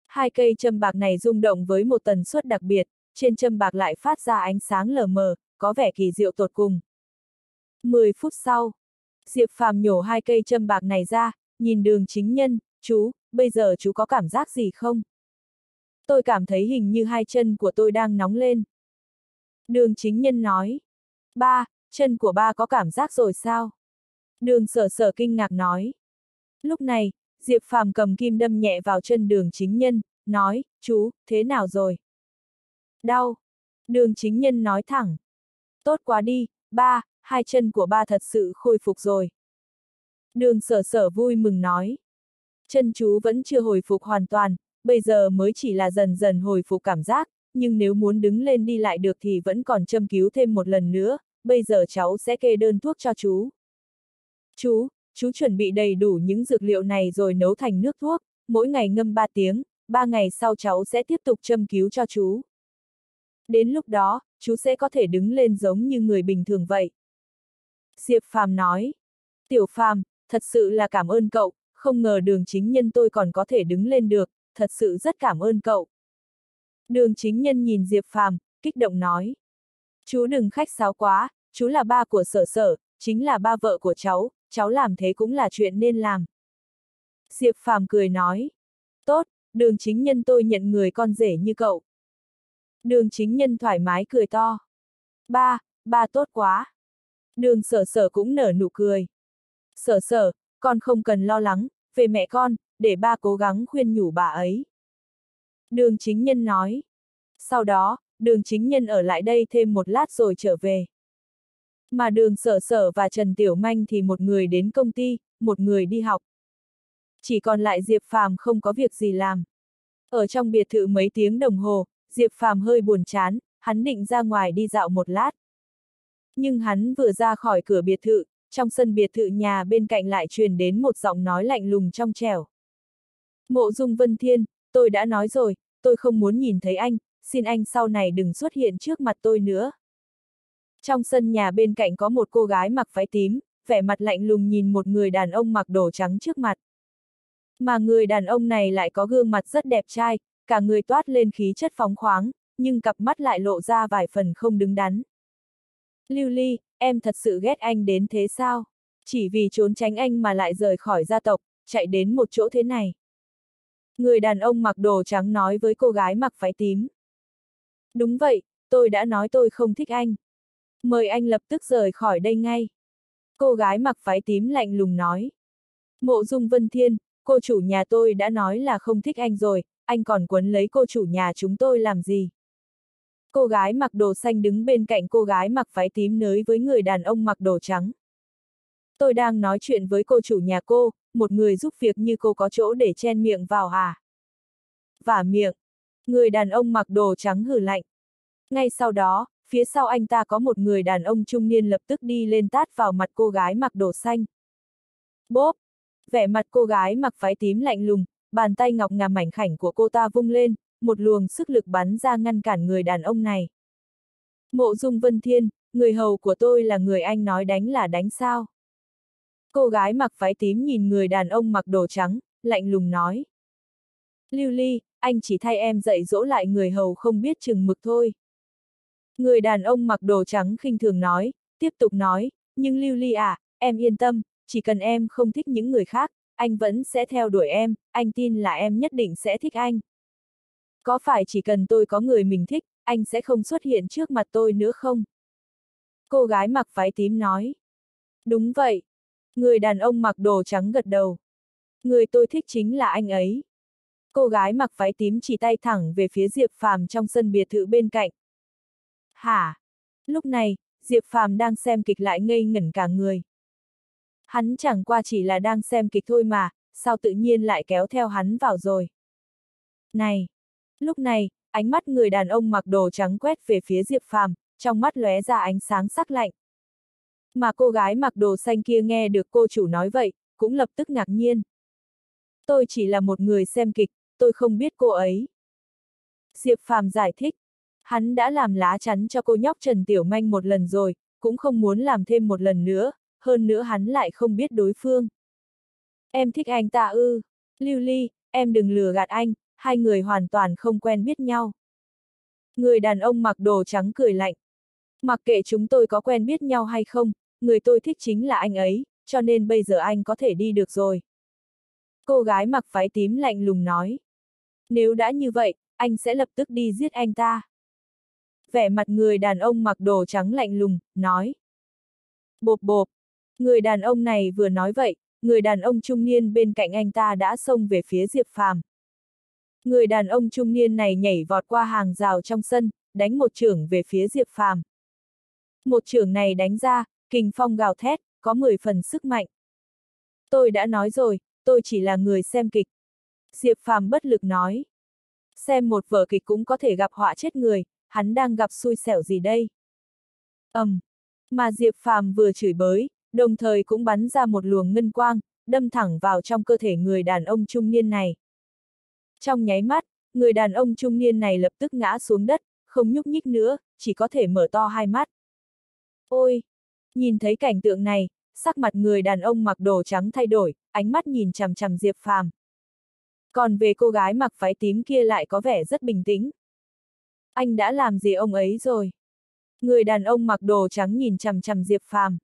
Hai cây châm bạc này rung động với một tần suất đặc biệt, trên châm bạc lại phát ra ánh sáng lờ mờ, có vẻ kỳ diệu tột cùng. 10 phút sau, Diệp Phàm nhổ hai cây châm bạc này ra, nhìn đường chính nhân, chú, bây giờ chú có cảm giác gì không? Tôi cảm thấy hình như hai chân của tôi đang nóng lên. Đường chính nhân nói. Ba, chân của ba có cảm giác rồi sao? Đường sở sở kinh ngạc nói. Lúc này, Diệp Phàm cầm kim đâm nhẹ vào chân đường chính nhân, nói, chú, thế nào rồi? Đau. Đường chính nhân nói thẳng. Tốt quá đi, ba, hai chân của ba thật sự khôi phục rồi. Đường sở sở vui mừng nói. Chân chú vẫn chưa hồi phục hoàn toàn, bây giờ mới chỉ là dần dần hồi phục cảm giác, nhưng nếu muốn đứng lên đi lại được thì vẫn còn châm cứu thêm một lần nữa, bây giờ cháu sẽ kê đơn thuốc cho chú. Chú, chú chuẩn bị đầy đủ những dược liệu này rồi nấu thành nước thuốc, mỗi ngày ngâm 3 tiếng, 3 ngày sau cháu sẽ tiếp tục châm cứu cho chú. Đến lúc đó, chú sẽ có thể đứng lên giống như người bình thường vậy. Diệp Phàm nói. Tiểu Phàm, thật sự là cảm ơn cậu, không ngờ đường chính nhân tôi còn có thể đứng lên được, thật sự rất cảm ơn cậu. Đường chính nhân nhìn Diệp Phàm, kích động nói. Chú đừng khách sáo quá, chú là ba của sở sở, chính là ba vợ của cháu, cháu làm thế cũng là chuyện nên làm. Diệp Phàm cười nói. Tốt, đường chính nhân tôi nhận người con rể như cậu. Đường chính nhân thoải mái cười to. Ba, ba tốt quá. Đường sở sở cũng nở nụ cười. Sở sở, con không cần lo lắng, về mẹ con, để ba cố gắng khuyên nhủ bà ấy. Đường chính nhân nói. Sau đó, đường chính nhân ở lại đây thêm một lát rồi trở về. Mà đường sở sở và Trần Tiểu Manh thì một người đến công ty, một người đi học. Chỉ còn lại Diệp Phàm không có việc gì làm. Ở trong biệt thự mấy tiếng đồng hồ, Diệp Phàm hơi buồn chán, hắn định ra ngoài đi dạo một lát. Nhưng hắn vừa ra khỏi cửa biệt thự, trong sân biệt thự nhà bên cạnh lại truyền đến một giọng nói lạnh lùng trong trẻo. Mộ dung Vân Thiên, tôi đã nói rồi, tôi không muốn nhìn thấy anh, xin anh sau này đừng xuất hiện trước mặt tôi nữa. Trong sân nhà bên cạnh có một cô gái mặc váy tím, vẻ mặt lạnh lùng nhìn một người đàn ông mặc đồ trắng trước mặt. Mà người đàn ông này lại có gương mặt rất đẹp trai, cả người toát lên khí chất phóng khoáng, nhưng cặp mắt lại lộ ra vài phần không đứng đắn. Lưu Ly, em thật sự ghét anh đến thế sao? Chỉ vì trốn tránh anh mà lại rời khỏi gia tộc, chạy đến một chỗ thế này. Người đàn ông mặc đồ trắng nói với cô gái mặc váy tím. Đúng vậy, tôi đã nói tôi không thích anh. Mời anh lập tức rời khỏi đây ngay. Cô gái mặc váy tím lạnh lùng nói. Mộ dung Vân Thiên, cô chủ nhà tôi đã nói là không thích anh rồi, anh còn quấn lấy cô chủ nhà chúng tôi làm gì? Cô gái mặc đồ xanh đứng bên cạnh cô gái mặc váy tím nới với người đàn ông mặc đồ trắng. Tôi đang nói chuyện với cô chủ nhà cô, một người giúp việc như cô có chỗ để chen miệng vào à? Vả miệng. Người đàn ông mặc đồ trắng hử lạnh. Ngay sau đó, phía sau anh ta có một người đàn ông trung niên lập tức đi lên tát vào mặt cô gái mặc đồ xanh. Bốp! Vẻ mặt cô gái mặc váy tím lạnh lùng, bàn tay ngọc ngà mảnh khảnh của cô ta vung lên, một luồng sức lực bắn ra ngăn cản người đàn ông này. Mộ dung vân thiên, người hầu của tôi là người anh nói đánh là đánh sao? Cô gái mặc váy tím nhìn người đàn ông mặc đồ trắng, lạnh lùng nói. Lưu Ly, anh chỉ thay em dạy dỗ lại người hầu không biết chừng mực thôi. Người đàn ông mặc đồ trắng khinh thường nói, tiếp tục nói, nhưng Lưu Ly à, em yên tâm, chỉ cần em không thích những người khác, anh vẫn sẽ theo đuổi em, anh tin là em nhất định sẽ thích anh. Có phải chỉ cần tôi có người mình thích, anh sẽ không xuất hiện trước mặt tôi nữa không? Cô gái mặc váy tím nói. Đúng vậy. Người đàn ông mặc đồ trắng gật đầu. Người tôi thích chính là anh ấy. Cô gái mặc váy tím chỉ tay thẳng về phía Diệp Phàm trong sân biệt thự bên cạnh. Hả? Lúc này, Diệp Phàm đang xem kịch lại ngây ngẩn cả người. Hắn chẳng qua chỉ là đang xem kịch thôi mà, sao tự nhiên lại kéo theo hắn vào rồi. Này! Lúc này, ánh mắt người đàn ông mặc đồ trắng quét về phía Diệp Phàm, trong mắt lóe ra ánh sáng sắc lạnh. Mà cô gái mặc đồ xanh kia nghe được cô chủ nói vậy, cũng lập tức ngạc nhiên. Tôi chỉ là một người xem kịch, tôi không biết cô ấy. Diệp Phàm giải thích, hắn đã làm lá chắn cho cô nhóc Trần Tiểu Manh một lần rồi, cũng không muốn làm thêm một lần nữa, hơn nữa hắn lại không biết đối phương. Em thích anh ta ư, Lưu Ly, em đừng lừa gạt anh, hai người hoàn toàn không quen biết nhau. Người đàn ông mặc đồ trắng cười lạnh. Mặc kệ chúng tôi có quen biết nhau hay không, người tôi thích chính là anh ấy, cho nên bây giờ anh có thể đi được rồi. Cô gái mặc váy tím lạnh lùng nói. Nếu đã như vậy, anh sẽ lập tức đi giết anh ta. Vẻ mặt người đàn ông mặc đồ trắng lạnh lùng, nói. Bộp bộp. Người đàn ông này vừa nói vậy, người đàn ông trung niên bên cạnh anh ta đã xông về phía Diệp Phàm. Người đàn ông trung niên này nhảy vọt qua hàng rào trong sân, đánh một trưởng về phía Diệp Phàm. Một trưởng này đánh ra, kình phong gào thét, có 10 phần sức mạnh. Tôi đã nói rồi, tôi chỉ là người xem kịch. Diệp Phàm bất lực nói. Xem một vở kịch cũng có thể gặp họa chết người, hắn đang gặp xui xẻo gì đây? ầm, um, mà Diệp Phàm vừa chửi bới, đồng thời cũng bắn ra một luồng ngân quang, đâm thẳng vào trong cơ thể người đàn ông trung niên này. Trong nháy mắt, người đàn ông trung niên này lập tức ngã xuống đất, không nhúc nhích nữa, chỉ có thể mở to hai mắt. Ôi! Nhìn thấy cảnh tượng này, sắc mặt người đàn ông mặc đồ trắng thay đổi, ánh mắt nhìn chằm chằm Diệp Phàm. Còn về cô gái mặc váy tím kia lại có vẻ rất bình tĩnh. Anh đã làm gì ông ấy rồi? Người đàn ông mặc đồ trắng nhìn chằm chằm Diệp Phàm.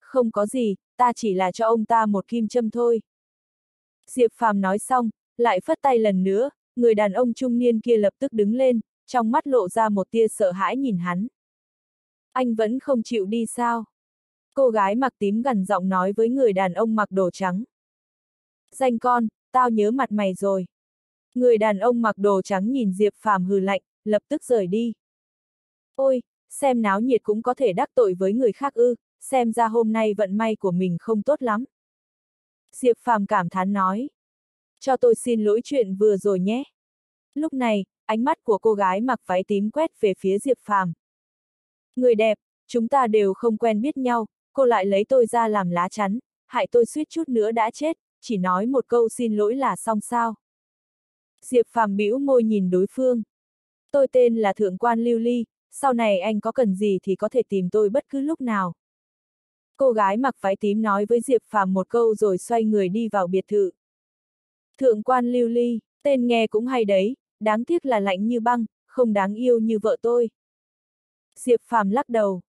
Không có gì, ta chỉ là cho ông ta một kim châm thôi. Diệp Phàm nói xong, lại phất tay lần nữa, người đàn ông trung niên kia lập tức đứng lên, trong mắt lộ ra một tia sợ hãi nhìn hắn. Anh vẫn không chịu đi sao? Cô gái mặc tím gần giọng nói với người đàn ông mặc đồ trắng. Danh con, tao nhớ mặt mày rồi. Người đàn ông mặc đồ trắng nhìn Diệp Phàm hừ lạnh, lập tức rời đi. Ôi, xem náo nhiệt cũng có thể đắc tội với người khác ư, xem ra hôm nay vận may của mình không tốt lắm. Diệp Phàm cảm thán nói. Cho tôi xin lỗi chuyện vừa rồi nhé. Lúc này, ánh mắt của cô gái mặc váy tím quét về phía Diệp Phàm. Người đẹp, chúng ta đều không quen biết nhau, cô lại lấy tôi ra làm lá chắn, hại tôi suýt chút nữa đã chết, chỉ nói một câu xin lỗi là xong sao. Diệp Phàm bĩu môi nhìn đối phương. Tôi tên là Thượng quan Lưu Ly, sau này anh có cần gì thì có thể tìm tôi bất cứ lúc nào. Cô gái mặc váy tím nói với Diệp Phàm một câu rồi xoay người đi vào biệt thự. Thượng quan Lưu Ly, tên nghe cũng hay đấy, đáng tiếc là lạnh như băng, không đáng yêu như vợ tôi. Diệp Phàm lắc đầu.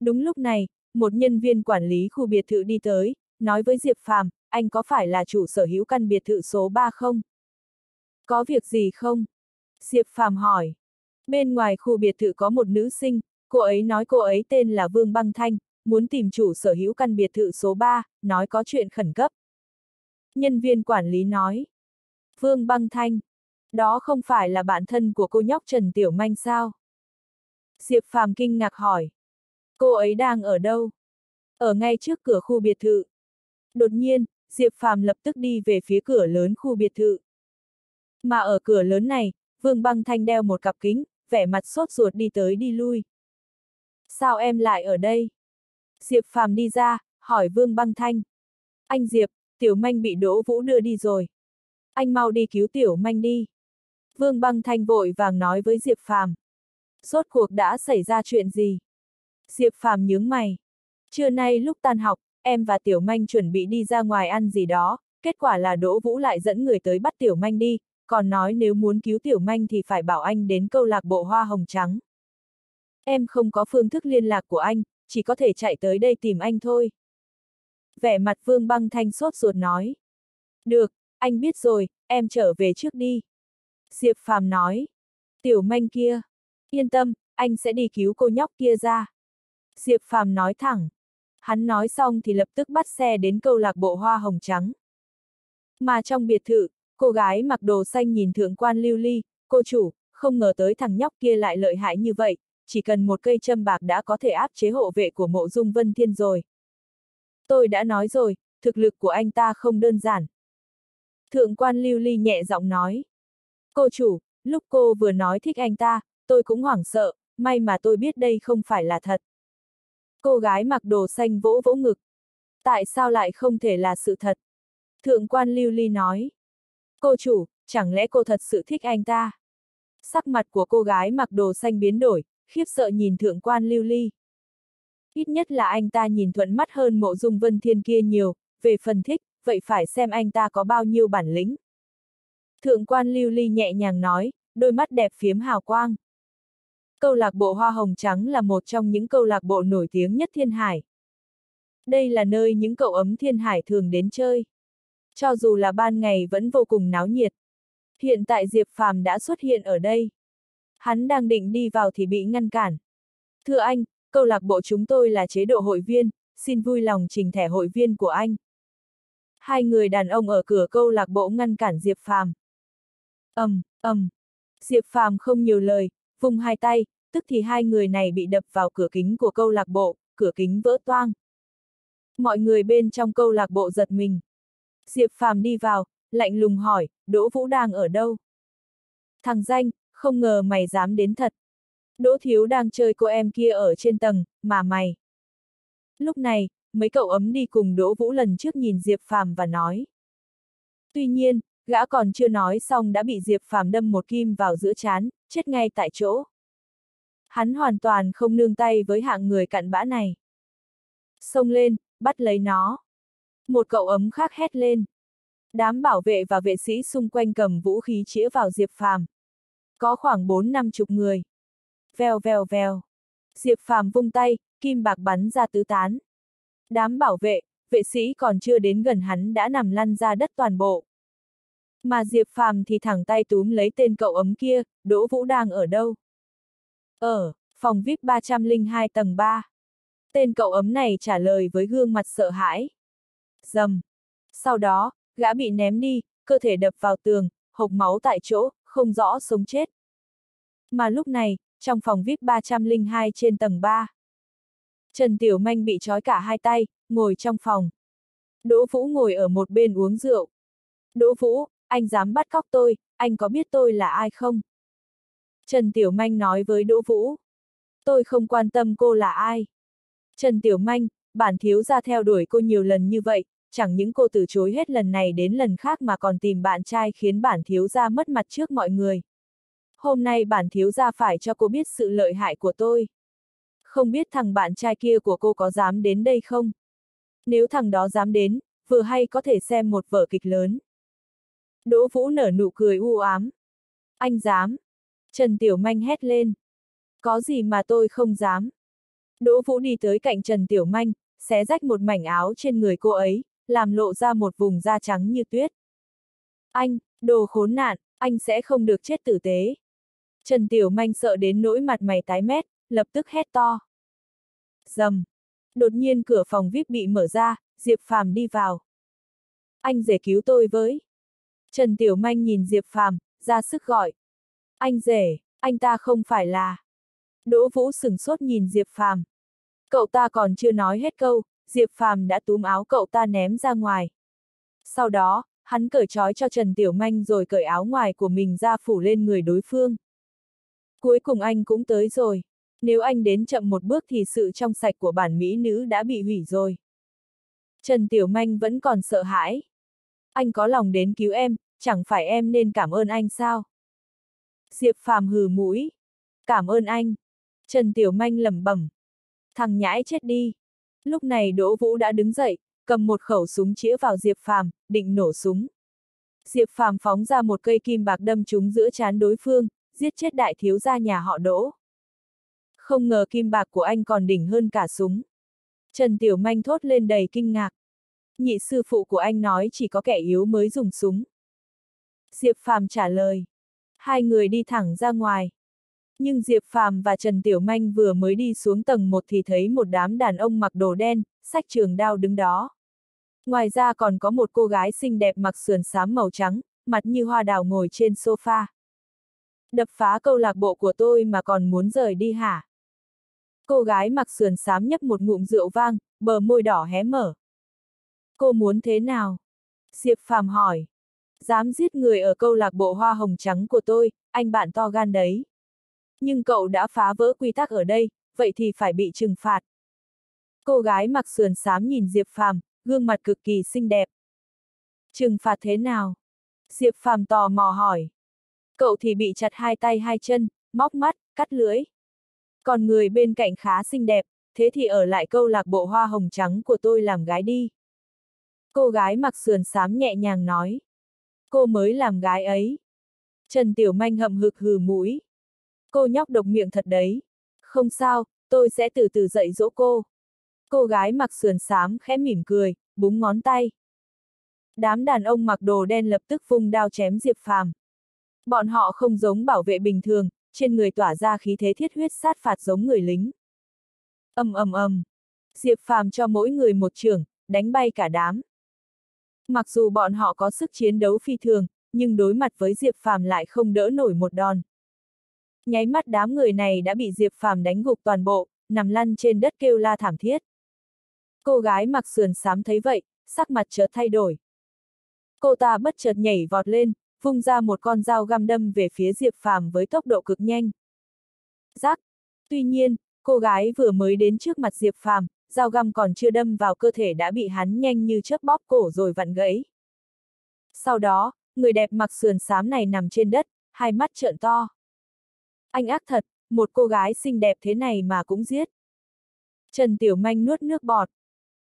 Đúng lúc này, một nhân viên quản lý khu biệt thự đi tới, nói với Diệp Phàm, anh có phải là chủ sở hữu căn biệt thự số 3 không? Có việc gì không? Diệp Phàm hỏi. Bên ngoài khu biệt thự có một nữ sinh, cô ấy nói cô ấy tên là Vương Băng Thanh, muốn tìm chủ sở hữu căn biệt thự số 3, nói có chuyện khẩn cấp. Nhân viên quản lý nói. Vương Băng Thanh. Đó không phải là bạn thân của cô nhóc Trần Tiểu Manh sao? Diệp Phàm kinh ngạc hỏi. Cô ấy đang ở đâu? Ở ngay trước cửa khu biệt thự. Đột nhiên, Diệp Phàm lập tức đi về phía cửa lớn khu biệt thự. Mà ở cửa lớn này, Vương Băng Thanh đeo một cặp kính, vẻ mặt sốt ruột đi tới đi lui. Sao em lại ở đây? Diệp Phàm đi ra, hỏi Vương Băng Thanh. Anh Diệp, Tiểu Manh bị Đỗ Vũ đưa đi rồi. Anh mau đi cứu Tiểu Manh đi. Vương Băng Thanh vội vàng nói với Diệp Phàm. Rốt cuộc đã xảy ra chuyện gì? Diệp Phàm nhướng mày. Trưa nay lúc tan học, em và Tiểu Manh chuẩn bị đi ra ngoài ăn gì đó, kết quả là Đỗ Vũ lại dẫn người tới bắt Tiểu Manh đi, còn nói nếu muốn cứu Tiểu Manh thì phải bảo anh đến câu lạc bộ hoa hồng trắng. Em không có phương thức liên lạc của anh, chỉ có thể chạy tới đây tìm anh thôi. Vẻ mặt Vương Băng Thanh sốt ruột nói. Được, anh biết rồi, em trở về trước đi. Diệp Phàm nói. Tiểu Manh kia. Yên tâm, anh sẽ đi cứu cô nhóc kia ra. Diệp Phàm nói thẳng. Hắn nói xong thì lập tức bắt xe đến câu lạc bộ hoa hồng trắng. Mà trong biệt thự, cô gái mặc đồ xanh nhìn thượng quan lưu ly, cô chủ, không ngờ tới thằng nhóc kia lại lợi hại như vậy, chỉ cần một cây châm bạc đã có thể áp chế hộ vệ của mộ dung vân thiên rồi. Tôi đã nói rồi, thực lực của anh ta không đơn giản. Thượng quan lưu ly nhẹ giọng nói. Cô chủ, lúc cô vừa nói thích anh ta, tôi cũng hoảng sợ, may mà tôi biết đây không phải là thật. Cô gái mặc đồ xanh vỗ vỗ ngực. Tại sao lại không thể là sự thật? Thượng quan lưu ly nói. Cô chủ, chẳng lẽ cô thật sự thích anh ta? Sắc mặt của cô gái mặc đồ xanh biến đổi, khiếp sợ nhìn thượng quan lưu ly. Ít nhất là anh ta nhìn thuận mắt hơn mộ dung vân thiên kia nhiều, về phần thích, vậy phải xem anh ta có bao nhiêu bản lĩnh. Thượng quan lưu ly nhẹ nhàng nói, đôi mắt đẹp phiếm hào quang. Câu lạc bộ Hoa Hồng Trắng là một trong những câu lạc bộ nổi tiếng nhất thiên hải. Đây là nơi những cậu ấm thiên hải thường đến chơi. Cho dù là ban ngày vẫn vô cùng náo nhiệt. Hiện tại Diệp Phàm đã xuất hiện ở đây. Hắn đang định đi vào thì bị ngăn cản. Thưa anh, câu lạc bộ chúng tôi là chế độ hội viên, xin vui lòng trình thẻ hội viên của anh. Hai người đàn ông ở cửa câu lạc bộ ngăn cản Diệp Phàm. ầm, um, ầm. Um. Diệp Phàm không nhiều lời, vùng hai tay, tức thì hai người này bị đập vào cửa kính của câu lạc bộ, cửa kính vỡ toang. Mọi người bên trong câu lạc bộ giật mình. Diệp Phàm đi vào, lạnh lùng hỏi, Đỗ Vũ đang ở đâu? Thằng danh, không ngờ mày dám đến thật. Đỗ Thiếu đang chơi cô em kia ở trên tầng, mà mày. Lúc này, mấy cậu ấm đi cùng Đỗ Vũ lần trước nhìn Diệp Phàm và nói. Tuy nhiên, gã còn chưa nói xong đã bị Diệp Phàm đâm một kim vào giữa chán, chết ngay tại chỗ. Hắn hoàn toàn không nương tay với hạng người cặn bã này. Xông lên, bắt lấy nó. Một cậu ấm khác hét lên. Đám bảo vệ và vệ sĩ xung quanh cầm vũ khí chĩa vào Diệp Phàm. Có khoảng bốn năm chục người. Vèo vèo vèo. Diệp Phàm vung tay, kim bạc bắn ra tứ tán. Đám bảo vệ, vệ sĩ còn chưa đến gần hắn đã nằm lăn ra đất toàn bộ. Mà Diệp Phàm thì thẳng tay túm lấy tên cậu ấm kia, Đỗ Vũ đang ở đâu? Ở, phòng VIP 302 tầng 3. Tên cậu ấm này trả lời với gương mặt sợ hãi. Dầm. Sau đó, gã bị ném đi, cơ thể đập vào tường, hộc máu tại chỗ, không rõ sống chết. Mà lúc này, trong phòng VIP 302 trên tầng 3. Trần Tiểu Manh bị trói cả hai tay, ngồi trong phòng. Đỗ Vũ ngồi ở một bên uống rượu. Đỗ Vũ, anh dám bắt cóc tôi, anh có biết tôi là ai không? Trần Tiểu Manh nói với Đỗ Vũ. Tôi không quan tâm cô là ai. Trần Tiểu Manh, bản thiếu gia theo đuổi cô nhiều lần như vậy, chẳng những cô từ chối hết lần này đến lần khác mà còn tìm bạn trai khiến bản thiếu gia mất mặt trước mọi người. Hôm nay bản thiếu gia phải cho cô biết sự lợi hại của tôi. Không biết thằng bạn trai kia của cô có dám đến đây không? Nếu thằng đó dám đến, vừa hay có thể xem một vở kịch lớn. Đỗ Vũ nở nụ cười u ám. Anh dám. Trần Tiểu Manh hét lên. Có gì mà tôi không dám. Đỗ Vũ đi tới cạnh Trần Tiểu Manh, xé rách một mảnh áo trên người cô ấy, làm lộ ra một vùng da trắng như tuyết. Anh, đồ khốn nạn, anh sẽ không được chết tử tế. Trần Tiểu Manh sợ đến nỗi mặt mày tái mét, lập tức hét to. Dầm. Đột nhiên cửa phòng VIP bị mở ra, Diệp Phàm đi vào. Anh rể cứu tôi với. Trần Tiểu Manh nhìn Diệp Phàm, ra sức gọi. Anh rể, anh ta không phải là. Đỗ Vũ sừng sốt nhìn Diệp Phàm. Cậu ta còn chưa nói hết câu, Diệp Phàm đã túm áo cậu ta ném ra ngoài. Sau đó, hắn cởi trói cho Trần Tiểu Manh rồi cởi áo ngoài của mình ra phủ lên người đối phương. Cuối cùng anh cũng tới rồi. Nếu anh đến chậm một bước thì sự trong sạch của bản mỹ nữ đã bị hủy rồi. Trần Tiểu Manh vẫn còn sợ hãi. Anh có lòng đến cứu em, chẳng phải em nên cảm ơn anh sao? Diệp Phàm hừ mũi. Cảm ơn anh. Trần Tiểu Manh lẩm bẩm. Thằng nhãi chết đi. Lúc này Đỗ Vũ đã đứng dậy, cầm một khẩu súng chĩa vào Diệp Phàm, định nổ súng. Diệp Phàm phóng ra một cây kim bạc đâm trúng giữa chán đối phương, giết chết đại thiếu gia nhà họ Đỗ. Không ngờ kim bạc của anh còn đỉnh hơn cả súng. Trần Tiểu Manh thốt lên đầy kinh ngạc. Nhị sư phụ của anh nói chỉ có kẻ yếu mới dùng súng. Diệp Phàm trả lời. Hai người đi thẳng ra ngoài. Nhưng Diệp Phàm và Trần Tiểu Manh vừa mới đi xuống tầng 1 thì thấy một đám đàn ông mặc đồ đen, sách trường đao đứng đó. Ngoài ra còn có một cô gái xinh đẹp mặc sườn xám màu trắng, mặt như hoa đào ngồi trên sofa. Đập phá câu lạc bộ của tôi mà còn muốn rời đi hả? Cô gái mặc sườn xám nhấp một ngụm rượu vang, bờ môi đỏ hé mở. Cô muốn thế nào? Diệp Phàm hỏi. Dám giết người ở câu lạc bộ hoa hồng trắng của tôi, anh bạn to gan đấy. Nhưng cậu đã phá vỡ quy tắc ở đây, vậy thì phải bị trừng phạt. Cô gái mặc sườn xám nhìn Diệp Phàm, gương mặt cực kỳ xinh đẹp. Trừng phạt thế nào? Diệp Phàm tò mò hỏi. Cậu thì bị chặt hai tay hai chân, móc mắt, cắt lưỡi. Còn người bên cạnh khá xinh đẹp, thế thì ở lại câu lạc bộ hoa hồng trắng của tôi làm gái đi. Cô gái mặc sườn xám nhẹ nhàng nói. Cô mới làm gái ấy. Trần Tiểu Manh hậm hực hừ mũi. Cô nhóc độc miệng thật đấy. Không sao, tôi sẽ từ từ dạy dỗ cô. Cô gái mặc sườn xám khẽ mỉm cười, búng ngón tay. Đám đàn ông mặc đồ đen lập tức vung đao chém Diệp Phàm. Bọn họ không giống bảo vệ bình thường, trên người tỏa ra khí thế thiết huyết sát phạt giống người lính. ầm ầm ầm, Diệp Phàm cho mỗi người một trường, đánh bay cả đám. Mặc dù bọn họ có sức chiến đấu phi thường, nhưng đối mặt với Diệp Phàm lại không đỡ nổi một đòn. Nháy mắt đám người này đã bị Diệp Phàm đánh gục toàn bộ, nằm lăn trên đất kêu la thảm thiết. Cô gái mặc sườn xám thấy vậy, sắc mặt chợt thay đổi. Cô ta bất chợt nhảy vọt lên, vung ra một con dao găm đâm về phía Diệp Phàm với tốc độ cực nhanh. Giác! Tuy nhiên, cô gái vừa mới đến trước mặt Diệp Phàm, dao găm còn chưa đâm vào cơ thể đã bị hắn nhanh như chớp bóp cổ rồi vặn gãy. Sau đó, người đẹp mặc sườn xám này nằm trên đất, hai mắt trợn to. Anh ác thật, một cô gái xinh đẹp thế này mà cũng giết. Trần Tiểu Manh nuốt nước bọt.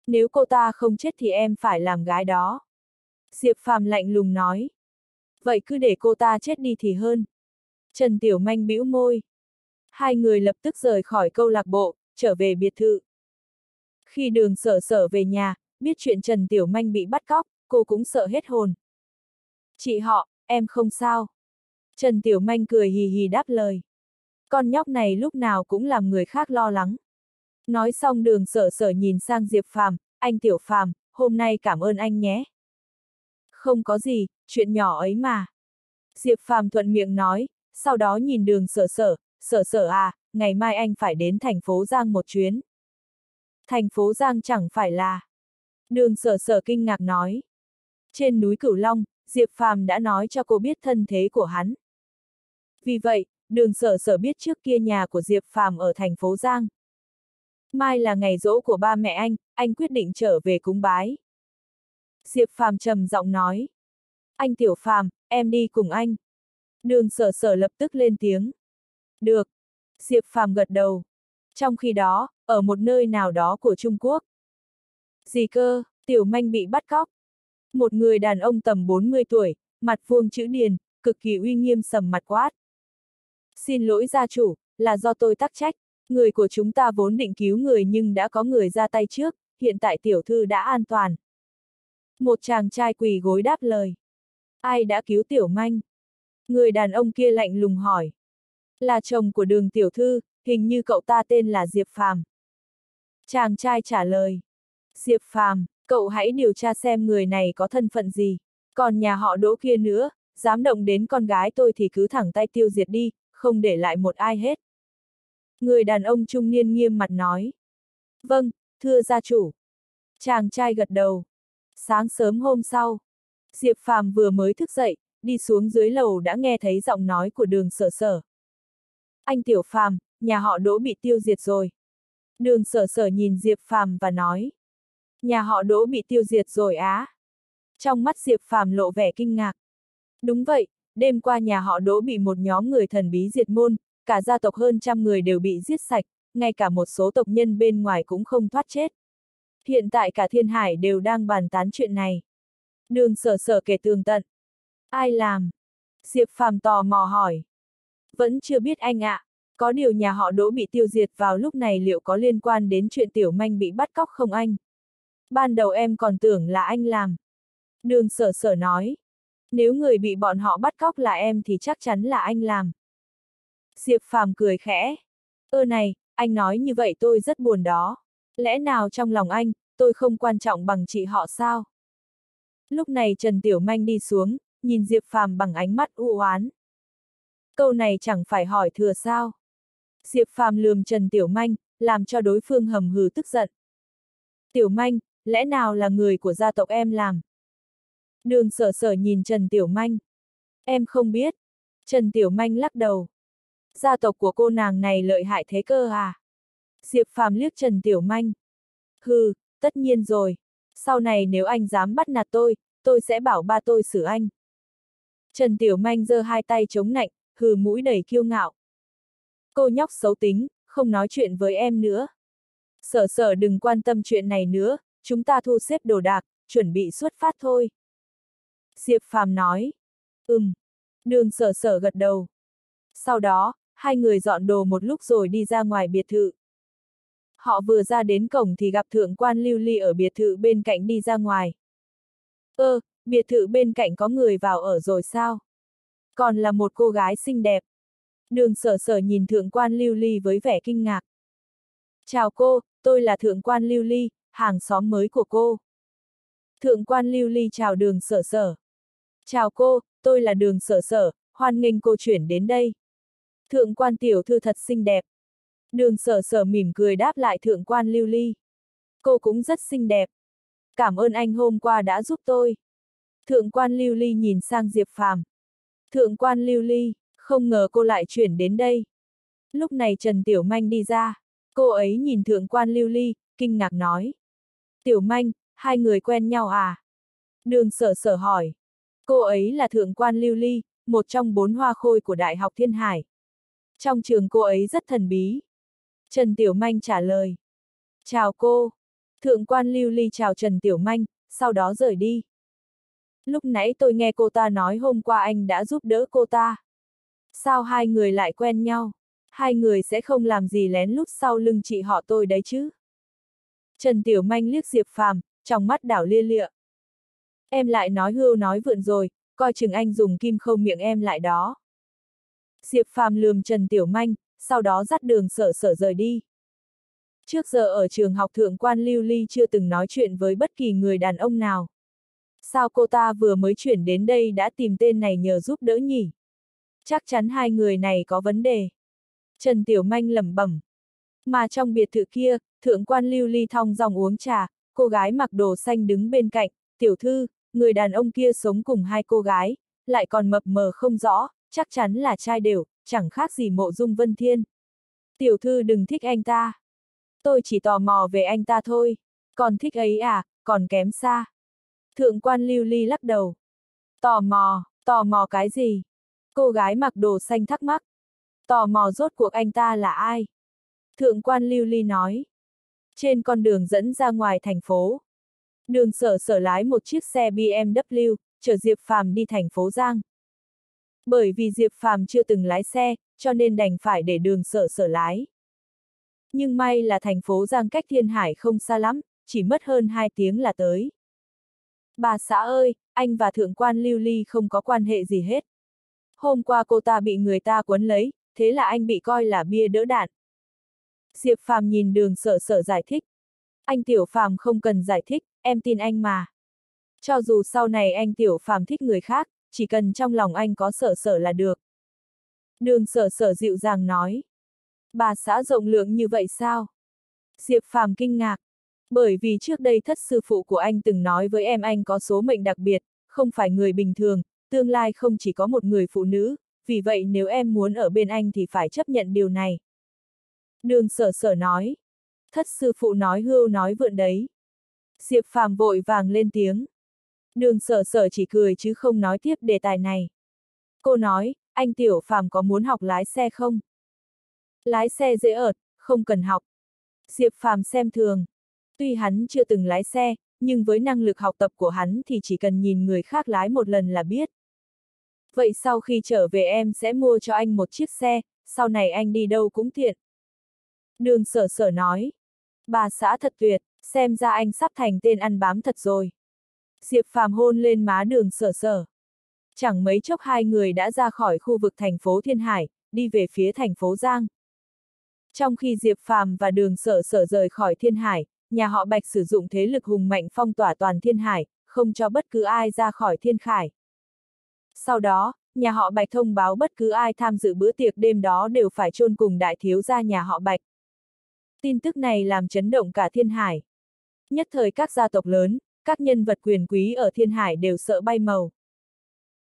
Nếu cô ta không chết thì em phải làm gái đó. Diệp Phàm lạnh lùng nói. Vậy cứ để cô ta chết đi thì hơn. Trần Tiểu Manh bĩu môi. Hai người lập tức rời khỏi câu lạc bộ, trở về biệt thự. Khi đường sở sở về nhà, biết chuyện Trần Tiểu Manh bị bắt cóc, cô cũng sợ hết hồn. Chị họ, em không sao. Trần Tiểu Manh cười hì hì đáp lời. Con nhóc này lúc nào cũng làm người khác lo lắng. Nói xong đường sở sở nhìn sang Diệp Phàm, anh Tiểu Phàm, hôm nay cảm ơn anh nhé. Không có gì, chuyện nhỏ ấy mà. Diệp Phàm thuận miệng nói, sau đó nhìn đường sở sở, sở sở à, ngày mai anh phải đến thành phố Giang một chuyến. Thành phố Giang chẳng phải là. Đường sở sở kinh ngạc nói. Trên núi Cửu Long, Diệp Phàm đã nói cho cô biết thân thế của hắn. Vì vậy, đường sở sở biết trước kia nhà của Diệp Phàm ở thành phố Giang. Mai là ngày rỗ của ba mẹ anh, anh quyết định trở về cúng bái. Diệp Phàm trầm giọng nói. Anh Tiểu Phàm, em đi cùng anh. Đường sở sở lập tức lên tiếng. Được. Diệp Phàm gật đầu. Trong khi đó, ở một nơi nào đó của Trung Quốc. Gì cơ, Tiểu Manh bị bắt cóc. Một người đàn ông tầm 40 tuổi, mặt vuông chữ điền, cực kỳ uy nghiêm sầm mặt quát. Xin lỗi gia chủ, là do tôi tắc trách, người của chúng ta vốn định cứu người nhưng đã có người ra tay trước, hiện tại tiểu thư đã an toàn. Một chàng trai quỳ gối đáp lời. Ai đã cứu tiểu manh? Người đàn ông kia lạnh lùng hỏi. Là chồng của đường tiểu thư, hình như cậu ta tên là Diệp Phàm. Chàng trai trả lời. Diệp Phàm, cậu hãy điều tra xem người này có thân phận gì. Còn nhà họ đỗ kia nữa, dám động đến con gái tôi thì cứ thẳng tay tiêu diệt đi, không để lại một ai hết. Người đàn ông trung niên nghiêm mặt nói. Vâng, thưa gia chủ. Chàng trai gật đầu. Sáng sớm hôm sau, Diệp Phàm vừa mới thức dậy, đi xuống dưới lầu đã nghe thấy giọng nói của đường sở sở. Anh Tiểu Phàm, nhà họ Đỗ bị tiêu diệt rồi. Đường sở sở nhìn Diệp Phàm và nói. Nhà họ Đỗ bị tiêu diệt rồi á. Trong mắt Diệp Phàm lộ vẻ kinh ngạc. Đúng vậy, đêm qua nhà họ Đỗ bị một nhóm người thần bí diệt môn, cả gia tộc hơn trăm người đều bị giết sạch, ngay cả một số tộc nhân bên ngoài cũng không thoát chết. Hiện tại cả thiên hải đều đang bàn tán chuyện này. Đường sở sở kể tường tận. Ai làm? Diệp Phàm tò mò hỏi. Vẫn chưa biết anh ạ. À. Có điều nhà họ Đỗ bị tiêu diệt vào lúc này liệu có liên quan đến chuyện tiểu manh bị bắt cóc không anh? Ban đầu em còn tưởng là anh làm. Đường sở sở nói. Nếu người bị bọn họ bắt cóc là em thì chắc chắn là anh làm. Diệp Phàm cười khẽ. Ơ này, anh nói như vậy tôi rất buồn đó. Lẽ nào trong lòng anh, tôi không quan trọng bằng chị họ sao? Lúc này Trần Tiểu Manh đi xuống, nhìn Diệp Phàm bằng ánh mắt u oán. Câu này chẳng phải hỏi thừa sao? Diệp Phàm lườm Trần Tiểu Manh, làm cho đối phương hầm hừ tức giận. Tiểu Manh, lẽ nào là người của gia tộc em làm? Đường sở sở nhìn Trần Tiểu Manh. Em không biết. Trần Tiểu Manh lắc đầu. Gia tộc của cô nàng này lợi hại thế cơ à? Diệp Phàm liếc Trần Tiểu Manh. Hừ, tất nhiên rồi. Sau này nếu anh dám bắt nạt tôi, tôi sẽ bảo ba tôi xử anh. Trần Tiểu Manh giơ hai tay chống nạnh, hừ mũi đầy kiêu ngạo. Cô nhóc xấu tính, không nói chuyện với em nữa. Sở sở đừng quan tâm chuyện này nữa, chúng ta thu xếp đồ đạc, chuẩn bị xuất phát thôi. Diệp Phàm nói. Ừm. Đường sở sở gật đầu. Sau đó, hai người dọn đồ một lúc rồi đi ra ngoài biệt thự. Họ vừa ra đến cổng thì gặp thượng quan lưu ly ở biệt thự bên cạnh đi ra ngoài. Ơ, biệt thự bên cạnh có người vào ở rồi sao? Còn là một cô gái xinh đẹp. Đường sở sở nhìn thượng quan lưu ly với vẻ kinh ngạc. Chào cô, tôi là thượng quan lưu ly, hàng xóm mới của cô. Thượng quan lưu ly chào đường sở sở. Chào cô, tôi là đường sở sở, hoan nghênh cô chuyển đến đây. Thượng quan tiểu thư thật xinh đẹp. Đường sở sở mỉm cười đáp lại thượng quan lưu ly. Cô cũng rất xinh đẹp. Cảm ơn anh hôm qua đã giúp tôi. Thượng quan lưu ly nhìn sang Diệp Phàm. Thượng quan lưu ly, không ngờ cô lại chuyển đến đây. Lúc này Trần Tiểu Manh đi ra. Cô ấy nhìn thượng quan lưu ly, kinh ngạc nói. Tiểu Manh, hai người quen nhau à? Đường sở sở hỏi. Cô ấy là thượng quan lưu ly, một trong bốn hoa khôi của Đại học Thiên Hải. Trong trường cô ấy rất thần bí. Trần Tiểu Manh trả lời. Chào cô. Thượng quan lưu ly chào Trần Tiểu Manh, sau đó rời đi. Lúc nãy tôi nghe cô ta nói hôm qua anh đã giúp đỡ cô ta. Sao hai người lại quen nhau? Hai người sẽ không làm gì lén lút sau lưng chị họ tôi đấy chứ? Trần Tiểu Manh liếc Diệp Phàm, trong mắt đảo lia lịa. Em lại nói hưu nói vượn rồi, coi chừng anh dùng kim khâu miệng em lại đó. Diệp Phàm lườm Trần Tiểu Manh, sau đó dắt đường sở sở rời đi. Trước giờ ở trường học thượng quan Lưu Ly chưa từng nói chuyện với bất kỳ người đàn ông nào. Sao cô ta vừa mới chuyển đến đây đã tìm tên này nhờ giúp đỡ nhỉ? Chắc chắn hai người này có vấn đề. Trần Tiểu Manh lẩm bẩm. Mà trong biệt thự kia, thượng quan Lưu Ly thong dòng uống trà, cô gái mặc đồ xanh đứng bên cạnh, tiểu thư, người đàn ông kia sống cùng hai cô gái, lại còn mập mờ không rõ, chắc chắn là trai đều, chẳng khác gì mộ dung vân thiên. Tiểu thư đừng thích anh ta. Tôi chỉ tò mò về anh ta thôi. Còn thích ấy à, còn kém xa. Thượng quan lưu ly lắc đầu. Tò mò, tò mò cái gì? Cô gái mặc đồ xanh thắc mắc. Tò mò rốt cuộc anh ta là ai? Thượng quan lưu ly nói. Trên con đường dẫn ra ngoài thành phố. Đường sở sở lái một chiếc xe BMW, chở Diệp Phàm đi thành phố Giang. Bởi vì Diệp Phàm chưa từng lái xe, cho nên đành phải để đường sở sở lái. Nhưng may là thành phố Giang cách Thiên Hải không xa lắm, chỉ mất hơn 2 tiếng là tới. Bà xã ơi, anh và thượng quan lưu ly không có quan hệ gì hết. Hôm qua cô ta bị người ta quấn lấy, thế là anh bị coi là bia đỡ đạn. Diệp Phàm nhìn đường sở sở giải thích. Anh Tiểu Phàm không cần giải thích, em tin anh mà. Cho dù sau này anh Tiểu Phàm thích người khác, chỉ cần trong lòng anh có sở sở là được. Đường sở sở dịu dàng nói. Bà xã rộng lượng như vậy sao? Diệp Phàm kinh ngạc. Bởi vì trước đây thất sư phụ của anh từng nói với em anh có số mệnh đặc biệt, không phải người bình thường, tương lai không chỉ có một người phụ nữ, vì vậy nếu em muốn ở bên anh thì phải chấp nhận điều này. Đường sở sở nói. Thất sư phụ nói hưu nói vượn đấy. Diệp Phàm vội vàng lên tiếng. Đường sở sở chỉ cười chứ không nói tiếp đề tài này. Cô nói, anh Tiểu Phàm có muốn học lái xe không? Lái xe dễ ợt, không cần học. Diệp Phàm xem thường. Tuy hắn chưa từng lái xe, nhưng với năng lực học tập của hắn thì chỉ cần nhìn người khác lái một lần là biết. Vậy sau khi trở về em sẽ mua cho anh một chiếc xe, sau này anh đi đâu cũng tiện. Đường sở sở nói. Bà xã thật tuyệt, xem ra anh sắp thành tên ăn bám thật rồi. Diệp Phàm hôn lên má đường sở sở. Chẳng mấy chốc hai người đã ra khỏi khu vực thành phố Thiên Hải, đi về phía thành phố Giang. Trong khi Diệp Phàm và đường sở sở rời khỏi Thiên Hải, nhà họ Bạch sử dụng thế lực hùng mạnh phong tỏa toàn Thiên Hải, không cho bất cứ ai ra khỏi Thiên Khải. Sau đó, nhà họ Bạch thông báo bất cứ ai tham dự bữa tiệc đêm đó đều phải chôn cùng đại thiếu gia nhà họ Bạch. Tin tức này làm chấn động cả Thiên Hải. Nhất thời các gia tộc lớn, các nhân vật quyền quý ở Thiên Hải đều sợ bay màu.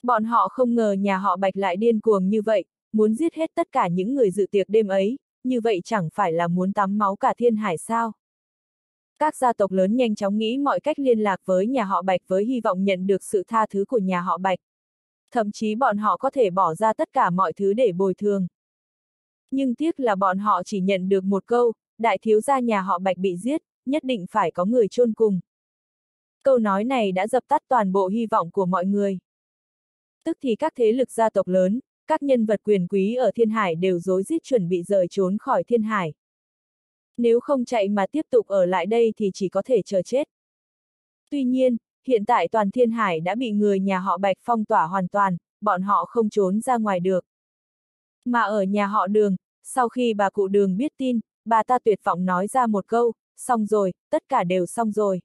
Bọn họ không ngờ nhà họ Bạch lại điên cuồng như vậy, muốn giết hết tất cả những người dự tiệc đêm ấy, như vậy chẳng phải là muốn tắm máu cả Thiên Hải sao? Các gia tộc lớn nhanh chóng nghĩ mọi cách liên lạc với nhà họ Bạch với hy vọng nhận được sự tha thứ của nhà họ Bạch. Thậm chí bọn họ có thể bỏ ra tất cả mọi thứ để bồi thường. Nhưng tiếc là bọn họ chỉ nhận được một câu, đại thiếu gia nhà họ Bạch bị giết, nhất định phải có người chôn cùng. Câu nói này đã dập tắt toàn bộ hy vọng của mọi người. Tức thì các thế lực gia tộc lớn, các nhân vật quyền quý ở Thiên Hải đều dối rít chuẩn bị rời trốn khỏi Thiên Hải. Nếu không chạy mà tiếp tục ở lại đây thì chỉ có thể chờ chết. Tuy nhiên, hiện tại toàn Thiên Hải đã bị người nhà họ Bạch phong tỏa hoàn toàn, bọn họ không trốn ra ngoài được. Mà ở nhà họ Đường, sau khi bà cụ Đường biết tin, bà ta tuyệt vọng nói ra một câu, xong rồi, tất cả đều xong rồi.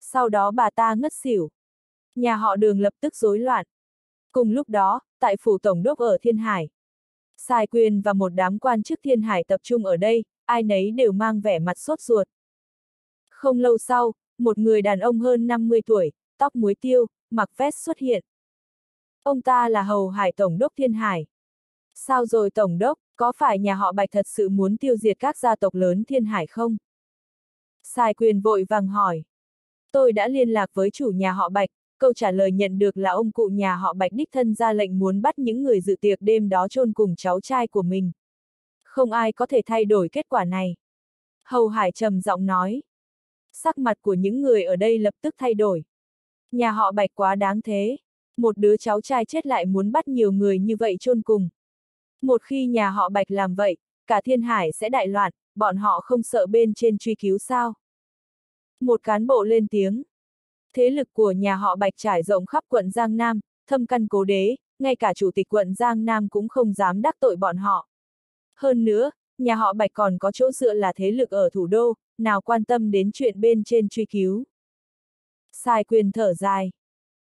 Sau đó bà ta ngất xỉu. Nhà họ Đường lập tức rối loạn. Cùng lúc đó, tại phủ tổng đốc ở Thiên Hải. Sai quyền và một đám quan chức Thiên Hải tập trung ở đây, ai nấy đều mang vẻ mặt sốt ruột. Không lâu sau, một người đàn ông hơn 50 tuổi, tóc muối tiêu, mặc vest xuất hiện. Ông ta là Hầu Hải Tổng đốc Thiên Hải. Sao rồi Tổng đốc, có phải nhà họ Bạch thật sự muốn tiêu diệt các gia tộc lớn Thiên Hải không? Sai quyền vội vàng hỏi. Tôi đã liên lạc với chủ nhà họ Bạch, câu trả lời nhận được là ông cụ nhà họ Bạch đích thân ra lệnh muốn bắt những người dự tiệc đêm đó chôn cùng cháu trai của mình. Không ai có thể thay đổi kết quả này. Hầu Hải trầm giọng nói. Sắc mặt của những người ở đây lập tức thay đổi. Nhà họ Bạch quá đáng thế. Một đứa cháu trai chết lại muốn bắt nhiều người như vậy chôn cùng. Một khi nhà họ Bạch làm vậy, cả thiên hải sẽ đại loạn, bọn họ không sợ bên trên truy cứu sao. Một cán bộ lên tiếng. Thế lực của nhà họ Bạch trải rộng khắp quận Giang Nam, thâm căn cố đế, ngay cả chủ tịch quận Giang Nam cũng không dám đắc tội bọn họ. Hơn nữa, nhà họ Bạch còn có chỗ dựa là thế lực ở thủ đô, nào quan tâm đến chuyện bên trên truy cứu. Sai quyền thở dài.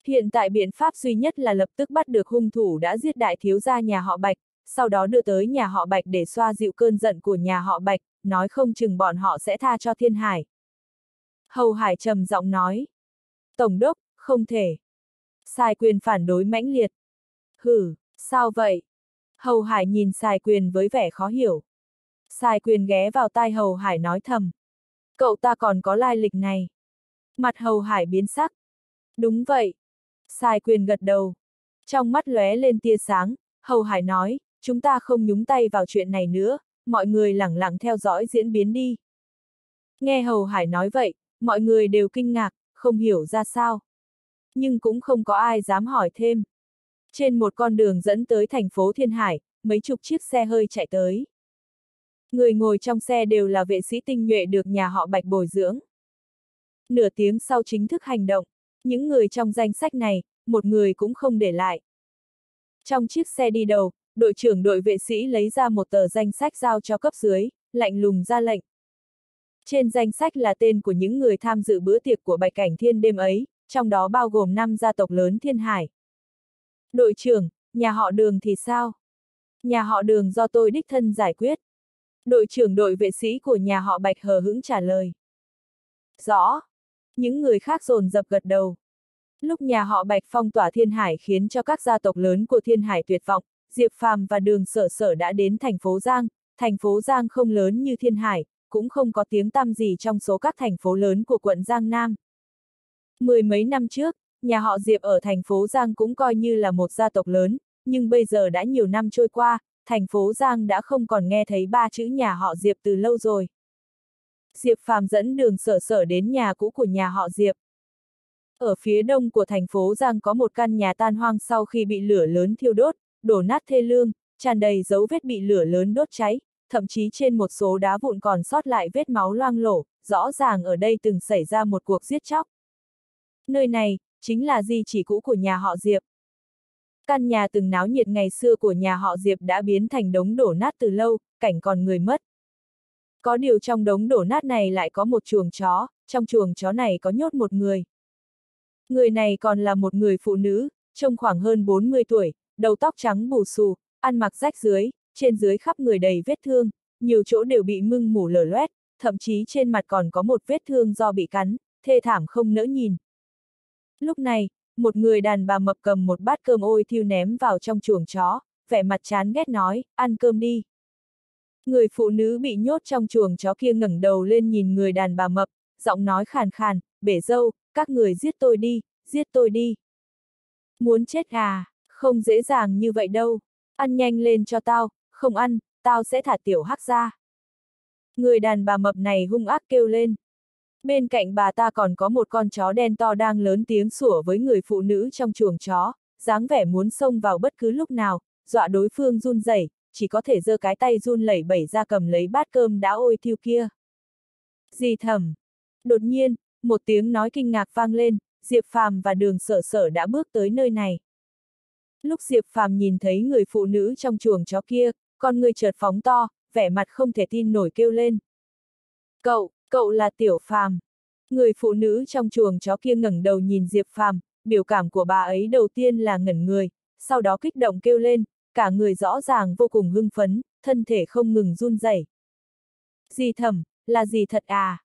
Hiện tại biện pháp duy nhất là lập tức bắt được hung thủ đã giết đại thiếu gia nhà họ Bạch, sau đó đưa tới nhà họ Bạch để xoa dịu cơn giận của nhà họ Bạch, nói không chừng bọn họ sẽ tha cho thiên hải. Hầu Hải trầm giọng nói. Tổng đốc, không thể. Sai quyền phản đối mãnh liệt. Hử, sao vậy? Hầu Hải nhìn Sai quyền với vẻ khó hiểu. Sai quyền ghé vào tai Hầu Hải nói thầm. Cậu ta còn có lai lịch này. Mặt Hầu Hải biến sắc. Đúng vậy. Sai quyền gật đầu. Trong mắt lóe lên tia sáng, Hầu Hải nói, chúng ta không nhúng tay vào chuyện này nữa, mọi người lẳng lặng theo dõi diễn biến đi. Nghe Hầu Hải nói vậy, mọi người đều kinh ngạc, không hiểu ra sao. Nhưng cũng không có ai dám hỏi thêm. Trên một con đường dẫn tới thành phố Thiên Hải, mấy chục chiếc xe hơi chạy tới. Người ngồi trong xe đều là vệ sĩ tinh nhuệ được nhà họ Bạch bồi dưỡng. Nửa tiếng sau chính thức hành động, những người trong danh sách này, một người cũng không để lại. Trong chiếc xe đi đầu, đội trưởng đội vệ sĩ lấy ra một tờ danh sách giao cho cấp dưới, lạnh lùng ra lệnh. Trên danh sách là tên của những người tham dự bữa tiệc của Bạch Cảnh Thiên đêm ấy, trong đó bao gồm 5 gia tộc lớn thiên hải. Đội trưởng, nhà họ đường thì sao? Nhà họ đường do tôi đích thân giải quyết. Đội trưởng đội vệ sĩ của nhà họ Bạch hờ hững trả lời. Rõ. Những người khác dồn dập gật đầu. Lúc nhà họ Bạch phong tỏa thiên hải khiến cho các gia tộc lớn của thiên hải tuyệt vọng, Diệp Phàm và đường sở sở đã đến thành phố Giang, thành phố Giang không lớn như thiên hải, cũng không có tiếng tăm gì trong số các thành phố lớn của quận Giang Nam. Mười mấy năm trước, nhà họ Diệp ở thành phố Giang cũng coi như là một gia tộc lớn, nhưng bây giờ đã nhiều năm trôi qua, thành phố Giang đã không còn nghe thấy ba chữ nhà họ Diệp từ lâu rồi. Diệp Phàm dẫn đường sở sở đến nhà cũ của nhà họ Diệp. Ở phía đông của thành phố Giang có một căn nhà tan hoang sau khi bị lửa lớn thiêu đốt, đổ nát thê lương, tràn đầy dấu vết bị lửa lớn đốt cháy, thậm chí trên một số đá vụn còn sót lại vết máu loang lổ, rõ ràng ở đây từng xảy ra một cuộc giết chóc. Nơi này, chính là di chỉ cũ của nhà họ Diệp. Căn nhà từng náo nhiệt ngày xưa của nhà họ Diệp đã biến thành đống đổ nát từ lâu, cảnh còn người mất. Có điều trong đống đổ nát này lại có một chuồng chó, trong chuồng chó này có nhốt một người. Người này còn là một người phụ nữ, trông khoảng hơn 40 tuổi, đầu tóc trắng bù xù, ăn mặc rách dưới, trên dưới khắp người đầy vết thương, nhiều chỗ đều bị mưng mủ lở loét, thậm chí trên mặt còn có một vết thương do bị cắn, thê thảm không nỡ nhìn. Lúc này, một người đàn bà mập cầm một bát cơm ôi thiêu ném vào trong chuồng chó, vẻ mặt chán ghét nói, ăn cơm đi. Người phụ nữ bị nhốt trong chuồng chó kia ngẩng đầu lên nhìn người đàn bà mập, giọng nói khàn khàn, bể dâu, các người giết tôi đi, giết tôi đi. Muốn chết à, không dễ dàng như vậy đâu, ăn nhanh lên cho tao, không ăn, tao sẽ thả tiểu hắc ra. Người đàn bà mập này hung ác kêu lên. Bên cạnh bà ta còn có một con chó đen to đang lớn tiếng sủa với người phụ nữ trong chuồng chó, dáng vẻ muốn xông vào bất cứ lúc nào, dọa đối phương run rẩy, chỉ có thể giơ cái tay run lẩy bẩy ra cầm lấy bát cơm đã ôi thiêu kia. Di thầm. Đột nhiên, một tiếng nói kinh ngạc vang lên, Diệp Phàm và đường sở sở đã bước tới nơi này. Lúc Diệp Phàm nhìn thấy người phụ nữ trong chuồng chó kia, con người chợt phóng to, vẻ mặt không thể tin nổi kêu lên. Cậu, cậu là Tiểu Phàm. Người phụ nữ trong chuồng chó kia ngẩng đầu nhìn Diệp Phàm, biểu cảm của bà ấy đầu tiên là ngẩn người, sau đó kích động kêu lên, cả người rõ ràng vô cùng hưng phấn, thân thể không ngừng run rẩy. Gì thầm, là gì thật à?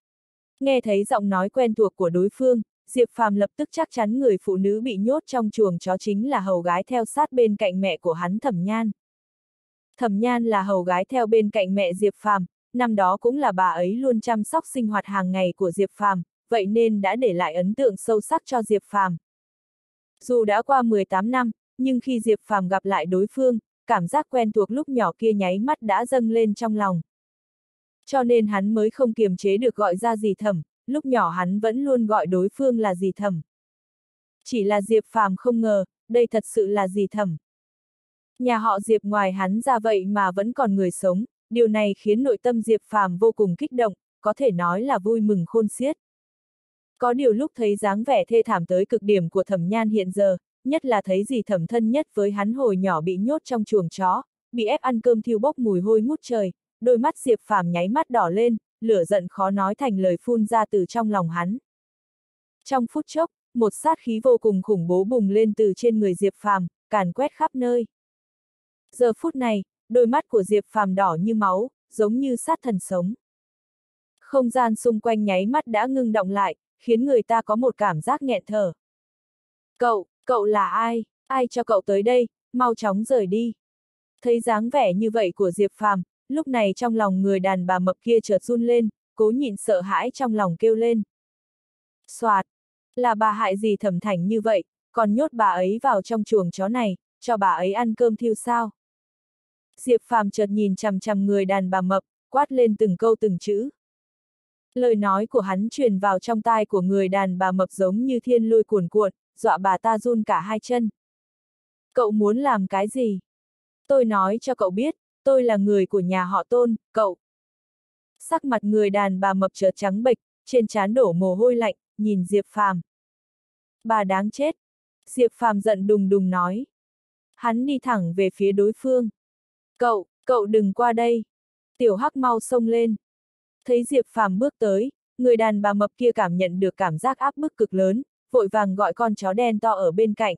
Nghe thấy giọng nói quen thuộc của đối phương, Diệp Phàm lập tức chắc chắn người phụ nữ bị nhốt trong chuồng chó chính là hầu gái theo sát bên cạnh mẹ của hắn Thẩm Nhan. Thẩm Nhan là hầu gái theo bên cạnh mẹ Diệp Phàm, năm đó cũng là bà ấy luôn chăm sóc sinh hoạt hàng ngày của Diệp Phàm, vậy nên đã để lại ấn tượng sâu sắc cho Diệp Phàm. Dù đã qua 18 năm, nhưng khi Diệp Phàm gặp lại đối phương, cảm giác quen thuộc lúc nhỏ kia nháy mắt đã dâng lên trong lòng. Cho nên hắn mới không kiềm chế được gọi ra gì thẩm, lúc nhỏ hắn vẫn luôn gọi đối phương là dì thẩm. Chỉ là Diệp Phàm không ngờ, đây thật sự là dì thẩm. Nhà họ Diệp ngoài hắn ra vậy mà vẫn còn người sống, điều này khiến nội tâm Diệp Phàm vô cùng kích động, có thể nói là vui mừng khôn xiết. Có điều lúc thấy dáng vẻ thê thảm tới cực điểm của thẩm nhan hiện giờ, nhất là thấy gì thẩm thân nhất với hắn hồi nhỏ bị nhốt trong chuồng chó, bị ép ăn cơm thiêu bốc mùi hôi ngút trời, đôi mắt Diệp Phàm nháy mắt đỏ lên, lửa giận khó nói thành lời phun ra từ trong lòng hắn. Trong phút chốc, một sát khí vô cùng khủng bố bùng lên từ trên người Diệp Phàm, càn quét khắp nơi. Giờ phút này, đôi mắt của Diệp Phàm đỏ như máu, giống như sát thần sống. Không gian xung quanh nháy mắt đã ngưng động lại, khiến người ta có một cảm giác nghẹn thở. Cậu, cậu là ai? Ai cho cậu tới đây, mau chóng rời đi. Thấy dáng vẻ như vậy của Diệp Phàm, lúc này trong lòng người đàn bà mập kia chợt run lên, cố nhịn sợ hãi trong lòng kêu lên. Xoạt! là bà hại gì thẩm thành như vậy, còn nhốt bà ấy vào trong chuồng chó này, cho bà ấy ăn cơm thiêu sao. Diệp Phàm chợt nhìn chằm chằm người đàn bà mập, quát lên từng câu từng chữ. Lời nói của hắn truyền vào trong tai của người đàn bà mập giống như thiên lôi cuồn cuộn, dọa bà ta run cả hai chân. Cậu muốn làm cái gì? Tôi nói cho cậu biết, tôi là người của nhà họ tôn, cậu. Sắc mặt người đàn bà mập chợt trắng bệch, trên trán đổ mồ hôi lạnh, nhìn Diệp Phàm. Bà đáng chết. Diệp Phàm giận đùng đùng nói. Hắn đi thẳng về phía đối phương. Cậu, cậu đừng qua đây. Tiểu Hắc mau xông lên. Thấy Diệp Phàm bước tới, người đàn bà mập kia cảm nhận được cảm giác áp bức cực lớn, vội vàng gọi con chó đen to ở bên cạnh.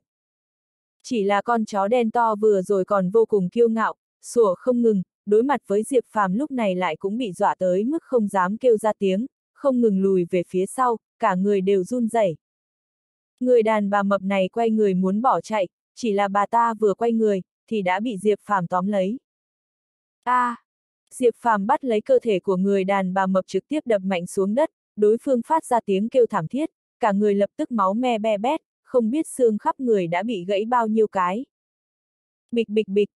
Chỉ là con chó đen to vừa rồi còn vô cùng kiêu ngạo, sủa không ngừng, đối mặt với Diệp Phàm lúc này lại cũng bị dọa tới mức không dám kêu ra tiếng, không ngừng lùi về phía sau, cả người đều run rẩy. Người đàn bà mập này quay người muốn bỏ chạy, chỉ là bà ta vừa quay người, thì đã bị Diệp Phàm tóm lấy. A! À, Diệp Phàm bắt lấy cơ thể của người đàn bà mập trực tiếp đập mạnh xuống đất, đối phương phát ra tiếng kêu thảm thiết, cả người lập tức máu me be bét, không biết xương khắp người đã bị gãy bao nhiêu cái. Bịch bịch bịch.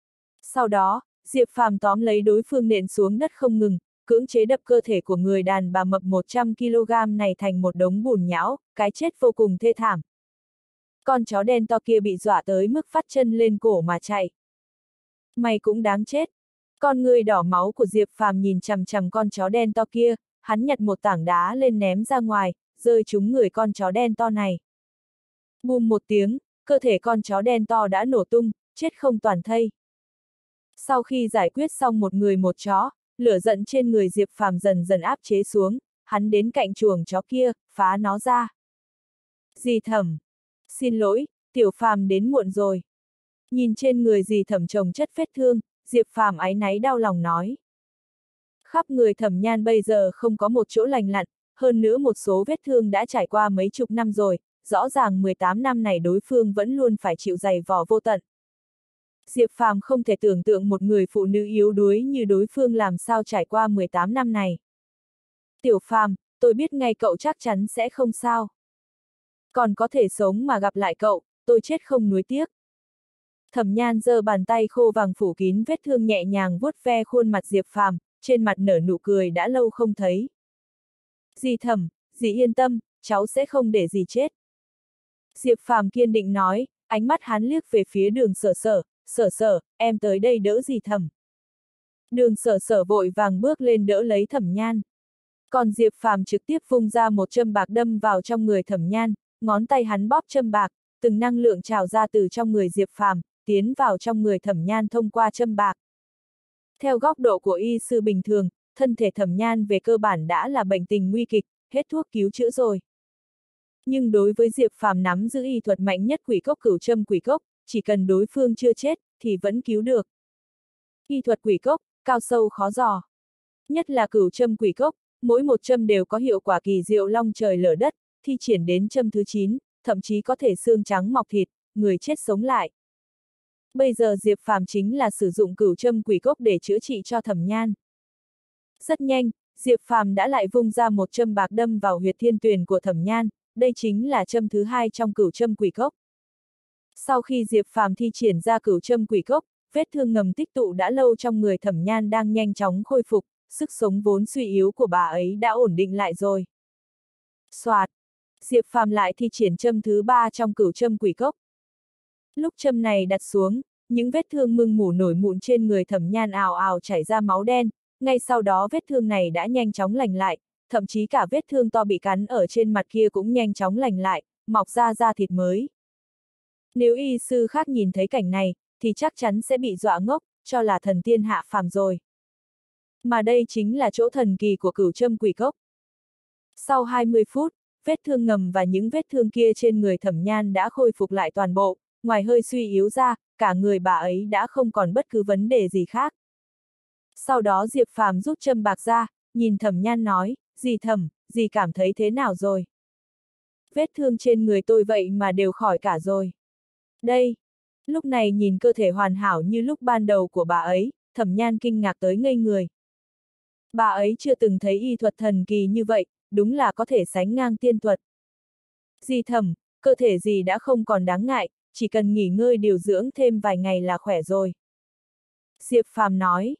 Sau đó, Diệp Phàm tóm lấy đối phương nện xuống đất không ngừng, cưỡng chế đập cơ thể của người đàn bà mập 100kg này thành một đống bùn nhão, cái chết vô cùng thê thảm. Con chó đen to kia bị dọa tới mức phát chân lên cổ mà chạy. Mày cũng đáng chết. Con người đỏ máu của Diệp Phàm nhìn chằm chằm con chó đen to kia, hắn nhặt một tảng đá lên ném ra ngoài, rơi trúng người con chó đen to này. Bùm một tiếng, cơ thể con chó đen to đã nổ tung, chết không toàn thây. Sau khi giải quyết xong một người một chó, lửa giận trên người Diệp Phàm dần dần áp chế xuống, hắn đến cạnh chuồng chó kia, phá nó ra. Dì thẩm, xin lỗi, tiểu phàm đến muộn rồi. Nhìn trên người dì thẩm chồng chất vết thương, Diệp phàm áy náy đau lòng nói. Khắp người thẩm nhan bây giờ không có một chỗ lành lặn, hơn nữa một số vết thương đã trải qua mấy chục năm rồi, rõ ràng 18 năm này đối phương vẫn luôn phải chịu dày vò vô tận. Diệp Phàm không thể tưởng tượng một người phụ nữ yếu đuối như đối phương làm sao trải qua 18 năm này. Tiểu Phàm, tôi biết ngay cậu chắc chắn sẽ không sao. Còn có thể sống mà gặp lại cậu, tôi chết không nuối tiếc. Thẩm Nhan giơ bàn tay khô vàng phủ kín vết thương nhẹ nhàng vuốt ve khuôn mặt Diệp Phàm, trên mặt nở nụ cười đã lâu không thấy. Dì thẩm, dì yên tâm, cháu sẽ không để dì chết. Diệp Phàm kiên định nói, ánh mắt hắn liếc về phía đường sở sở, sở sở, em tới đây đỡ gì thẩm. Đường sở sở vội vàng bước lên đỡ lấy thẩm nhan. Còn Diệp Phàm trực tiếp vung ra một châm bạc đâm vào trong người thẩm nhan, ngón tay hắn bóp châm bạc, từng năng lượng trào ra từ trong người Diệp Phàm, tiến vào trong người thẩm nhan thông qua châm bạc. Theo góc độ của y sư bình thường, thân thể thẩm nhan về cơ bản đã là bệnh tình nguy kịch, hết thuốc cứu chữa rồi. Nhưng đối với Diệp Phàm nắm giữ y thuật mạnh nhất quỷ cốc cửu châm quỷ cốc, chỉ cần đối phương chưa chết, thì vẫn cứu được. Y thuật quỷ cốc, cao sâu khó dò. Nhất là cửu châm quỷ cốc, mỗi một châm đều có hiệu quả kỳ diệu long trời lở đất, thi triển đến châm thứ 9, thậm chí có thể xương trắng mọc thịt, người chết sống lại. Bây giờ Diệp Phàm chính là sử dụng cửu châm quỷ cốc để chữa trị cho thẩm nhan. Rất nhanh, Diệp Phàm đã lại vung ra một châm bạc đâm vào huyệt thiên tuyền của thẩm nhan, đây chính là châm thứ hai trong cửu châm quỷ cốc. Sau khi Diệp Phàm thi triển ra cửu châm quỷ cốc, vết thương ngầm tích tụ đã lâu trong người thẩm nhan đang nhanh chóng khôi phục, sức sống vốn suy yếu của bà ấy đã ổn định lại rồi. Soạt! Diệp Phàm lại thi triển châm thứ ba trong cửu châm quỷ cốc. Lúc châm này đặt xuống, những vết thương mưng mủ nổi mụn trên người thẩm nhan ào ào chảy ra máu đen, ngay sau đó vết thương này đã nhanh chóng lành lại, thậm chí cả vết thương to bị cắn ở trên mặt kia cũng nhanh chóng lành lại, mọc ra da thịt mới. Nếu y sư khác nhìn thấy cảnh này, thì chắc chắn sẽ bị dọa ngốc, cho là thần tiên hạ phàm rồi. Mà đây chính là chỗ thần kỳ của cửu châm quỷ cốc. Sau 20 phút, vết thương ngầm và những vết thương kia trên người thẩm nhan đã khôi phục lại toàn bộ, ngoài hơi suy yếu ra, cả người bà ấy đã không còn bất cứ vấn đề gì khác. Sau đó Diệp Phàm rút châm bạc ra, nhìn thẩm nhan nói, gì thẩm, gì cảm thấy thế nào rồi? Vết thương trên người tôi vậy mà đều khỏi cả rồi. Đây, lúc này nhìn cơ thể hoàn hảo như lúc ban đầu của bà ấy, thẩm nhan kinh ngạc tới ngây người. Bà ấy chưa từng thấy y thuật thần kỳ như vậy, đúng là có thể sánh ngang tiên thuật. Di thẩm, cơ thể gì đã không còn đáng ngại, chỉ cần nghỉ ngơi điều dưỡng thêm vài ngày là khỏe rồi. Diệp Phàm nói.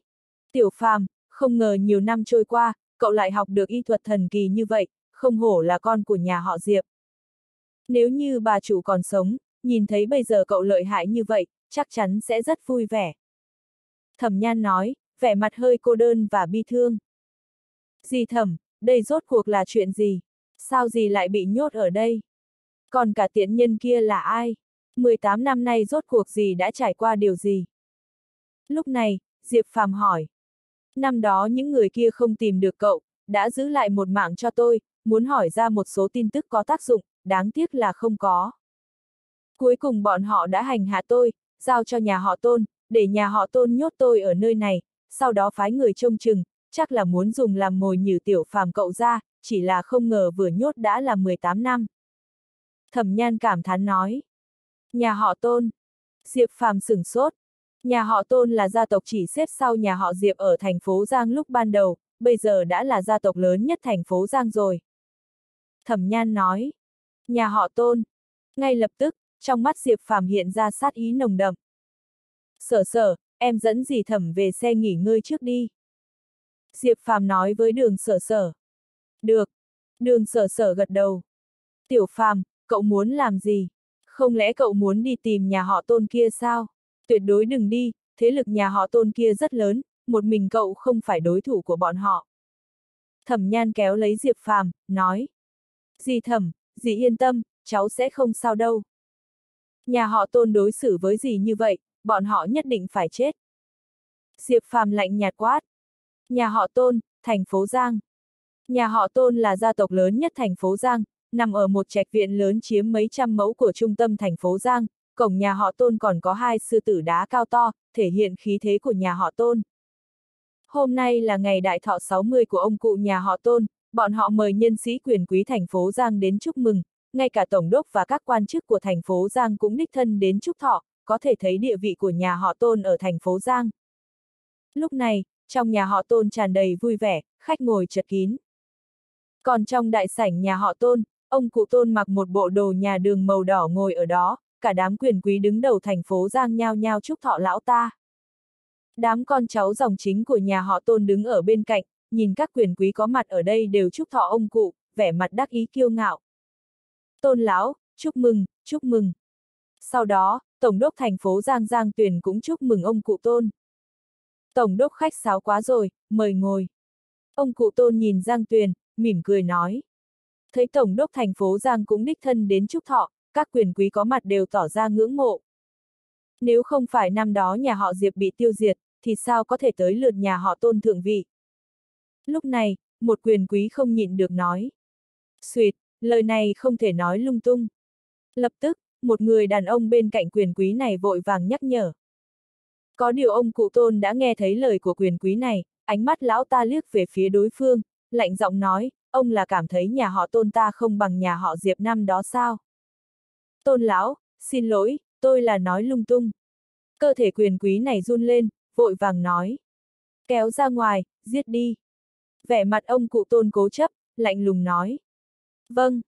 Tiểu Phàm, không ngờ nhiều năm trôi qua, cậu lại học được y thuật thần kỳ như vậy, không hổ là con của nhà họ Diệp. Nếu như bà chủ còn sống, nhìn thấy bây giờ cậu lợi hại như vậy, chắc chắn sẽ rất vui vẻ. Thẩm Nhan nói, vẻ mặt hơi cô đơn và bi thương. Dì thẩm, đây rốt cuộc là chuyện gì? Sao dì lại bị nhốt ở đây? Còn cả tiện nhân kia là ai? 18 năm nay rốt cuộc gì đã trải qua điều gì? Lúc này, Diệp Phàm hỏi. Năm đó những người kia không tìm được cậu, đã giữ lại một mạng cho tôi, muốn hỏi ra một số tin tức có tác dụng, đáng tiếc là không có. Cuối cùng bọn họ đã hành hạ tôi, giao cho nhà họ tôn, để nhà họ tôn nhốt tôi ở nơi này, sau đó phái người trông chừng, chắc là muốn dùng làm mồi nhử tiểu phàm cậu ra, chỉ là không ngờ vừa nhốt đã là 18 năm. Thẩm nhan cảm thán nói. Nhà họ tôn. Diệp phàm sửng sốt. Nhà họ tôn là gia tộc chỉ xếp sau nhà họ Diệp ở thành phố Giang lúc ban đầu, bây giờ đã là gia tộc lớn nhất thành phố Giang rồi. Thẩm nhan nói. Nhà họ tôn. Ngay lập tức, trong mắt Diệp phàm hiện ra sát ý nồng đậm. Sở sở, em dẫn dì thẩm về xe nghỉ ngơi trước đi. Diệp Phàm nói với đường sở sở. Được. Đường sở sở gật đầu. Tiểu Phàm, cậu muốn làm gì? Không lẽ cậu muốn đi tìm nhà họ tôn kia sao? Tuyệt đối đừng đi, thế lực nhà họ tôn kia rất lớn, một mình cậu không phải đối thủ của bọn họ. Thẩm nhan kéo lấy Diệp Phàm, nói. Dì thẩm, dì yên tâm, cháu sẽ không sao đâu. Nhà họ tôn đối xử với gì như vậy, bọn họ nhất định phải chết. Diệp Phàm lạnh nhạt quát. Nhà họ Tôn, thành phố Giang. Nhà họ Tôn là gia tộc lớn nhất thành phố Giang, nằm ở một trạch viện lớn chiếm mấy trăm mẫu của trung tâm thành phố Giang, cổng nhà họ Tôn còn có hai sư tử đá cao to, thể hiện khí thế của nhà họ Tôn. Hôm nay là ngày đại thọ 60 của ông cụ nhà họ Tôn, bọn họ mời nhân sĩ quyền quý thành phố Giang đến chúc mừng, ngay cả tổng đốc và các quan chức của thành phố Giang cũng đích thân đến chúc thọ, có thể thấy địa vị của nhà họ Tôn ở thành phố Giang. Lúc này, trong nhà họ Tôn tràn đầy vui vẻ, khách ngồi chật kín. Còn trong đại sảnh nhà họ Tôn, ông cụ Tôn mặc một bộ đồ nhà đường màu đỏ ngồi ở đó, cả đám quyền quý đứng đầu thành phố Giang nhao nhao chúc thọ lão ta. Đám con cháu dòng chính của nhà họ Tôn đứng ở bên cạnh, nhìn các quyền quý có mặt ở đây đều chúc thọ ông cụ, vẻ mặt đắc ý kiêu ngạo. Tôn lão, chúc mừng, chúc mừng. Sau đó, Tổng đốc thành phố Giang Giang Tuyền cũng chúc mừng ông cụ Tôn. Tổng đốc khách sáo quá rồi, mời ngồi. Ông cụ Tôn nhìn Giang Tuyền, mỉm cười nói. Thấy Tổng đốc thành phố Giang cũng đích thân đến chúc thọ, các quyền quý có mặt đều tỏ ra ngưỡng mộ. Nếu không phải năm đó nhà họ Diệp bị tiêu diệt, thì sao có thể tới lượt nhà họ Tôn thượng vị? Lúc này, một quyền quý không nhịn được nói. Xuyệt, lời này không thể nói lung tung. Lập tức, một người đàn ông bên cạnh quyền quý này vội vàng nhắc nhở. Có điều ông cụ tôn đã nghe thấy lời của quyền quý này, ánh mắt lão ta liếc về phía đối phương, lạnh giọng nói, ông là cảm thấy nhà họ tôn ta không bằng nhà họ diệp năm đó sao? Tôn lão, xin lỗi, tôi là nói lung tung. Cơ thể quyền quý này run lên, vội vàng nói. Kéo ra ngoài, giết đi. Vẻ mặt ông cụ tôn cố chấp, lạnh lùng nói. Vâng.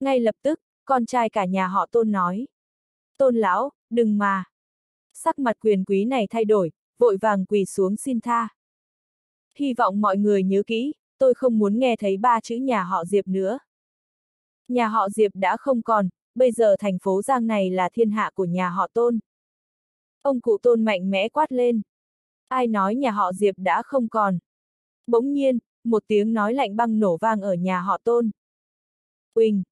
Ngay lập tức, con trai cả nhà họ tôn nói. Tôn lão, đừng mà. Sắc mặt quyền quý này thay đổi, vội vàng quỳ xuống xin tha. Hy vọng mọi người nhớ kỹ, tôi không muốn nghe thấy ba chữ nhà họ Diệp nữa. Nhà họ Diệp đã không còn, bây giờ thành phố Giang này là thiên hạ của nhà họ Tôn. Ông cụ Tôn mạnh mẽ quát lên. Ai nói nhà họ Diệp đã không còn? Bỗng nhiên, một tiếng nói lạnh băng nổ vang ở nhà họ Tôn. Quỳnh!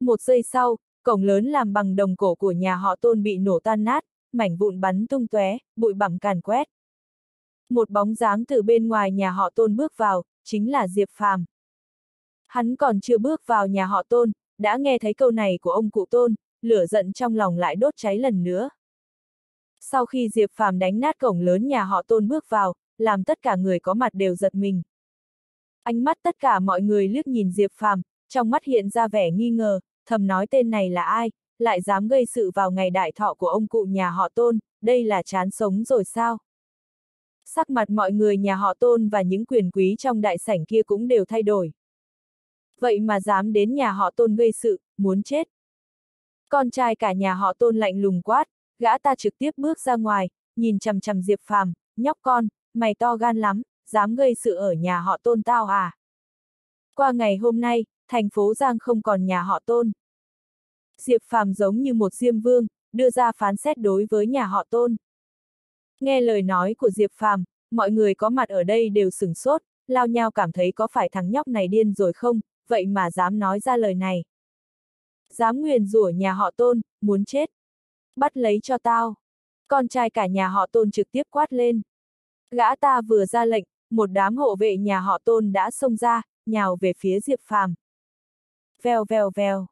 Một giây sau, cổng lớn làm bằng đồng cổ của nhà họ tôn bị nổ tan nát, mảnh vụn bắn tung tóe, bụi bặm càn quét. Một bóng dáng từ bên ngoài nhà họ tôn bước vào, chính là Diệp Phàm. Hắn còn chưa bước vào nhà họ tôn, đã nghe thấy câu này của ông cụ tôn, lửa giận trong lòng lại đốt cháy lần nữa. Sau khi Diệp Phàm đánh nát cổng lớn nhà họ tôn bước vào, làm tất cả người có mặt đều giật mình. Ánh mắt tất cả mọi người liếc nhìn Diệp Phàm, trong mắt hiện ra vẻ nghi ngờ, thầm nói tên này là ai, lại dám gây sự vào ngày đại thọ của ông cụ nhà họ tôn, đây là chán sống rồi sao? Sắc mặt mọi người nhà họ tôn và những quyền quý trong đại sảnh kia cũng đều thay đổi. Vậy mà dám đến nhà họ tôn gây sự, muốn chết. Con trai cả nhà họ tôn lạnh lùng quát, gã ta trực tiếp bước ra ngoài, nhìn chằm chằm Diệp Phàm, nhóc con, mày to gan lắm, dám gây sự ở nhà họ tôn tao à? Qua ngày hôm nay, thành phố Giang không còn nhà họ tôn. Diệp Phàm giống như một diêm vương, đưa ra phán xét đối với nhà họ tôn. Nghe lời nói của Diệp Phàm, mọi người có mặt ở đây đều sửng sốt, lao nhau cảm thấy có phải thằng nhóc này điên rồi không, vậy mà dám nói ra lời này. Dám nguyền rủa nhà họ tôn, muốn chết. Bắt lấy cho tao. Con trai cả nhà họ tôn trực tiếp quát lên. Gã ta vừa ra lệnh, một đám hộ vệ nhà họ tôn đã xông ra, nhào về phía Diệp Phàm. Vèo vèo vèo.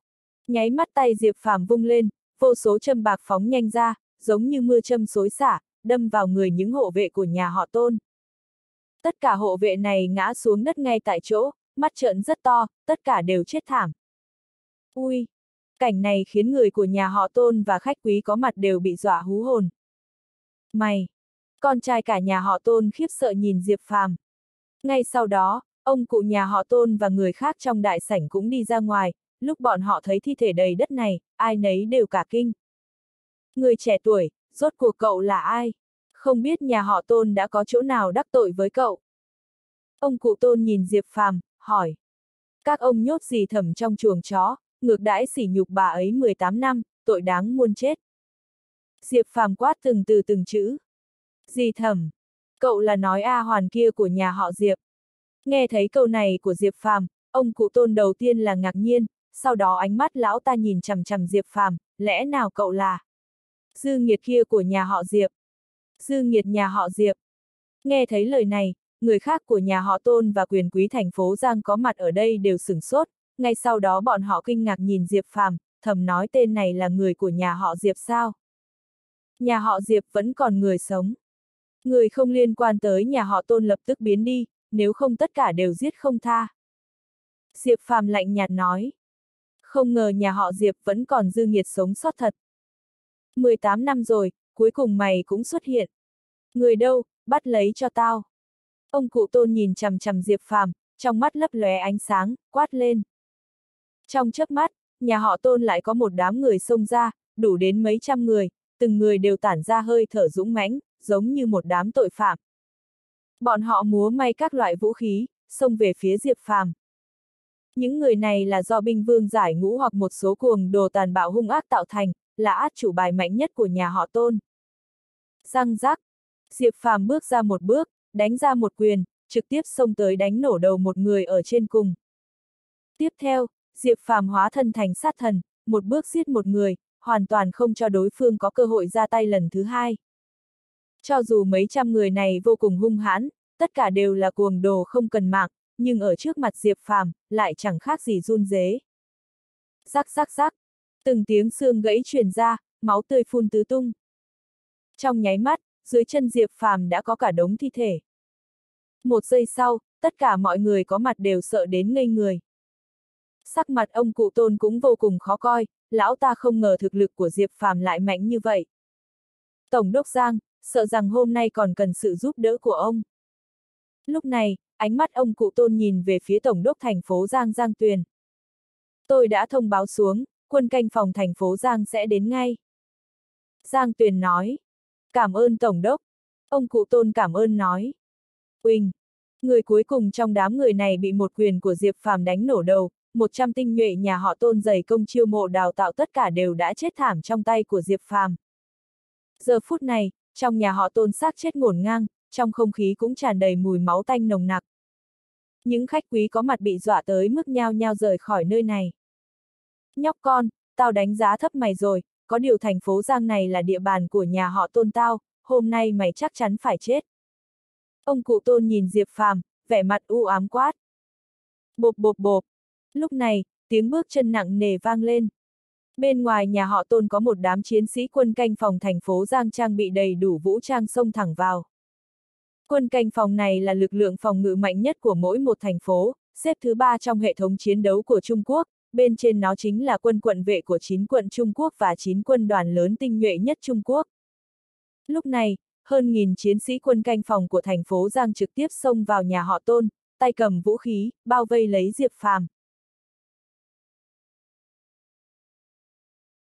Nháy mắt tay Diệp Phàm vung lên, vô số châm bạc phóng nhanh ra, giống như mưa châm xối xả, đâm vào người những hộ vệ của nhà họ tôn. Tất cả hộ vệ này ngã xuống đất ngay tại chỗ, mắt trợn rất to, tất cả đều chết thảm. Ui! Cảnh này khiến người của nhà họ tôn và khách quý có mặt đều bị dọa hú hồn. Mày! Con trai cả nhà họ tôn khiếp sợ nhìn Diệp Phàm. Ngay sau đó, ông cụ nhà họ tôn và người khác trong đại sảnh cũng đi ra ngoài, lúc bọn họ thấy thi thể đầy đất này, ai nấy đều cả kinh. Người trẻ tuổi, rốt cuộc cậu là ai? Không biết nhà họ tôn đã có chỗ nào đắc tội với cậu? Ông cụ tôn nhìn Diệp Phàm, hỏi. Các ông nhốt gì thầm trong chuồng chó, ngược đãi sỉ nhục bà ấy 18 năm, tội đáng muôn chết. Diệp Phàm quát từng từ từng chữ. Gì thầm? Cậu là nói A Hoàn kia của nhà họ Diệp. Nghe thấy câu này của Diệp Phàm, ông cụ tôn đầu tiên là ngạc nhiên, sau đó ánh mắt lão ta nhìn chằm chằm Diệp Phàm, lẽ nào cậu là? Dư nghiệt kia của nhà họ Diệp. Dư nghiệt nhà họ Diệp. Nghe thấy lời này, người khác của nhà họ Tôn và quyền quý thành phố Giang có mặt ở đây đều sửng sốt, ngay sau đó bọn họ kinh ngạc nhìn Diệp Phàm, thầm nói tên này là người của nhà họ Diệp sao? Nhà họ Diệp vẫn còn người sống. Người không liên quan tới nhà họ Tôn lập tức biến đi, nếu không tất cả đều giết không tha. Diệp Phàm lạnh nhạt nói. Không ngờ nhà họ Diệp vẫn còn dư nghiệt sống sót thật. 18 năm rồi, cuối cùng mày cũng xuất hiện. Người đâu, bắt lấy cho tao. Ông cụ tôn nhìn chằm chằm Diệp Phàm, trong mắt lấp lóe ánh sáng, quát lên. Trong chớp mắt, nhà họ tôn lại có một đám người xông ra, đủ đến mấy trăm người, từng người đều tản ra hơi thở dũng mãnh, giống như một đám tội phạm. Bọn họ múa may các loại vũ khí, xông về phía Diệp Phàm. Những người này là do binh vương giải ngũ hoặc một số cuồng đồ tàn bạo hung ác tạo thành, là át chủ bài mạnh nhất của nhà họ tôn. Răng rắc, Diệp Phàm bước ra một bước, đánh ra một quyền, trực tiếp xông tới đánh nổ đầu một người ở trên cùng. Tiếp theo, Diệp Phàm hóa thân thành sát thần, một bước giết một người, hoàn toàn không cho đối phương có cơ hội ra tay lần thứ hai. Cho dù mấy trăm người này vô cùng hung hãn, tất cả đều là cuồng đồ không cần mạng, nhưng ở trước mặt Diệp Phàm lại chẳng khác gì run dế. Rắc rắc rắc, từng tiếng xương gãy truyền ra, máu tươi phun tứ tung. Trong nháy mắt, dưới chân Diệp Phàm đã có cả đống thi thể. Một giây sau, tất cả mọi người có mặt đều sợ đến ngây người. Sắc mặt ông cụ tôn cũng vô cùng khó coi, lão ta không ngờ thực lực của Diệp Phàm lại mạnh như vậy. Tổng đốc Giang, sợ rằng hôm nay còn cần sự giúp đỡ của ông. Lúc này, ánh mắt ông cụ tôn nhìn về phía tổng đốc thành phố Giang Giang Tuyền. Tôi đã thông báo xuống, quân canh phòng thành phố Giang sẽ đến ngay. Giang Tuyền nói. Cảm ơn tổng đốc. Ông cụ tôn cảm ơn nói. Quỳnh. Người cuối cùng trong đám người này bị một quyền của Diệp Phàm đánh nổ đầu, 100 tinh nhuệ nhà họ tôn dày công chiêu mộ đào tạo tất cả đều đã chết thảm trong tay của Diệp Phàm. Giờ phút này, trong nhà họ tôn xác chết ngổn ngang, trong không khí cũng tràn đầy mùi máu tanh nồng nặc. Những khách quý có mặt bị dọa tới mức nhao nhao rời khỏi nơi này. Nhóc con, tao đánh giá thấp mày rồi, có điều thành phố Giang này là địa bàn của nhà họ tôn tao, hôm nay mày chắc chắn phải chết. Ông cụ tôn nhìn Diệp Phàm, vẻ mặt u ám quát. Bộp bộp bộp. Lúc này, tiếng bước chân nặng nề vang lên. Bên ngoài nhà họ tôn có một đám chiến sĩ quân canh phòng thành phố Giang trang bị đầy đủ vũ trang xông thẳng vào. Quân canh phòng này là lực lượng phòng ngự mạnh nhất của mỗi một thành phố, xếp thứ ba trong hệ thống chiến đấu của Trung Quốc, bên trên nó chính là quân quận vệ của 9 quận Trung Quốc và 9 quân đoàn lớn tinh nhuệ nhất Trung Quốc. Lúc này, hơn nghìn chiến sĩ quân canh phòng của thành phố Giang trực tiếp xông vào nhà họ Tôn, tay cầm vũ khí, bao vây lấy Diệp Phàm.